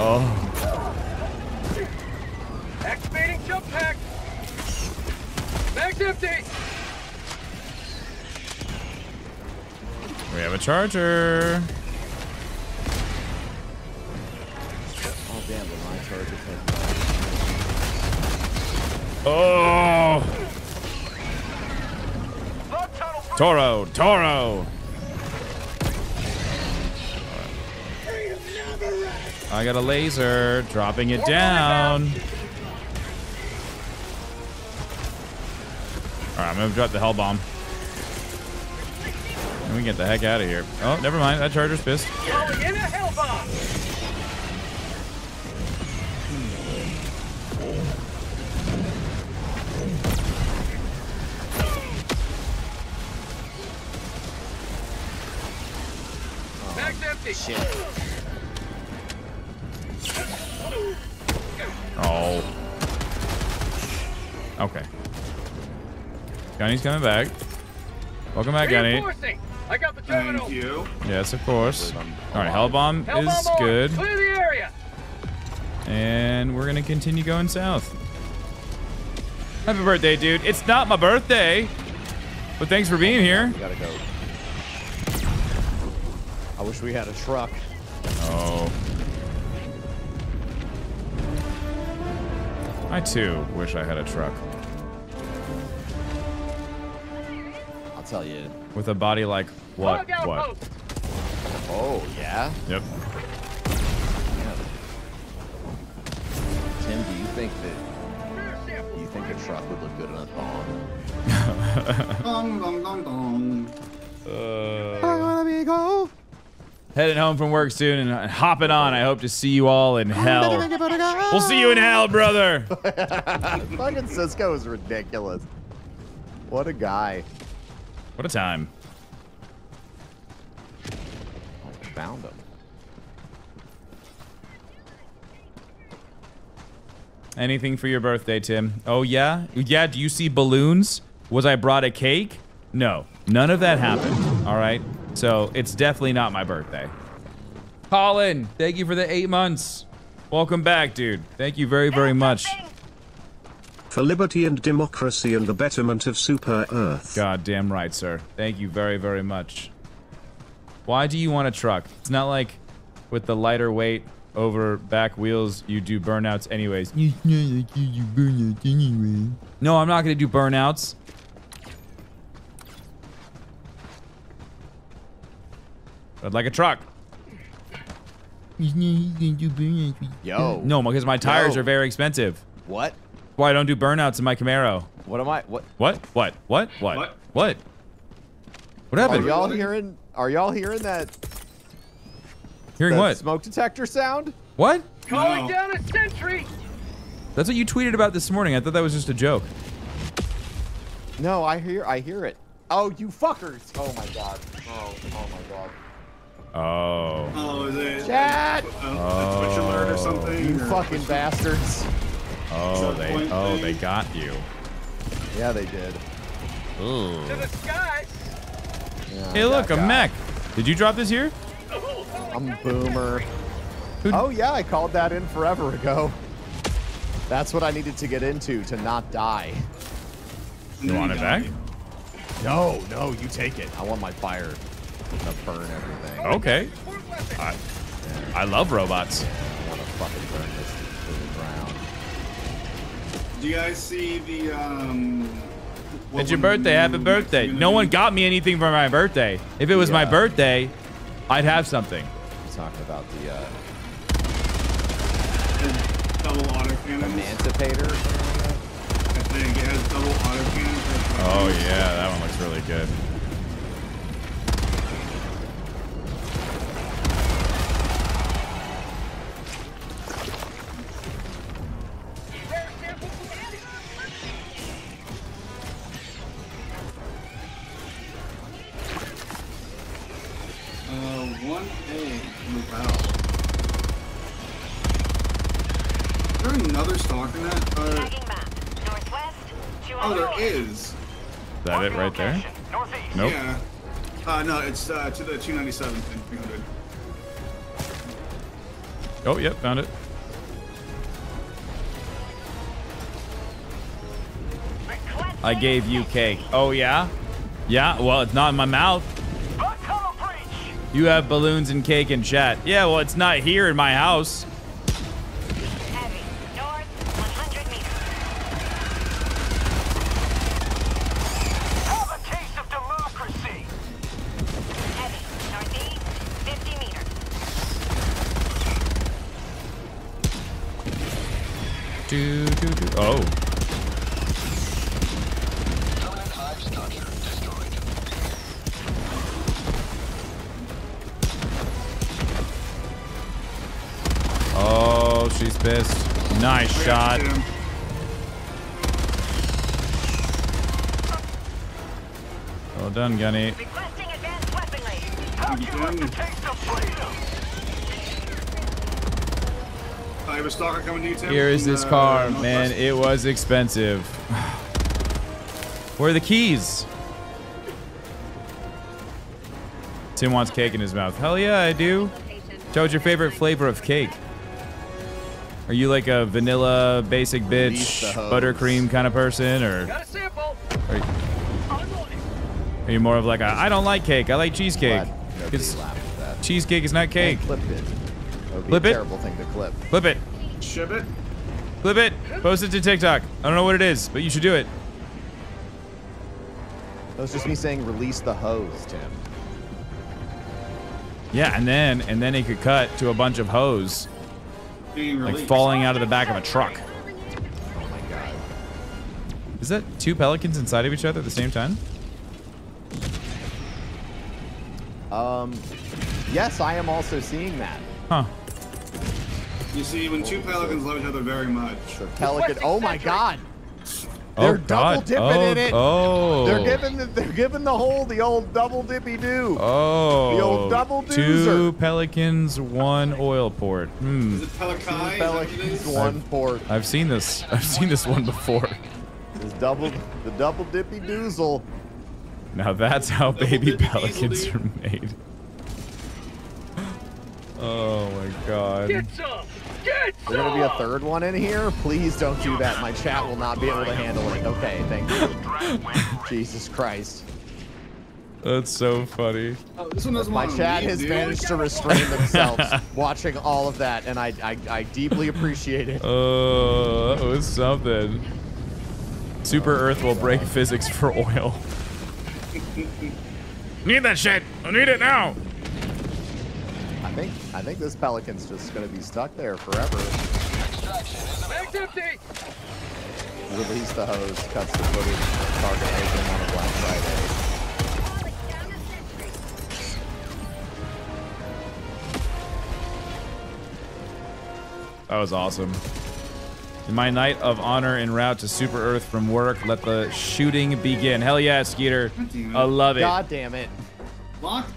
Oh. Activating jump pack. Mag's empty. We have a charger. Oh damn, the line charger thing. Oh. Toro, Toro. I got a laser, dropping it down. All right, I'm gonna drop the hell bomb. And we get the heck out of here. Oh, never mind. That charger's pissed. Calling a hell empty. Shit. Oh. Okay. Gunny's coming back. Welcome back, Gunny. I got the terminal. Thank you. Yes, of course. All right, Hellbomb Hell is bomb on. good. Clear the area. And we're going to continue going south. Happy birthday, dude. It's not my birthday. But thanks for being here. We gotta go. I wish we had a truck. Oh. I too wish I had a truck. I'll tell you. With a body like what? What? outpost. Oh yeah. Yep. Tim, do you think that do you think a truck would look good on a thong? Dong, dong, dong, dong. Uh, heading home from work soon and uh, hopping on. I hope to see you all in hell. We'll see you in hell, brother. Fucking Cisco is ridiculous. What a guy. What a time. Oh, found him. Anything for your birthday, Tim? Oh, yeah? Yeah, do you see balloons? Was I brought a cake? No, none of that happened. All right. So it's definitely not my birthday. Colin, thank you for the eight months. Welcome back, dude. Thank you very, very much. For liberty and democracy and the betterment of Super Earth. God damn right, sir. Thank you very, very much. Why do you want a truck? It's not like with the lighter weight over back wheels, you do burnouts anyways. It's not like you do burnouts anyway. No, I'm not going to do burnouts. I'd like a truck. Yo. No, because my tires Yo. are very expensive. What? Why I don't do burnouts in my Camaro. What am I? What? What? What? What? What? What? What, happened? Are y'all hearing? Are y'all hearing that? Hearing that what? Smoke detector sound. What? Calling no. down a sentry. That's what you tweeted about this morning. I thought that was just a joke. No, I hear. I hear it. Oh, you fuckers! Oh my god. Oh, oh my god. Oh. Oh, is it? Chat! A, a Twitch alert or oh. something? You or- fucking bastards. Oh, they oh thing? they got you. Yeah, they did. Ooh. To the skies. Yeah, Hey, look, a guy. mech. Did you drop this here? I'm boomer. Oh yeah, I called that in forever ago. That's what I needed to get into to not die. You want it back? No, no, you take it. I want my fire to burn everything. Okay. I, I love robots. I want to fucking burn this to the ground. Do you guys see the um? what It's your one birthday. Happy birthday. Mexican No one got me anything for my birthday. If it was my birthday, I'd have something. I'm talking about the uh, double autocannon. Emancipator. or something like that. I think it has double autocannon. for- Oh yeah, that one looks really good. That it right there? Nope. Yeah. Uh, no, it's uh, to the 297 and 300. Oh, yep, found it. I gave you cake. Oh yeah? Yeah, well, it's not in my mouth. You have balloons and cake and chat. Yeah, well, it's not here in my house. Oh. Oh, she's pissed. Nice shot. Well done, Gunny. I have a stalker coming to you, Tim. Here is this the car, Northwest. man. It was expensive. Where are the keys? Tim wants cake in his mouth. Hell yeah, I do. Joe, what's your favorite flavor of cake? Are you like a vanilla, basic bitch, buttercream kind of person, or Got a sample. are you, are you more of like a I don't like cake, I like cheesecake? Glad nobody 'Cause laughed at that. cheesecake is not cake. Clip it. That be Flip a it. terrible thing to clip. Flip it. Ship it. Flip it. Post it to TikTok. I don't know what it is, but you should do it. That was just me saying release the hose, Tim. Yeah, and then and then it could cut to a bunch of hose Being like falling out of the back of a truck. Oh my god. Is that two pelicans inside of each other at the same time? Um, yes, I am also seeing that. Huh. You see, when two pelicans love each other very much. Pelican. Oh my god. Oh, They're double God. dipping Oh, in it. oh. They're giving the, they're giving the hole the old double dippy do. Oh. The old double double Two doozer. pelicans, one oil port. Hmm. Is it pelican? Two pelicans, one port. I've seen this. I've seen this one before. This double the double dippy doozle. Now that's how baby pelicans diesel are made. Oh my god. Get some. Get There's gonna be a third one in here. Please don't do that. My chat will not be able to handle it. Okay, thank you. Jesus Christ. That's so funny. Oh, this one doesn't My chat leave, has dude. managed to restrain themselves watching all of that, and I, I, I deeply appreciate it. Oh, that was something. Super Earth will break physics for oil. need that shit. I need it now. I think I think this pelican's just gonna be stuck there forever. Bag's empty. Release the hose, cuts the footage, target open on a Black Friday. That was awesome. In my night of honor en route to Super Earth from work, let the shooting begin. Hell yeah, Skeeter. I love it. God damn it. Lock.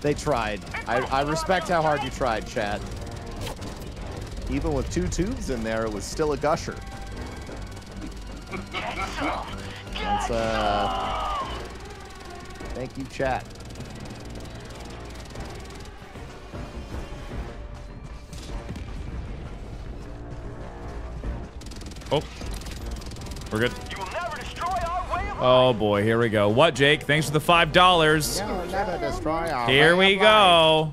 They tried. I, I respect how hard you tried, Chad. Even with two tubes in there, it was still a gusher. That's, uh, thank you, chat. Oh. We're good. Oh boy, here we go. What, Jake? Thanks for the five dollars. never Here we go.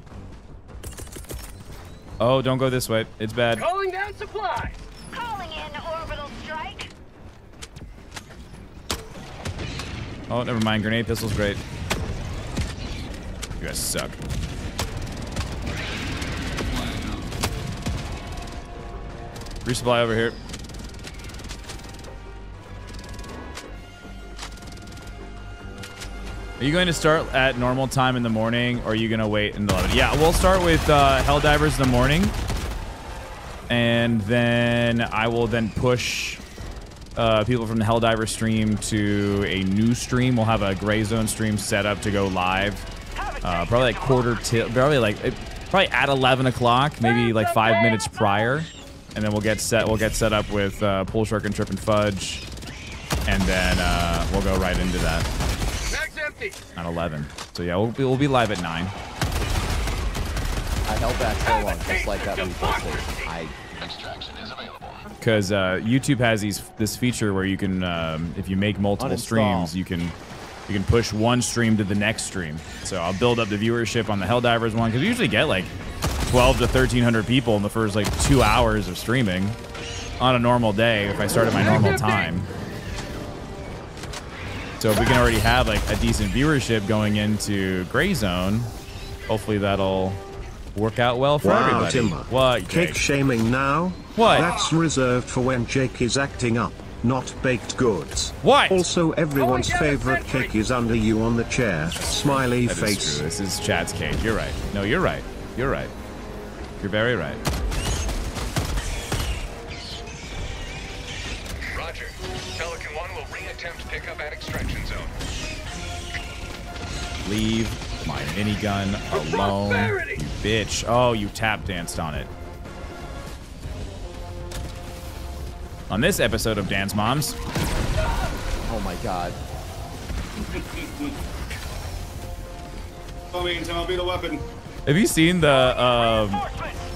Oh, don't go this way. It's bad. Calling down supplies. Calling in orbital strike. Oh, never mind. Grenade pistol's great. You guys suck. Resupply over here. Are you going to start at normal time in the morning, or are you going to wait until 11? Yeah, we'll start with uh, Helldivers in the morning. And then I will then push uh, people from the Helldiver stream to a new stream. We'll have a Gray Zone stream set up to go live. Uh, probably like quarter till, probably like, it- probably at 11 o'clock, maybe like five minutes prior. And then we'll get set, we'll get set up with uh, Pool Shark and Trip and Fudge. And then uh, we'll go right into that Bag's empty. at 11. So yeah, we'll be, we'll be live at 9. I held back so long, just like that refill station. I because uh, YouTube has these this feature where you can, um, if you make multiple Uninstall. streams, you can you can push one stream to the next stream. So I'll build up the viewership on the Helldivers one because we usually get like 12 to 1300 people in the first like two hours of streaming on a normal day if I start at my normal time. So if we can already have like a decent viewership going into Gray Zone, hopefully that'll work out well for Wow, everybody. Timber. What? Cake shaming now? What? That's reserved for when Jake is acting up, not baked goods. What? Also, everyone's oh, favorite cake is under you on the chair. Smiley That is face. true. This is Chad's cake. You're right. No, you're right. You're right. You're very right. Leave my minigun alone, you bitch. Oh, you tap danced on it. On this episode of Dance Moms, Oh my god. Tell me, I'll be the weapon. have you seen the um,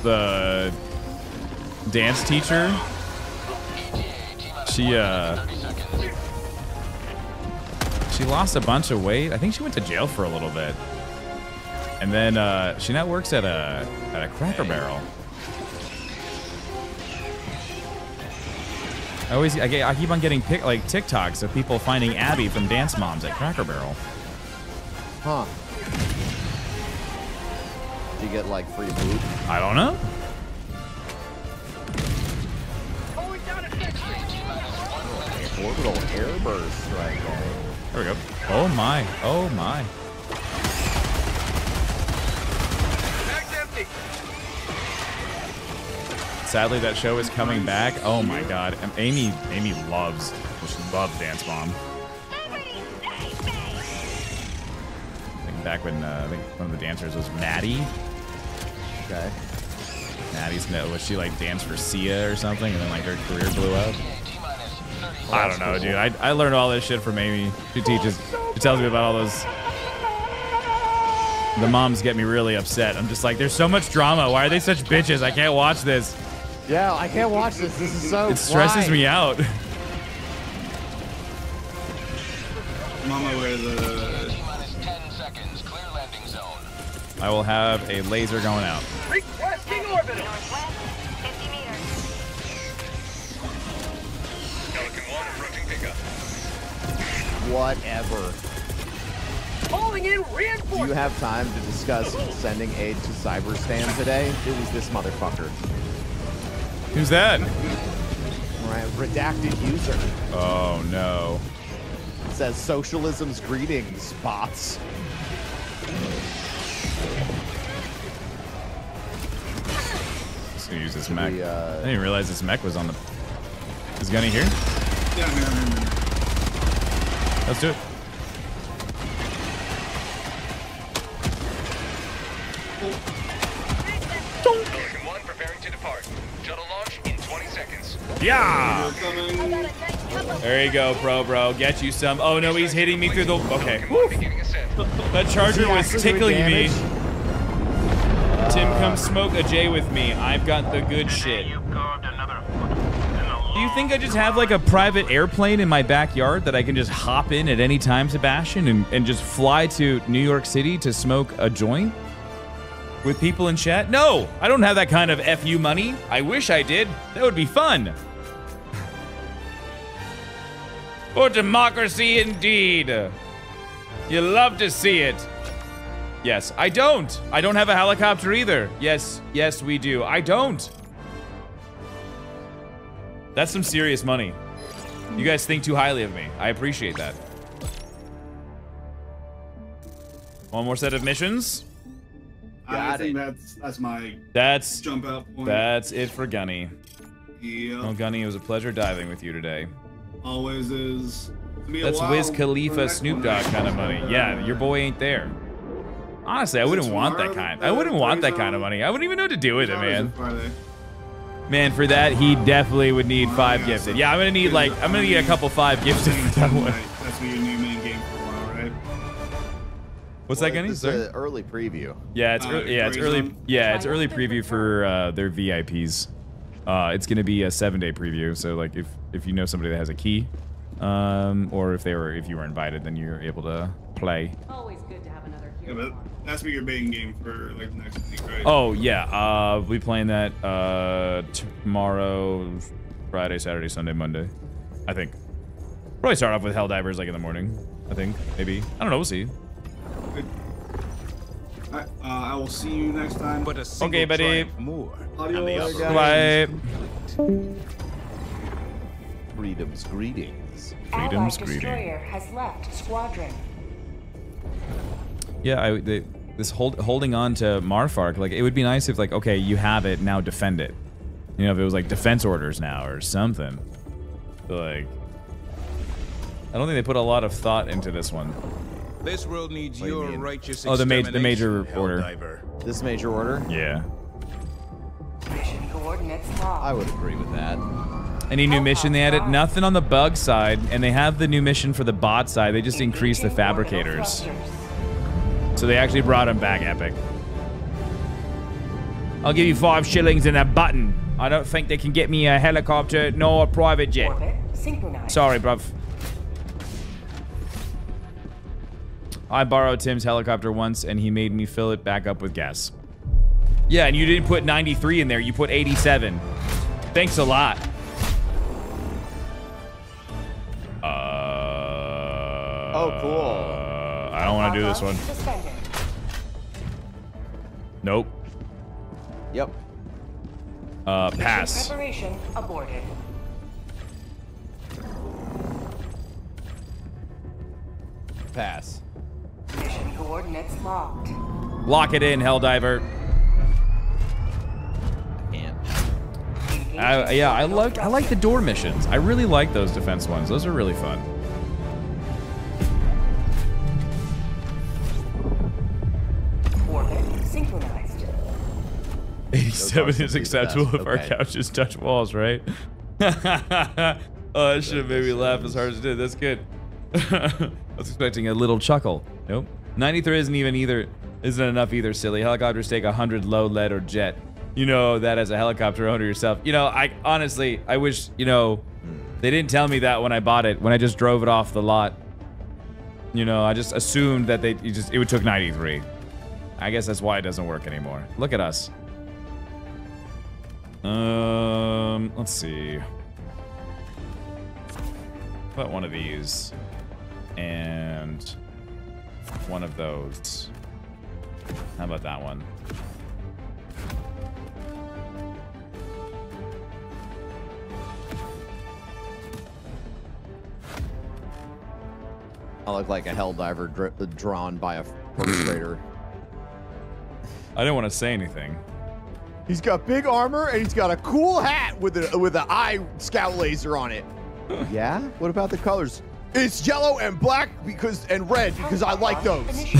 the dance teacher? She uh she lost a bunch of weight. I think she went to jail for a little bit. And then uh, she now works at a at a Cracker Barrel. I always I, get, I keep on getting pic, like TikToks of people finding Abby from Dance Moms at Cracker Barrel. Huh. Do you get like free food? I don't know. Orbital airburst right. There we go. Oh my. Oh my. Sadly, that show is coming back. Oh my god. And Amy Amy loves she loves Dance Mom. I think back when uh, I think one of the dancers was Maddie. Okay. Maddie's no was she like danced for Sia or something and then like her career blew up? I don't know, dude. I, I learned all this shit from Amy. She teaches she tells me about all those the moms get me really upset. I'm just like, there's so much drama. Why are they such bitches? I can't watch this. Yeah, I can't watch this. This is so. It stresses why? me out. Mama, where the. I will have a laser going out. Requesting orbital. Whatever. Calling in reinforcements. Do you have time to discuss sending aid to Cyberstan today? It was this motherfucker. Who's that? Right, redacted user. Oh no. It says socialism's greetings, bots. Just gonna use this mech. we, uh, I didn't realize this mech was on the. Is Gunny here? Yeah, man, man, man. Let's do it. Pelican 1 preparing to depart. Shuttle launch in 20 seconds. Yeah. There you go, pro bro. Get you some. Oh no, he's hitting me through the. Okay. That charger was tickling me. Tim, come smoke a J with me. I've got the good shit. Do you think I just have like a private airplane in my backyard that I can just hop in at any time, Sebastian, and, and just fly to New York City to smoke a joint with people in chat? No, I don't have that kind of FU money. I wish I did. That would be fun. For democracy indeed. You love to see it. Yes, I don't. I don't have a helicopter either. Yes, yes, we do. I don't. That's some serious money. You guys think too highly of me. I appreciate that. One more set of missions. I think that's that's my That's jump out point. That's it for Gunny. Yeah. Well, Gunny, it was a pleasure diving with you today. Always is. It'll be a That's Wiz Khalifa Snoop one, Dogg kind of money. Yeah, your boy ain't there. Honestly, I Is it wouldn't want that kind. I wouldn't want that kind of money. I wouldn't even know what to do with it, Tomorrow is man. Friday. Man, for that, he definitely would need five gifted. Yeah, I'm gonna need like I'm gonna need a couple five gifted for that one. That's what your new main game for a while, right? What's Well, that, Gunny? This is an early preview. Yeah, it's Uh, ear- yeah, it's early. Yeah, it's early preview for uh, their VIPs. Uh, it's gonna be a seven day preview. So like if if you know somebody that has a key, um, or if they were if you were invited, then you're able to play. Always good to have another Yeah, hero. but that's what your main game for like the next week, right? Oh yeah, uh, we playing that uh, tomorrow, Friday, Saturday, Sunday, Monday. I think. Probably start off with Helldivers like in the morning. I think maybe. I don't know. We'll see. Alright, uh, I will see you next time. But a Okay, buddy. more. Adios. and the operation Bye. Freedom's greetings. Allied Freedom's greeting. destroyer has left squadron. Yeah, I, they, this hold, holding on to Marfark, like it would be nice if like, okay, you have it, now defend it. You know, if it was like defense orders now or something. But, like, I don't think they put a lot of thought into this one. This world needs What do you your righteous Oh, the ma- the major order. Helldiver. This major order? Yeah. Mission coordinates locked. I would agree with that. Any new mission they added? Nothing on the bug side, and they have the new mission for the bot side. They just increased the fabricators. thrusters. So they actually brought him back, Epic. I'll give you five shillings and a button. I don't think they can get me a helicopter nor a private jet. Sorry, bruv. I borrowed Tim's helicopter once, and he made me fill it back up with gas. Yeah, and you didn't put 93 in there. You put 87. Thanks a lot. Uh, Oh, cool. uh, I don't want to do this one. Suspended. Nope. Yep. Uh, pass. Preparation aborted. Pass. Mission coordinates locked. Lock it in, Helldiver. And I, yeah, I like I like the door missions. I really like those defense ones. Those are really fun. Synchronized. 87 is acceptable if our couches touch walls, right? oh, that should have made me laugh as hard as it did. That's good. I was expecting a little chuckle. Nope. 93 isn't even either. Isn't enough either, silly. Helicopters take 100 low lead or jet. You know that as a helicopter owner yourself. You know, I honestly, I wish, you know, they didn't tell me that when I bought it, when I just drove it off the lot. You know, I just assumed that they just it would took 93. I guess that's why it doesn't work anymore. Look at us. Um, let's see. About one of these and one of those. How about that one? I look like a helldiver dr- drawn by a grader. I didn't want to say anything. He's got big armor and he's got a cool hat with a with an eye scout laser on it. yeah? What about the colors? It's yellow and black because and red because I like those.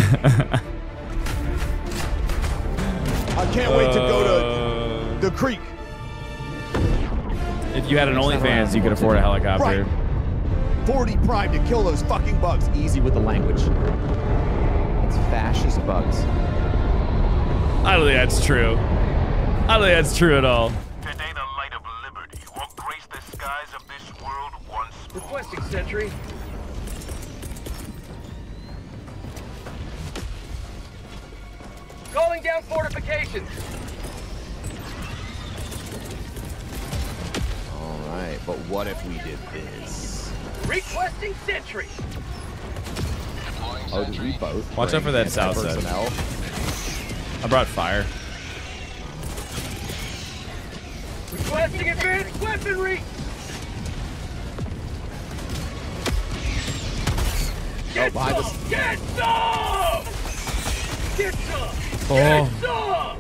I can't wait to go to uh, the creek. If you had an OnlyFans, you could afford a helicopter. Fori Prime to kill those fucking bugs. Easy with the language. It's fascist bugs. I don't think that's true. I don't think that's true at all. Today, the light of liberty will grace the skies of this world once more. Requesting sentry. Calling down fortifications. All right, but what if we did this? Requesting sentry. Oh, did we both? Watch out for that south side. I brought fire. Requesting advanced weaponry. Get oh, behind some! us. Get some! Get some! Oh. Get some!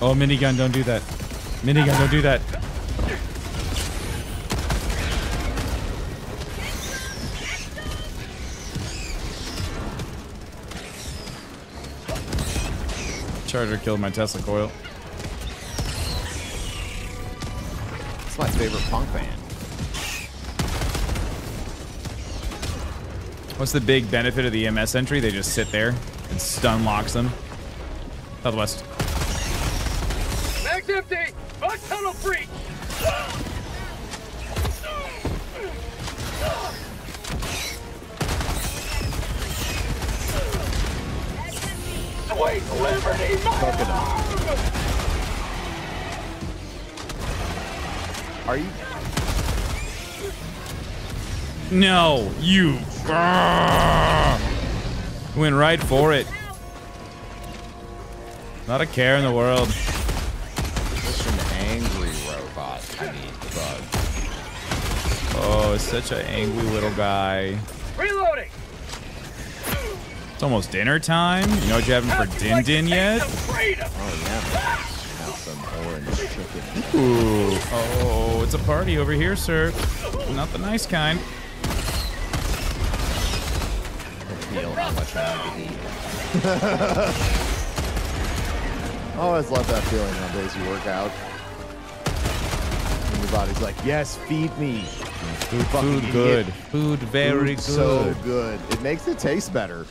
Oh, minigun, don't do that. Minigun, don't do that. Charger killed my Tesla coil. It's my favorite punk band. What's the big benefit of the EMS sentry? They just sit there and stun locks them. Southwest. Max empty! Bug tunnel breach! Sweet Liberty Are you? No, you. Went right for it. Not a care in the world. Just an angry robot. I mean, bug. Oh, such an angry little guy. Reloading! It's almost dinner time. You know what you're having for din din yet? Oh yeah. Have some orange chicken. Ooh. Oh, it's a party over here, sir. Not the nice kind. Feel how much I need to eat. I always love that feeling on days you work out. And your body's like, yes, feed me. Food, Fucking food idiot. good. Food very Food So good. good. It makes it taste better.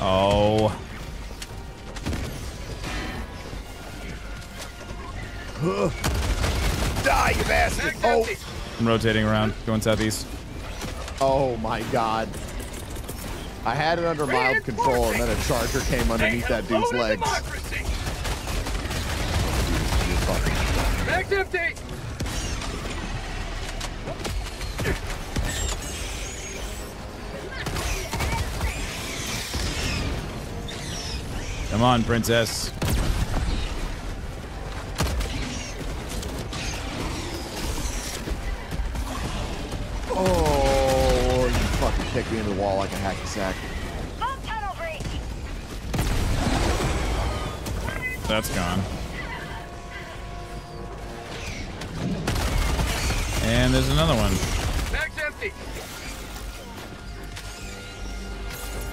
Oh. Die, you bastard! Oh, I'm rotating around, going southeast. oh my god. I had it under mild control, and then a charger came underneath that dude's legs. Max empty! Come on, princess. Oh, you fucking kicked me into the wall like a hacky sack. Tunnel breach! That's gone. And there's another one. Max empty!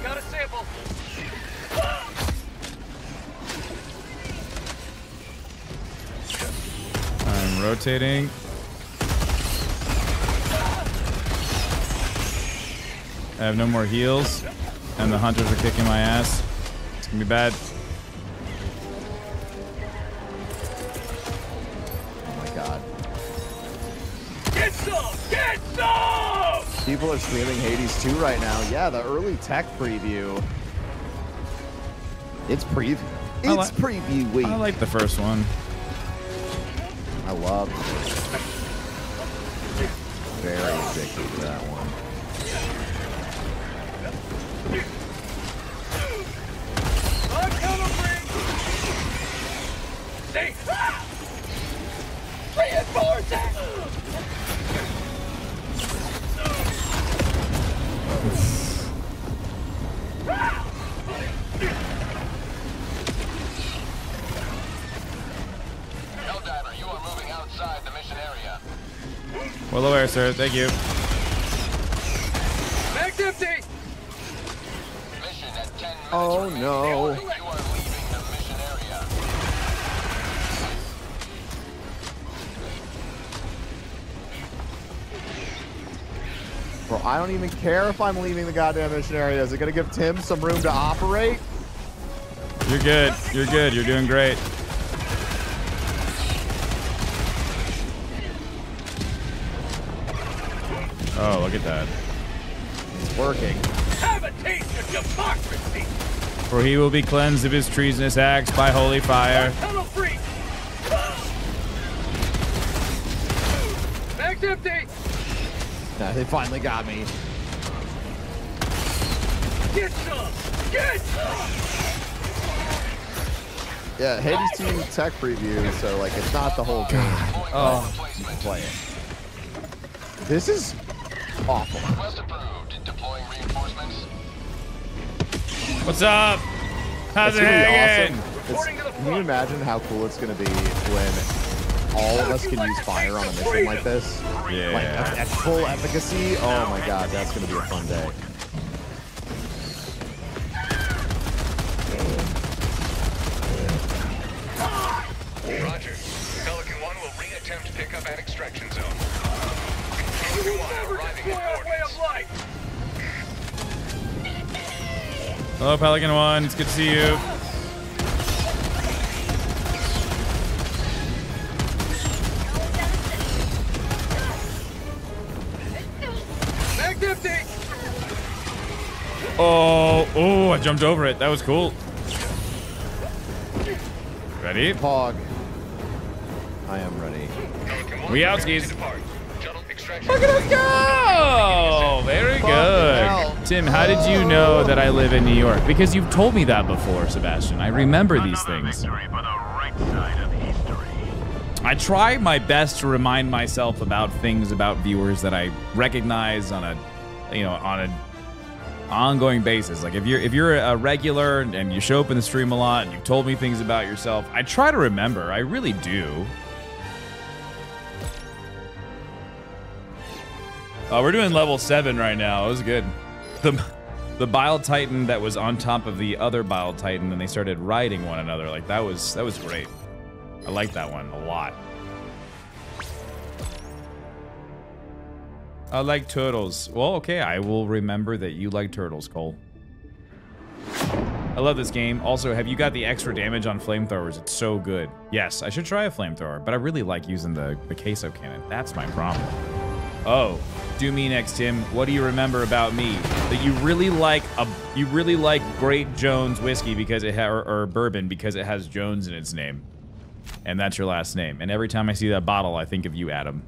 Got a sample. I'm rotating. I have no more heals, and the hunters are kicking my ass. It's gonna be bad. Oh my god. Get some! Get some! People are screaming Hades 2 right now. Yeah, the early tech preview. It's preview. It's preview week. I like the first one. I love Very addicted to that one. Bug tunnel Well aware, sir. Thank you. Max empty! Mission at 10 minutes Oh no. You are leaving the mission area. Bro, I don't even care if I'm leaving the goddamn mission area. Is it gonna give Tim some room to operate? You're good. You're good. You're doing great. Oh, look at that. It's working. Have a taste of democracy! For he will be cleansed of his treasonous acts by holy fire. Tunnel! Mag's empty! Nah, they finally got me. Get some! Get some! Yeah, Hades 2 tech preview, so like it's not the whole game. Oh. but you can play it. This is awful. What's up? How's It's it gonna be hanging? awesome. It's- can you imagine how cool it's gonna be when all of us can use fire on a mission like this? Yeah. Like at, at full efficacy. Oh my god, that's gonna be a fun day. Roger. Pelican 1 will re-attempt pickup at extraction zone. Pelican 1 arriving at coordinates. Hello, Pelican One. It's good to see you. Oh, oh, I jumped over it. That was cool. Ready? Pog. I am ready. We out, skis. Look at us go! Very good. Tim, how did you know that I live in New York? Because you've told me that before, Sebastian. I remember these things. I try my best to remind myself about things about viewers that I recognize on a, you know, on a ongoing basis. Like if you're if you're a regular and you show up in the stream a lot and you've told me things about yourself, I try to remember. I really do. Oh, we're doing level seven right now. It was good. The the Bile Titan that was on top of the other Bile Titan, and they started riding one another. Like that was that was great. I like that one a lot. I like turtles. Well, okay, I will remember that you like turtles, Cole. I love this game. Also, have you got the extra damage on flamethrowers? It's so good. Yes, I should try a flamethrower, but I really like using the, the Quasar cannon. That's my problem. Oh, do me next, Tim. What do you remember about me? That you really like a you really like Great Jones whiskey because it ha- or, or bourbon because it has Jones in its name, and that's your last name. And every time I see that bottle, I think of you, Adam.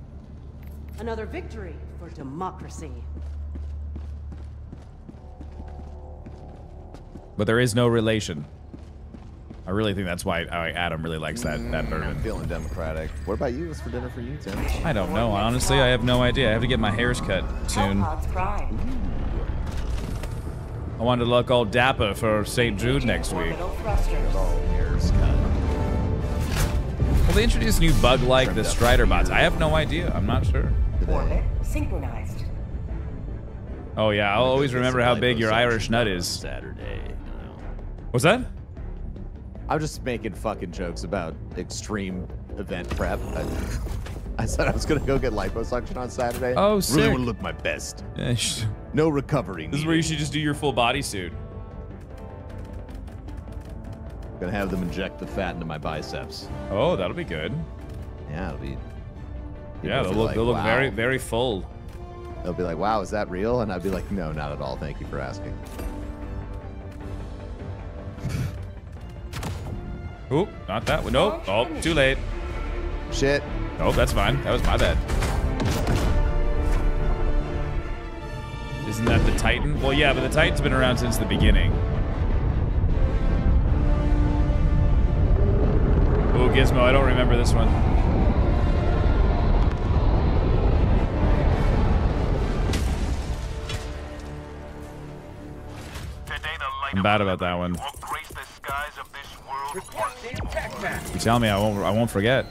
Another victory for democracy. But there is no relation. I really think that's why why Adam really likes that that mm, I'm bourbon. feeling democratic. What about you? What's for dinner for you, Tim? I don't know. Honestly, I have no idea. I have to get my hairs cut soon. Hellpods Prime. I wanted to look all dapper for St. Jude next week. Orbital thrusters. Well, they introduced new bug like the Strider bots. I have no idea. I'm not sure. Orbit synchronized. Oh yeah, I'll always remember how big your Irish nut is. Saturday. What's that? I'm just making fucking jokes about extreme event prep. I, I said I was gonna go get liposuction on Saturday. Oh, Really sick. want to look my best. Yeah, No recovery. This is where you should just do your full bodysuit. Gonna have them inject the fat into my biceps. Oh, that'll be good. Yeah, it'll be. Yeah, they'll look like, they'll look wow. very very full. They'll be like, "Wow, is that real?" And I'd be like, "No, not at all. Thank you for asking." Oop, not that one. Nope. Oh, too late. Shit. Nope, that's fine. That was my bad. Isn't that the Titan? Well, yeah, but the Titan's been around since the beginning. Ooh, Gizmo, I don't remember this one. I'm bad about that one. You tell me, I won't. I won't forget.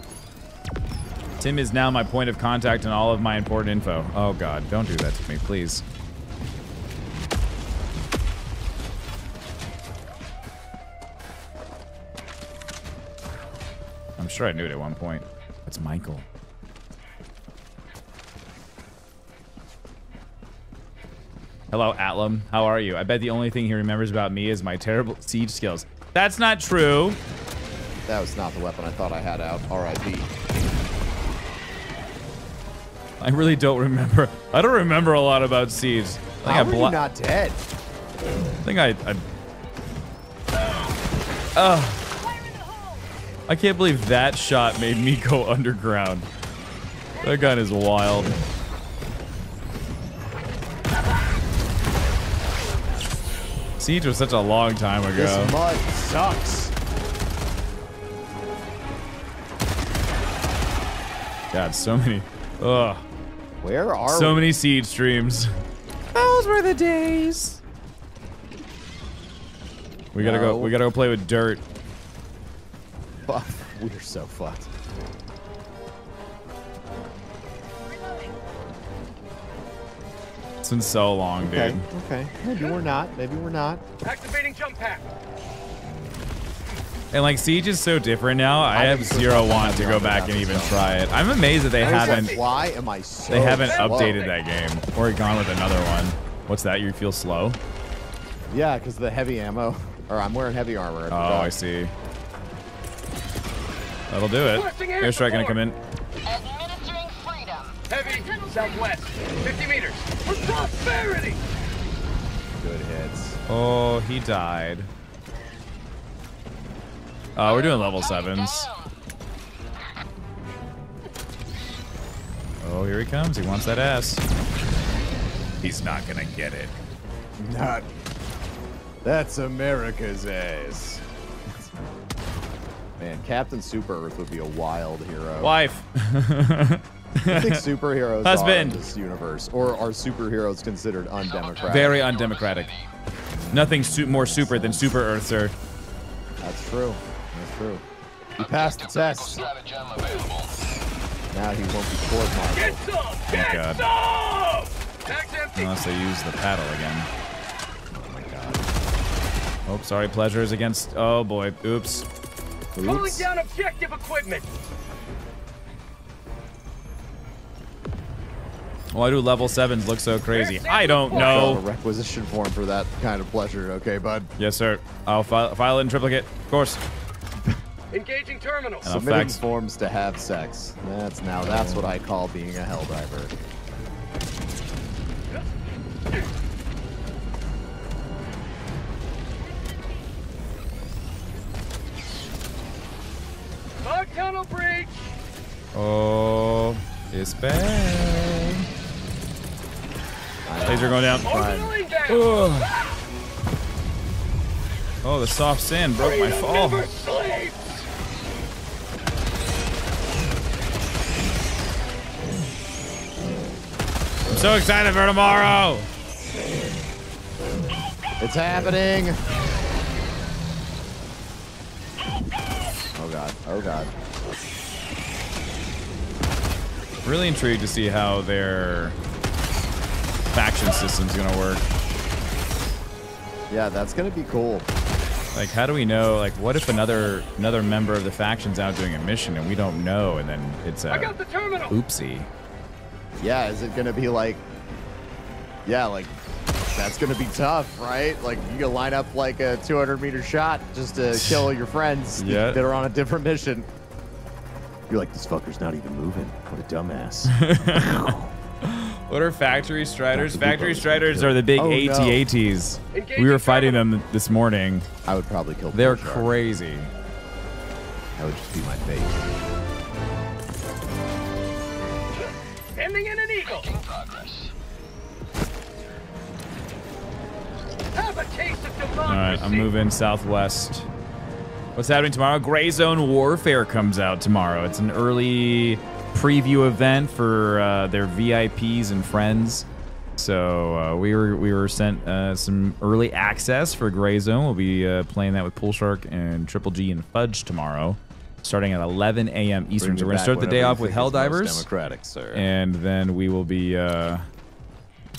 Tim is now my point of contact and all of my important info. Oh God, don't do that to me, please. I'm sure I knew it at one point. That's Michael. Hello, Atlam. How are you? I bet the only thing he remembers about me is my terrible siege skills. That's not true. That was not the weapon I thought I had out. R.I.P. I really don't remember. I don't remember a lot about siege. I think How I are you not dead? I think I. I Ugh. I can't believe that shot made me go underground. That gun is wild. Siege was such a long time ago. This mud sucks. God, so many. Ugh. Where are So we? many siege streams. Those were the days. We gotta go. We gotta go play with dirt. We're so fucked. It's been so long, Okay, dude. okay. Maybe we're not. Maybe we're not. Activating jump pack. And like Siege is so different now. I, I have zero want to go back and even episode. try it. I'm amazed that they I haven't. Why am I so They haven't slow? updated that game or gone with another one. What's that? You feel slow? Yeah, because the heavy ammo. Or I'm wearing heavy armor. Oh, I see. That'll do it. Air Airstrike gonna come in. Administering freedom. Heavy, southwest. 50 meters. For prosperity! Good hits. Oh, he died. Oh, we're doing level sevens. Oh, here he comes. He wants that ass. He's not gonna get it. Not. That's America's ass. Man, Captain Super Earth would be a wild hero. Wife. I think superheroes Husband. are in this universe, or are superheroes considered undemocratic? Very undemocratic. Nothing su- more super than Super Earth, sir. That's true. That's true. He passed the test. Now he won't be court martialed. Get some! Thank God. Some! Unless they use the paddle again. Oh my god. Oh, sorry. Pleasures against. Oh boy. Oops. Calling Oops. down objective equipment. Why do level sevens look so crazy? I don't Fill out a know. requisition form for that kind of pleasure, okay, bud? Yes, sir. I'll file, file it in triplicate. Of course. Engaging terminal. And I'll Submitting fax. forms to have sex. That's now that's what I call being a helldiver. Fog tunnel breach. Oh, it's bad. Laser going down. Orbital down. Oh, the soft sand broke my fall. I'm so excited for tomorrow. It's happening. Oh god. Oh god. Really intrigued to see how their faction system's gonna work. Yeah, that's gonna be cool. Like, how do we know? Like, what if another another member of the faction's out doing a mission and we don't know, and then it's a I got the terminal. oopsie. Yeah, is it gonna be like Yeah, like that's gonna be tough, right? Like you can line up like a 200 meter shot just to kill your friends Yeah. that are on a different mission. You're like, this fucker's not even moving. What a dumbass. What are factory striders? Factory striders are the big Oh, no. AT-ATs. Engaging We were fighting them this morning. I would probably kill them. They're Bull crazy. That would just be my fate. Sending in an eagle. Making progress. Have a taste of democracy. All right, I'm moving southwest. What's happening tomorrow? Gray Zone Warfare comes out tomorrow. It's an early preview event for uh, their VIPs and friends. So uh, we were we were sent uh, some early access for Gray Zone. We'll be uh, playing that with Pool Shark and Triple G and Fudge tomorrow, starting at 11 a.m. Eastern. Bring So we're gonna start the day off with think is most Helldivers, Democratic, sir. and then we will be uh,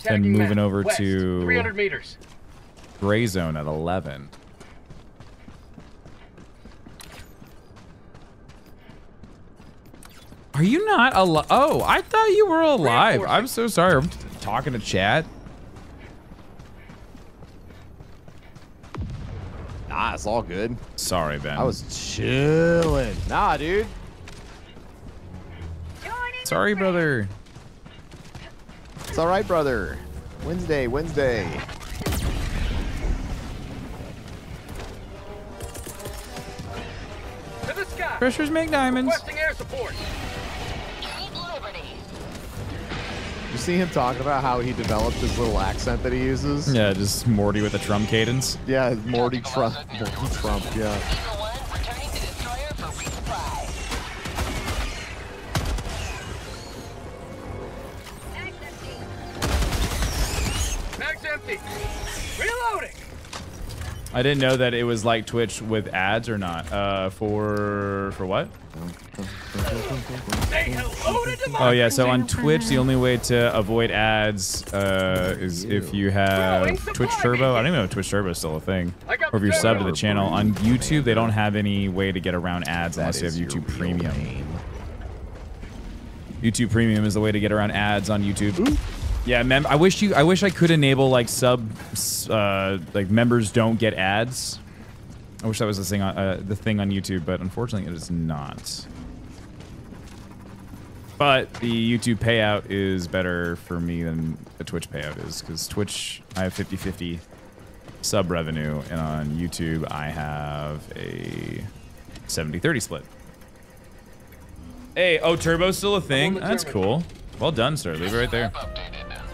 then moving over West, to 300 meters. Gray Zone at 11. Are you not alive? Oh, I thought you were alive. I'm so sorry. I'm talking to chat. Nah, it's all good. Sorry, Ben. I was chilling. Nah, dude. Sorry, brother. It's all right, brother. Wednesday, Wednesday. Pressures make diamonds. Requesting air support. You see him talking about how he developed his little accent that he uses? Yeah, just Morty with a drum cadence. Yeah, Morty Trump. Morty Trump, yeah. Reloading. I didn't know that it was like Twitch with ads or not. Uh, for for what? Oh yeah, so on Twitch, the only way to avoid ads uh, is if you have Twitch Turbo. I don't even know if Twitch Turbo is still a thing. Or if you're subbed to the channel. On YouTube, they don't have any way to get around ads unless you have YouTube Premium. YouTube Premium is the way to get around ads on YouTube. Yeah, mem I wish you. I wish I could enable like sub, uh, like members don't get ads. I wish that was the thing on uh, the thing on YouTube, but unfortunately, it is not. But the YouTube payout is better for me than the Twitch payout is because Twitch I have 50-50 sub revenue, and on YouTube I have a 70-30 split. Hey, oh, Turbo's still a thing? That's cool. Well done, sir. Leave it right there.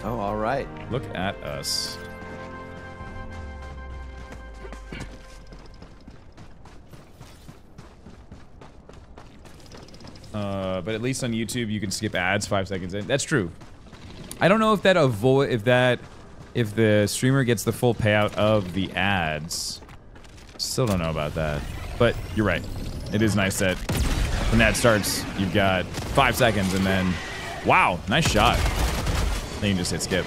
Oh, all right. Look at us. Uh, but at least on YouTube, you can skip ads five seconds in. That's true. I don't know if that avoid if that if the streamer gets the full payout of the ads. Still don't know about that. But you're right. It is nice that when that starts, you've got five seconds and then, wow, nice shot. Then you can just hit skip.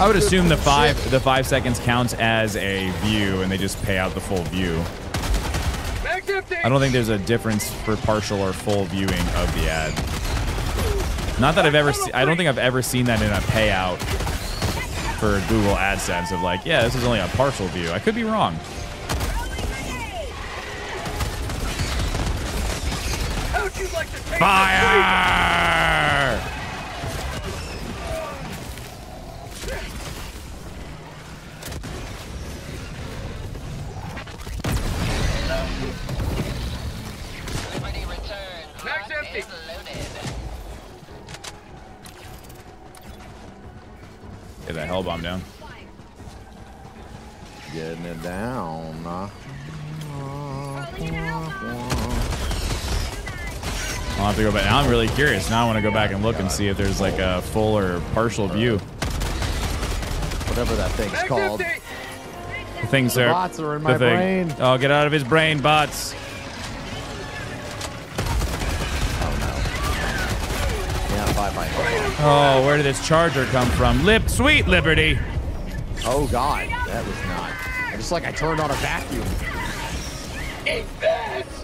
I would assume the five the five seconds counts as a view, and they just pay out the full view. I don't think there's a difference for partial or full viewing of the ad. Not that I've ever, se- I don't think I've ever seen that in a payout for Google AdSense of like, yeah, this is only a partial view. I could be wrong. How'd like to take Fire! Mag's empty. Get that hell bomb down. Getting it down. uh. I'll have to go back. Now I'm really curious. Now I want to go back and look and see if there's like a full or partial view. Whatever that thing's called. The things The are. bots are in the my thing. brain. Oh, get out of his brain, bots. Oh no. Yeah, bye bye. Oh, where did this charger come from? Lip, sweet Liberty. Oh god, that was not. Just like I turned on a vacuum. Eat this.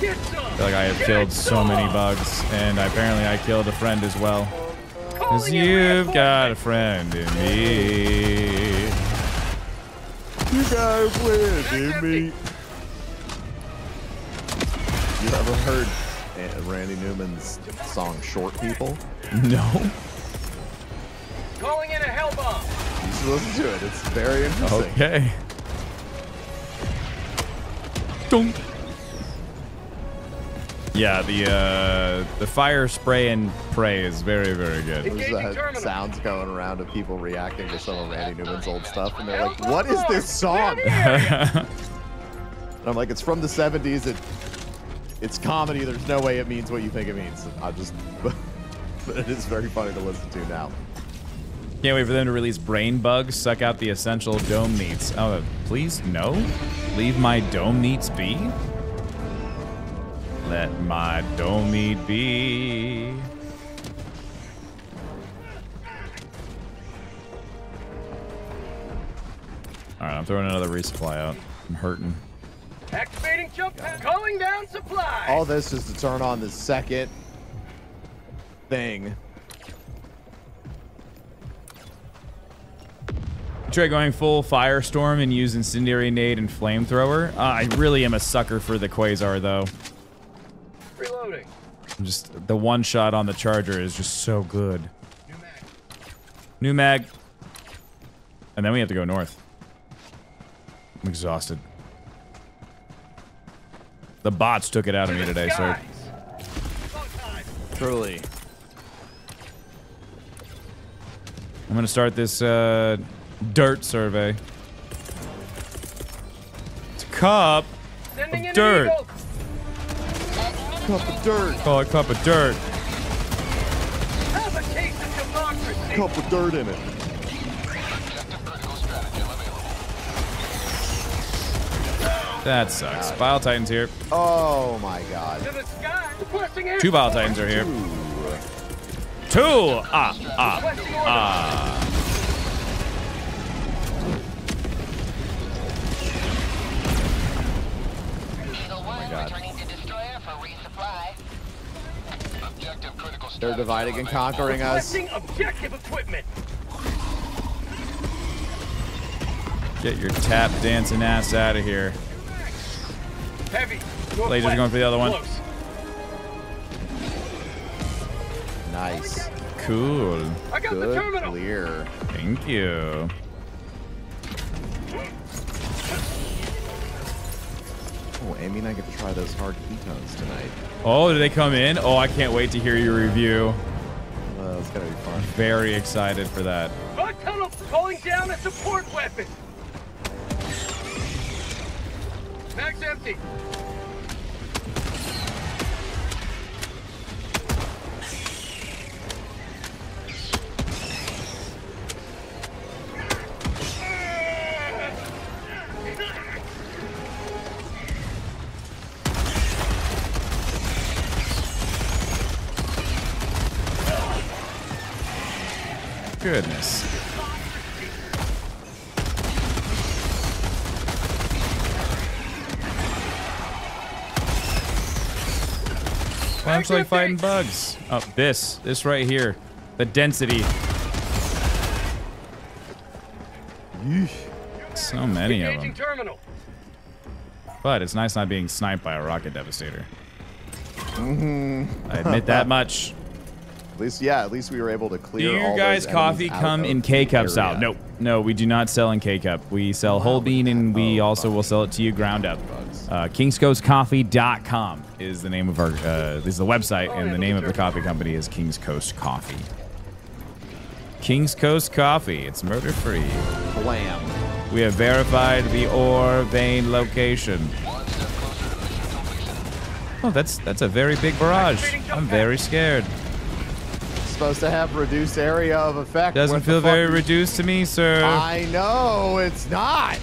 Like I have killed so many bugs, and apparently I killed a friend as well. Cause you've got a friend in me. You got a friend in me. You ever heard Randy Newman's song "Short People"? No. Calling in a hell bomb. You should listen to it. It's very interesting. Okay. Dunk. Yeah, the uh, the fire spray and pray is very very good. There's uh, sounds going around of people reacting to some of Randy Newman's old stuff, and they're like, "What is this song?" And I'm like, "It's from the '70s. It, it's comedy. There's no way it means what you think it means." I just, but it is very funny to listen to now. Can't wait for them to release Brain Bugs, suck out the essential dome meats. Oh, please no. Leave my dome meats be. Let my domi be. Alright, I'm throwing another resupply out. I'm hurting. Activating jump pad. Calling down supply. All this is to turn on the second thing. Try going full firestorm and use incendiary nade and flamethrower. Uh, I really am a sucker for the quasar though. Reloading. I'm just the one shot on the charger is just so good. New mag. New mag. And then we have to go north. I'm exhausted. The bots took it out of me today, sir. Truly. I'm gonna start this uh, dirt survey. It's a cup Sending of dirt. eagle. Cup of dirt. Call it cup of dirt. Have a taste of democracy. Cup of dirt in it. That sucks. Bile Titans here. Oh my god. To the sky. Requesting air Two Bile. Titans are here. Two! Ah, ah, ah. Eagle 1 God. returning to destroyer for resupply. Objective critical They're dividing and conquering us. Objective equipment. Get your tap dancing ass out of here. Heavy. Lasers Northwest. going for the other one. Close. Nice. Cool. I got the Good terminal. clear. Thank you. Oh, Amy and I get to try those hard ketones tonight. Oh, did they come in? Oh, I can't wait to hear your review. Uh, it's gonna be fun. Very excited for that. Bug tunnel calling down a support weapon. Mag's empty. Why like fighting bugs? Oh, this. This right here. The density. So many of them. But it's nice not being sniped by a rocket devastator. Mm-hmm. I admit that much. At least, yeah, at least we were able to Do clear you all guys coffee come in K cups area. out? Nope. No, we do not sell in K cup. We sell whole bean and we also will sell it to you ground up. Uh, KingsCoastCoffee.com is the name of our, uh, this is the website, and the name of the coffee company is Kings Coast Coffee. Kings Coast Coffee. It's murder free. Blam. We have verified the ore vein location. Oh, that's that's a very big barrage. I'm very scared. Supposed to have reduced area of effect. Doesn't feel very reduced to me, sir. I know it's not.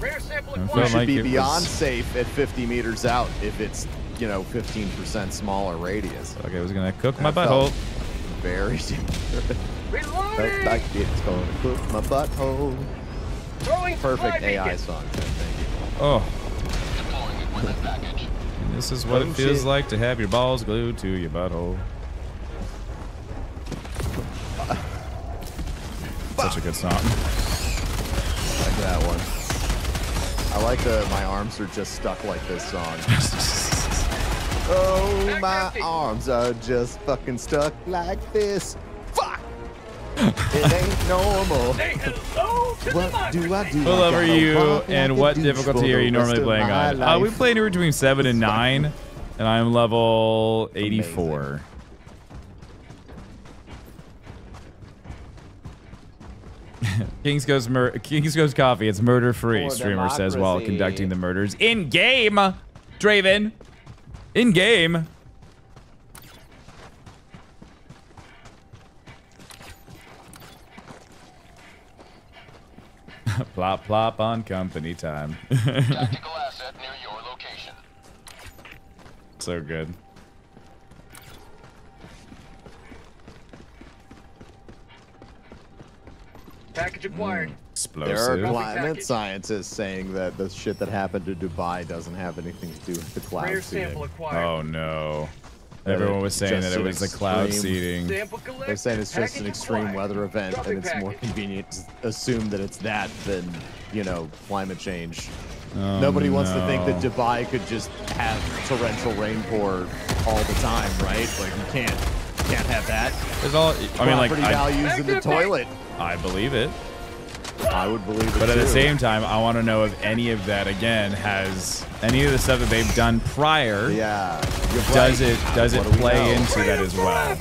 Rare sample I should like be it beyond was- safe at 50 meters out if it's, you know, 15% smaller radius. Okay, I was gonna cook my That felt butthole. Very dangerous. Reloading. Felt like it's gonna cook my butthole. Throwing Perfect AI beacon. song. Thank you. Oh, Deploying equipment package. and this is what Oh, it feels shit. like to have your balls glued to your butthole. Such a good song. like that one. I like that my arms are just stuck like this song. oh, my arms are just fucking stuck like this. Fuck! it ain't normal. Say hello to What do I do? What level are you, and what difficulty are you normally playing on? Uh, we life. play anywhere between 7 and 9, and I'm level 84. Kings Goes Mur- Kings Goes Coffee. It's murder free. For Streamer says while conducting the murders in game. Draven, in game. plop plop on company time. Tactical asset near your location. so good. Package acquired. Hmm. There are climate scientists saying that the shit that happened to Dubai doesn't have anything to do with the cloud Rare seeding. Oh no. that Everyone was saying just that it was the cloud seeding. They're saying it's just an extreme weather event, and it's more convenient to assume that it's that than, you know, climate change. Oh, Nobody wants to think that. Dubai could just have torrential rain pour all the time, right? Like you can't, can't have that. There's all. I mean, like Property I, values in the toilet. I believe it. I would believe it But at the same time, I want to know if any of that again has any of the stuff that they've done prior. Yeah. you're Does right. it does it What do play into that as well?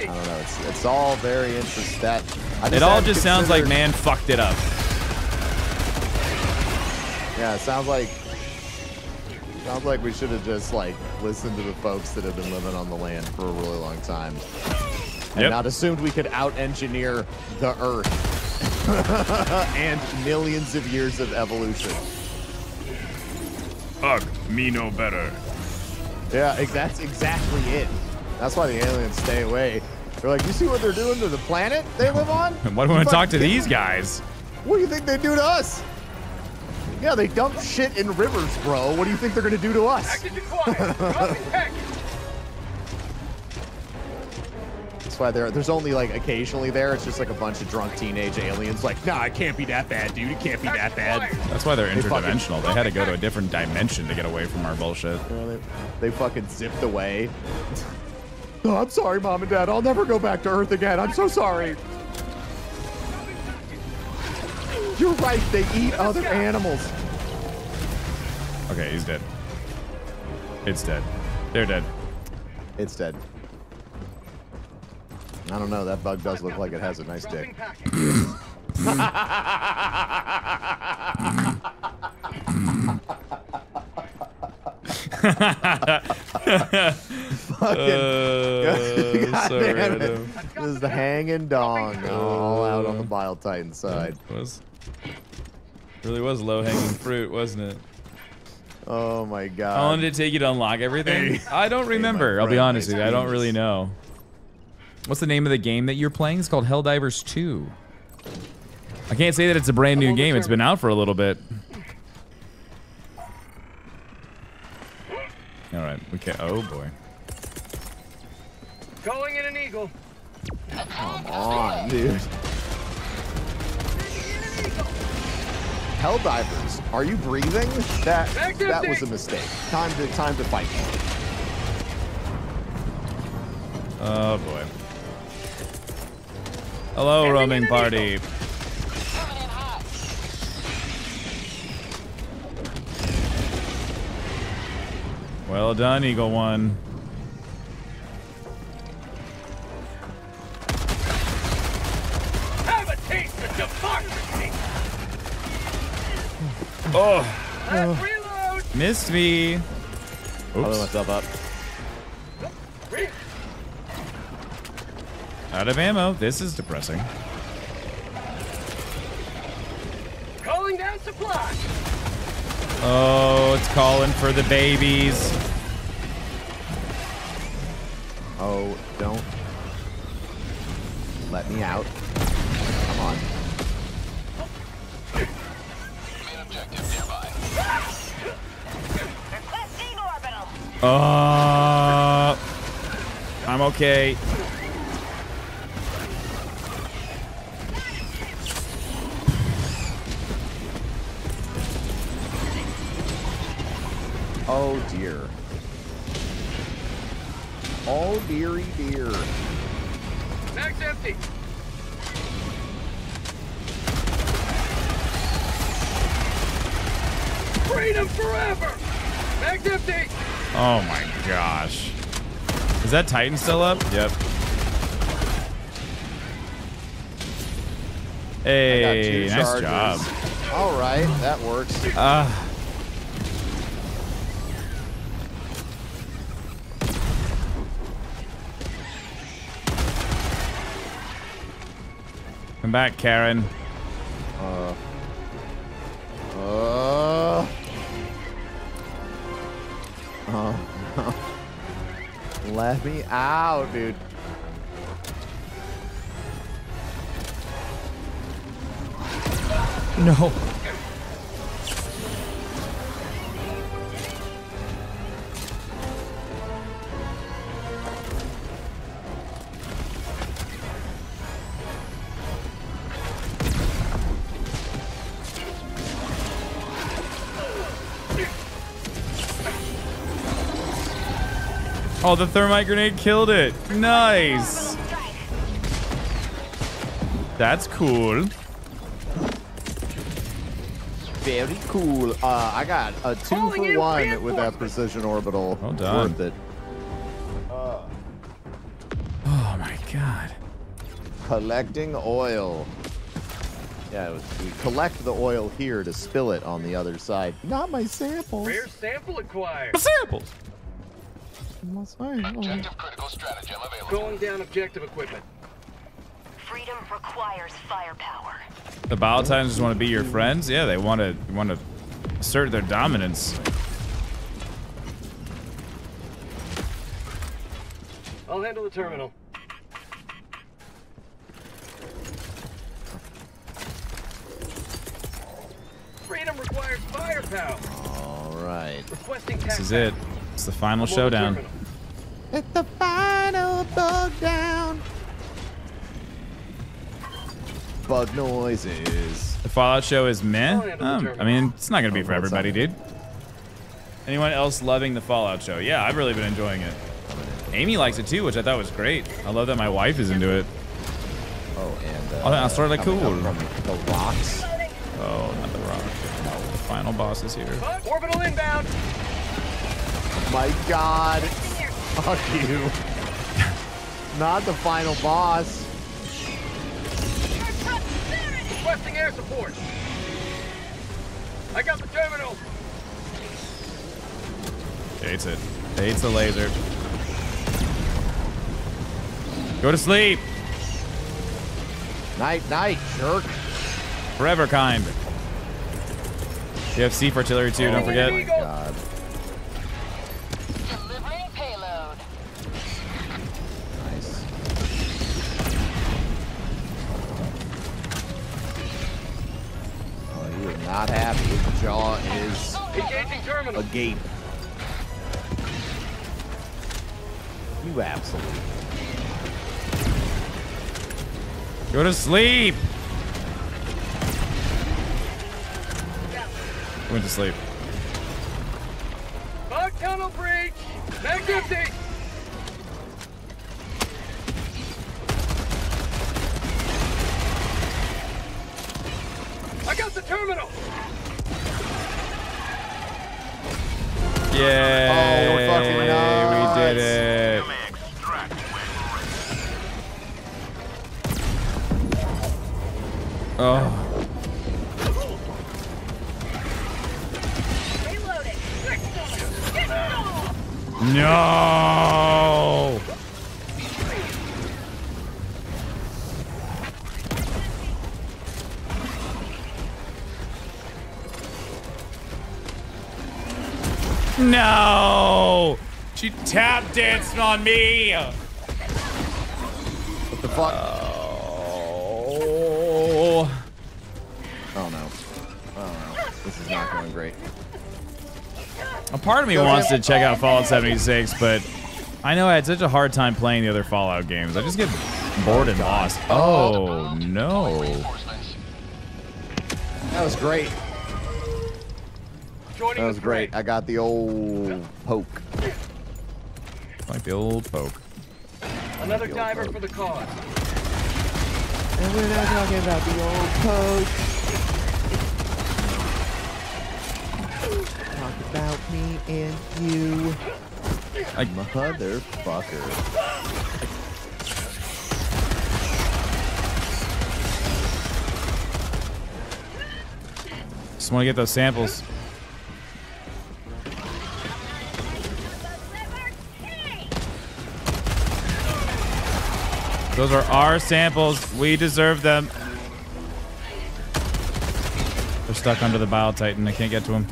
I don't know. It's, it's all very interesting. That I It all just sounds like man fucked it up. Yeah, it sounds like sounds like we should have just like listened to the folks that have been living on the land for a really long time. And Yep. not assumed we could out engineer the earth and millions of years of evolution. Ugh, me no better. Yeah, that's exactly it. That's why the aliens stay away. They're like, you see what they're doing to the planet they live on? And why do we want to talk to these guys? What do you think they do to us? Yeah, they dump shit in rivers, bro. What do you think they're gonna do to us? That's why there, there's only like occasionally there. It's just like a bunch of drunk teenage aliens. Like, nah, it can't be that bad, dude. It can't be that bad. That's why they're They fucking- interdimensional. They had to go to a different dimension to get away from our bullshit. You they, they fucking zipped away. oh, I'm sorry, mom and dad. I'll never go back to Earth again. I'm so sorry. You're right. They eat other animals. Okay, he's dead. It's dead. They're dead. It's dead. I don't know. That bug does look like it has a nice dick. Fucking. Uh, so damn it. random. This is the hanging dong all out on the Bile Titan side. It was really was low hanging fruit, wasn't it? Oh my god. How long did it take you to unlock everything? Hey. I don't remember. I'll be honest with you. I don't really know. What's the name of the game that you're playing? It's called Helldivers 2. I can't say that it's a brand new game. It's been out for a little bit. All right. We can Oh boy. Calling in an eagle. Come on, dude. Helldivers, are you breathing? That that was a mistake. Time to time to fight. Oh boy. Hello, roaming party. Well done, Eagle One. Have a taste of democracy. Oh, Let's reload. missed me. Blow Oops. myself up. Out of ammo. This is depressing. Calling down supply. Oh, it's calling for the babies. Oh, don't let me out. Uh, I'm okay. Oh dear. Oh dearie dear. Mag's empty. Freedom forever. Mag's empty. Oh my gosh. Is that Titan still up? Yep. Hey, two nice charges. job. All right, that works. Ah. Come back, Karen. Uh. Uh. Uh. Let me out, dude. No. Oh, the thermite grenade killed it. Nice. That's cool. Very cool. Uh, I got a two for one with that precision orbital. Well done. Worth it. Oh my god. Collecting oil. Yeah, it was, we collect the oil here to spill it on the other side. Not my samples. Rare sample acquired. Samples. Oh, objective critical stratagem available. Going down objective equipment. Freedom requires firepower. The Bile Titans just want to be your friends. Yeah, they want to want to assert their dominance. I'll handle the terminal. Freedom requires firepower. All right. Requesting This is it. It's the final showdown. It's the final bug down. Bug noises. The Fallout show is meh. handle Um, I mean, it's not gonna be Oh, for everybody, up? dude. Anyone else loving the Fallout show? Yeah, I've really been enjoying it. Amy likes it too, which I thought was great. I love that my wife is into it. Oh, and Oh, that's sort of cool. from the rocks. Oh, not the rock. No, the final boss is here. Orbital inbound. My God. Fuck you. Not the final boss. Requesting air support. I got the terminal. Hates it. Hates the laser. Go to sleep. Night, night, jerk. Forever kind. You have C for artillery too, don't oh forget. Oh not happy. His jaw is Engaging terminal. agape. You absolutely. Go to sleep. Went to sleep. Bug tunnel breach. Mag empty. I got the terminal. Yay! Oh, fucking we did it. Oh. No! No! She tap danced on me! What the fuck? Oh. Oh no. Oh no. This is not going great. A part of me wants to check out Fallout 76, but I know I had such a hard time playing the other Fallout games. I just get bored and lost. Oh, oh no. That was great. Joining That was great. I got the old poke. Like the old poke. Another diver for the cause. And we're not talking about the old poke. Talk about me and you. I, Motherfucker. Just want to get those samples. Those are our samples. We deserve them. They're stuck under the Bile Titan. I can't get to them.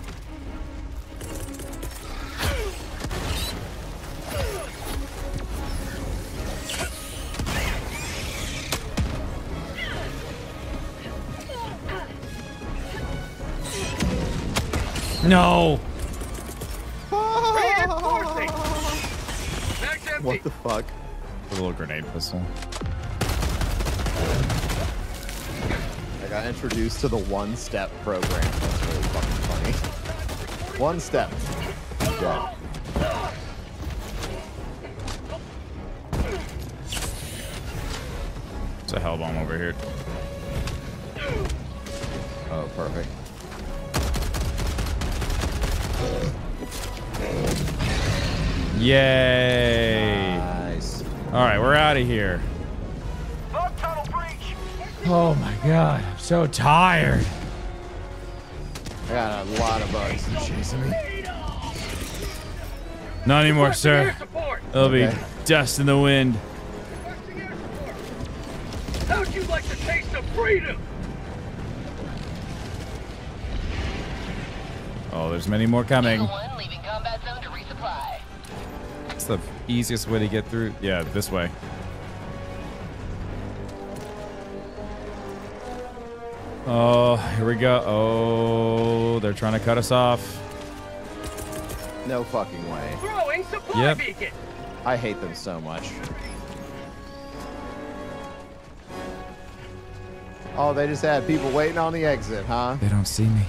No. Reinforcing. Mag's empty. What the fuck? A little grenade pistol. got introduced to the one-step program. That's really fucking funny. One step. Yeah. It's a hell bomb over here. Oh, perfect. Yay! Nice. All right, we're out of here. Oh my god so tired. I got a lot of bugs chasing me. Not anymore, sir. There'll be Okay. dust in the wind. How'd you like the taste of freedom? Oh, there's many more coming. One zone to resupply. It's the easiest way to get through. Yeah, this way. Oh, here we go. Oh, they're trying to cut us off. No fucking way. Throwing supply Yep. beacon. I hate them so much. Oh, they just had people waiting on the exit, huh? They don't see me.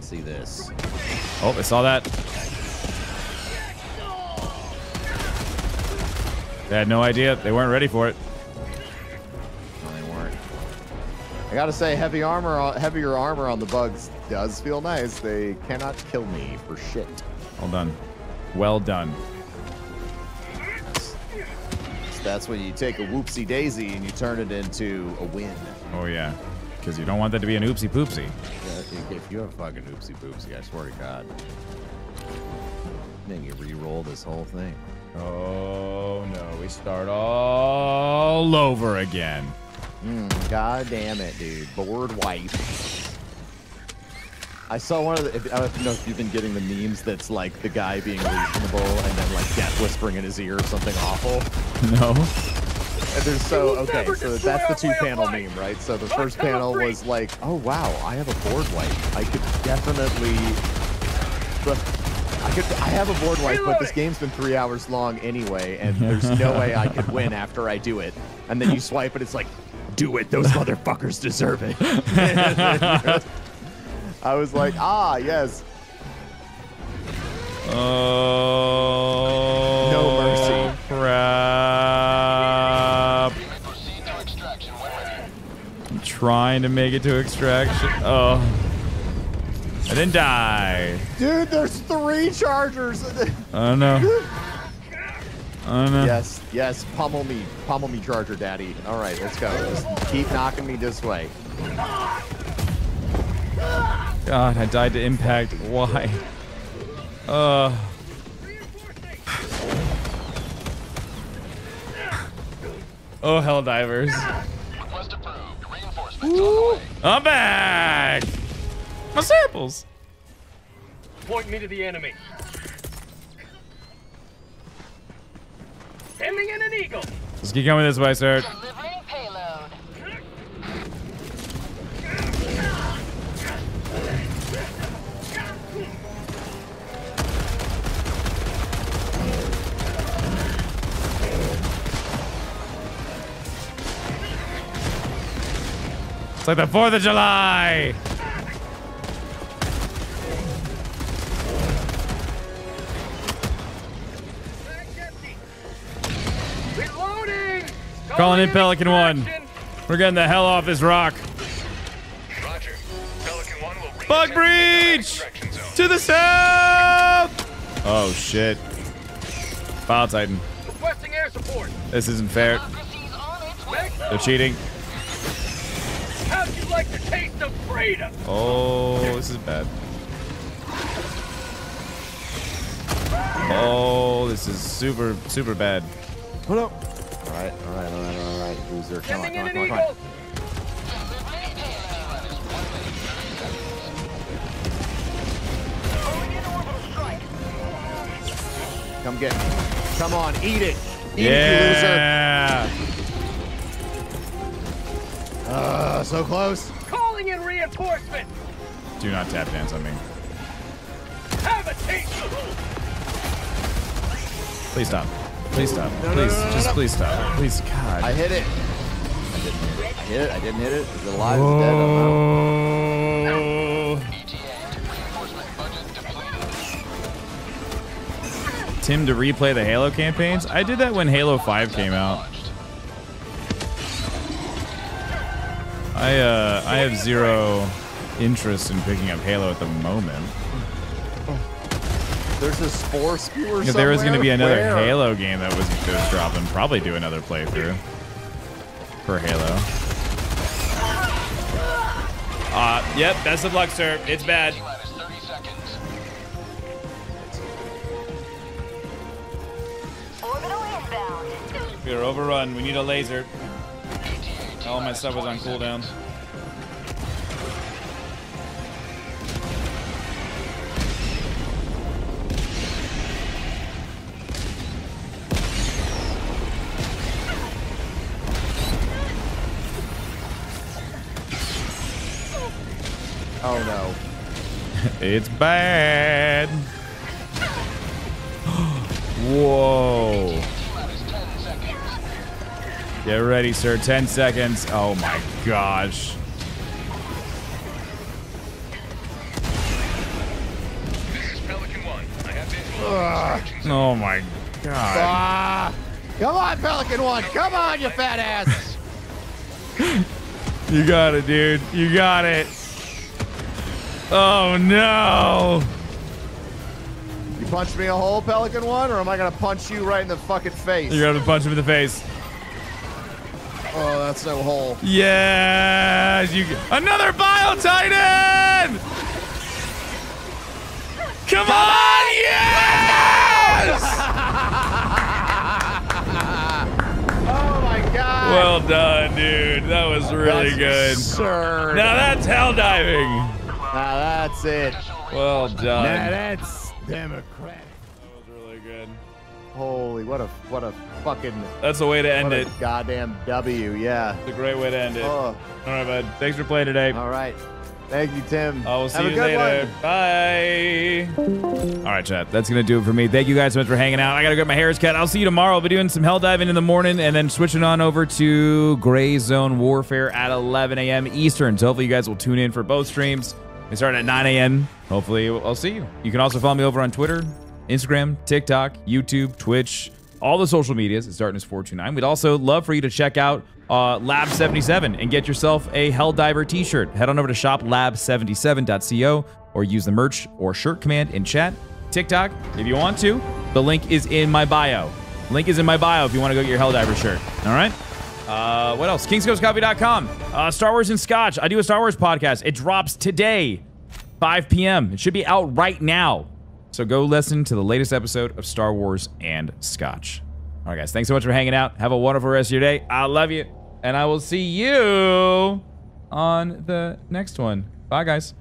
See this. Oh, they saw that. They had no idea. They weren't ready for it. Gotta say, heavy armor, heavier armor on the bugs does feel nice. They cannot kill me for shit. Well done. Well done. That's when you take a whoopsie daisy and you turn it into a win. Oh, yeah. Because you don't want that to be an oopsie poopsie. Yeah, If you have a fucking oopsie poopsie, I swear to God. Then you re-roll this whole thing. Oh, no. We start all over again. Mm, God damn it, dude. Board wipe. I saw one of the. If, I don't know if you've been getting the memes that's like the guy being reasonable and then like death whispering in his ear or something awful. No. And there's so okay, so that's the two panel life. meme, right? So the first panel break. was like, oh wow, I have a board wipe. I could definitely. But I could. I have a board wipe, but this game's been three hours long anyway, and there's no way I could win after I do it. And then you swipe it, it's like, do it. Those motherfuckers deserve it. I was like, ah, yes. Oh. No mercy. Crap. I'm trying to make it to extraction. Oh. I didn't die. Dude, there's three chargers. Oh no. No. Yes, yes, pummel me, pummel me, Charger Daddy. All right, let's go. Just keep knocking me this way. God, I died to impact. Why? Uh. Oh, hell divers. Request approved. Reinforcements on the way. I'm back. My samples. Point me to the enemy. Sending in an eagle. Let's keep coming this way, sir. Delivering payload. It's like the 4th of July. Calling in Pelican 1. We're getting the hell off this rock. Roger. Pelican 1 will Bug re-attempt pickup at breach! To the south! Oh, shit. Bile Titan. Requesting air support. This isn't fair. Democracy's on its way. Next, They're cheating. how'd you like the taste of freedom? Oh, this is bad. Oh, this is super, super bad. Oh no. All right, all right, all right, all right. Who's there? Come on, come on, come on, come on. Come get me. Come on, eat it. Eat it, you loser. Yeah. Uh, so close. Calling in reinforcement. Do not tap dance on me. Have a taste. Please stop. Please stop. No, please, no, no, just please stop. Please, God. I hit it. I didn't hit it. I hit it. I didn't hit it. Is it alive? Is dead? Tim to replay the Halo campaigns? I did that when Halo 5 came out. I uh I have zero interest in picking up Halo at the moment. There's a spore spewer. If there was going to be another Where? Halo game that was that was dropping, probably do another playthrough for Halo. Uh, yep, best of luck, sir. It's bad. We are overrun. We need a laser. All my stuff was on cooldown. Oh no. It's bad. Whoa. Get ready, sir. 10 seconds. Oh my gosh. Oh my god. Ah, come on, Pelican One. Come on, you fat ass. You got it, dude. You got it. Oh no. You punch me a hole, Pelican One, or am I gonna punch you right in the fucking face? You're gonna punch him in the face. Oh, that's no hole. Yes, you another Bile Titan. Come on, yes! oh my god. Well done, dude. That was really That's good. absurd. Now that's hell diving. Now that's it. Well done. Now that's democratic. That was really good. Holy, what a what a fucking That's the way to end what a it. goddamn W. Yeah. It's a great way to end it. Oh. All right, bud. Thanks for playing today. All right. Thank you, Tim. I will see Have you good later. one. Bye. All right, chat. That's going to do it for me. Thank you guys so much for hanging out. I got to get my hair's cut. I'll see you tomorrow. I'll be doing some hell diving in the morning and then switching on over to Gray Zone Warfare at 11 a.m. Eastern. So hopefully you guys will tune in for both streams. They start at 9 a.m. Hopefully I'll see you. You can also follow me over on Twitter, Instagram, TikTok, YouTube, Twitch, all the social medias. It's Darkness 429. We'd also love for you to check out uh, Lab 77 and get yourself a Helldiver t-shirt. Head on over to shoplab77.co or use the merch or shirt command in chat. TikTok, if you want to. The link is in my bio. Link is in my bio if you want to go get your Helldiver shirt. All right? Uh, what else? KingsCoastCoffee.com. Uh, Star Wars and Scotch. I do a Star Wars podcast. It drops today, 5 p.m. It should be out right now. So go listen to the latest episode of Star Wars and Scotch. All right, guys. Thanks so much for hanging out. Have a wonderful rest of your day. I love you. And I will see you on the next one. Bye, guys.